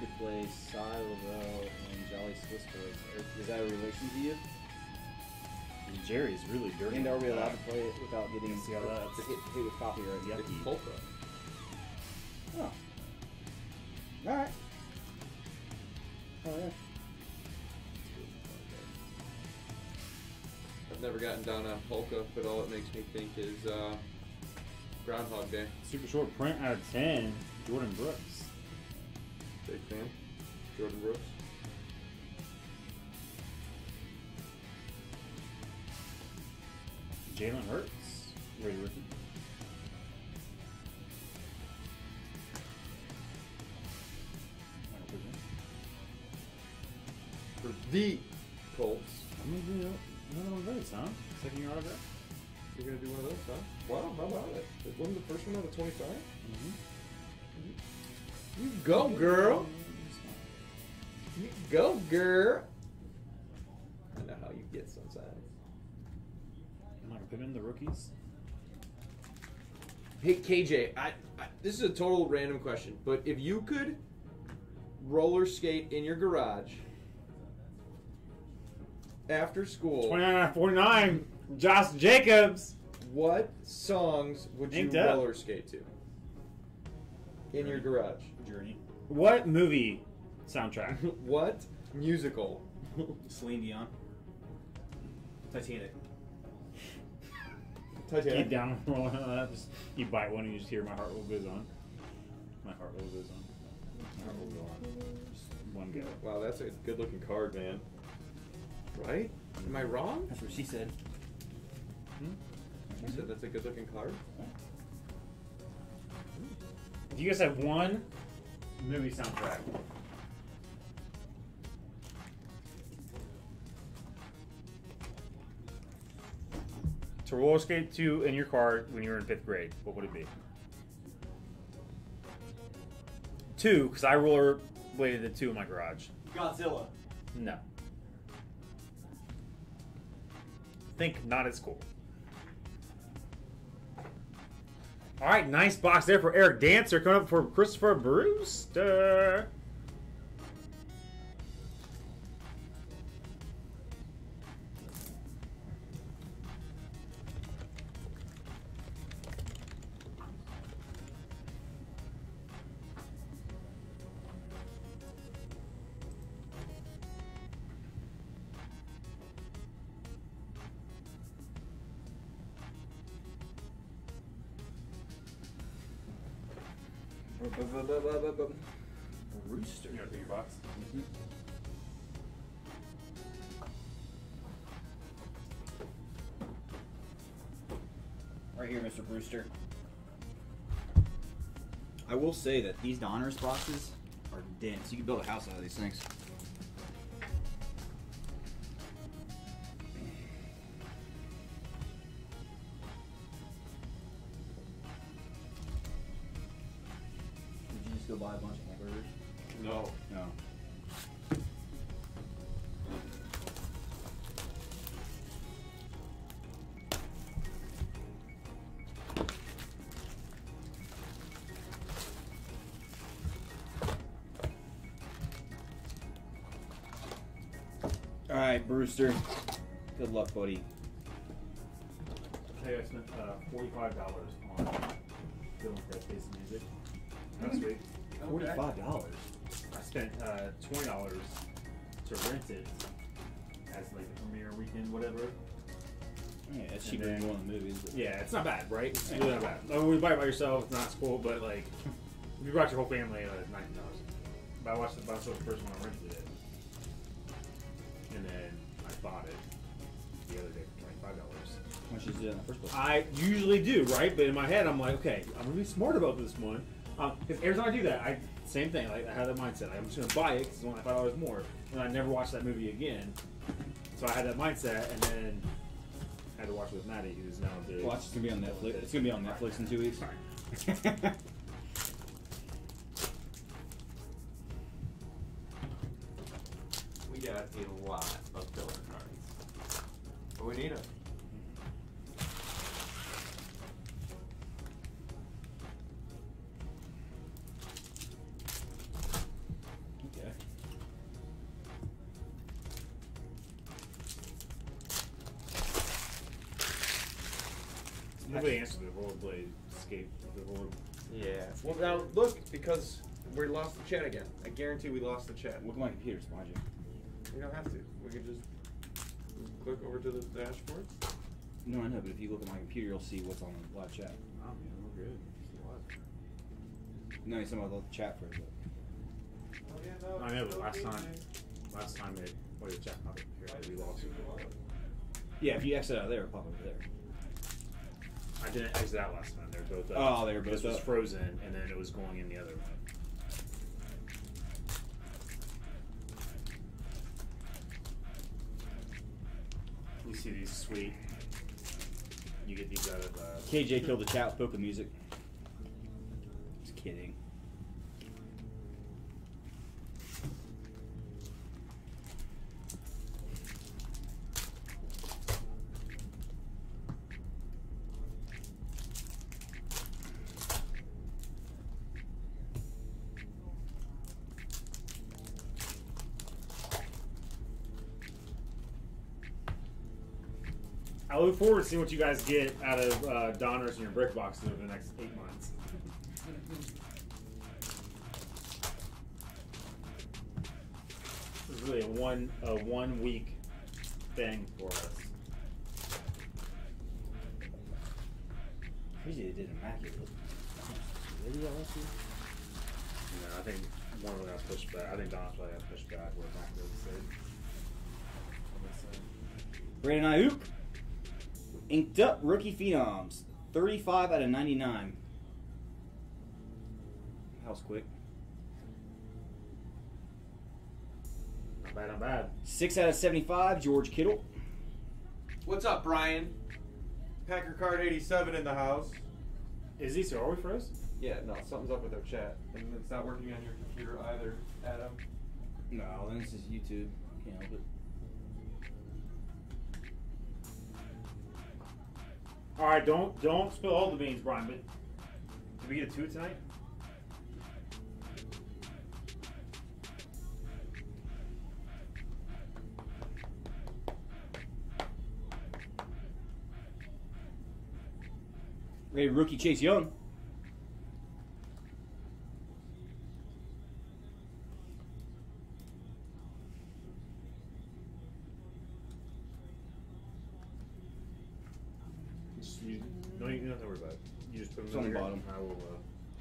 To play Cy Lavelle and Jolly Swiss Boys. Is that a relation to you? And Jerry's really dirty. And are we allowed to play it without getting See how that's- hit, hit with copyright? Yucky. It's polka. Oh. Alright. Oh, yeah. I've never gotten down on polka, but all it makes me think is uh, Groundhog Day. Super short print out of 10. Jordan Brooks. Big fan. Jordan Brooks. Jalen Hurts. Ray Ricky. For the Colts. I'm gonna do another one of those, huh? Second year autograph. You're gonna do one of those, huh? Wow, how about it? It wasn't the first one out of 25? Mm-hmm. Mm -hmm. You go, girl. You go, girl. I know how you get sometimes. I'm I gonna put in the rookies. Hey KJ, I, I this is a total random question, but if you could roller skate in your garage after school, 29 out of 49. Josh Jacobs. what songs would you roller skate to? In your garage. Journey. What movie soundtrack? what musical? Celine Dion. Titanic. Keep Titanic. down rolling on that. Just you bite one and you just hear my heart will goes on. My heart will goes on. My heart will go on. Just one go. Wow, that's a good looking card, man. Right? Am I wrong? That's what she said. Hmm? You said that's a good looking card. If you guys have one movie soundtrack, to roller skate to in your car when you were in fifth grade, what would it be? Two, because I roller bladed the two in my garage. Godzilla. No. Think not as school. All right, nice box there for Eric Dancer. Coming up for Christopher Brewster. Rooster. You want to pick your box? Mm-hmm. Right here, Mr. Brewster. I will say that these Donruss boxes are dense. You can build a house out of these things. All right, Brewster. Good luck, buddy. Hey, I spent uh, forty-five dollars on Dylan Fred Face of Music last week. Forty-five dollars. I spent uh, twenty dollars to rent it as like a premiere weekend, whatever. Yeah, it's cheaper than going to the movies. But Yeah, it's not bad, right? It's really not bad. Oh, when you buy it by yourself, it's not cool, but like if you brought your whole family, uh, it's nineteen dollars. But I watched the, I saw the first one, I rented it, dollars. How much is it in the first place? I usually do, right? But in my head, I'm like, okay, I'm gonna be smart about this one. Um, because every time I do that, I same thing. Like I have that mindset. I'm just gonna buy it because it's only five dollars more, and I never watch that movie again. So I had that mindset, and then I had to watch it with Maddie, who's now the. Watch, it's gonna be on Netflix. It's gonna be on Netflix in two weeks. We chat again. I guarantee we lost the chat. Look at my computer, Spongy. You don't have to. We can just click over to the dashboard. No, I know, but if you look at my computer, you'll see what's on the live chat. Oh man, we're good. No, he's talking about the chat first. But. Oh, I know, but last time, last time it, what did chat pop up here? We lost. It. Yeah, if you exit out of there, it'll pop up there. I didn't exit out last time. They were both up. Oh, they were both This was frozen, and then it was going in the other way. See these sweet. You get these out of. Uh, KJ killed the chat polka music. Just kidding. I look forward to seeing what you guys get out of uh, Donruss and your brick boxes over the next eight months. This is really a one a one week thing for us. Usually they did immaculate. Really, LSU? You know, I think one of them got pushed back. I think Donruss probably got pushed back. Where back to the state. Brandon Aiyuk. Inked up rookie phenoms. 35 out of 99. House quick. Not bad, not bad. 6 out of 75, George Kittle. What's up, Brian? Packer card 87 in the house. Is he? So are we froze? Yeah, no, something's up with our chat, and it's not working on your computer either, Adam. No, then this is YouTube. Can't help it. All right, don't don't spill all the beans, Brian. But did we get a two tonight? Hey, rookie Chase Young.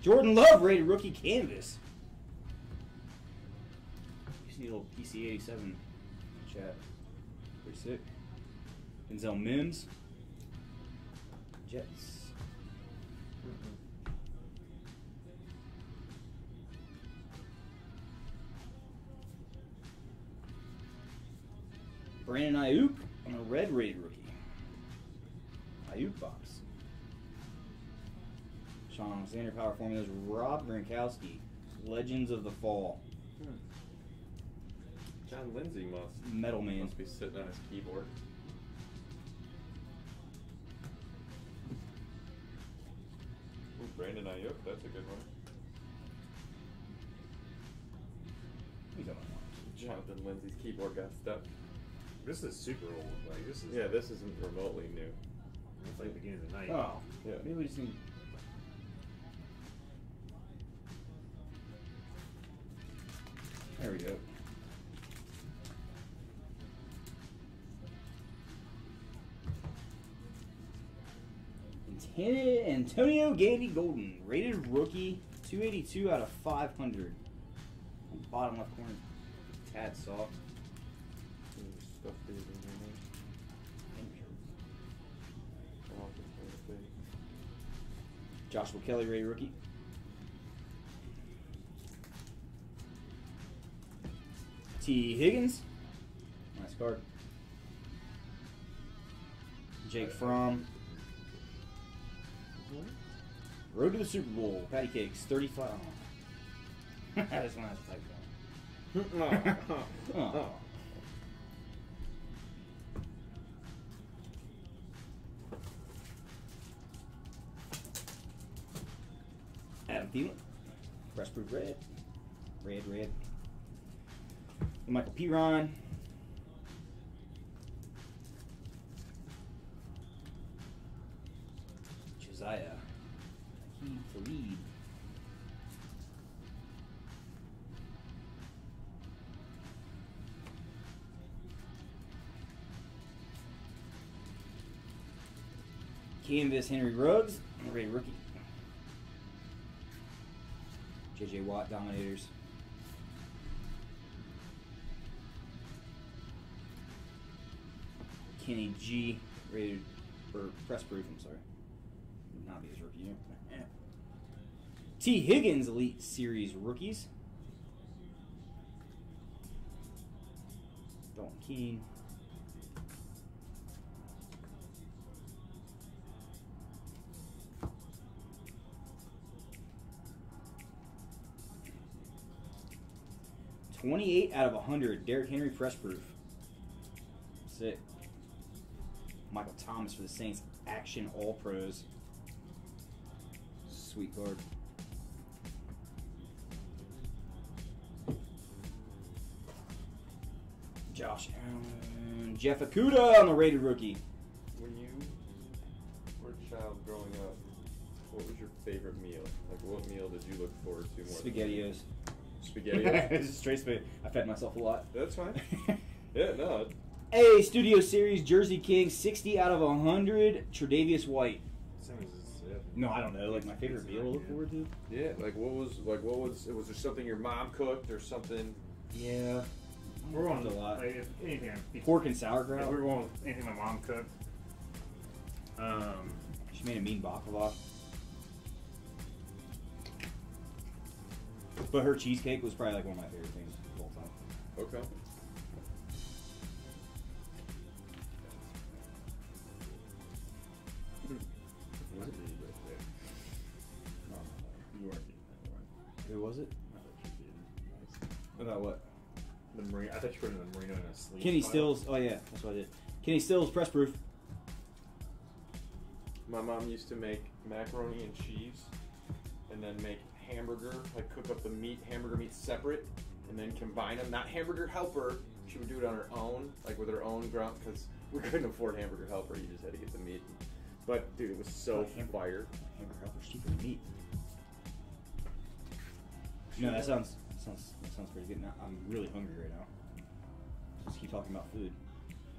Jordan Love rated rookie canvas. Just need a little PC 87 chat. Pretty sick. Denzel Mims. Jets. Brandon Aiyuk on a red rated rookie. Aiyuk box. Shaun Alexander Power Formulas, Rob Gronkowski, Legends of the Fall, hmm. John Lindsay must Metal Man. must be sitting on his keyboard. Ooh, Brandon Aiyuk, that's a good one. Who's that one? Jonathan Lindsay's keyboard got stuck. this is super old. Like this is. Yeah, this isn't remotely new. It's like the beginning of the night. Oh, Yeah. maybe we just need. Antonio- Gandy Golden, rated rookie, 282 out of 500. Bottom left corner, tad soft. Joshua Kelley, rated rookie. T. Higgins. Nice card. Jake Fromm. Road to the Super Bowl. Patty Cakes, 35. I just want to type that. Oh. Adam Thielen. Pressproof red. Red, red. Michael Piron. Josiah. Hakeem Fareed. Canvas Henry Ruggs. Ray rookie. JJ Watt Dominators. Kenny G, rated for press proof. I'm sorry, not rookie. Yeah. T. Higgins, Elite Series rookies. Dalton Keene. Twenty-eight out of hundred. Derrick Henry press proof. Sick. Michael Thomas for the Saints, action all pros. Sweet card. Josh Allen. Jeff Okudah on the rated rookie. When you were a child growing up, what was your favorite meal? Like, what meal did you look forward to more? SpaghettiOs. Spaghetti. Just Straight spaghetti. I fed myself a lot. That's fine. Yeah, no. A Studio Series Jersey King, 60 out of 100. Tre'Davious White. Same as this, yeah. No, I don't know. Like my favorite meal to look forward to. Yeah, like what was like what was was there something your mom cooked or something? Yeah. We're going a lot. Like, if anything, if, Pork and if sauerkraut. we're going with anything my mom cooked. Um, She made a mean baklava. But her cheesecake was probably like one of my favorite things of all time. Okay. Who was it? I thought. About what? The marine. I thought you were in the merino in a sleeve. Kenny pile. Stills. Oh yeah, that's what I did. Kenny Stills, press proof. My mom used to make macaroni and cheese, and then make hamburger, like cook up the meat, hamburger meat separate, and then combine them. Not hamburger helper. She would do it on her own, like with her own ground, because we couldn't afford hamburger helper. You just had to get the meat. But dude, it was so Oh, hamburger. fire. Hamburger helper's cheaper than meat. No, that sounds that sounds that sounds pretty good. Now I'm really hungry right now. Let's keep talking about food.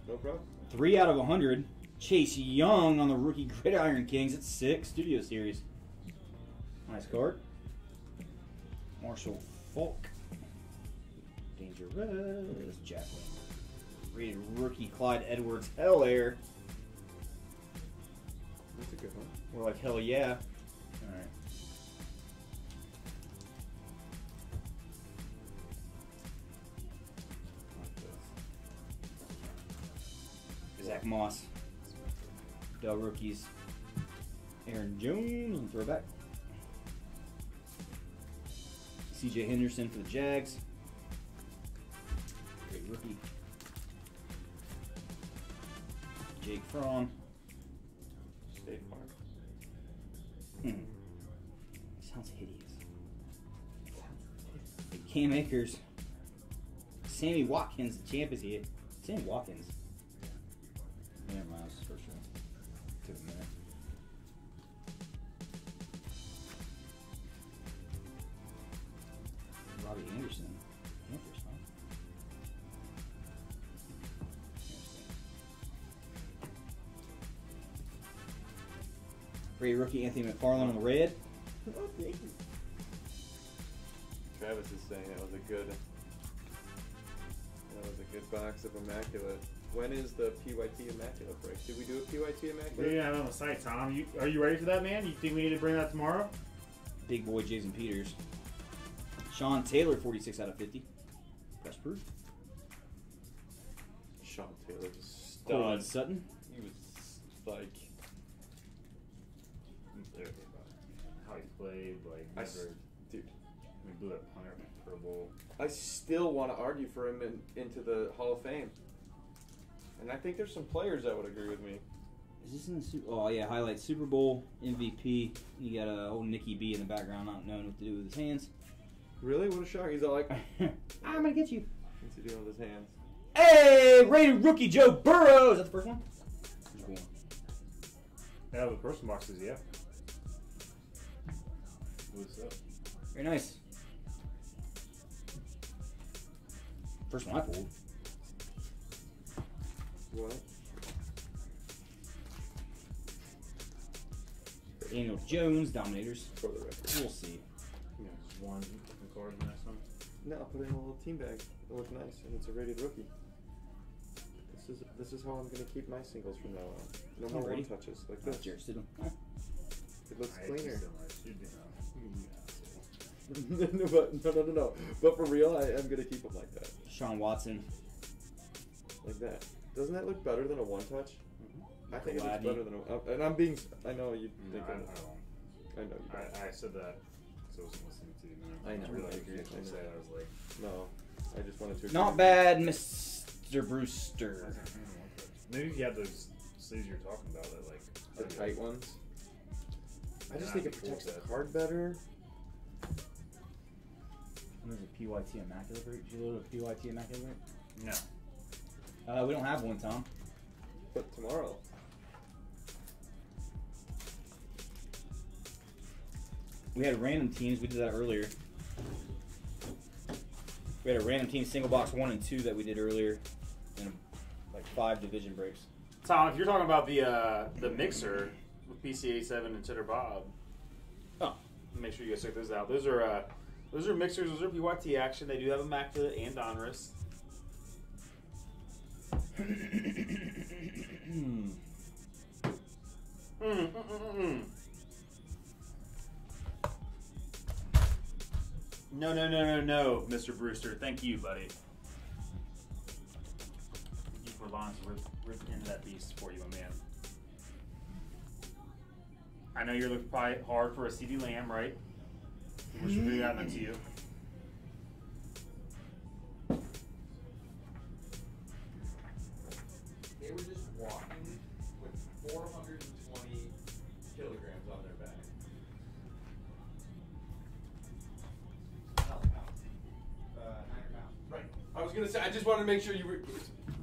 No problem. Three out of a 100. Chase Young on the rookie Gridiron Kings at six. Studio Series. Nice card. Marshall Faulk. Dangerous. Jacqueline. Rated rookie Clyde Edwards. Helaire. That's a good one. We're like, hell yeah. Alright. Zach Moss. Dell rookies. Aaron Jones on throwback. CJ Henderson for the Jags. Great rookie. Jake Fromm. State Farm. Hmm. Sounds hideous. Cam Akers. Sammy Watkins, the champ is here. Sammy Watkins. Never mind, this is first round. Took a minute. Robbie Anderson. Panthers, huh? Great rookie Anthony McFarland on the red. Travis is saying that was a good. That was a good box of immaculate. When is the PYT immaculate break? Did we do a PYT we immaculate? didn't have it on the site, Tom. You, are you ready for that, man? You think we need to bring that tomorrow? Big boy Jason Peters. Sean Taylor, 46 out of 50. Press proof. Sean Taylor was Cortland stud. Sutton. He was like how he played, like I s- never. dude. We blew that punter Pro Bowl. I still want to argue for him in, into the Hall of Fame. And I think there's some players that would agree with me. Is this in the Super? Oh yeah, highlight Super Bowl MVP. You got a old Nicky B in the background, not knowing what to do with his hands. Really? What a shock. He's all like, I'm gonna get you. what's he doing with his hands? Hey, rated rookie Joe Burrow. Is that the first one? There's one. Yeah, with person boxes, yeah. What's up? Very nice. First one I pulled. What? Daniel Jones, Dominators. For the record. We'll see. Yeah, just one different card in the next one. No, put it in a little team bag. It looks nice, and it's a rated rookie. This is this is how I'm gonna keep my singles from now on. No more one touches like That's this. Jarrett Stidham. It looks I cleaner. still- I should, you know. no, but, no, no, no, no. But for real, I am gonna keep them like that, Sean Watson. like that. Doesn't that look better than a one touch? I think it looks better than a. uh, And I'm being. I know you No, think. I, I'm, I. I know you. don't. I, I said that because I wasn't listening to you. Man. I know, Really, I agree, I I know. said I was like, No, I just wanted to. Not bad, Mr. Brewster. Maybe if you had those sleeves you were talking about, that like The tight ones. I just Nah, think it full protects the card better. There's a PYT Immaculate break. Did you load a PYT Immaculate break? No. Uh, we don't have one, Tom. But tomorrow. We had random teams. We did that earlier. We had a random team single box one and two that we did earlier, and like five division breaks. Tom, if you're talking about the uh, the mixer with PCA seven and Cheddar Bob, Oh. make sure you guys check those out. Those are uh, those are mixers. Those are PYT action. They do have immaculate and Donruss. Mm, mm, mm, mm. No, no, no, no, no, Mr. Brewster. Thank you, buddy. Thank you for to rip, rip into that beast for you, my man. I know you're looking probably hard for a CeeDee Lamb, right? We wish we could have gotten that to you. Gonna say. I just wanted to make sure you were.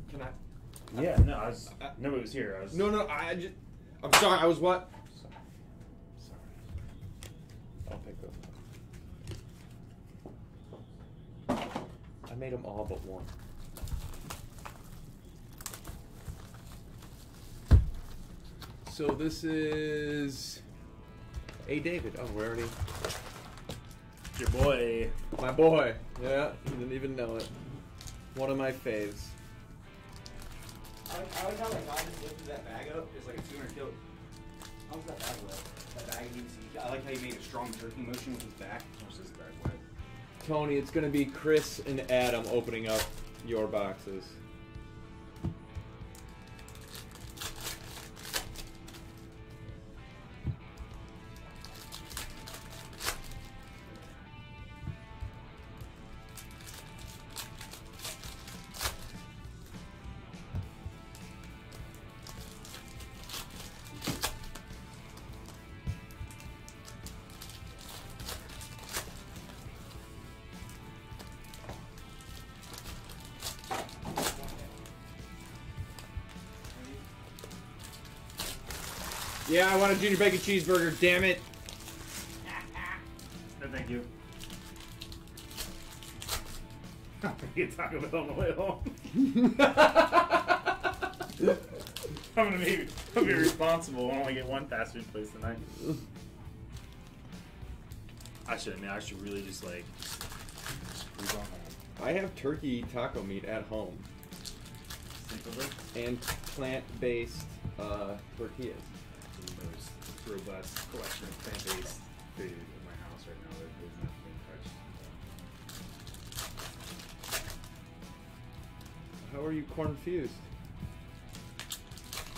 Can I? Yeah, no, I was uh, I, nobody was here. I was No, no. I just. I'm sorry. I was what? Sorry. sorry. I'll pick those. I made them all but one. So this is. Hey, David. Oh, we're already. Your boy. My boy. Yeah, you didn't even know it. One of my faves. I like, I like how just lifted that bag up. It's like a 200 kilo. How's that bag? That bag needs to. I like how he made a strong jerking motion with his back. What's this bag? Tony, it's gonna be Chris and Adam opening up your boxes. Yeah, I want a junior bacon cheeseburger. Damn it! No, thank you. you Taco Bell on the way home. I'm gonna be, I'm gonna be responsible. I only get one fast food place tonight. I should. I mean, I should really just like. Move on home. I have turkey taco meat at home and plant-based uh, tortillas. The most robust collection of plant-based food in my house right now that has not been touched. How are you confused?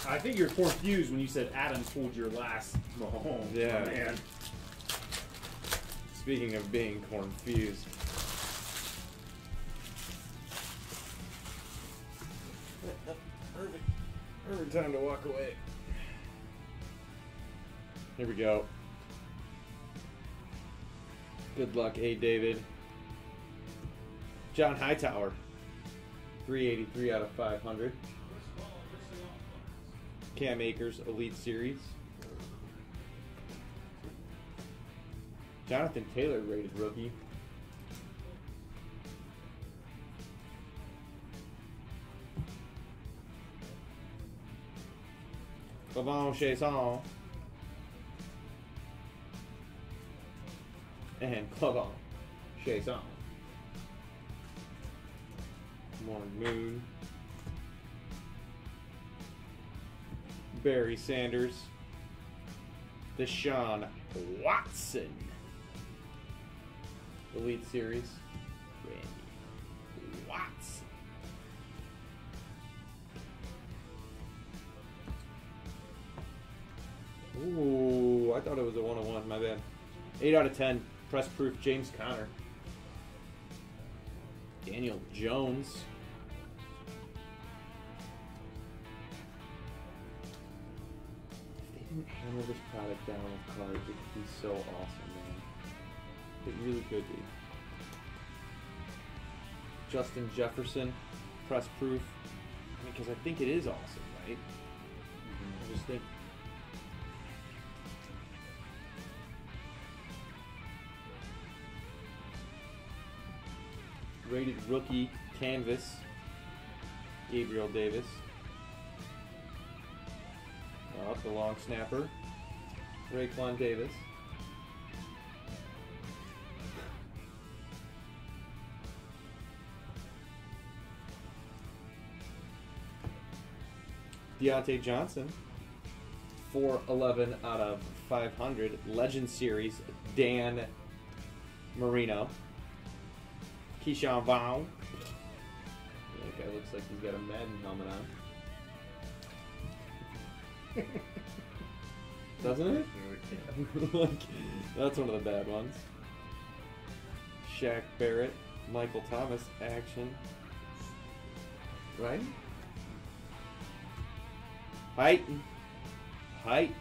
I think you're confused when you said Adam pulled your last Mahomes. Yeah. my man. Speaking of being confused. Perfect. Perfect time to walk away. Here we go. Good luck, hey David. John Hightower. 383 out of 500. Cam Akers, Elite Series. Jonathan Taylor rated rookie. K'Lavon Chaisson. And K'Lavon Chaisson. Morning Moon. Barry Sanders. Deshaun Watson. Elite Series. Randy Watson. Ooh, I thought it was a one on one. My bad. Eight out of ten. Press proof. James Conner. Daniel Jones. If they didn't hammer this product down with cards, it could be so awesome, man. It really could be. Justin Jefferson, press proof. I mean, because I think it is awesome, right? I just think. Rated rookie canvas, Gabriel Davis. Up the long snapper, Raekwon Davis. Diontae Johnson, 411 out of 500. Legend Series, Dan Marino. Ke'Shawn Vaughn. That guy looks like he's got a Madden helmet on. Doesn't it? like, that's one of the bad ones. Shaq Barrett, Michael Thomas action. Right? Height. Height.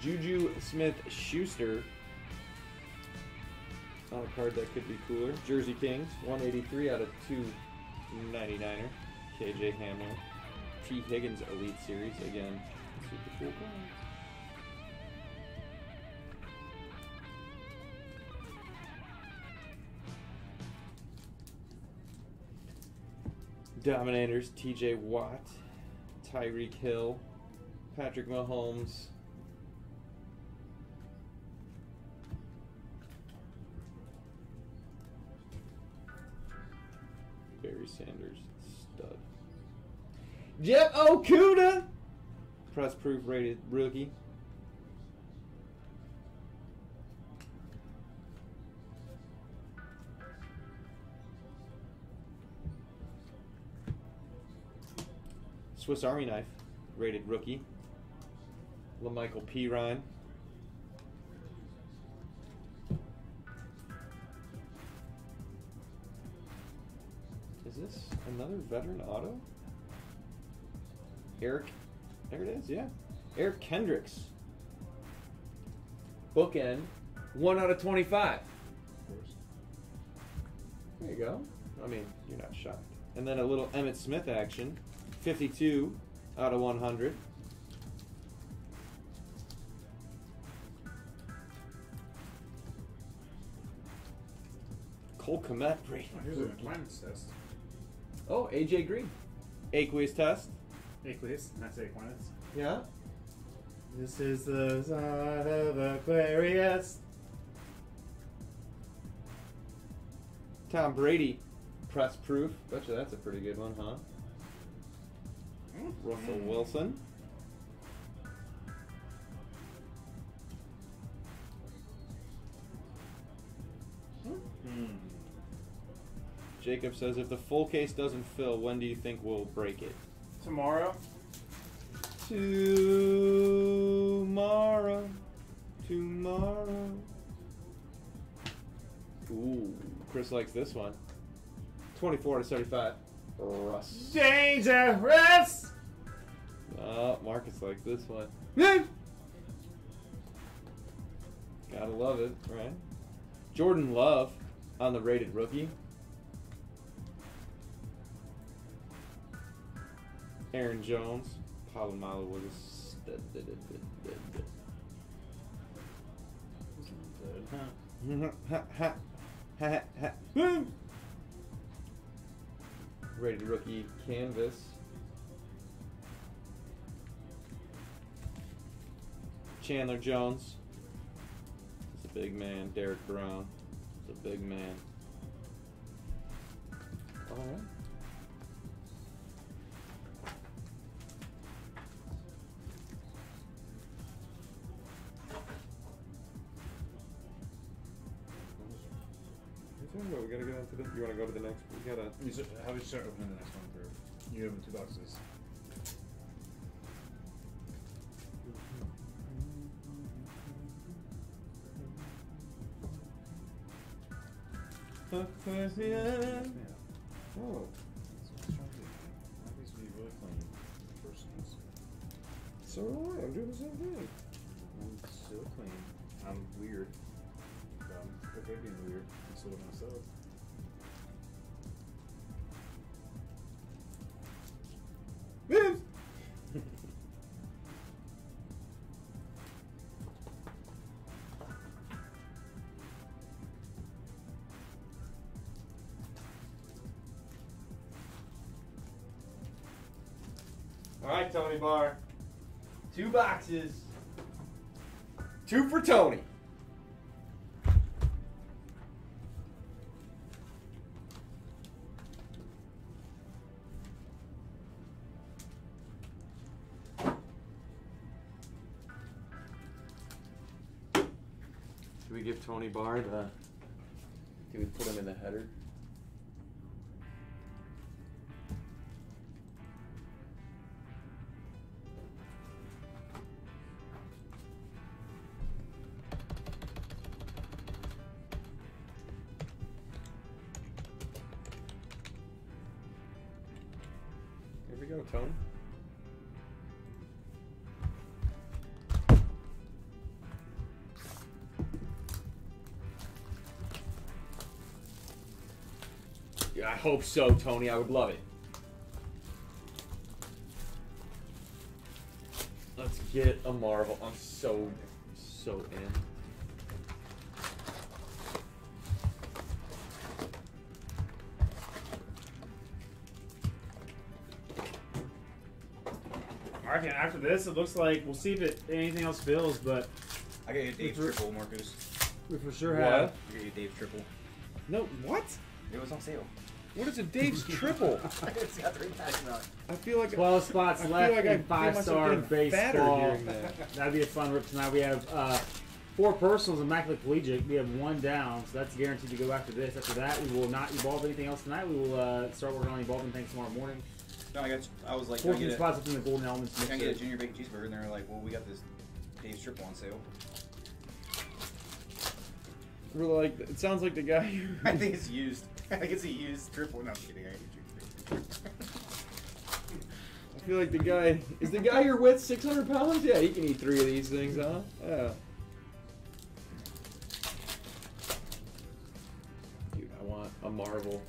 Juju Smith Schuster. On a card that could be cooler. Jersey Kings, 183 out of 299er. KJ Hamler. T. Higgins Elite Series. Again, super cool cards. Dominators, TJ Watt, Tyreek Hill, Patrick Mahomes. Barry Sanders, stud. Jeff Okudah, press proof rated rookie. Swiss Army knife, rated rookie. La'Mical Perine. This another veteran auto? Eric, there it is, yeah. Eric Kendricks. Bookend, 1 out of 25. There you go. I mean, you're not shocked. And then a little Emmitt Smith action. 52 out of 100. Cole Kmet break. Oh, here's Aquinas test. Oh, AJ Green. Aqueous test. Aqueous, not say Aquinas. Yeah. This is the son of Aquarius. Tom Brady. Press proof. Bet you that's a pretty good one, huh? Mm. Russell Wilson. Jacob says, if the full case doesn't fill, when do you think we'll break it? Tomorrow. Tomorrow. Tomorrow. Ooh, Chris likes this one. 24 to 75. Russ. Dangerous. Oh, Marcus likes this one. Gotta love it, right? Jordan Love on the rated rookie. Aaron Jones. Polamalu was a stud. Rated rookie canvas. Chandler Jones. It's a big man. Derrick Brown. It's a big man. All right. What, we gotta get on to the. You wanna go to the next? We gotta. You s- How would you start opening the next one for? You open two boxes. Oh. So do I. I'm doing the same thing. I'm so clean. I'm weird. I'm okay being weird. I'm myself. Vince! All right, Tony Barr. Two boxes. Two for Tony. Tony Barr the? Uh, Do we put him in the header? Hope so, Tony. I would love it. Let's get a Marvel. I'm so, so in. All right, after this, it looks like we'll see if it, anything else fills, but I got you Dave's triple, Marcus. we for sure What? have. I got you Dave's triple. No, what? It was on sale. What is it? Dave's triple? it's got three packs on. it. I feel like 12 spots I left like in five star getting baseball. that. That'd be a fun rip tonight. We have uh, four personals, Immaculate Collegiate. We have one down, so that's guaranteed to go after this. After that, we will not evolve anything else tonight. We will uh, start working on evolving things tomorrow morning. No, I got. I was like, 14 get, a, spots up in the Golden Elements can I get a junior bacon cheeseburger? And they're like, well, we got this Dave's triple on sale. We're like, it sounds like the guy. I think it's used. I guess he used triple. No, I'm kidding. I hate you. I feel like the guy is the guy you're with 600 pounds. Yeah, he can eat three of these things, huh? Yeah. Dude, I want a Marvel.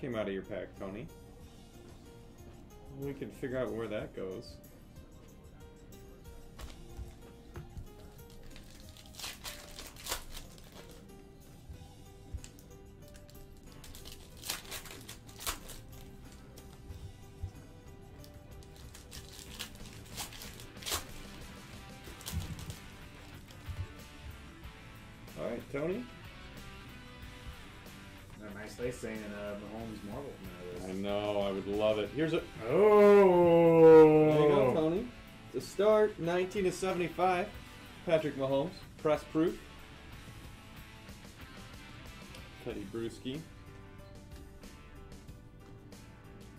Came out of your pack, Tony. We can figure out where that goes. To 75. Patrick Mahomes, press proof. Tedy Bruschi.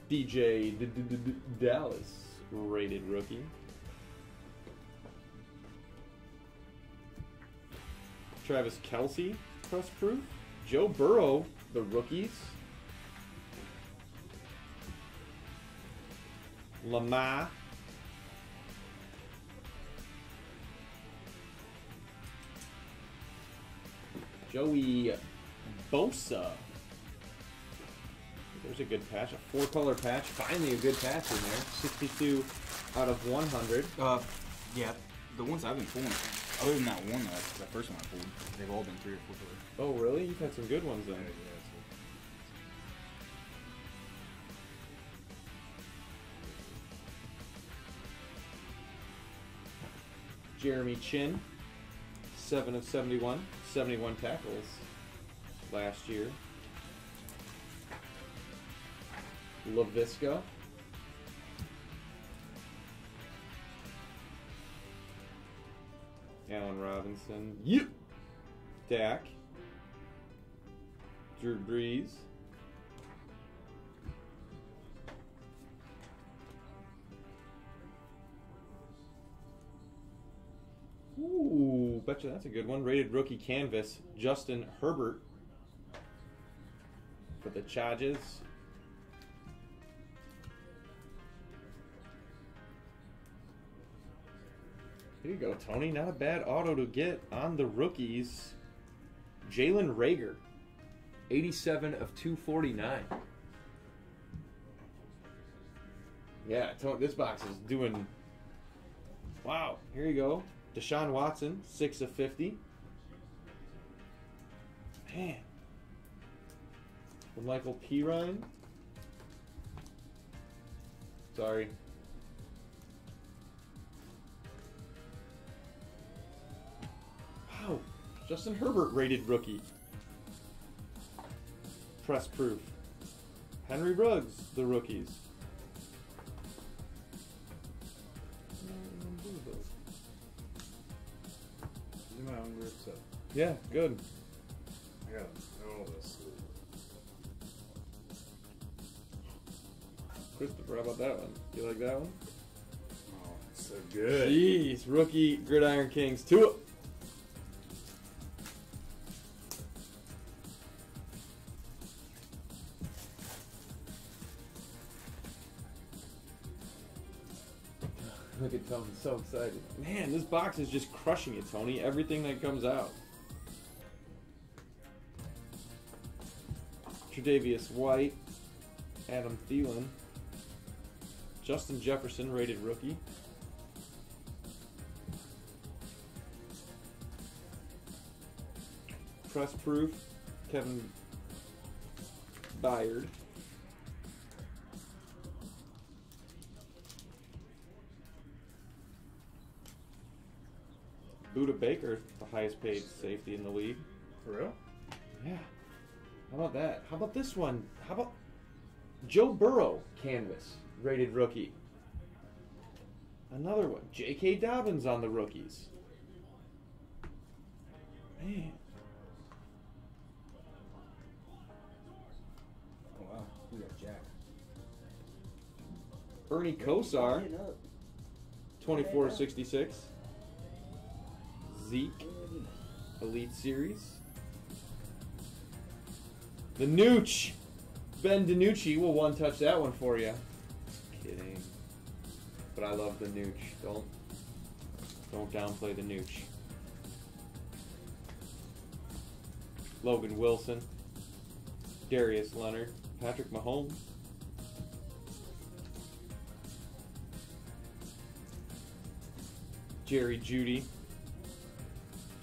DJ D- D- D- Dallas, rated rookie. Travis Kelce, press proof. Joe Burrow, the rookies. Lamar. Joey Bosa. There's a good patch, a four color patch. Finally, a good patch in there. 62 out of 100. Uh, yeah. The ones I've been pulling, other than that one, that the first one I pulled, they've all been three or four color. Oh, really? You've had some good ones then. Jeremy Chinn, 7 of 71, 71 tackles last year. Laviska. Allen Robinson. Yep. Dak. Drew Brees. Ooh, betcha that's a good one. Rated rookie canvas, Justin Herbert for the Chargers. Here you go, Tony. Not a bad auto to get on the rookies. Jalen Reagor. 87 of 249. Yeah, Tony, this box is doing. Wow, here you go. Deshaun Watson, 6 of 50. Man. Michael Perine. Sorry. Wow. Justin Herbert rated rookie. Press proof. Henry Ruggs, the rookies. So Yeah, good. I got all this. Christopher, how about that one? You like that one? Oh, so good. Jeez, rookie Gridiron Kings. Two. Look at Tony, so excited. Man, this box is just crushing it, Tony. Everything that comes out. Tre'Davious White, Adam Thielen, Justin Jefferson, rated rookie. Press proof, Kevin Byard. Budda Baker, the highest paid safety in the league. For real? Yeah. How about that? How about this one? How about Joe Burrow canvas rated rookie? Another one. J.K. Dobbins on the rookies. Man. Oh wow, we got Jack. Ernie Kosar, 2466. Zeke, Elite Series. The Nooch. Ben DiNucci will one touch that one for you. Kidding. But I love the Nooch. Don't don't downplay the Nooch. Logan Wilson. Darius Leonard. Patrick Mahomes. Jerry Jeudy.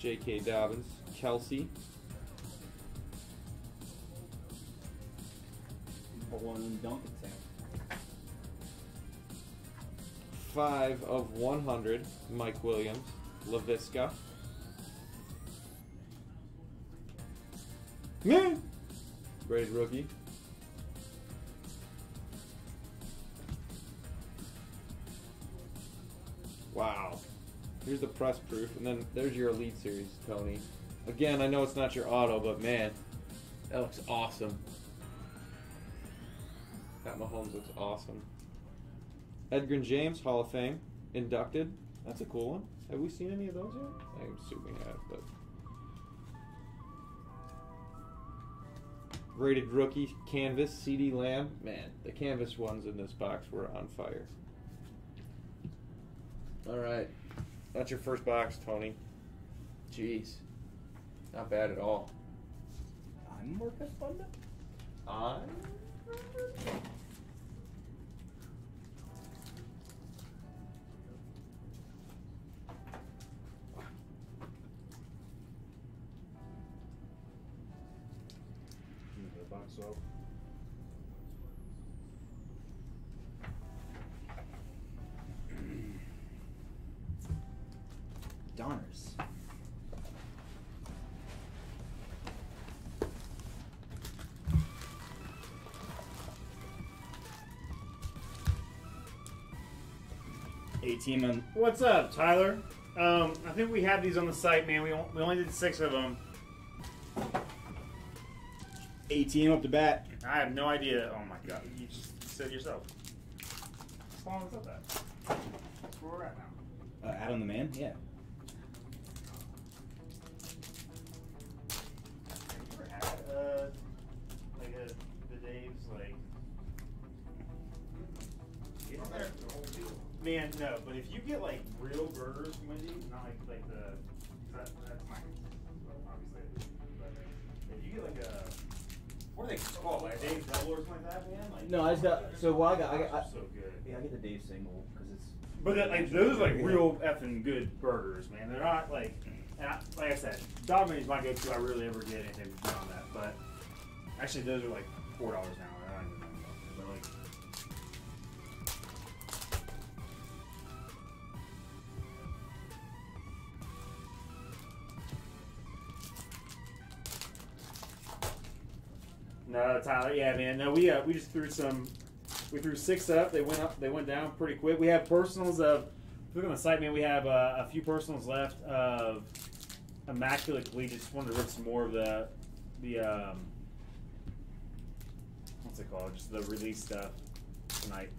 J.K. Dobbins. Kelce. Balloon dunk attack. Five of 100. Mike Williams. Laviska. Man. Great rookie. Here's the press proof, and then there's your Elite Series, Tony. Again, I know it's not your auto, but man, that looks awesome. Pat Mahomes looks awesome. Edgerrin James, Hall of Fame, inducted. That's a cool one. Have we seen any of those yet? I'm assuming we have, but. Rated rookie canvas, CeeDee Lamb. Man, the canvas ones in this box were on fire. All right, that's your first box, Tony. Jeez. Not bad at all. I'm Marcus Fonda. I. On What's up, Tyler? Um, I think we have these on the site, man. We, we only did six of them. eighteen up to bat. I have no idea. Oh my god, you just said yourself. How long is that? That's where we're at now. Uh, Adam the man, yeah. Man, no. But if you get like real burgers from Wendy's, not like like the that, that's my obviously. But if you get like a what are they called? Like a Dave's double or something like that, man. Like No, I just got. So what I got, I got. I, so good. yeah, I get the Dave single because it's. But that, like those are like real effing good burgers, man. They're not like, and I, like I said, Domino's is my go-to. I rarely ever get anything beyond that. But actually, those are like four dollars now. I don't even know. But like, no, Tyler. Yeah, man. No, we uh, we just threw some. We threw six up. They went up. They went down pretty quick. We have personals of. Look on the site, man. We have uh, a few personals left of immaculate collegiate. Just wanted to rip some more of the the um, what's it called? Just the release stuff tonight.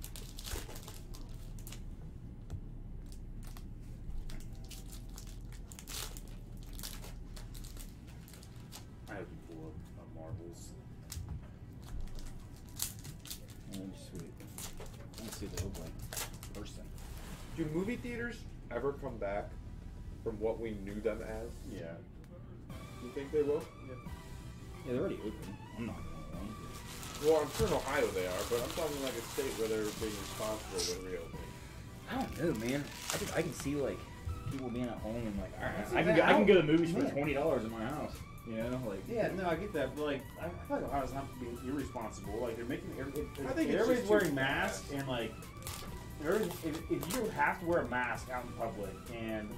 Do movie theaters ever come back from what we knew them as? Yeah. You think they will? Yeah, they're already open. I'm not going wrong. Well, I'm sure in Ohio they are, but I'm talking like a state where they're being responsible with reopening. I don't know, man. I can, I can see like people being at home and like, all right, ah, See, I can go, I I can go to the movies for twenty dollars in my house. You know, like Yeah, no, I get that, but like, I, I feel like Ohio's not being irresponsible. Like, they're making every, I think everybody's wearing masks, and like, there is, if, if you have to wear a mask out in public, and know,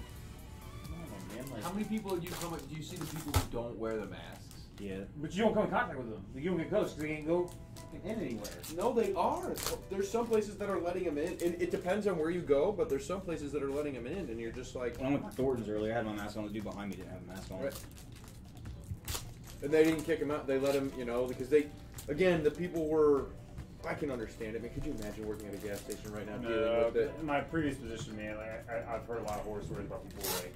man, like, How many people do you come? Do you see the people who don't wear the masks? Yeah. but you don't come in contact with them. You don't get close because they can't go in anywhere. No, they are. There's some places that are letting them in. It, it depends on where you go, but there's some places that are letting them in, and you're just like, When I went to Thornton's earlier, I had my mask on. The dude behind me didn't have a mask on. Right. and they didn't kick him out. They let him, you know, because they, again, the people were. I can understand it. I mean, could you imagine working at a gas station right now dealing with it? my previous position, man, like, I, I've heard a lot of horror stories about people like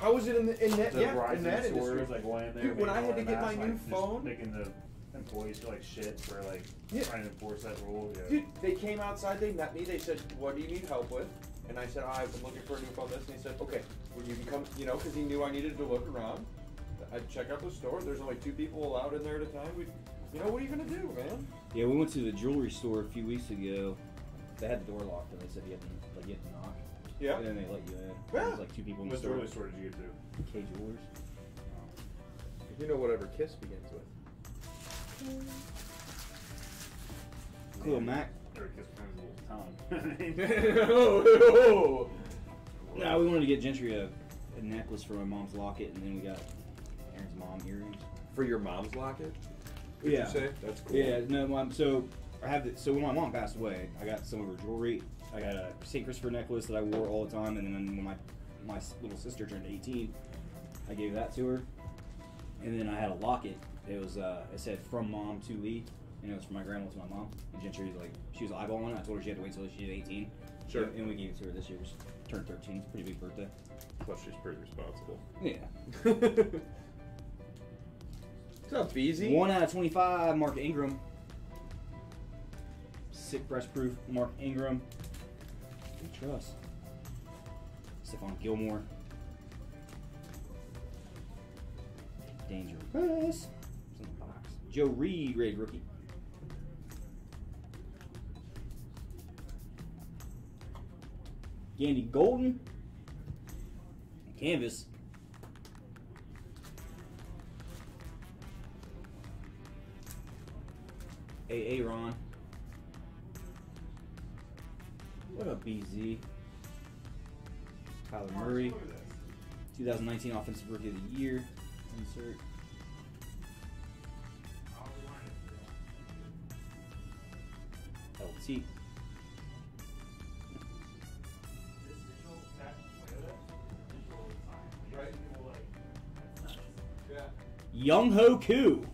How was it in the, in that the yeah in rising that industry? like going in there. Dude, when I had to get my new like, phone- making the employees feel like shit for like Yeah. trying to enforce that rule. Yeah. Dude, they came outside, they met me, they said, what do you need help with? And I said, ah, I'm looking for a new phone, this, and he said, okay, well, you can come, you know, because he knew I needed to look around. I'd check out the store, there's only two people allowed in there at a time. We, you know, what are you gonna do, man? Yeah, we went to the jewelry store a few weeks ago. They had the door locked, and they said you had to like you had to knock. Yeah. And then they let you in. Yeah. There was like two people in the What store. jewelry store did you get to? Kay Jewelers. You know whatever KISS begins with. Cool, Mac. Or kiss Prin's little tongue. oh, No, we wanted to get Gentry a, a necklace for my mom's locket, and then we got Aaron's mom earrings. For your mom's locket? Did Yeah. you say? That's cool. Yeah, no, mom. So I have the, so when my mom passed away, I got some of her jewelry. I got a St. Christopher necklace that I wore all the time, and then when my my little sister turned 18, I gave that to her. And then I had a locket. It was uh, it said from mom to Lee, and it was from my grandma to my mom. And Gentry was like she was eyeballing it. I told her she had to wait till she was 18. Sure. And, and we gave it to her this year. She turned 13. It's a pretty big birthday. Plus, she's pretty responsible. Yeah. What's up, Beezy? One out of 25, Mark Ingram. Sick press proof, Mark Ingram. Trust. Stephon Gilmore. Dangerous. Joe Reed, rated rookie. Gandy Golden. Canvas. AA Ron. What up, BZ? Kyler Murray. 2019 Offensive Rookie of the Year. Insert. LT. Young Ho Koo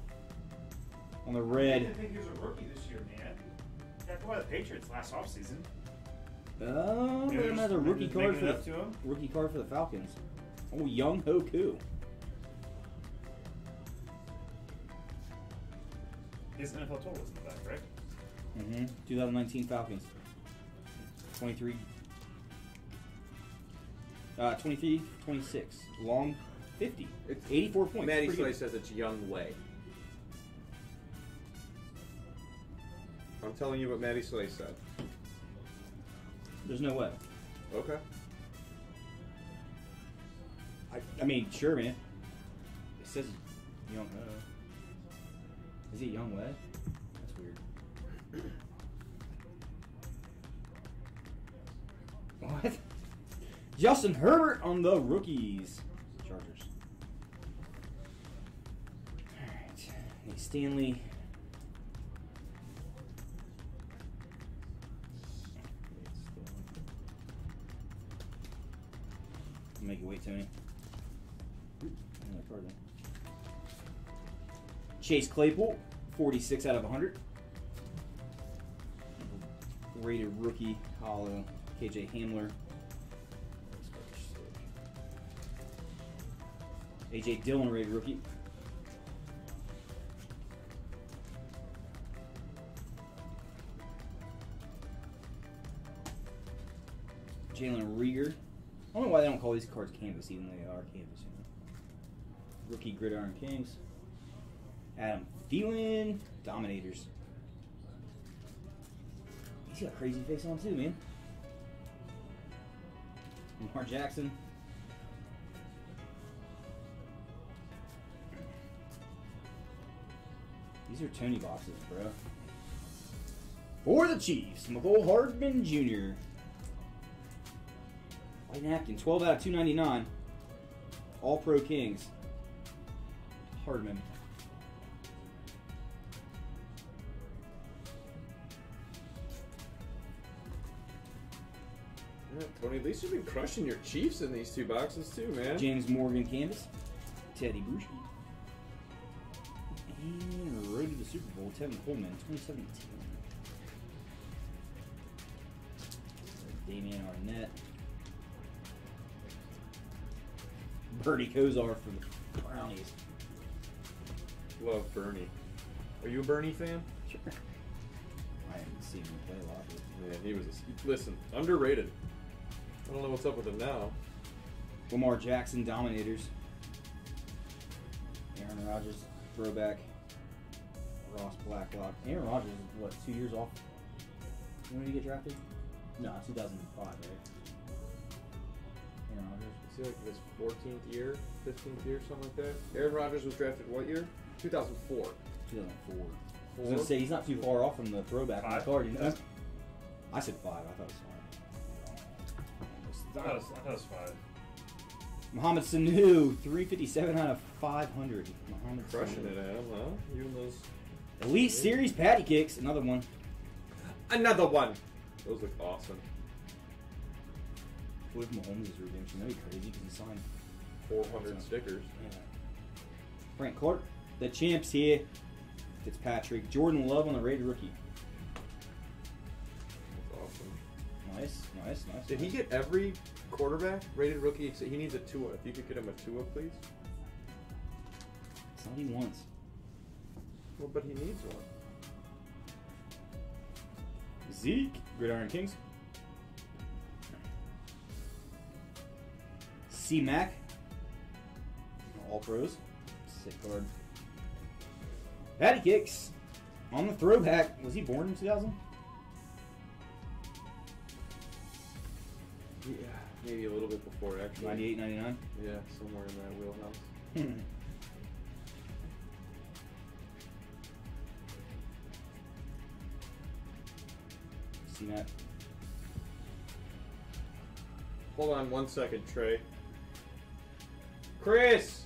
on the I red. didn't think he was a rookie this year, man. That's why the Patriots last offseason. Oh, Maybe they they're another just- rookie card for the to him? rookie card for the Falcons. Oh, Young Hoku. Koo. His NFL total was in the back, right? Mm-hmm. 2019 Falcons. 23. Uh, 23, 26. Long 50. It's 84 points. Maddie Pretty Slay says it's Young Way. I'm telling you what Maddie Slay said. There's no way. Okay. I, I mean, sure, man. It says Young Ho. Is it Young Way? That's weird. What? Justin Herbert on the rookies. Chargers. Alright. Nate Stanley. Make you wait, Tony. Chase Claypool, 46 out of 100. Rated rookie, hollow, KJ Hamler. AJ Dillon, rated rookie. Jalen Reagor. I don't know why they don't call these cards canvas, even though they are canvas. You know? Rookie Gridiron Kings. Adam Thielen, Dominators. He's got a crazy face on too, man. Lamar Jackson. These are Tony boxes, bro. For the Chiefs, Mecole Hardman Jr. White napkin, 12 out of 299. All Pro Kings. Hardman. Yeah, Tony, at least you've been crushing your Chiefs in these two boxes too, man. James Morgan canvas. Tedy Bruschi. And road to the Super Bowl, Tevin Coleman, 2017. Damon Arnette. Bernie Kosar for the Brownies. Love Bernie. Are you a Bernie fan? Sure. I haven't seen him play a lot. But Man, he was a, listen underrated. I don't know what's up with him now. Lamar Jackson, Dominators. Aaron Rodgers, throwback. Ross Blacklock. Aaron Rodgers is what, two years off? When did he get drafted? No, 2005, right? Aaron Rodgers. Is like his 14th year, 15th year, something like that? Aaron Rodgers was drafted what year? 2004. 2004. I was gonna say he's not too far off from the throwback on the Five? card, you know. I said five. I thought it was I thought it was, I thought it was five. five. Mohamed Sanu, 357 out of 500. Mohamed Crushing Sanu. it, Adam, huh? You and those. Elite Series patty kicks, another one. Another one! Those look awesome. What if Mahomes' redemption? That'd be crazy because he signed 400 stickers. Yeah. Frank Clark, the champs here. Fitzpatrick, Jordan Love on the rated rookie. That's awesome. Nice, nice, nice. Did he get every quarterback rated rookie? He needs a Tua. If you could get him a Tua, please. It's not what he wants. Well, but he needs one. Zeke, Gridiron Kings. C Mac, all pros. Sick card. Patty kicks on the throwback. Was he born in 2000? Yeah, maybe a little bit before actually. 98, 99. Yeah, somewhere in that wheelhouse. C Mac. Hold on one second, Trey. Chris.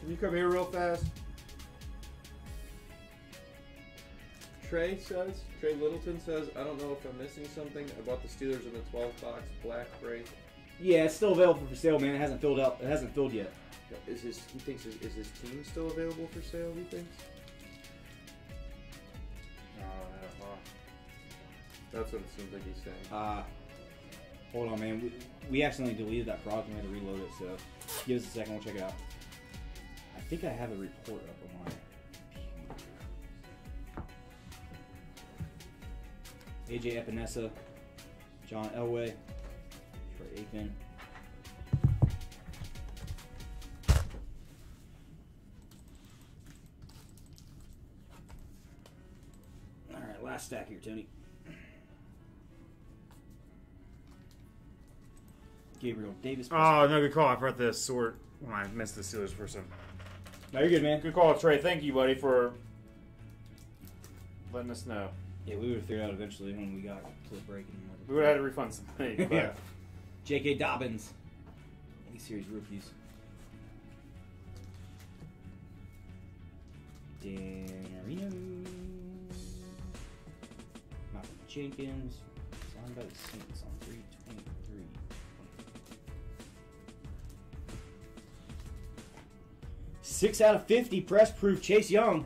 Can you come here real fast? Trey says, Trey Littleton says, I don't know if I'm missing something. I bought the Steelers in the 12 box black break. Yeah, it's still available for sale, man. It hasn't filled up. It hasn't filled yet. Is his he thinks his, is his team still available for sale? He thinks. That's what it seems like he's saying. Uh, hold on, man. We, we accidentally deleted that product and we had to reload it, so give us a second. We'll check it out. I think I have a report up on my. AJ Epenesa, John Elway, Troy Aikman. All right, last stack here, Tony. Gabriel Davis. Oh, no, good call. I forgot the sort when I missed the Steelers for some. No, you're good, man. Good call, Trey. Thank you, buddy, for letting us know. Yeah, we would have figured out eventually when we got to the break. And We would have had to refund some but- yeah. J.K. Dobbins. Any series rookies. Dan Marino. Malcolm Jenkins. The Saints on 323. Six out of 50 press proof Chase Young.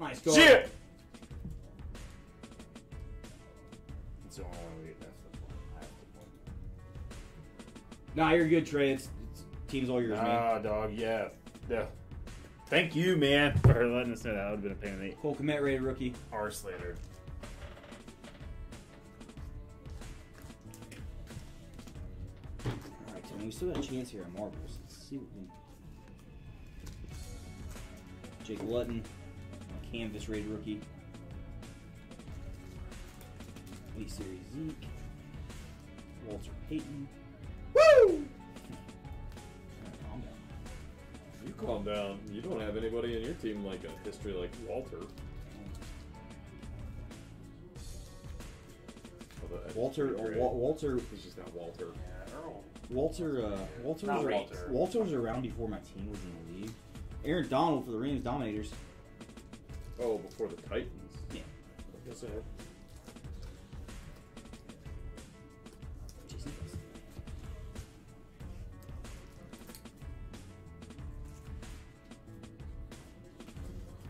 Nice goal. Shit! That's the only one we that's the one I have to Nah, you're good, Trey. It's, it's team's all yours, man. Ah, dog, yeah. Yeah. Thank you, man, for letting us know that. That would have been a pain in the Cole Kmet rated rookie. R Slater. Alright, Tony, we still got a chance here on marbles. Let's see what we. Jake Luton, canvas rated rookie. Elite Series Zeke. Walter Payton. Woo! Calm down. You calm down. You don't have anybody in your team like a history like Walter. Walter, or Wa- Walter, He's just not Walter. Walter, uh, Walter Not was Walter. Walter was around before my team was in the league. Aaron Donald for the Rams Dominators. Oh, before the Titans. Yeah. Yes, sir.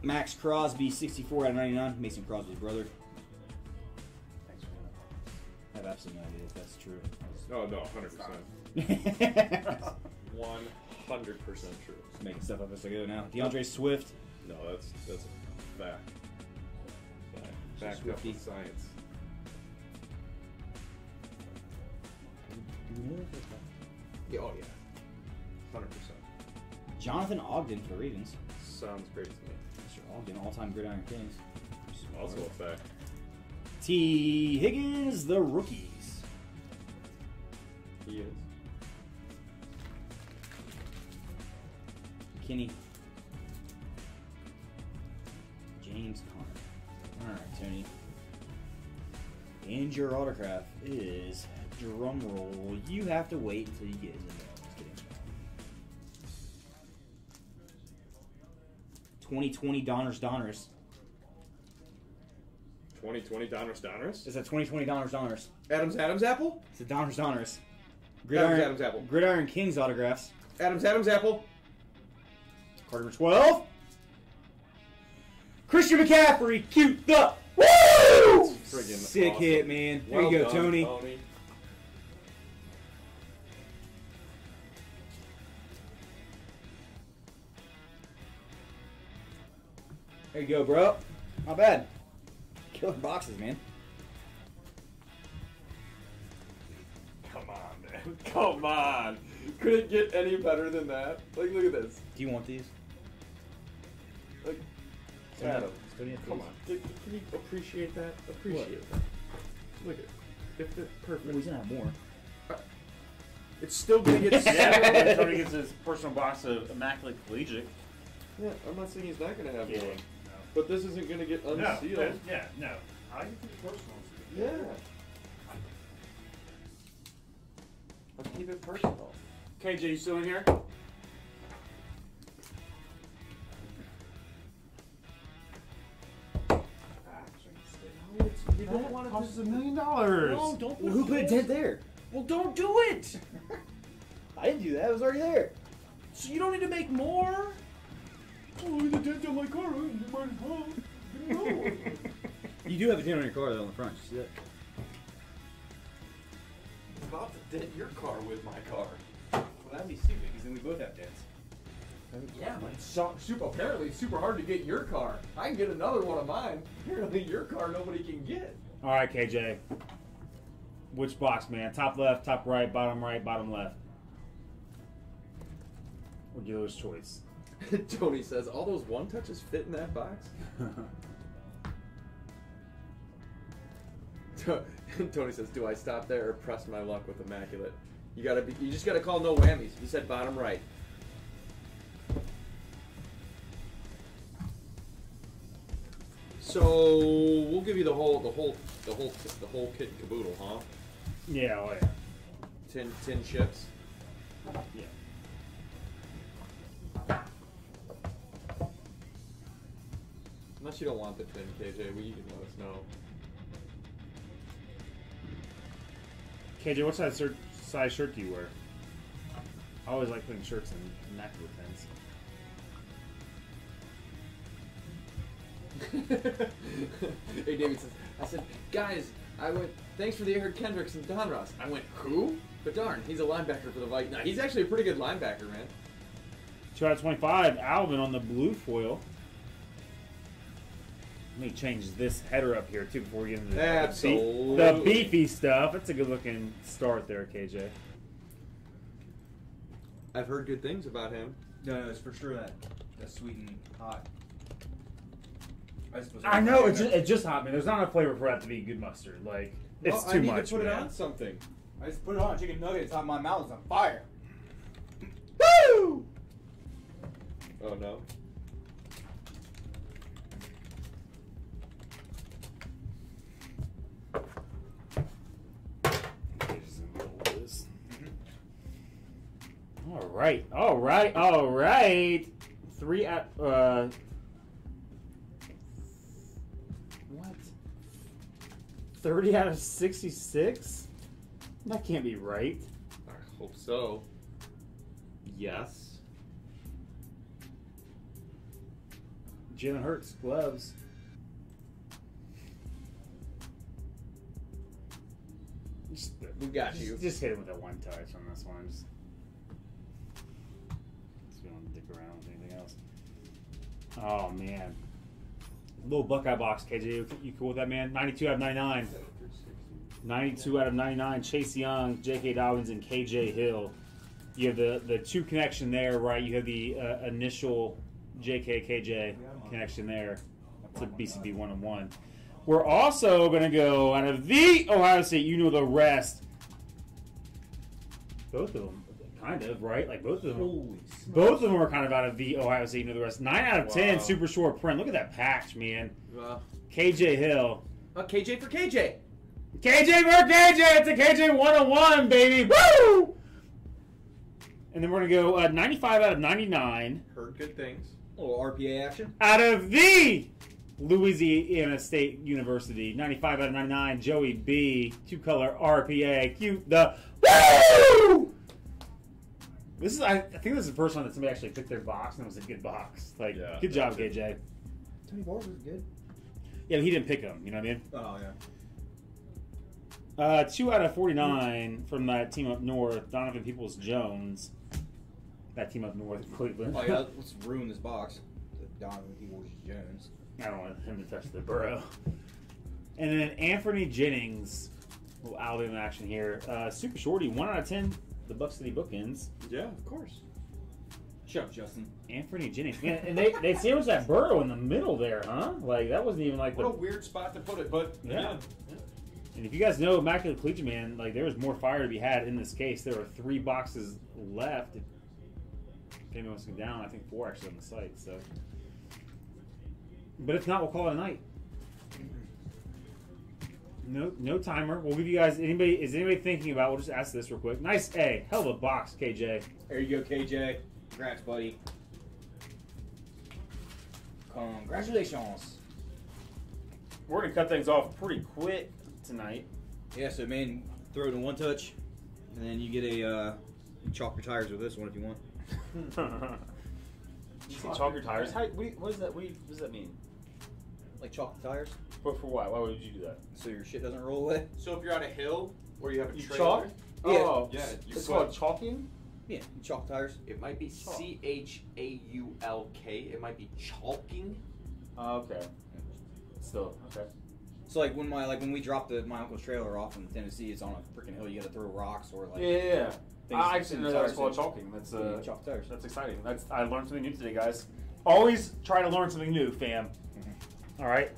Maxx Crosby, 64 out of 99. Mason Crosby's brother. I have absolutely no idea if that's true. Oh, no, 100%. 100%. hundred percent true. just making stuff up as I go now. D'Andre Swift. No, that's that's a fact. Fact. Backed up with science. Yeah, oh yeah. Hundred percent. Jonathan Ogden for the Ravens. Sounds great to me. Mr. Ogden, all-time Gridiron Kings. Also a fact. T. Higgins, the rookies. He is. McKinney. James Conner. Alright, Tony. And your autograph is drum roll. You have to wait until you get in the mail. Just kidding. 2020 Donners Donners. 2020 Donruss Donruss? It's a 2020 Donners Donners. Adams Adams Apple? It's a Donners Donners. Adams Adams Apple. Gridiron Kings autographs. Adams Adams Apple. Card number 12. Christian McCaffrey, cute the Woo! Sick awesome. hit, man. There Well you go, done, Tony. Tony. There you go, bro. Not bad. Killing boxes, man. Come on, man. Come on. Could it get any better than that? Like, look at this. Do you want these? Like, Adam, come on. Can, can you appreciate that? Appreciate that. Look at it. If it's Well, perfect. he's gonna have more. Uh, it's still gonna get Yeah, yeah. Tony gets his personal box of Immaculate Collegiate. yeah, I'm not saying he's not gonna have Yeah. one, but this isn't gonna get No, unsealed. yeah, no. I like to keep personal. Yeah. I'll keep it personal. KJ, you still in here? Don't want to Costs a million dollars. No, don't. Well, who put a dent there? Well, don't do it. I didn't do that. It was already there. So you don't need to make more. Oh, the dent on my car. You might as well. No. You do have a dent on your car though on the front. You see that? I'm about to dent your car with my car. Well, that'd be stupid because then we both have dents. Yeah, but so, super. Apparently, it's super hard to get your car. I can get another one of mine. Apparently, your car nobody can get. All right, KJ. Which box, man? Top left, top right, bottom right, bottom left. Or dealer's choice. Tony says all those one touches fit in that box. Tony says, "Do I stop there or press my luck with immaculate?" You gotta be. You just gotta call no whammies. He said bottom right. So we'll give you the whole, the whole, the whole, the whole kit and caboodle, huh? yeah, oh yeah. Tin, tin chips. Yeah. Unless you don't want the tin, KJ, well, you can let us know. KJ, what size shirt, size shirt do you wear? I always like putting shirts in immaculate pins. hey, David says, I said, guys, I went, thanks for the Eric Kendricks and Donruss. I went, who? But darn, he's a linebacker for the Vikings. No, he's actually a pretty good linebacker, man. Two out of twenty-five. Alvin on the blue foil. Let me change this header up here too before we get into the, the, Absolutely. beef- the beefy stuff. That's a good-looking start there, KJ. I've heard good things about him. No, no, it's for sure that that sweet and hot. I, I know it just, it just hot, man. There's not enough flavor for that to be good mustard. Like it's Well, too I need much. to put man. it on something. I just put it on a chicken nugget. It's on my mouth. It's on fire. Woo! Oh no. All right, all right, all right. Three at uh. 30 out of 66? That can't be right. I hope so. Yes. Jalen Hurts, gloves. We got just, you. Just hit him with a one touch on this one. Just, don't dick around with anything else. Oh, man little Buckeye box, KJ. You, cool with that, man? Ninety-two out of ninety-nine. 92 out of 99, Chase Young, J.K. Dobbins, and K.J. Hill. You have the, the two connection there, right? You have the uh, initial J.K. K.J. connection there to BCB 101. We're also going to go out of the Ohio State, you know the rest. Both of them, kind of, right? Like both of them. Holy Both of them are kind of out of the Ohio State, you know the rest. 9 out of 10, super short print. Look at that patch, man. Well, K.J. Hill. uh, KJ for KJ. KJ for KJ. It's a KJ 101, baby. Woo! And then we're going to go uh, 95 out of 99 Heard good things. A little RPA action. out of the Louisiana State University. 95 out of 99, Joey B. Two color RPA. Cute the. Woo! This is, I, I think this is the first one that somebody actually picked their box and it was a good box. Like, Yeah, good job, that's KJ. Tony Bars is good. Yeah, but he didn't pick them. You know what I mean? Oh yeah. Uh, two out of 49 from that team up north, Donovan Peoples Jones. That team up north, Cleveland. Oh yeah. Let's ruin this box. Donovan Peoples Jones. I don't want him to touch the Burrow. And then Anthony Jennings, little Alabama action here. Uh, super shorty, one out of 10, the Buck City bookends. Yeah, of course. Shut up, Justin. Anthony Jennings. Man, and they, they sandwiched that Burrow in the middle there, huh? Like, that wasn't even like What a weird spot to put it, but Yeah. yeah. And if you guys know Immaculate Collegiate Man, like, there was more fire to be had in this case. There are three boxes left. If anyone wants to go down, I think four actually on the site, so. But if not, we'll call it a night. No, no timer. We'll give you guys. Anybody is anybody thinking about? We'll just ask this real quick. Nice A, hell of a box, KJ. There you go, KJ. Congrats, buddy. Congratulations. We're gonna cut things off pretty quick tonight. Yeah, so man, throw it in one touch, and then you get a uh, chalk your tires with this one if you want. you say chalk your tires? How, what, what does that? What, what does that mean? Like chalk the tires, But for what? Why would you do that? so your shit doesn't roll away. So if you're on a hill or you have a You trailer, chalk? Oh, Yeah, you it's put- called chalking. Yeah, you chalk tires. It might be C H A U L K. It might be chalking. Oh, okay. Still okay. So like when my like when we dropped the, my uncle's trailer off in Tennessee, it's on a freaking hill. You got to throw rocks or like Yeah, yeah, yeah. Things- I actually didn't know that was tires called chalking. That's Yeah, uh, you chalk tires. that's exciting. That's I learned something new today, guys. Always try to learn something new, fam. All right.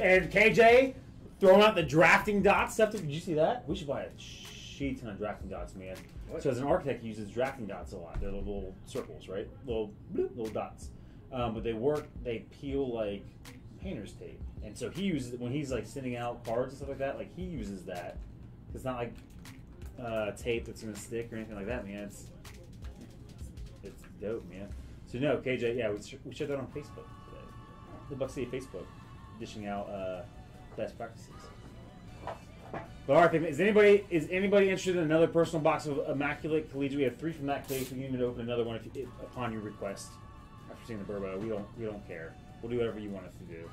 And KJ throwing out the drafting dots stuff. Did you see that? We should buy a shit ton of drafting dots, man. What? So as an architect, he uses drafting dots a lot. They're the little circles, right? Little bloop, little dots. Um, but they work. They peel like painter's tape. And so he uses when he's like sending out cards and stuff like that. Like he uses that. It's not like uh, tape that's gonna stick or anything like that, man. It's it's dope, man. So no, KJ, yeah, we, sh- we shared that on Facebook. The Buck City Facebook, dishing out uh, best practices. But all right, is anybody is anybody interested in another personal box of immaculate collegiate? We have three from that case. We can even open another one if, if upon your request. After seeing the Burbo, we don't we don't care. We'll do whatever you want us to do.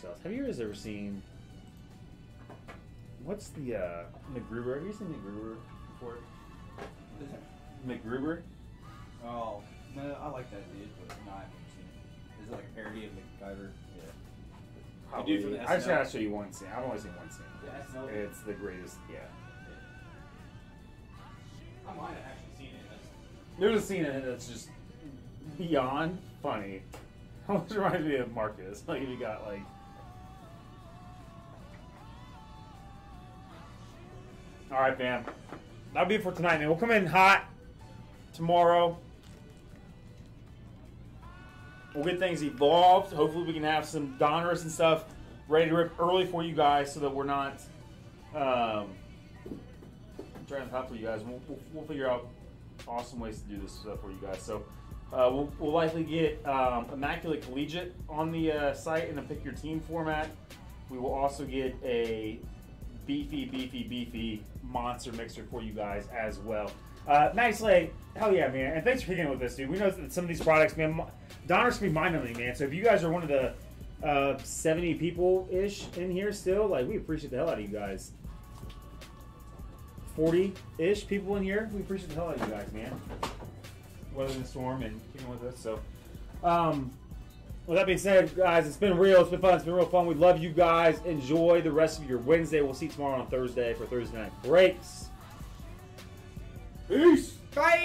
So, have you guys ever seen? What's the uh, MacGruber? Have you seen MacGruber before? MacGruber? Oh no, I like that dude, but no, I've never seen it. Is it like a parody of MacGyver? Yeah. Probably. from the I just SNL. gotta show you one scene. I've only seen one scene. The SNL? It's the greatest. Yeah. I might have actually seen it. There's a scene in it that's just beyond funny. Almost reminds me of Marcus. Like if you got like. All right, fam. That'll be it for tonight, man. We'll come in hot tomorrow. We'll get things evolved. Hopefully, we can have some Donruss and stuff ready to rip early for you guys, so that we're not um, trying to top for you guys. We'll, we'll, we'll figure out awesome ways to do this stuff for you guys. So uh, we'll, we'll likely get um, Immaculate Collegiate on the uh, site in a pick your team format. We will also get a beefy, beefy, beefy monster mixer for you guys as well. Uh, Slay, hell yeah, man. And thanks for kicking it with us, dude. We know that some of these products, man, Donruss can be mind numbing, man. So if you guys are one of the uh, 70 people ish in here still, like, we appreciate the hell out of you guys. 40 ish people in here. We appreciate the hell out of you guys, man. Weathering the storm and keeping with us. So, um, with that being said, guys, it's been real. It's been fun. It's been real fun. We love you guys. Enjoy the rest of your Wednesday. We'll see you tomorrow on Thursday for Thursday night breaks. Peace. Bye.